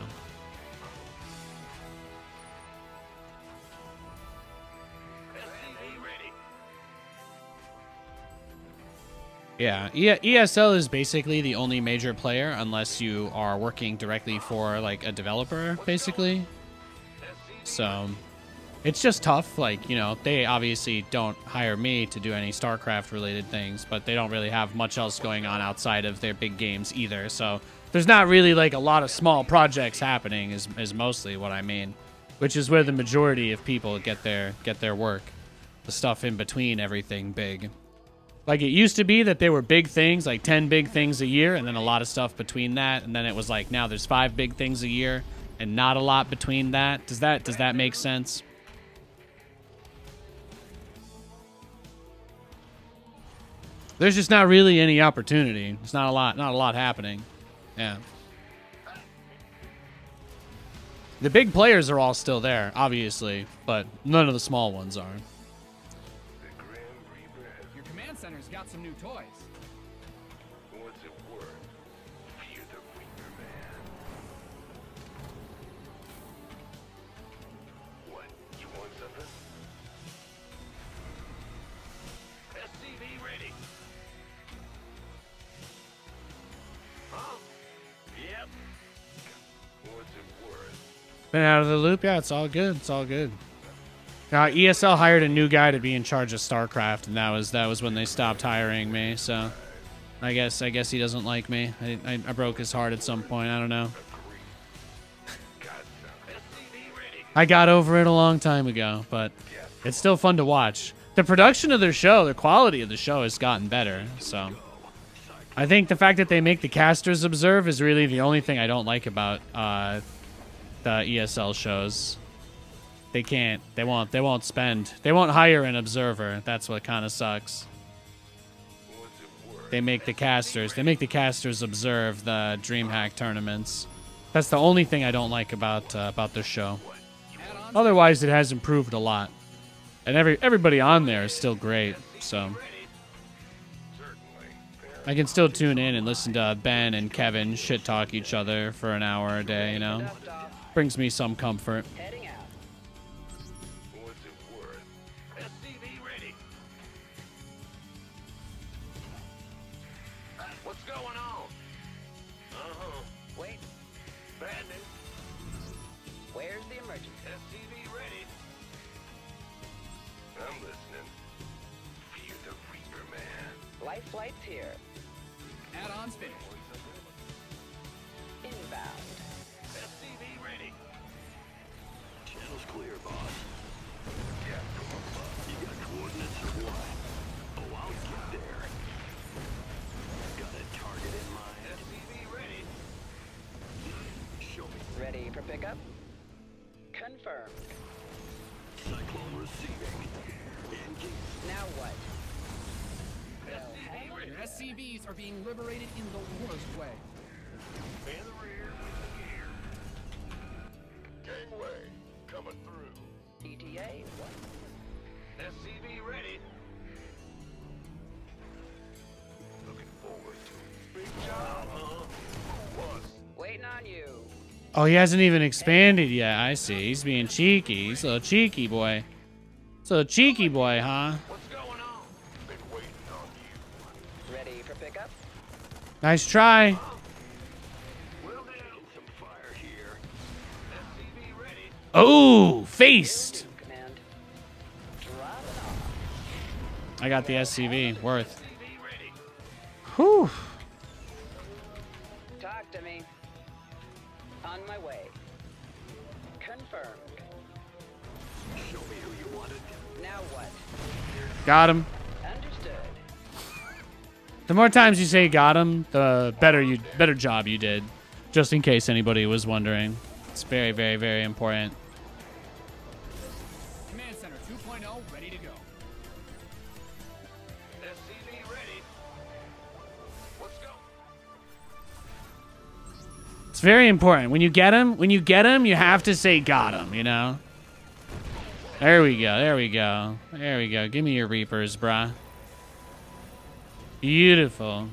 yeah, ESL is basically the only major player unless you are working directly for like a developer, basically. So it's just tough. Like, you know, they obviously don't hire me to do any StarCraft related things, but they don't really have much else going on outside of their big games either. So there's not really like a lot of small projects happening is, is mostly what I mean, which is where the majority of people get their get their work. The stuff in between everything big. Like it used to be that there were big things, like 10 big things a year, and then a lot of stuff between that, and then it was like now there's five big things a year and not a lot between that. Does that does that make sense? There's just not really any opportunity. It's not a lot not a lot happening. Yeah. The big players are all still there, obviously, but none of the small ones are. Been out of the loop? Yeah, it's all good. It's all good. Uh, ESL hired a new guy to be in charge of StarCraft, and that was that was when they stopped hiring me. So, I guess I guess he doesn't like me. I, I, I broke his heart at some point. I don't know. I got over it a long time ago, but it's still fun to watch. The production of their show, the quality of the show has gotten better. So, I think the fact that they make the casters observe is really the only thing I don't like about uh, the ESL shows. They can't. They won't. They won't spend. They won't hire an observer. That's what kind of sucks. They make the casters. They make the casters observe the DreamHack tournaments. That's the only thing I don't like about uh, about this show. Otherwise, it has improved a lot, and every everybody on there is still great. So I can still tune in and listen to Ben and Kevin shit talk each other for an hour a day. You know. Brings me some comfort. Oh, he hasn't even expanded yet. I see. He's being cheeky. He's a little cheeky boy. It's a little cheeky boy, huh? What's going on? Been waiting on you. Ready for pickup? Nice try. Oh, faced. I got the SCV. Worth. Whew. Got him. Understood. The more times you say got him, the better you better job you did. Just in case anybody was wondering. It's very, very, very important. Command center 2.0 ready to go. SCV ready. Let's go. It's very important. When you get him, when you get him, you have to say got him, you know? There we go. There we go. There we go. Give me your reapers, bruh. Beautiful.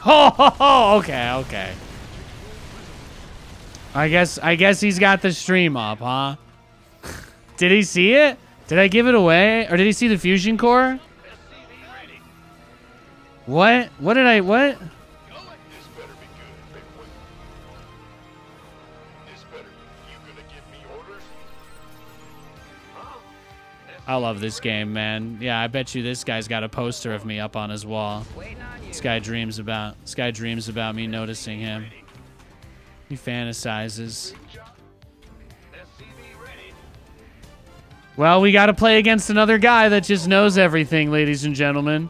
Oh, okay, okay. I guess I guess he's got the stream up, huh? did he see it? Did I give it away? Or did he see the fusion core? What? What did I what? I love this game, man. Yeah, I bet you this guy's got a poster of me up on his wall. This guy dreams about this guy dreams about me noticing him. He fantasizes. Well, we got to play against another guy that just knows everything, ladies and gentlemen.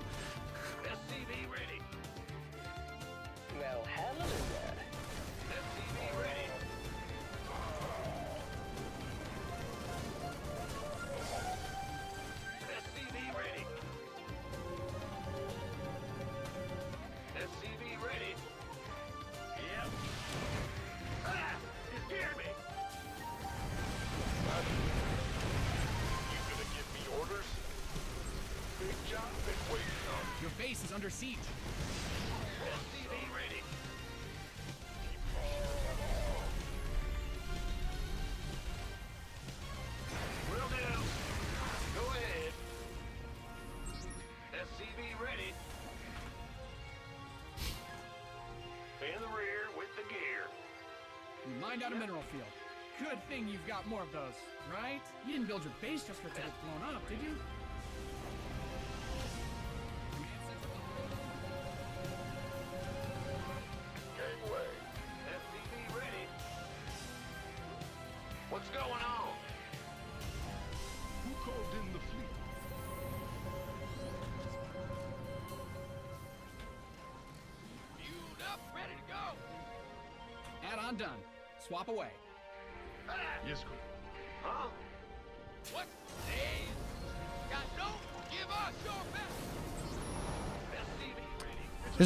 It to get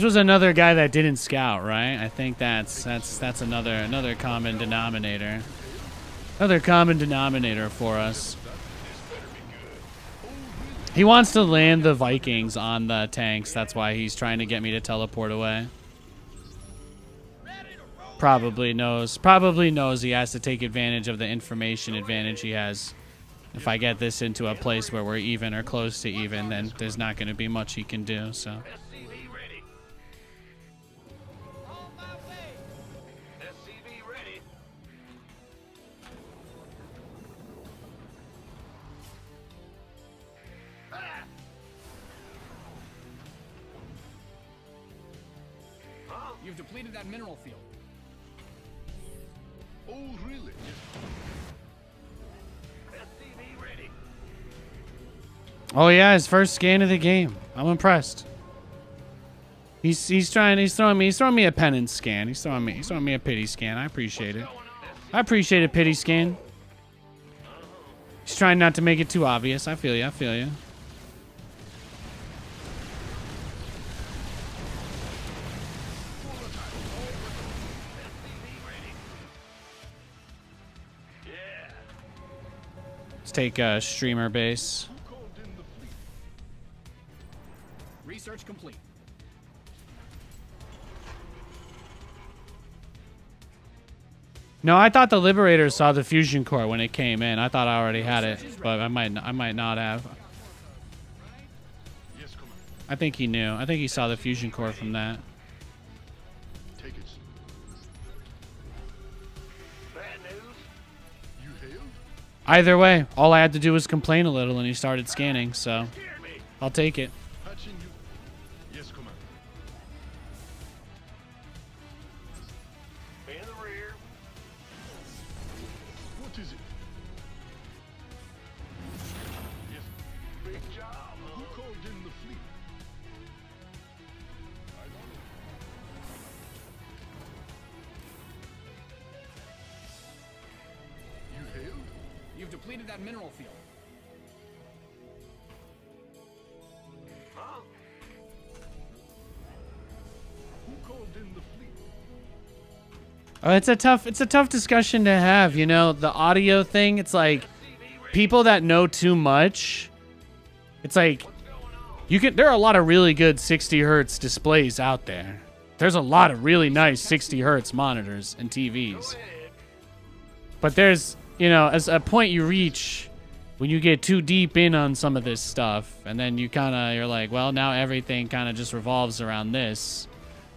This was another guy that didn't scout, right? I think that's that's that's another another common denominator. Another common denominator for us. He wants to land the Vikings on the tanks. That's why he's trying to get me to teleport away. Probably knows. Probably knows he has to take advantage of the information advantage he has. If I get this into a place where we're even or close to even, then there's not going to be much he can do. So. Oh yeah, his first scan of the game. I'm impressed. He's he's trying. He's throwing me. He's throwing me a penance scan. He's throwing me. He's throwing me a pity scan. I appreciate it. I appreciate a pity scan. He's trying not to make it too obvious. I feel you. I feel you. Let's take a streamer base. Research complete. No, I thought the Liberator saw the fusion core when it came in. I thought I already had it, but I might. I might not have. I think he knew. I think he saw the fusion core from that. Take it. Bad news? You hailed? Either way, all I had to do was complain a little, and he started scanning. So I'll take it. Oh, it's a tough it's a tough discussion to have, you know, the audio thing, it's like people that know too much. It's like you can there are a lot of really good 60 hertz displays out there. There's a lot of really nice 60 hertz monitors and TVs. But there's, you know, as a point you reach when you get too deep in on some of this stuff and then you kind of you're like, well, now everything kind of just revolves around this.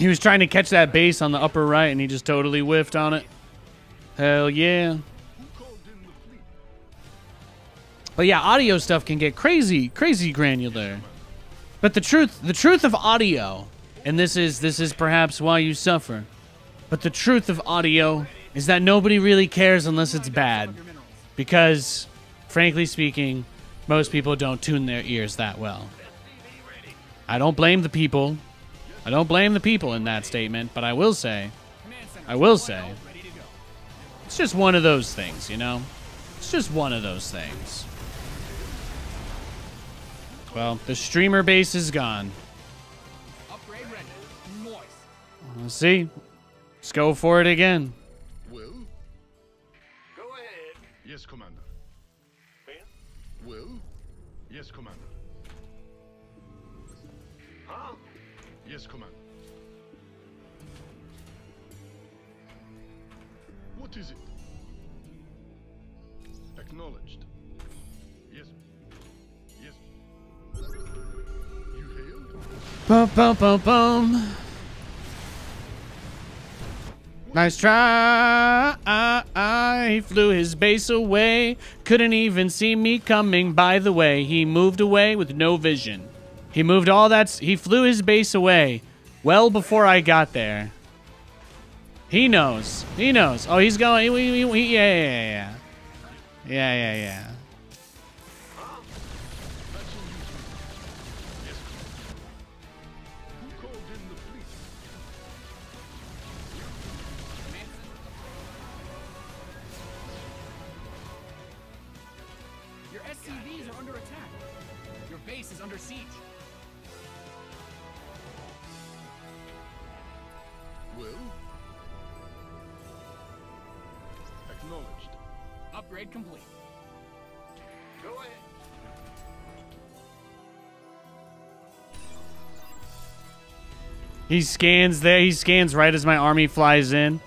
He was trying to catch that base on the upper right, and he just totally whiffed on it. Hell yeah. But yeah, audio stuff can get crazy, crazy granular. But the truth, the truth of audio, and this is this is perhaps why you suffer. But the truth of audio is that nobody really cares unless it's bad. Because, frankly speaking, most people don't tune their ears that well. I don't blame the people. I don't blame the people in that statement, but I will say, I will say, Ready to go. it's just one of those things, you know? It's just one of those things. Well, the streamer base is gone. Upgrade ready. Moist. Let's see. Let's go for it again. Bum, bum, bum, bum. Nice try. He flew his base away. Couldn't even see me coming. By the way, he moved away with no vision. He moved all that. He flew his base away well before I got there. He knows. He knows. Oh, he's going. He, he, he, yeah, yeah, yeah. Yeah, yeah, yeah. He scans there. He scans right as my army flies in.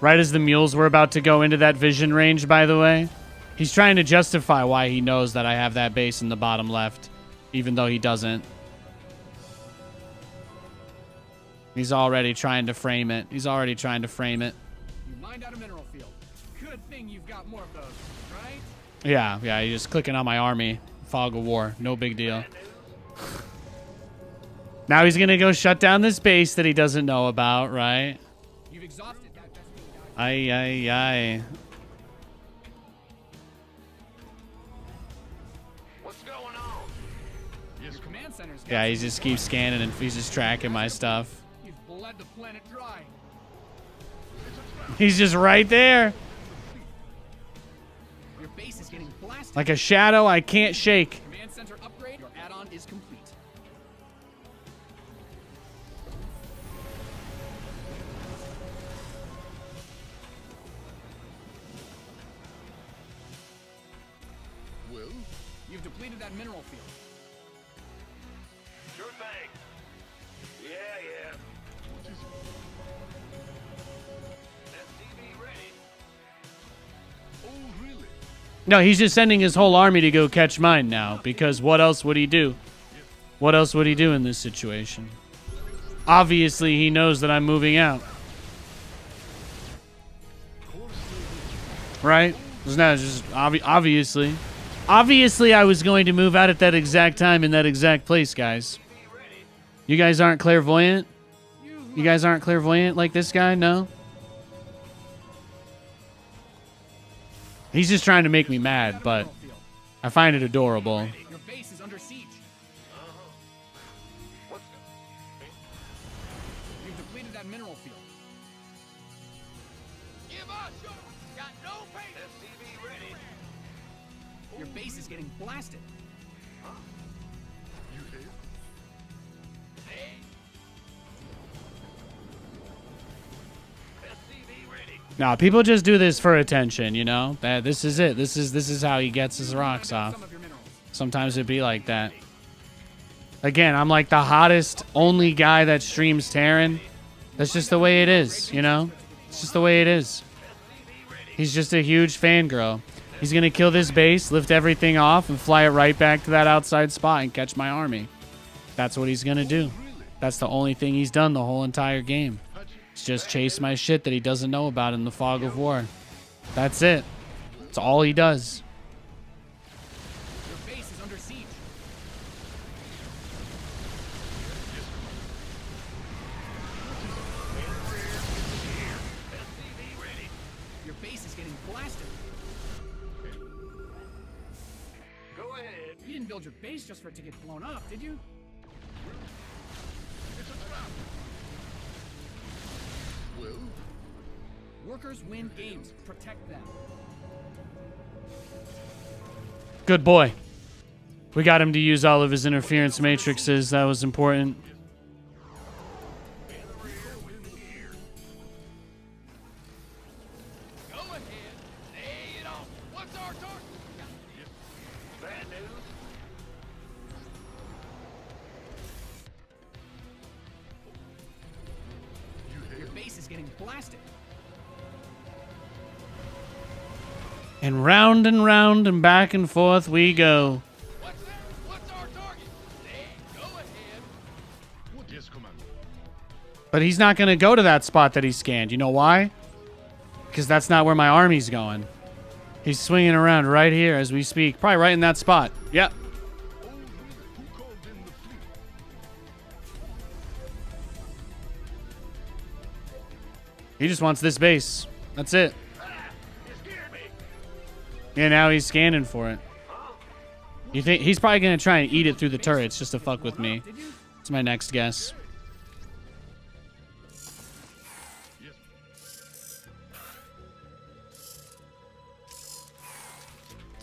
Right as the mules were about to go into that vision range, by the way. He's trying to justify why he knows that I have that base in the bottom left, even though he doesn't. He's already trying to frame it. He's already trying to frame it. You mined out a mineral field. Good thing you've got more of those, right? Yeah, yeah, he's just clicking on my army. Fog of War. No big deal. Now he's going to go shut down this base that he doesn't know about, right? You've exhausted that. Aye, aye, aye. What's going on? Your command center's got Yeah, he just keeps scanning and he's just tracking my stuff. You've bled the planet dry. He's just right there. Your base is getting blasted. Like a shadow I can't shake. No, he's just sending his whole army to go catch mine now because what else would he do? What else would he do in this situation? Obviously, he knows that I'm moving out. Right? It's not just obvi- obviously. Obviously, I was going to move out at that exact time in that exact place, guys. You guys aren't clairvoyant? You guys aren't clairvoyant like this guy? No? He's just trying to make me mad, but I find it adorable. Nah, people just do this for attention, you know? That this is it. This is this is how he gets his rocks off. Sometimes it'd be like that. Again, I'm like the hottest only guy that streams Terran. That's just the way it is, you know? It's just the way it is. He's just a huge fangirl. He's gonna kill this base, lift everything off, and fly it right back to that outside spot and catch my army. That's what he's gonna do. That's the only thing he's done the whole entire game. Just chase my shit that he doesn't know about in the fog of war. That's it. That's all he does. Win games. Protect them. Good boy. We got him to use all of his interference matrices. That was important. Go ahead. Lay it on. What's our target? Bad news. Your base is getting blasted. And round and round and back and forth we go. What's? What's our target? Go ahead. Yes, But he's not going to go to that spot that he scanned. You know why? Because that's not where my army's going. He's swinging around right here as we speak. Probably right in that spot. Yep. He just wants this base. That's it. Yeah, now he's scanning for it. You think he's probably to try and eat it through the turrets just to fuck with me. That's my next guess.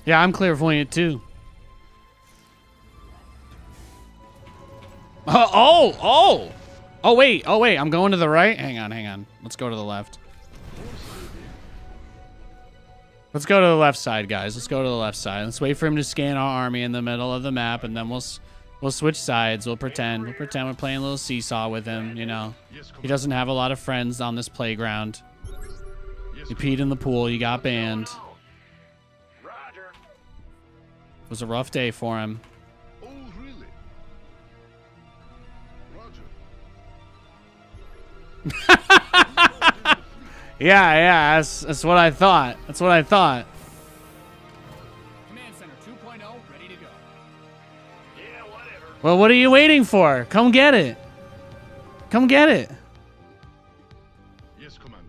Yeah, I'm clairvoyant too. Oh, oh, oh. Oh, wait. Oh, wait. I'm going to the right. Hang on, hang on. Let's go to the left. Let's go to the left side, guys. Let's go to the left side. Let's wait for him to scan our army in the middle of the map, and then we'll we'll switch sides. We'll pretend we'll pretend we're playing a little seesaw with him. You know, he doesn't have a lot of friends on this playground. You peed in the pool. You got banned. It was a rough day for him. Really? Roger. Yeah, yeah. That's that's what I thought. That's what I thought. Command Center 2.0 ready to go. Yeah, whatever. Well, what are you waiting for? Come get it. Come get it. Yes, Commander.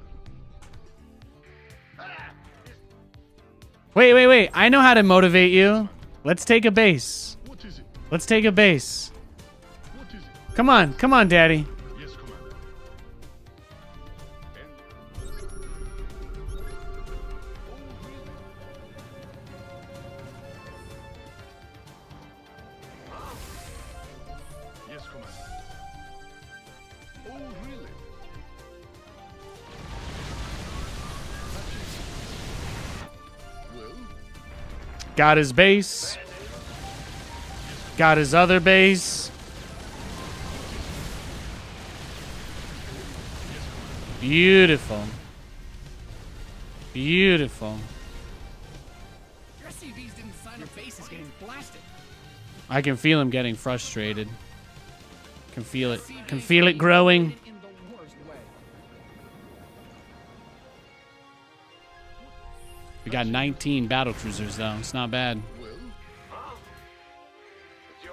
Wait, wait, wait. I know how to motivate you. Let's take a base. What is it? Let's take a base. What is it? Come on, come on, Daddy. Got his base. Got his other base. Beautiful. Beautiful. I can feel him getting frustrated. Can feel it. Can feel it growing. We got 19 battle cruisers though. It's not bad.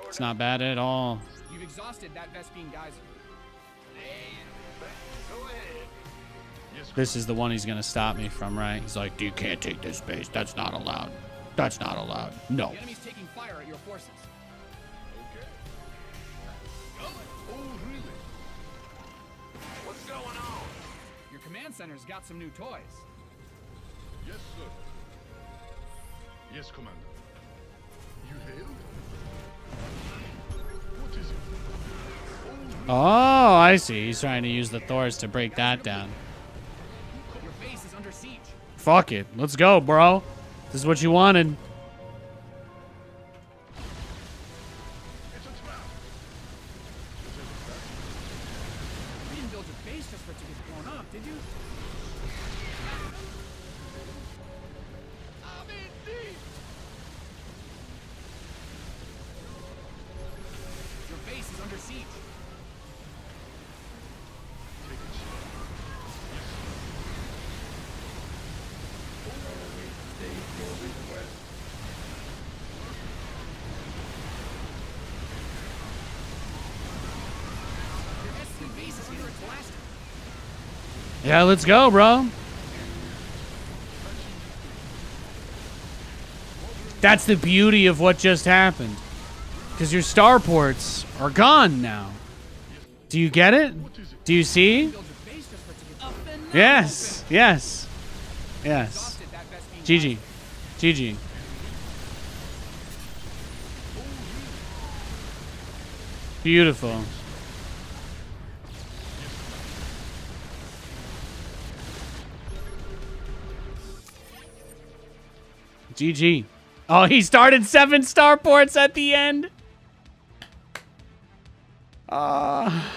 It's not bad at all. You've exhausted that Vespene geyser. Go ahead. yes, This is the one he's gonna stop me from, right? He's like, you can't take this base. That's not allowed. That's not allowed. No. The enemy's taking fire at your forces. oh, really? What's going on? Your command center's got some new toys. Yes, sir. Yes, Commander. You hailed? What is it? Oh, I see. He's trying to use the Thors to break that down. Your base is under siege. Fuck it. Let's go, bro. This is what you wanted. Yeah, let's go, bro. That's the beauty of what just happened. Because your starports are gone now. Do you get it? Do you see? Yes. Yes. Yes. GG. GG. Beautiful. GG. Oh, he started seven starports at the end. Ah.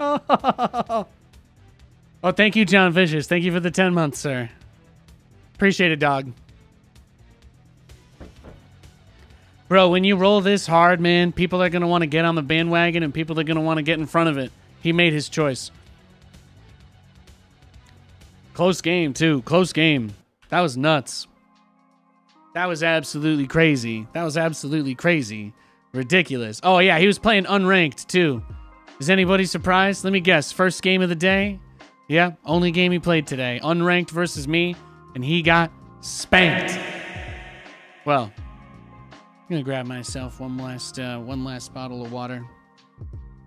oh, thank you, John Vicious. Thank you for the 10 months, sir. Appreciate it, dog. Bro, when you roll this hard, man, people are going to want to get on the bandwagon and people are going to want to get in front of it. He made his choice. Close game, too. Close game. That was nuts. That was absolutely crazy. That was absolutely crazy. Ridiculous. Oh, yeah, he was playing unranked, too. Is anybody surprised? Let me guess. First game of the day? Yeah, only game he played today. Unranked versus me, and he got spanked. Well, I'm gonna grab myself one last uh, one last bottle of water.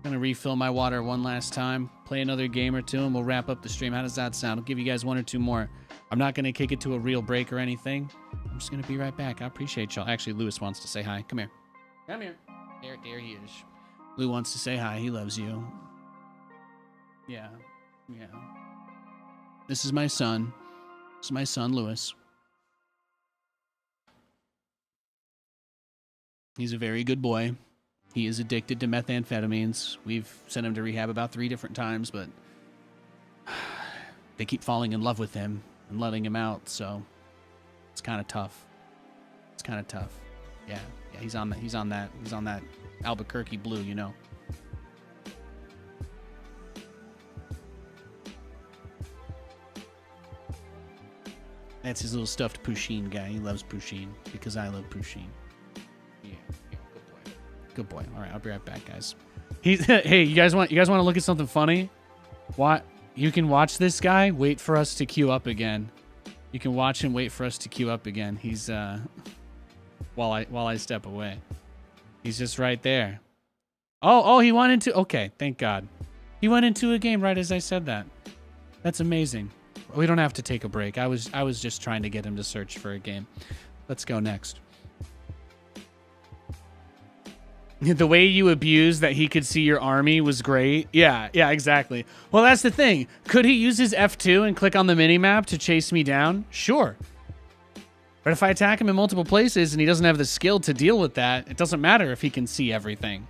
Gonna refill my water one last time. Play another game or two, and we'll wrap up the stream. How does that sound? I'll give you guys one or two more. I'm not gonna kick it to a real break or anything. I'm just gonna be right back. I appreciate y'all. Actually, Lewis wants to say hi. Come here. Come here. There, there he is. Lou wants to say hi. He loves you. Yeah, yeah. This is my son. This is my son, Lewis. He's a very good boy. He is addicted to methamphetamines. We've sent him to rehab about three different times, but they keep falling in love with him and letting him out, so it's kind of tough. It's kind of tough. Yeah, yeah. He's on that. He's on that. He's on that Albuquerque blue, you know. That's his little stuffed Pusheen guy. He loves Pusheen because I love Pusheen. Yeah, yeah, good boy. Good boy. All right, I'll be right back, guys. He's hey, you guys want you guys want to look at something funny? What? You can watch this guy. Wait for us to queue up again. You can watch him. Wait for us to queue up again. He's uh, while I while I step away. He's just right there. Oh, oh, he went into. Okay, thank God. He went into a game right as I said that. That's amazing. We don't have to take a break. I was I was just trying to get him to search for a game. Let's go next. The way you abused that he could see your army was great. Yeah, yeah, exactly. Well, that's the thing. Could he use his F2 and click on the minimap to chase me down? Sure. But if I attack him in multiple places and he doesn't have the skill to deal with that, it doesn't matter if he can see everything.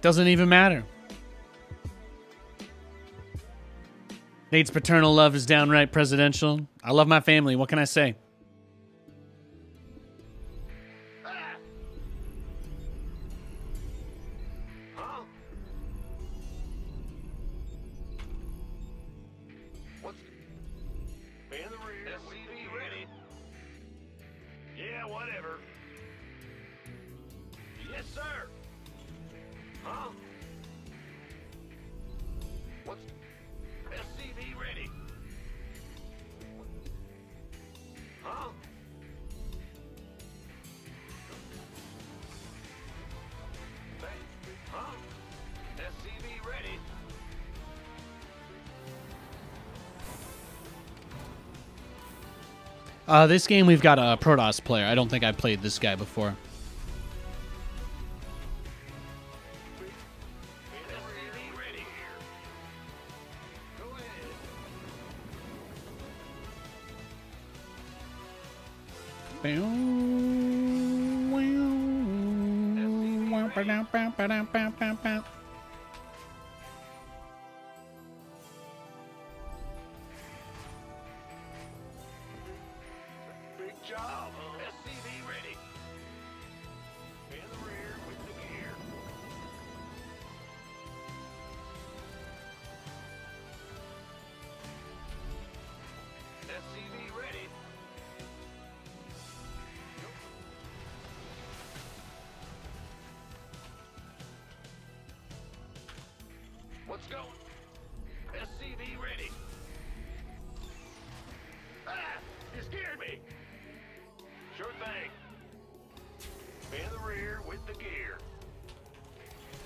Doesn't even matter. Nate's paternal love is downright presidential. I love my family. What can I say? Uh, this game we've got a Protoss player. I don't think I've played this guy before.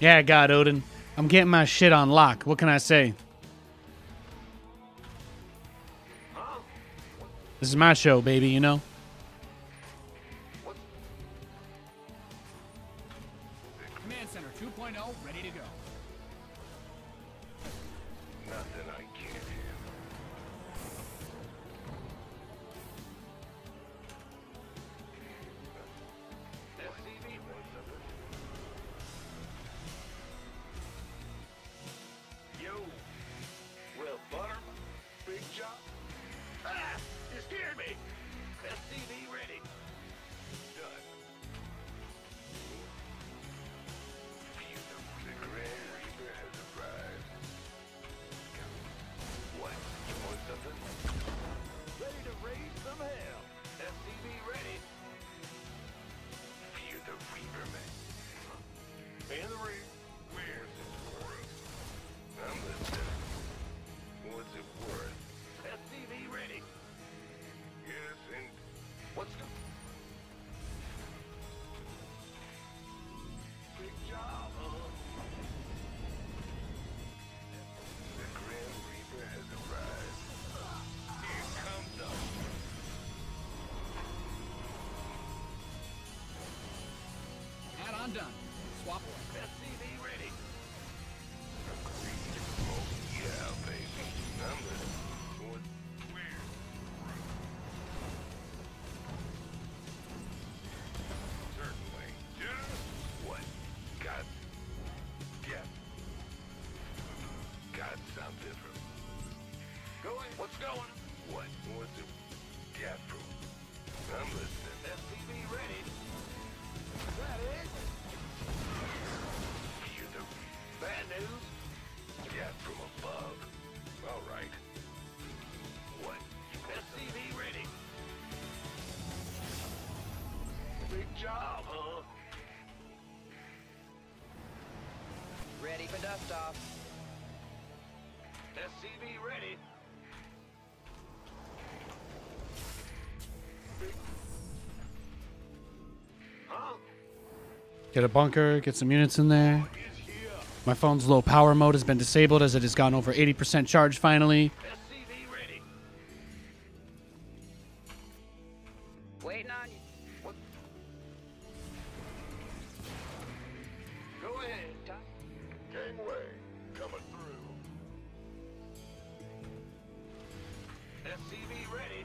Yeah, God, Odin. I'm getting my shit on lock. What can I say? This is my show, baby, you know? Ahead. What's going? What? What's it? Yeah, from... I'm listening. SCV ready. Is that it? Hear the bad news? Yeah, from above. All right. What? SCV ready. Big job, huh? Ready for dust off. SCV ready. Get a bunker, get some units in there. My phone's low power mode has been disabled as it has gone over 80% charge finally. SCV ready. Waiting on you. What? Go ahead. Gangway coming through. SCV ready.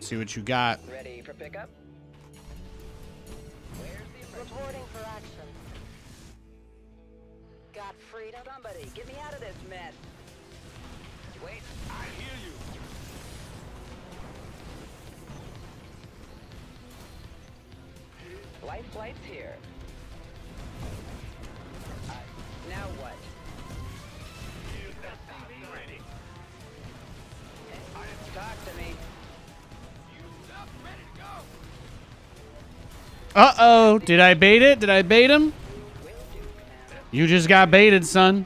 See what you got. Ready for pickup? Where's the emergency? Reporting for action. Got freedom. Somebody, get me out of this mess. Wait, I hear you. life flight's here. Uh, now what? SCV ready. Talk to me. Uh oh. Did I bait it? Did I bait him? You just got baited, son.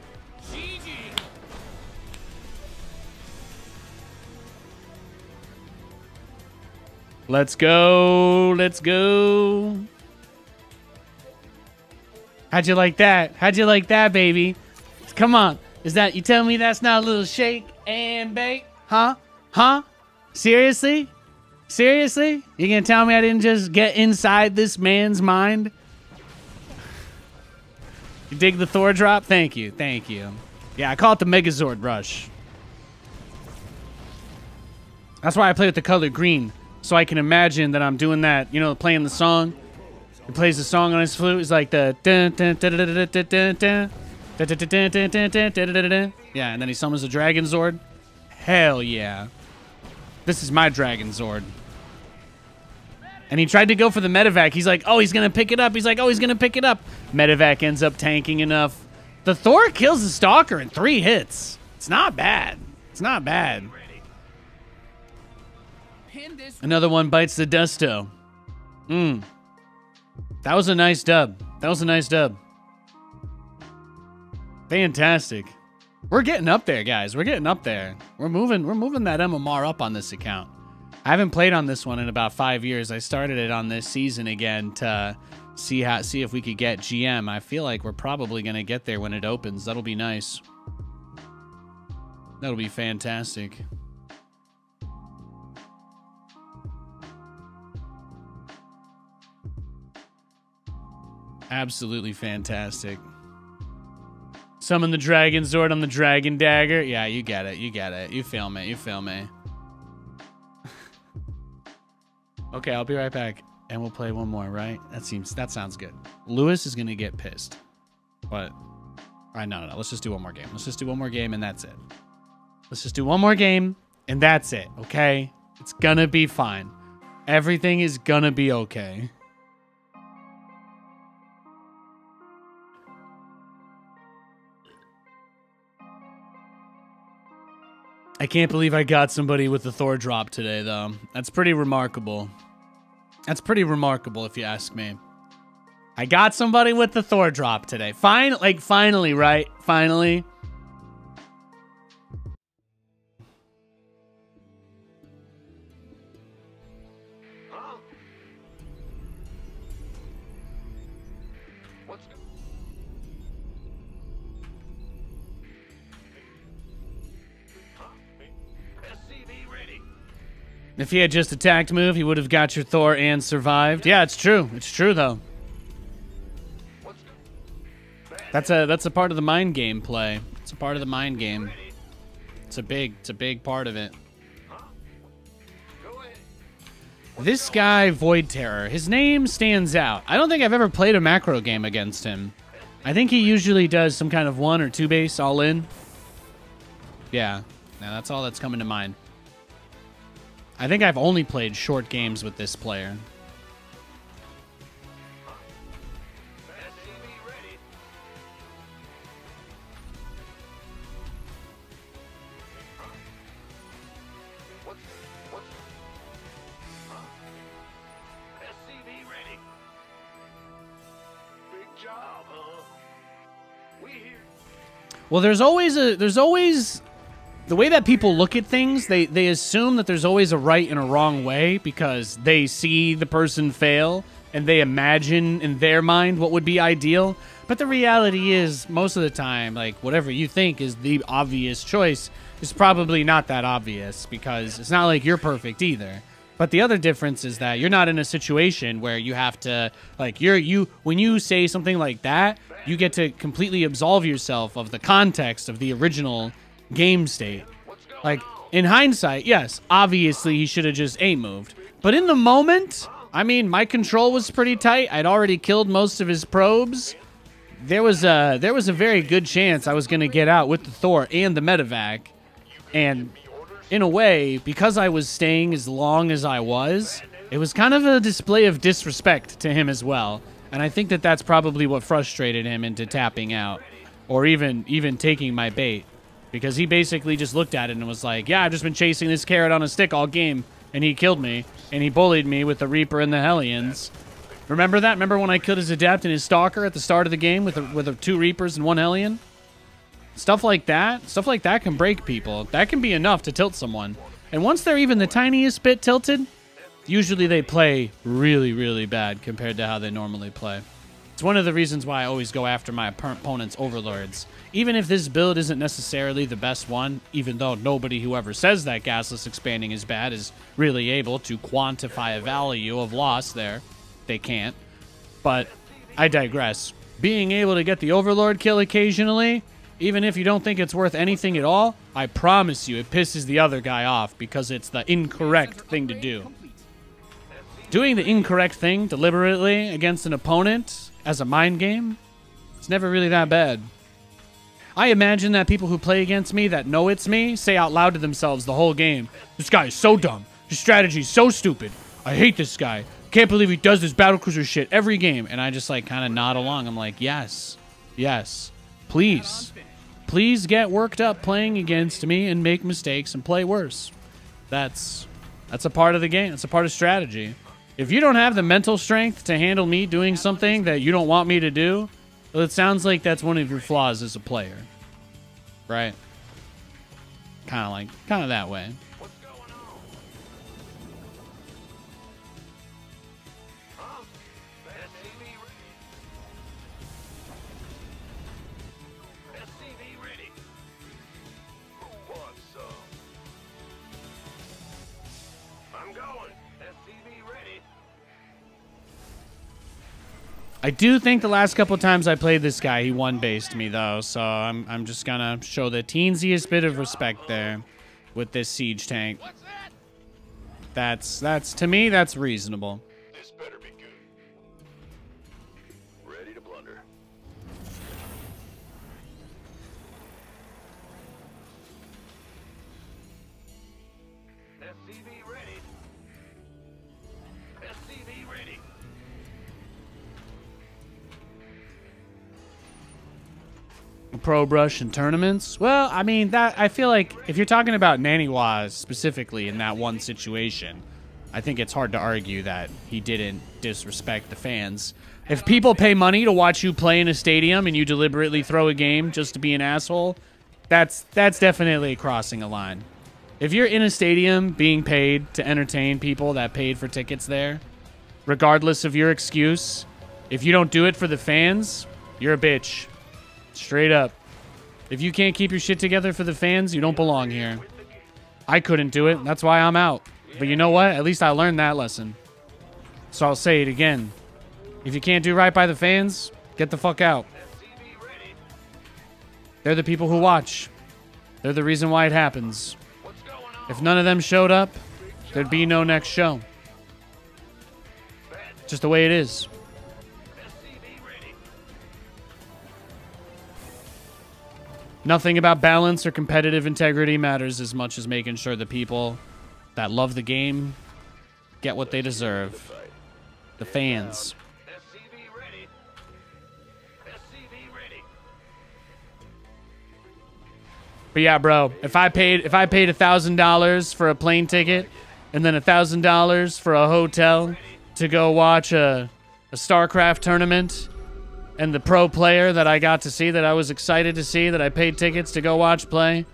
Let's go. Let's go. How'd you like that? How'd you like that, baby? Come on. Is that you tell me that's not a little shake and bake? Huh? Huh? Seriously? Seriously? You gonna tell me I didn't just get inside this man's mind? You dig the Thor drop? Thank you, thank you. Yeah, I call it the Megazord Rush. That's why I play with the color green, so I can imagine that I'm doing that, you know, playing the song. He plays the song on his flute, it's like the Yeah, and then he summons the Dragon Zord. Hell yeah. This is my Dragon Zord. And he tried to go for the medevac. He's like, oh, he's going to pick it up. He's like, oh, he's going to pick it up. Medevac ends up tanking enough. The Thor kills the Stalker in three hits. It's not bad. It's not bad. Another one bites the dusto. Mmm. That was a nice dub. That was a nice dub. Fantastic. We're getting up there, guys. We're getting up there. We're moving. We're moving that MMR up on this account. I haven't played on this one in about five years. I started it on this season again to see how see if we could get GM. I feel like we're probably gonna get there when it opens. That'll be nice. That'll be fantastic. Absolutely fantastic. Summon the Dragon Zord on the Dragon Dagger. Yeah, you get it. You get it. You feel me. You feel me. Okay, I'll be right back. And we'll play one more, right? That seems that sounds good. Lewis is gonna get pissed. But all right, no, no, no. Let's just do one more game. Let's just do one more game and that's it. Let's just do one more game and that's it, okay? It's gonna be fine. Everything is gonna be okay. I can't believe I got somebody with the Thor drop today, though. That's pretty remarkable. That's pretty remarkable, if you ask me. I got somebody with the Thor drop today. Fine, like finally, right? Finally. If he had just attacked move, he would have got your Thor and survived. Yeah, it's true. It's true though. That's a that's a part of the mind game play. It's a part of the mind game. It's a big it's a big part of it. This guy Void Terror, his name stands out. I don't think I've ever played a macro game against him. I think he usually does some kind of one or two base all in. Yeah. Now that's all that's coming to mind. I think I've only played short games with this player. Well, there's always a there's always the way that people look at things, they they assume that there's always a right and a wrong way because they see the person fail and they imagine in their mind what would be ideal. But the reality is most of the time like whatever you think is the obvious choice is probably not that obvious because it's not like you're perfect either. But the other difference is that you're not in a situation where you have to like you're you when you say something like that, you get to completely absolve yourself of the context of the original game state. Like in hindsight, yes, obviously he should have just A moved. But in the moment, I mean, my control was pretty tight. I'd already killed most of his probes. There was a there was a very good chance I was going to get out with the Thor and the medevac. And in a way, because I was staying as long as I was, it was kind of a display of disrespect to him as well. And I think that that's probably what frustrated him into tapping out or even even taking my bait because he basically just looked at it and was like, "Yeah, I've just been chasing this carrot on a stick all game and he killed me and he bullied me with the Reaper and the Hellions." Remember that? Remember when I killed his Adept and his Stalker at the start of the game with the, with the two Reapers and one Hellion? Stuff like that, stuff like that can break people. That can be enough to tilt someone. And once they're even the tiniest bit tilted, usually they play really, really bad compared to how they normally play. It's one of the reasons why I always go after my opponent's overlords. Even if this build isn't necessarily the best one, even though nobody who ever says that gasless expanding is bad is really able to quantify a value of loss there. They can't. But I digress. Being able to get the overlord kill occasionally, even if you don't think it's worth anything at all, I promise you it pisses the other guy off because it's the incorrect thing to do. Doing the incorrect thing deliberately against an opponent as a mind game, it's never really that bad. I imagine that people who play against me that know it's me say out loud to themselves the whole game, This guy is so dumb. His strategy is so stupid. I hate this guy. Can't believe he does this battlecruiser shit every game. And I just like kind of nod along. I'm like, yes, yes, please, please get worked up playing against me and make mistakes and play worse. That's that's a part of the game. It's a part of strategy. If you don't have the mental strength to handle me doing something that you don't want me to do, Well, it sounds like that's one of your flaws as a player, right? Kind of like, kind of that way. I do think the last couple times I played this guy, he one based me though, so I'm I'm just gonna show the teensiest bit of respect there with this siege tank. That's that's to me that's reasonable. Pro brush and tournaments. Well, I mean that I feel like if you're talking about NaNiwa's specifically in that one situation, I think it's hard to argue that he didn't disrespect the fans. If people pay money to watch you play in a stadium and you deliberately throw a game just to be an asshole, that's that's definitely crossing a line. If you're in a stadium being paid to entertain people that paid for tickets there, regardless of your excuse, if you don't do it for the fans, you're a bitch. Straight up. If you can't keep your shit together for the fans, you don't belong here. I couldn't do it. That's why I'm out. But you know what? At least I learned that lesson. So I'll say it again. If you can't do right by the fans, get the fuck out. They're the people who watch. They're the reason why it happens. If none of them showed up, there'd be no next show. Just the way it is. Nothing about balance or competitive integrity matters as much as making sure the people that love the game get what they deserve. The fans. But yeah, bro, if I paid if I paid a thousand dollars for a plane ticket and then a thousand dollars for a hotel to go watch a, a StarCraft tournament and the pro player that I got to see that I was excited to see that I paid tickets to go watch play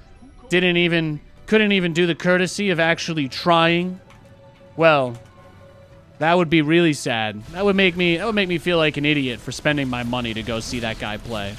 didn't even couldn't even do the courtesy of actually trying, well, that would be really sad. That would make me that would make me feel like an idiot for spending my money to go see that guy play.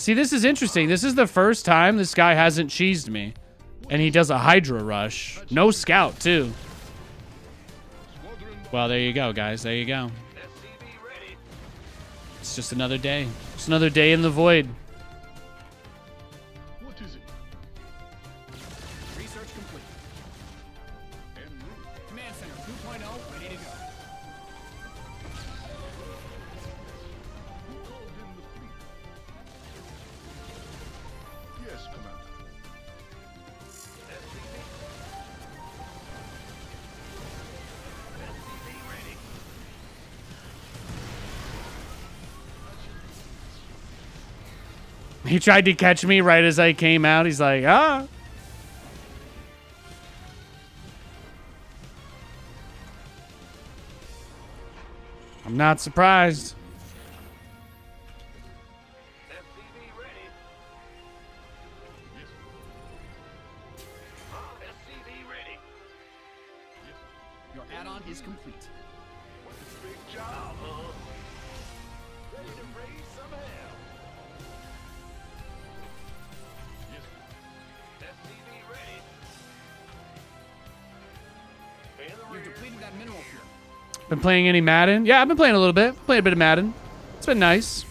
See, this is interesting. This is the first time this guy hasn't cheesed me. And he does a Hydra rush. No scout, too. Well, there you go, guys. There you go. It's just another day. It's another day in the void. He tried to catch me right as I came out. He's like, ah. I'm not surprised. Playing any Madden? Yeah, I've been playing a little bit. Played a bit of Madden. It's been nice.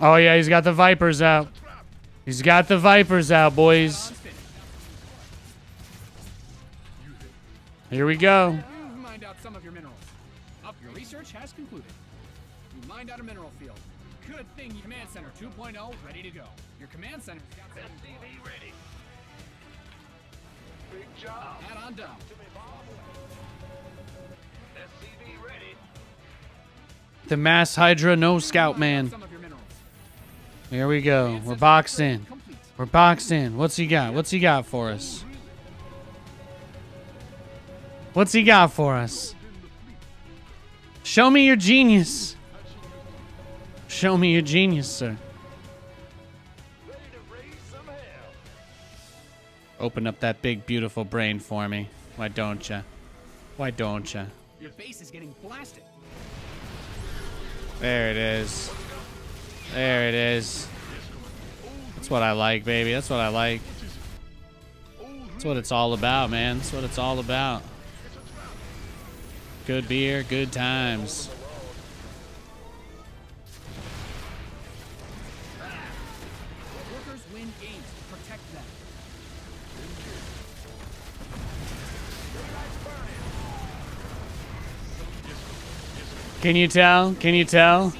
Oh yeah, he's got the Vipers out. He's got the Vipers out, boys. Unfinished. You hit. Here we go. You've mined out some of your minerals. Up, your research has concluded. You mined out a mineral field. Good thing your command center 2.0 ready to go. Your command center's got some SCV ready. Big job. Add on done. SCV ready. The Mass Hydra no scout Mined out man. Here we go. We're boxed in. We're boxed in. What's he got? What's he got for us? What's he got for us? Show me your genius. Show me your genius, sir. Ready to raise some hell. Open up that big, beautiful brain for me. Why don't ya? Why don't ya? Your base is getting blasted. There it is. There it is. That's what I like, baby. That's what I like. That's what it's all about, man. That's what it's all about. Good beer, good times. Workers win games. Protect them. Can you tell? Can you tell?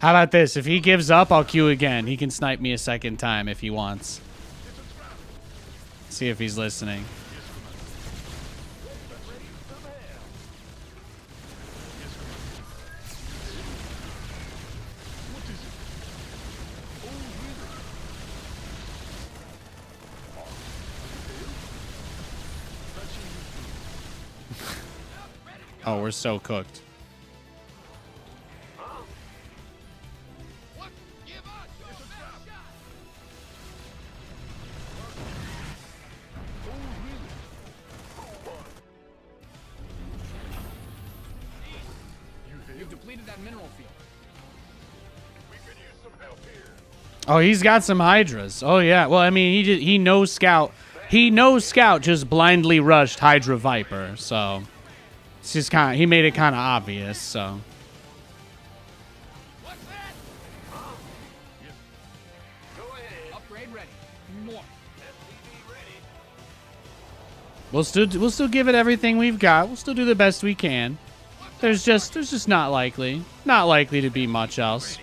How about this? If he gives up, I'll queue again. He can snipe me a second time if he wants. See if he's listening. Oh, we're so cooked. Oh, he's got some hydras. Oh yeah. Well, I mean, he just, he knows scout. He knows scout just blindly rushed Hydra Viper. So it's just kind of he made it kind of obvious. So we'll still we'll still give it everything we've got. We'll still do the best we can. There's just there's just not likely not likely to be much else.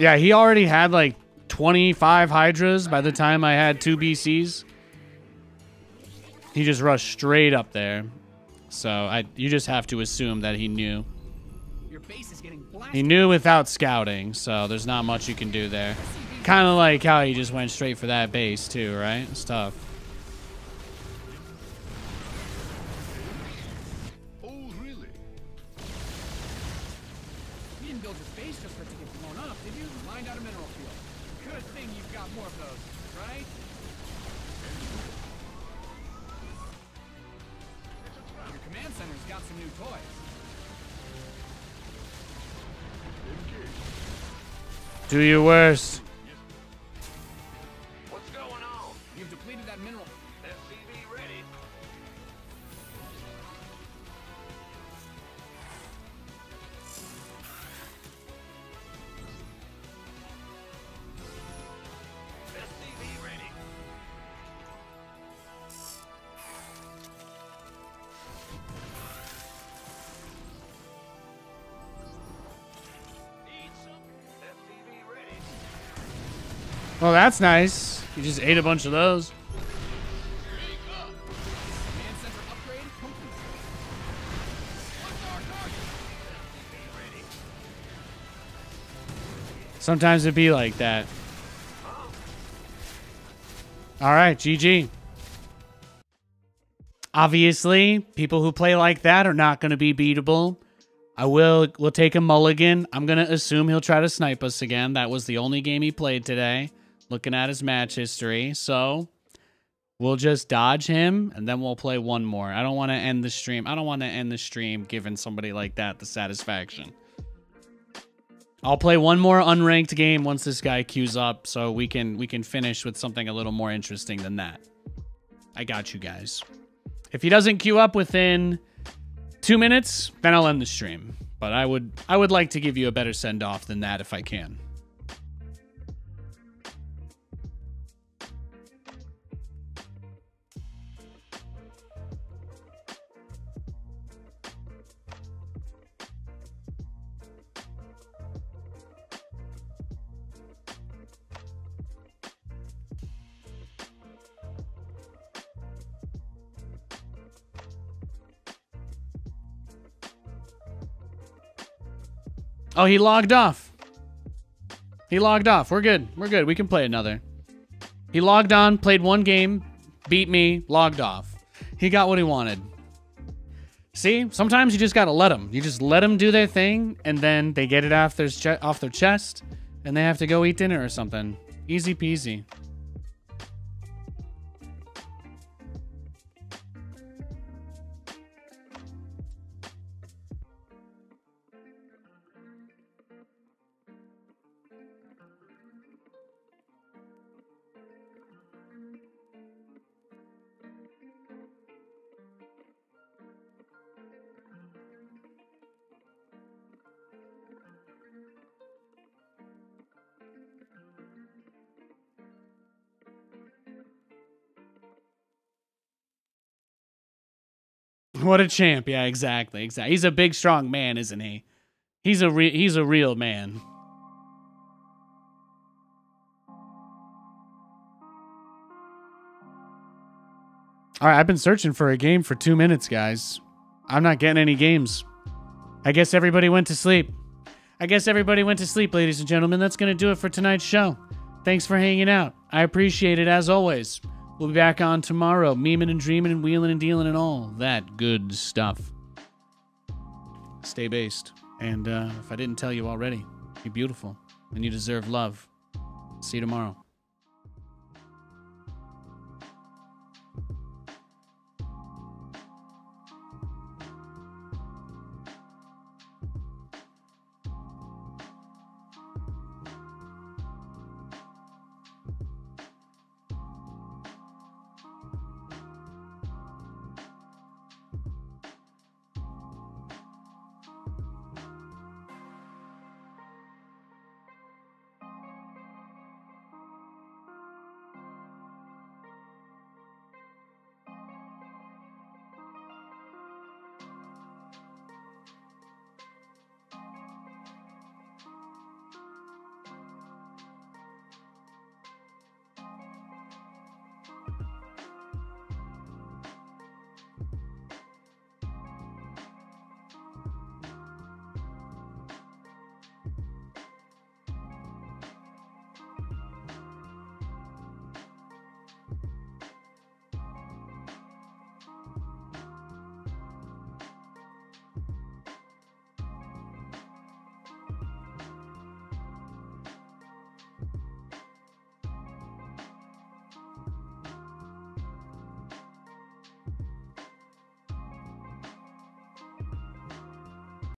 Yeah, he already had like 25 hydras by the time I had two BCs. He just rushed straight up there. So I you just have to assume that he knew. Your base is getting blasted. He knew without scouting, so there's not much you can do there. Kind of like how he just went straight for that base too, right? It's tough. Do your worst. That's nice. You just ate a bunch of those. Sometimes it be like that. All right, GG. Obviously, people who play like that are not going to be beatable. I will we'll take a mulligan. I'm going to assume he'll try to snipe us again. That was the only game he played today, looking at his match history. So, we'll just dodge him and then we'll play one more. I don't want to end the stream. I don't want to end the stream giving somebody like that the satisfaction. I'll play one more unranked game once this guy queues up so we can we can finish with something a little more interesting than that. I got you guys. If he doesn't queue up within 2 minutes, then I'll end the stream. But I would I would like to give you a better send off than that if I can. Oh, he logged off. He logged off. We're good. We're good. We can play another. He logged on, played one game, beat me, logged off. He got what he wanted. See, sometimes you just gotta let them. You just let them do their thing, and then they get it off their off their chest, and they have to go eat dinner or something. Easy peasy. What a champ! Yeah, exactly, exactly. He's a big, strong man, isn't he? He's a re- he's a real man. All right, I've been searching for a game for two minutes, guys. I'm not getting any games. I guess everybody went to sleep. I guess everybody went to sleep, ladies and gentlemen. That's going to do it for tonight's show. Thanks for hanging out. I appreciate it as always. We'll be back on tomorrow, memeing and dreaming and wheeling and dealing and all that good stuff. Stay based. And uh, if I didn't tell you already, you're beautiful and you deserve love. See you tomorrow.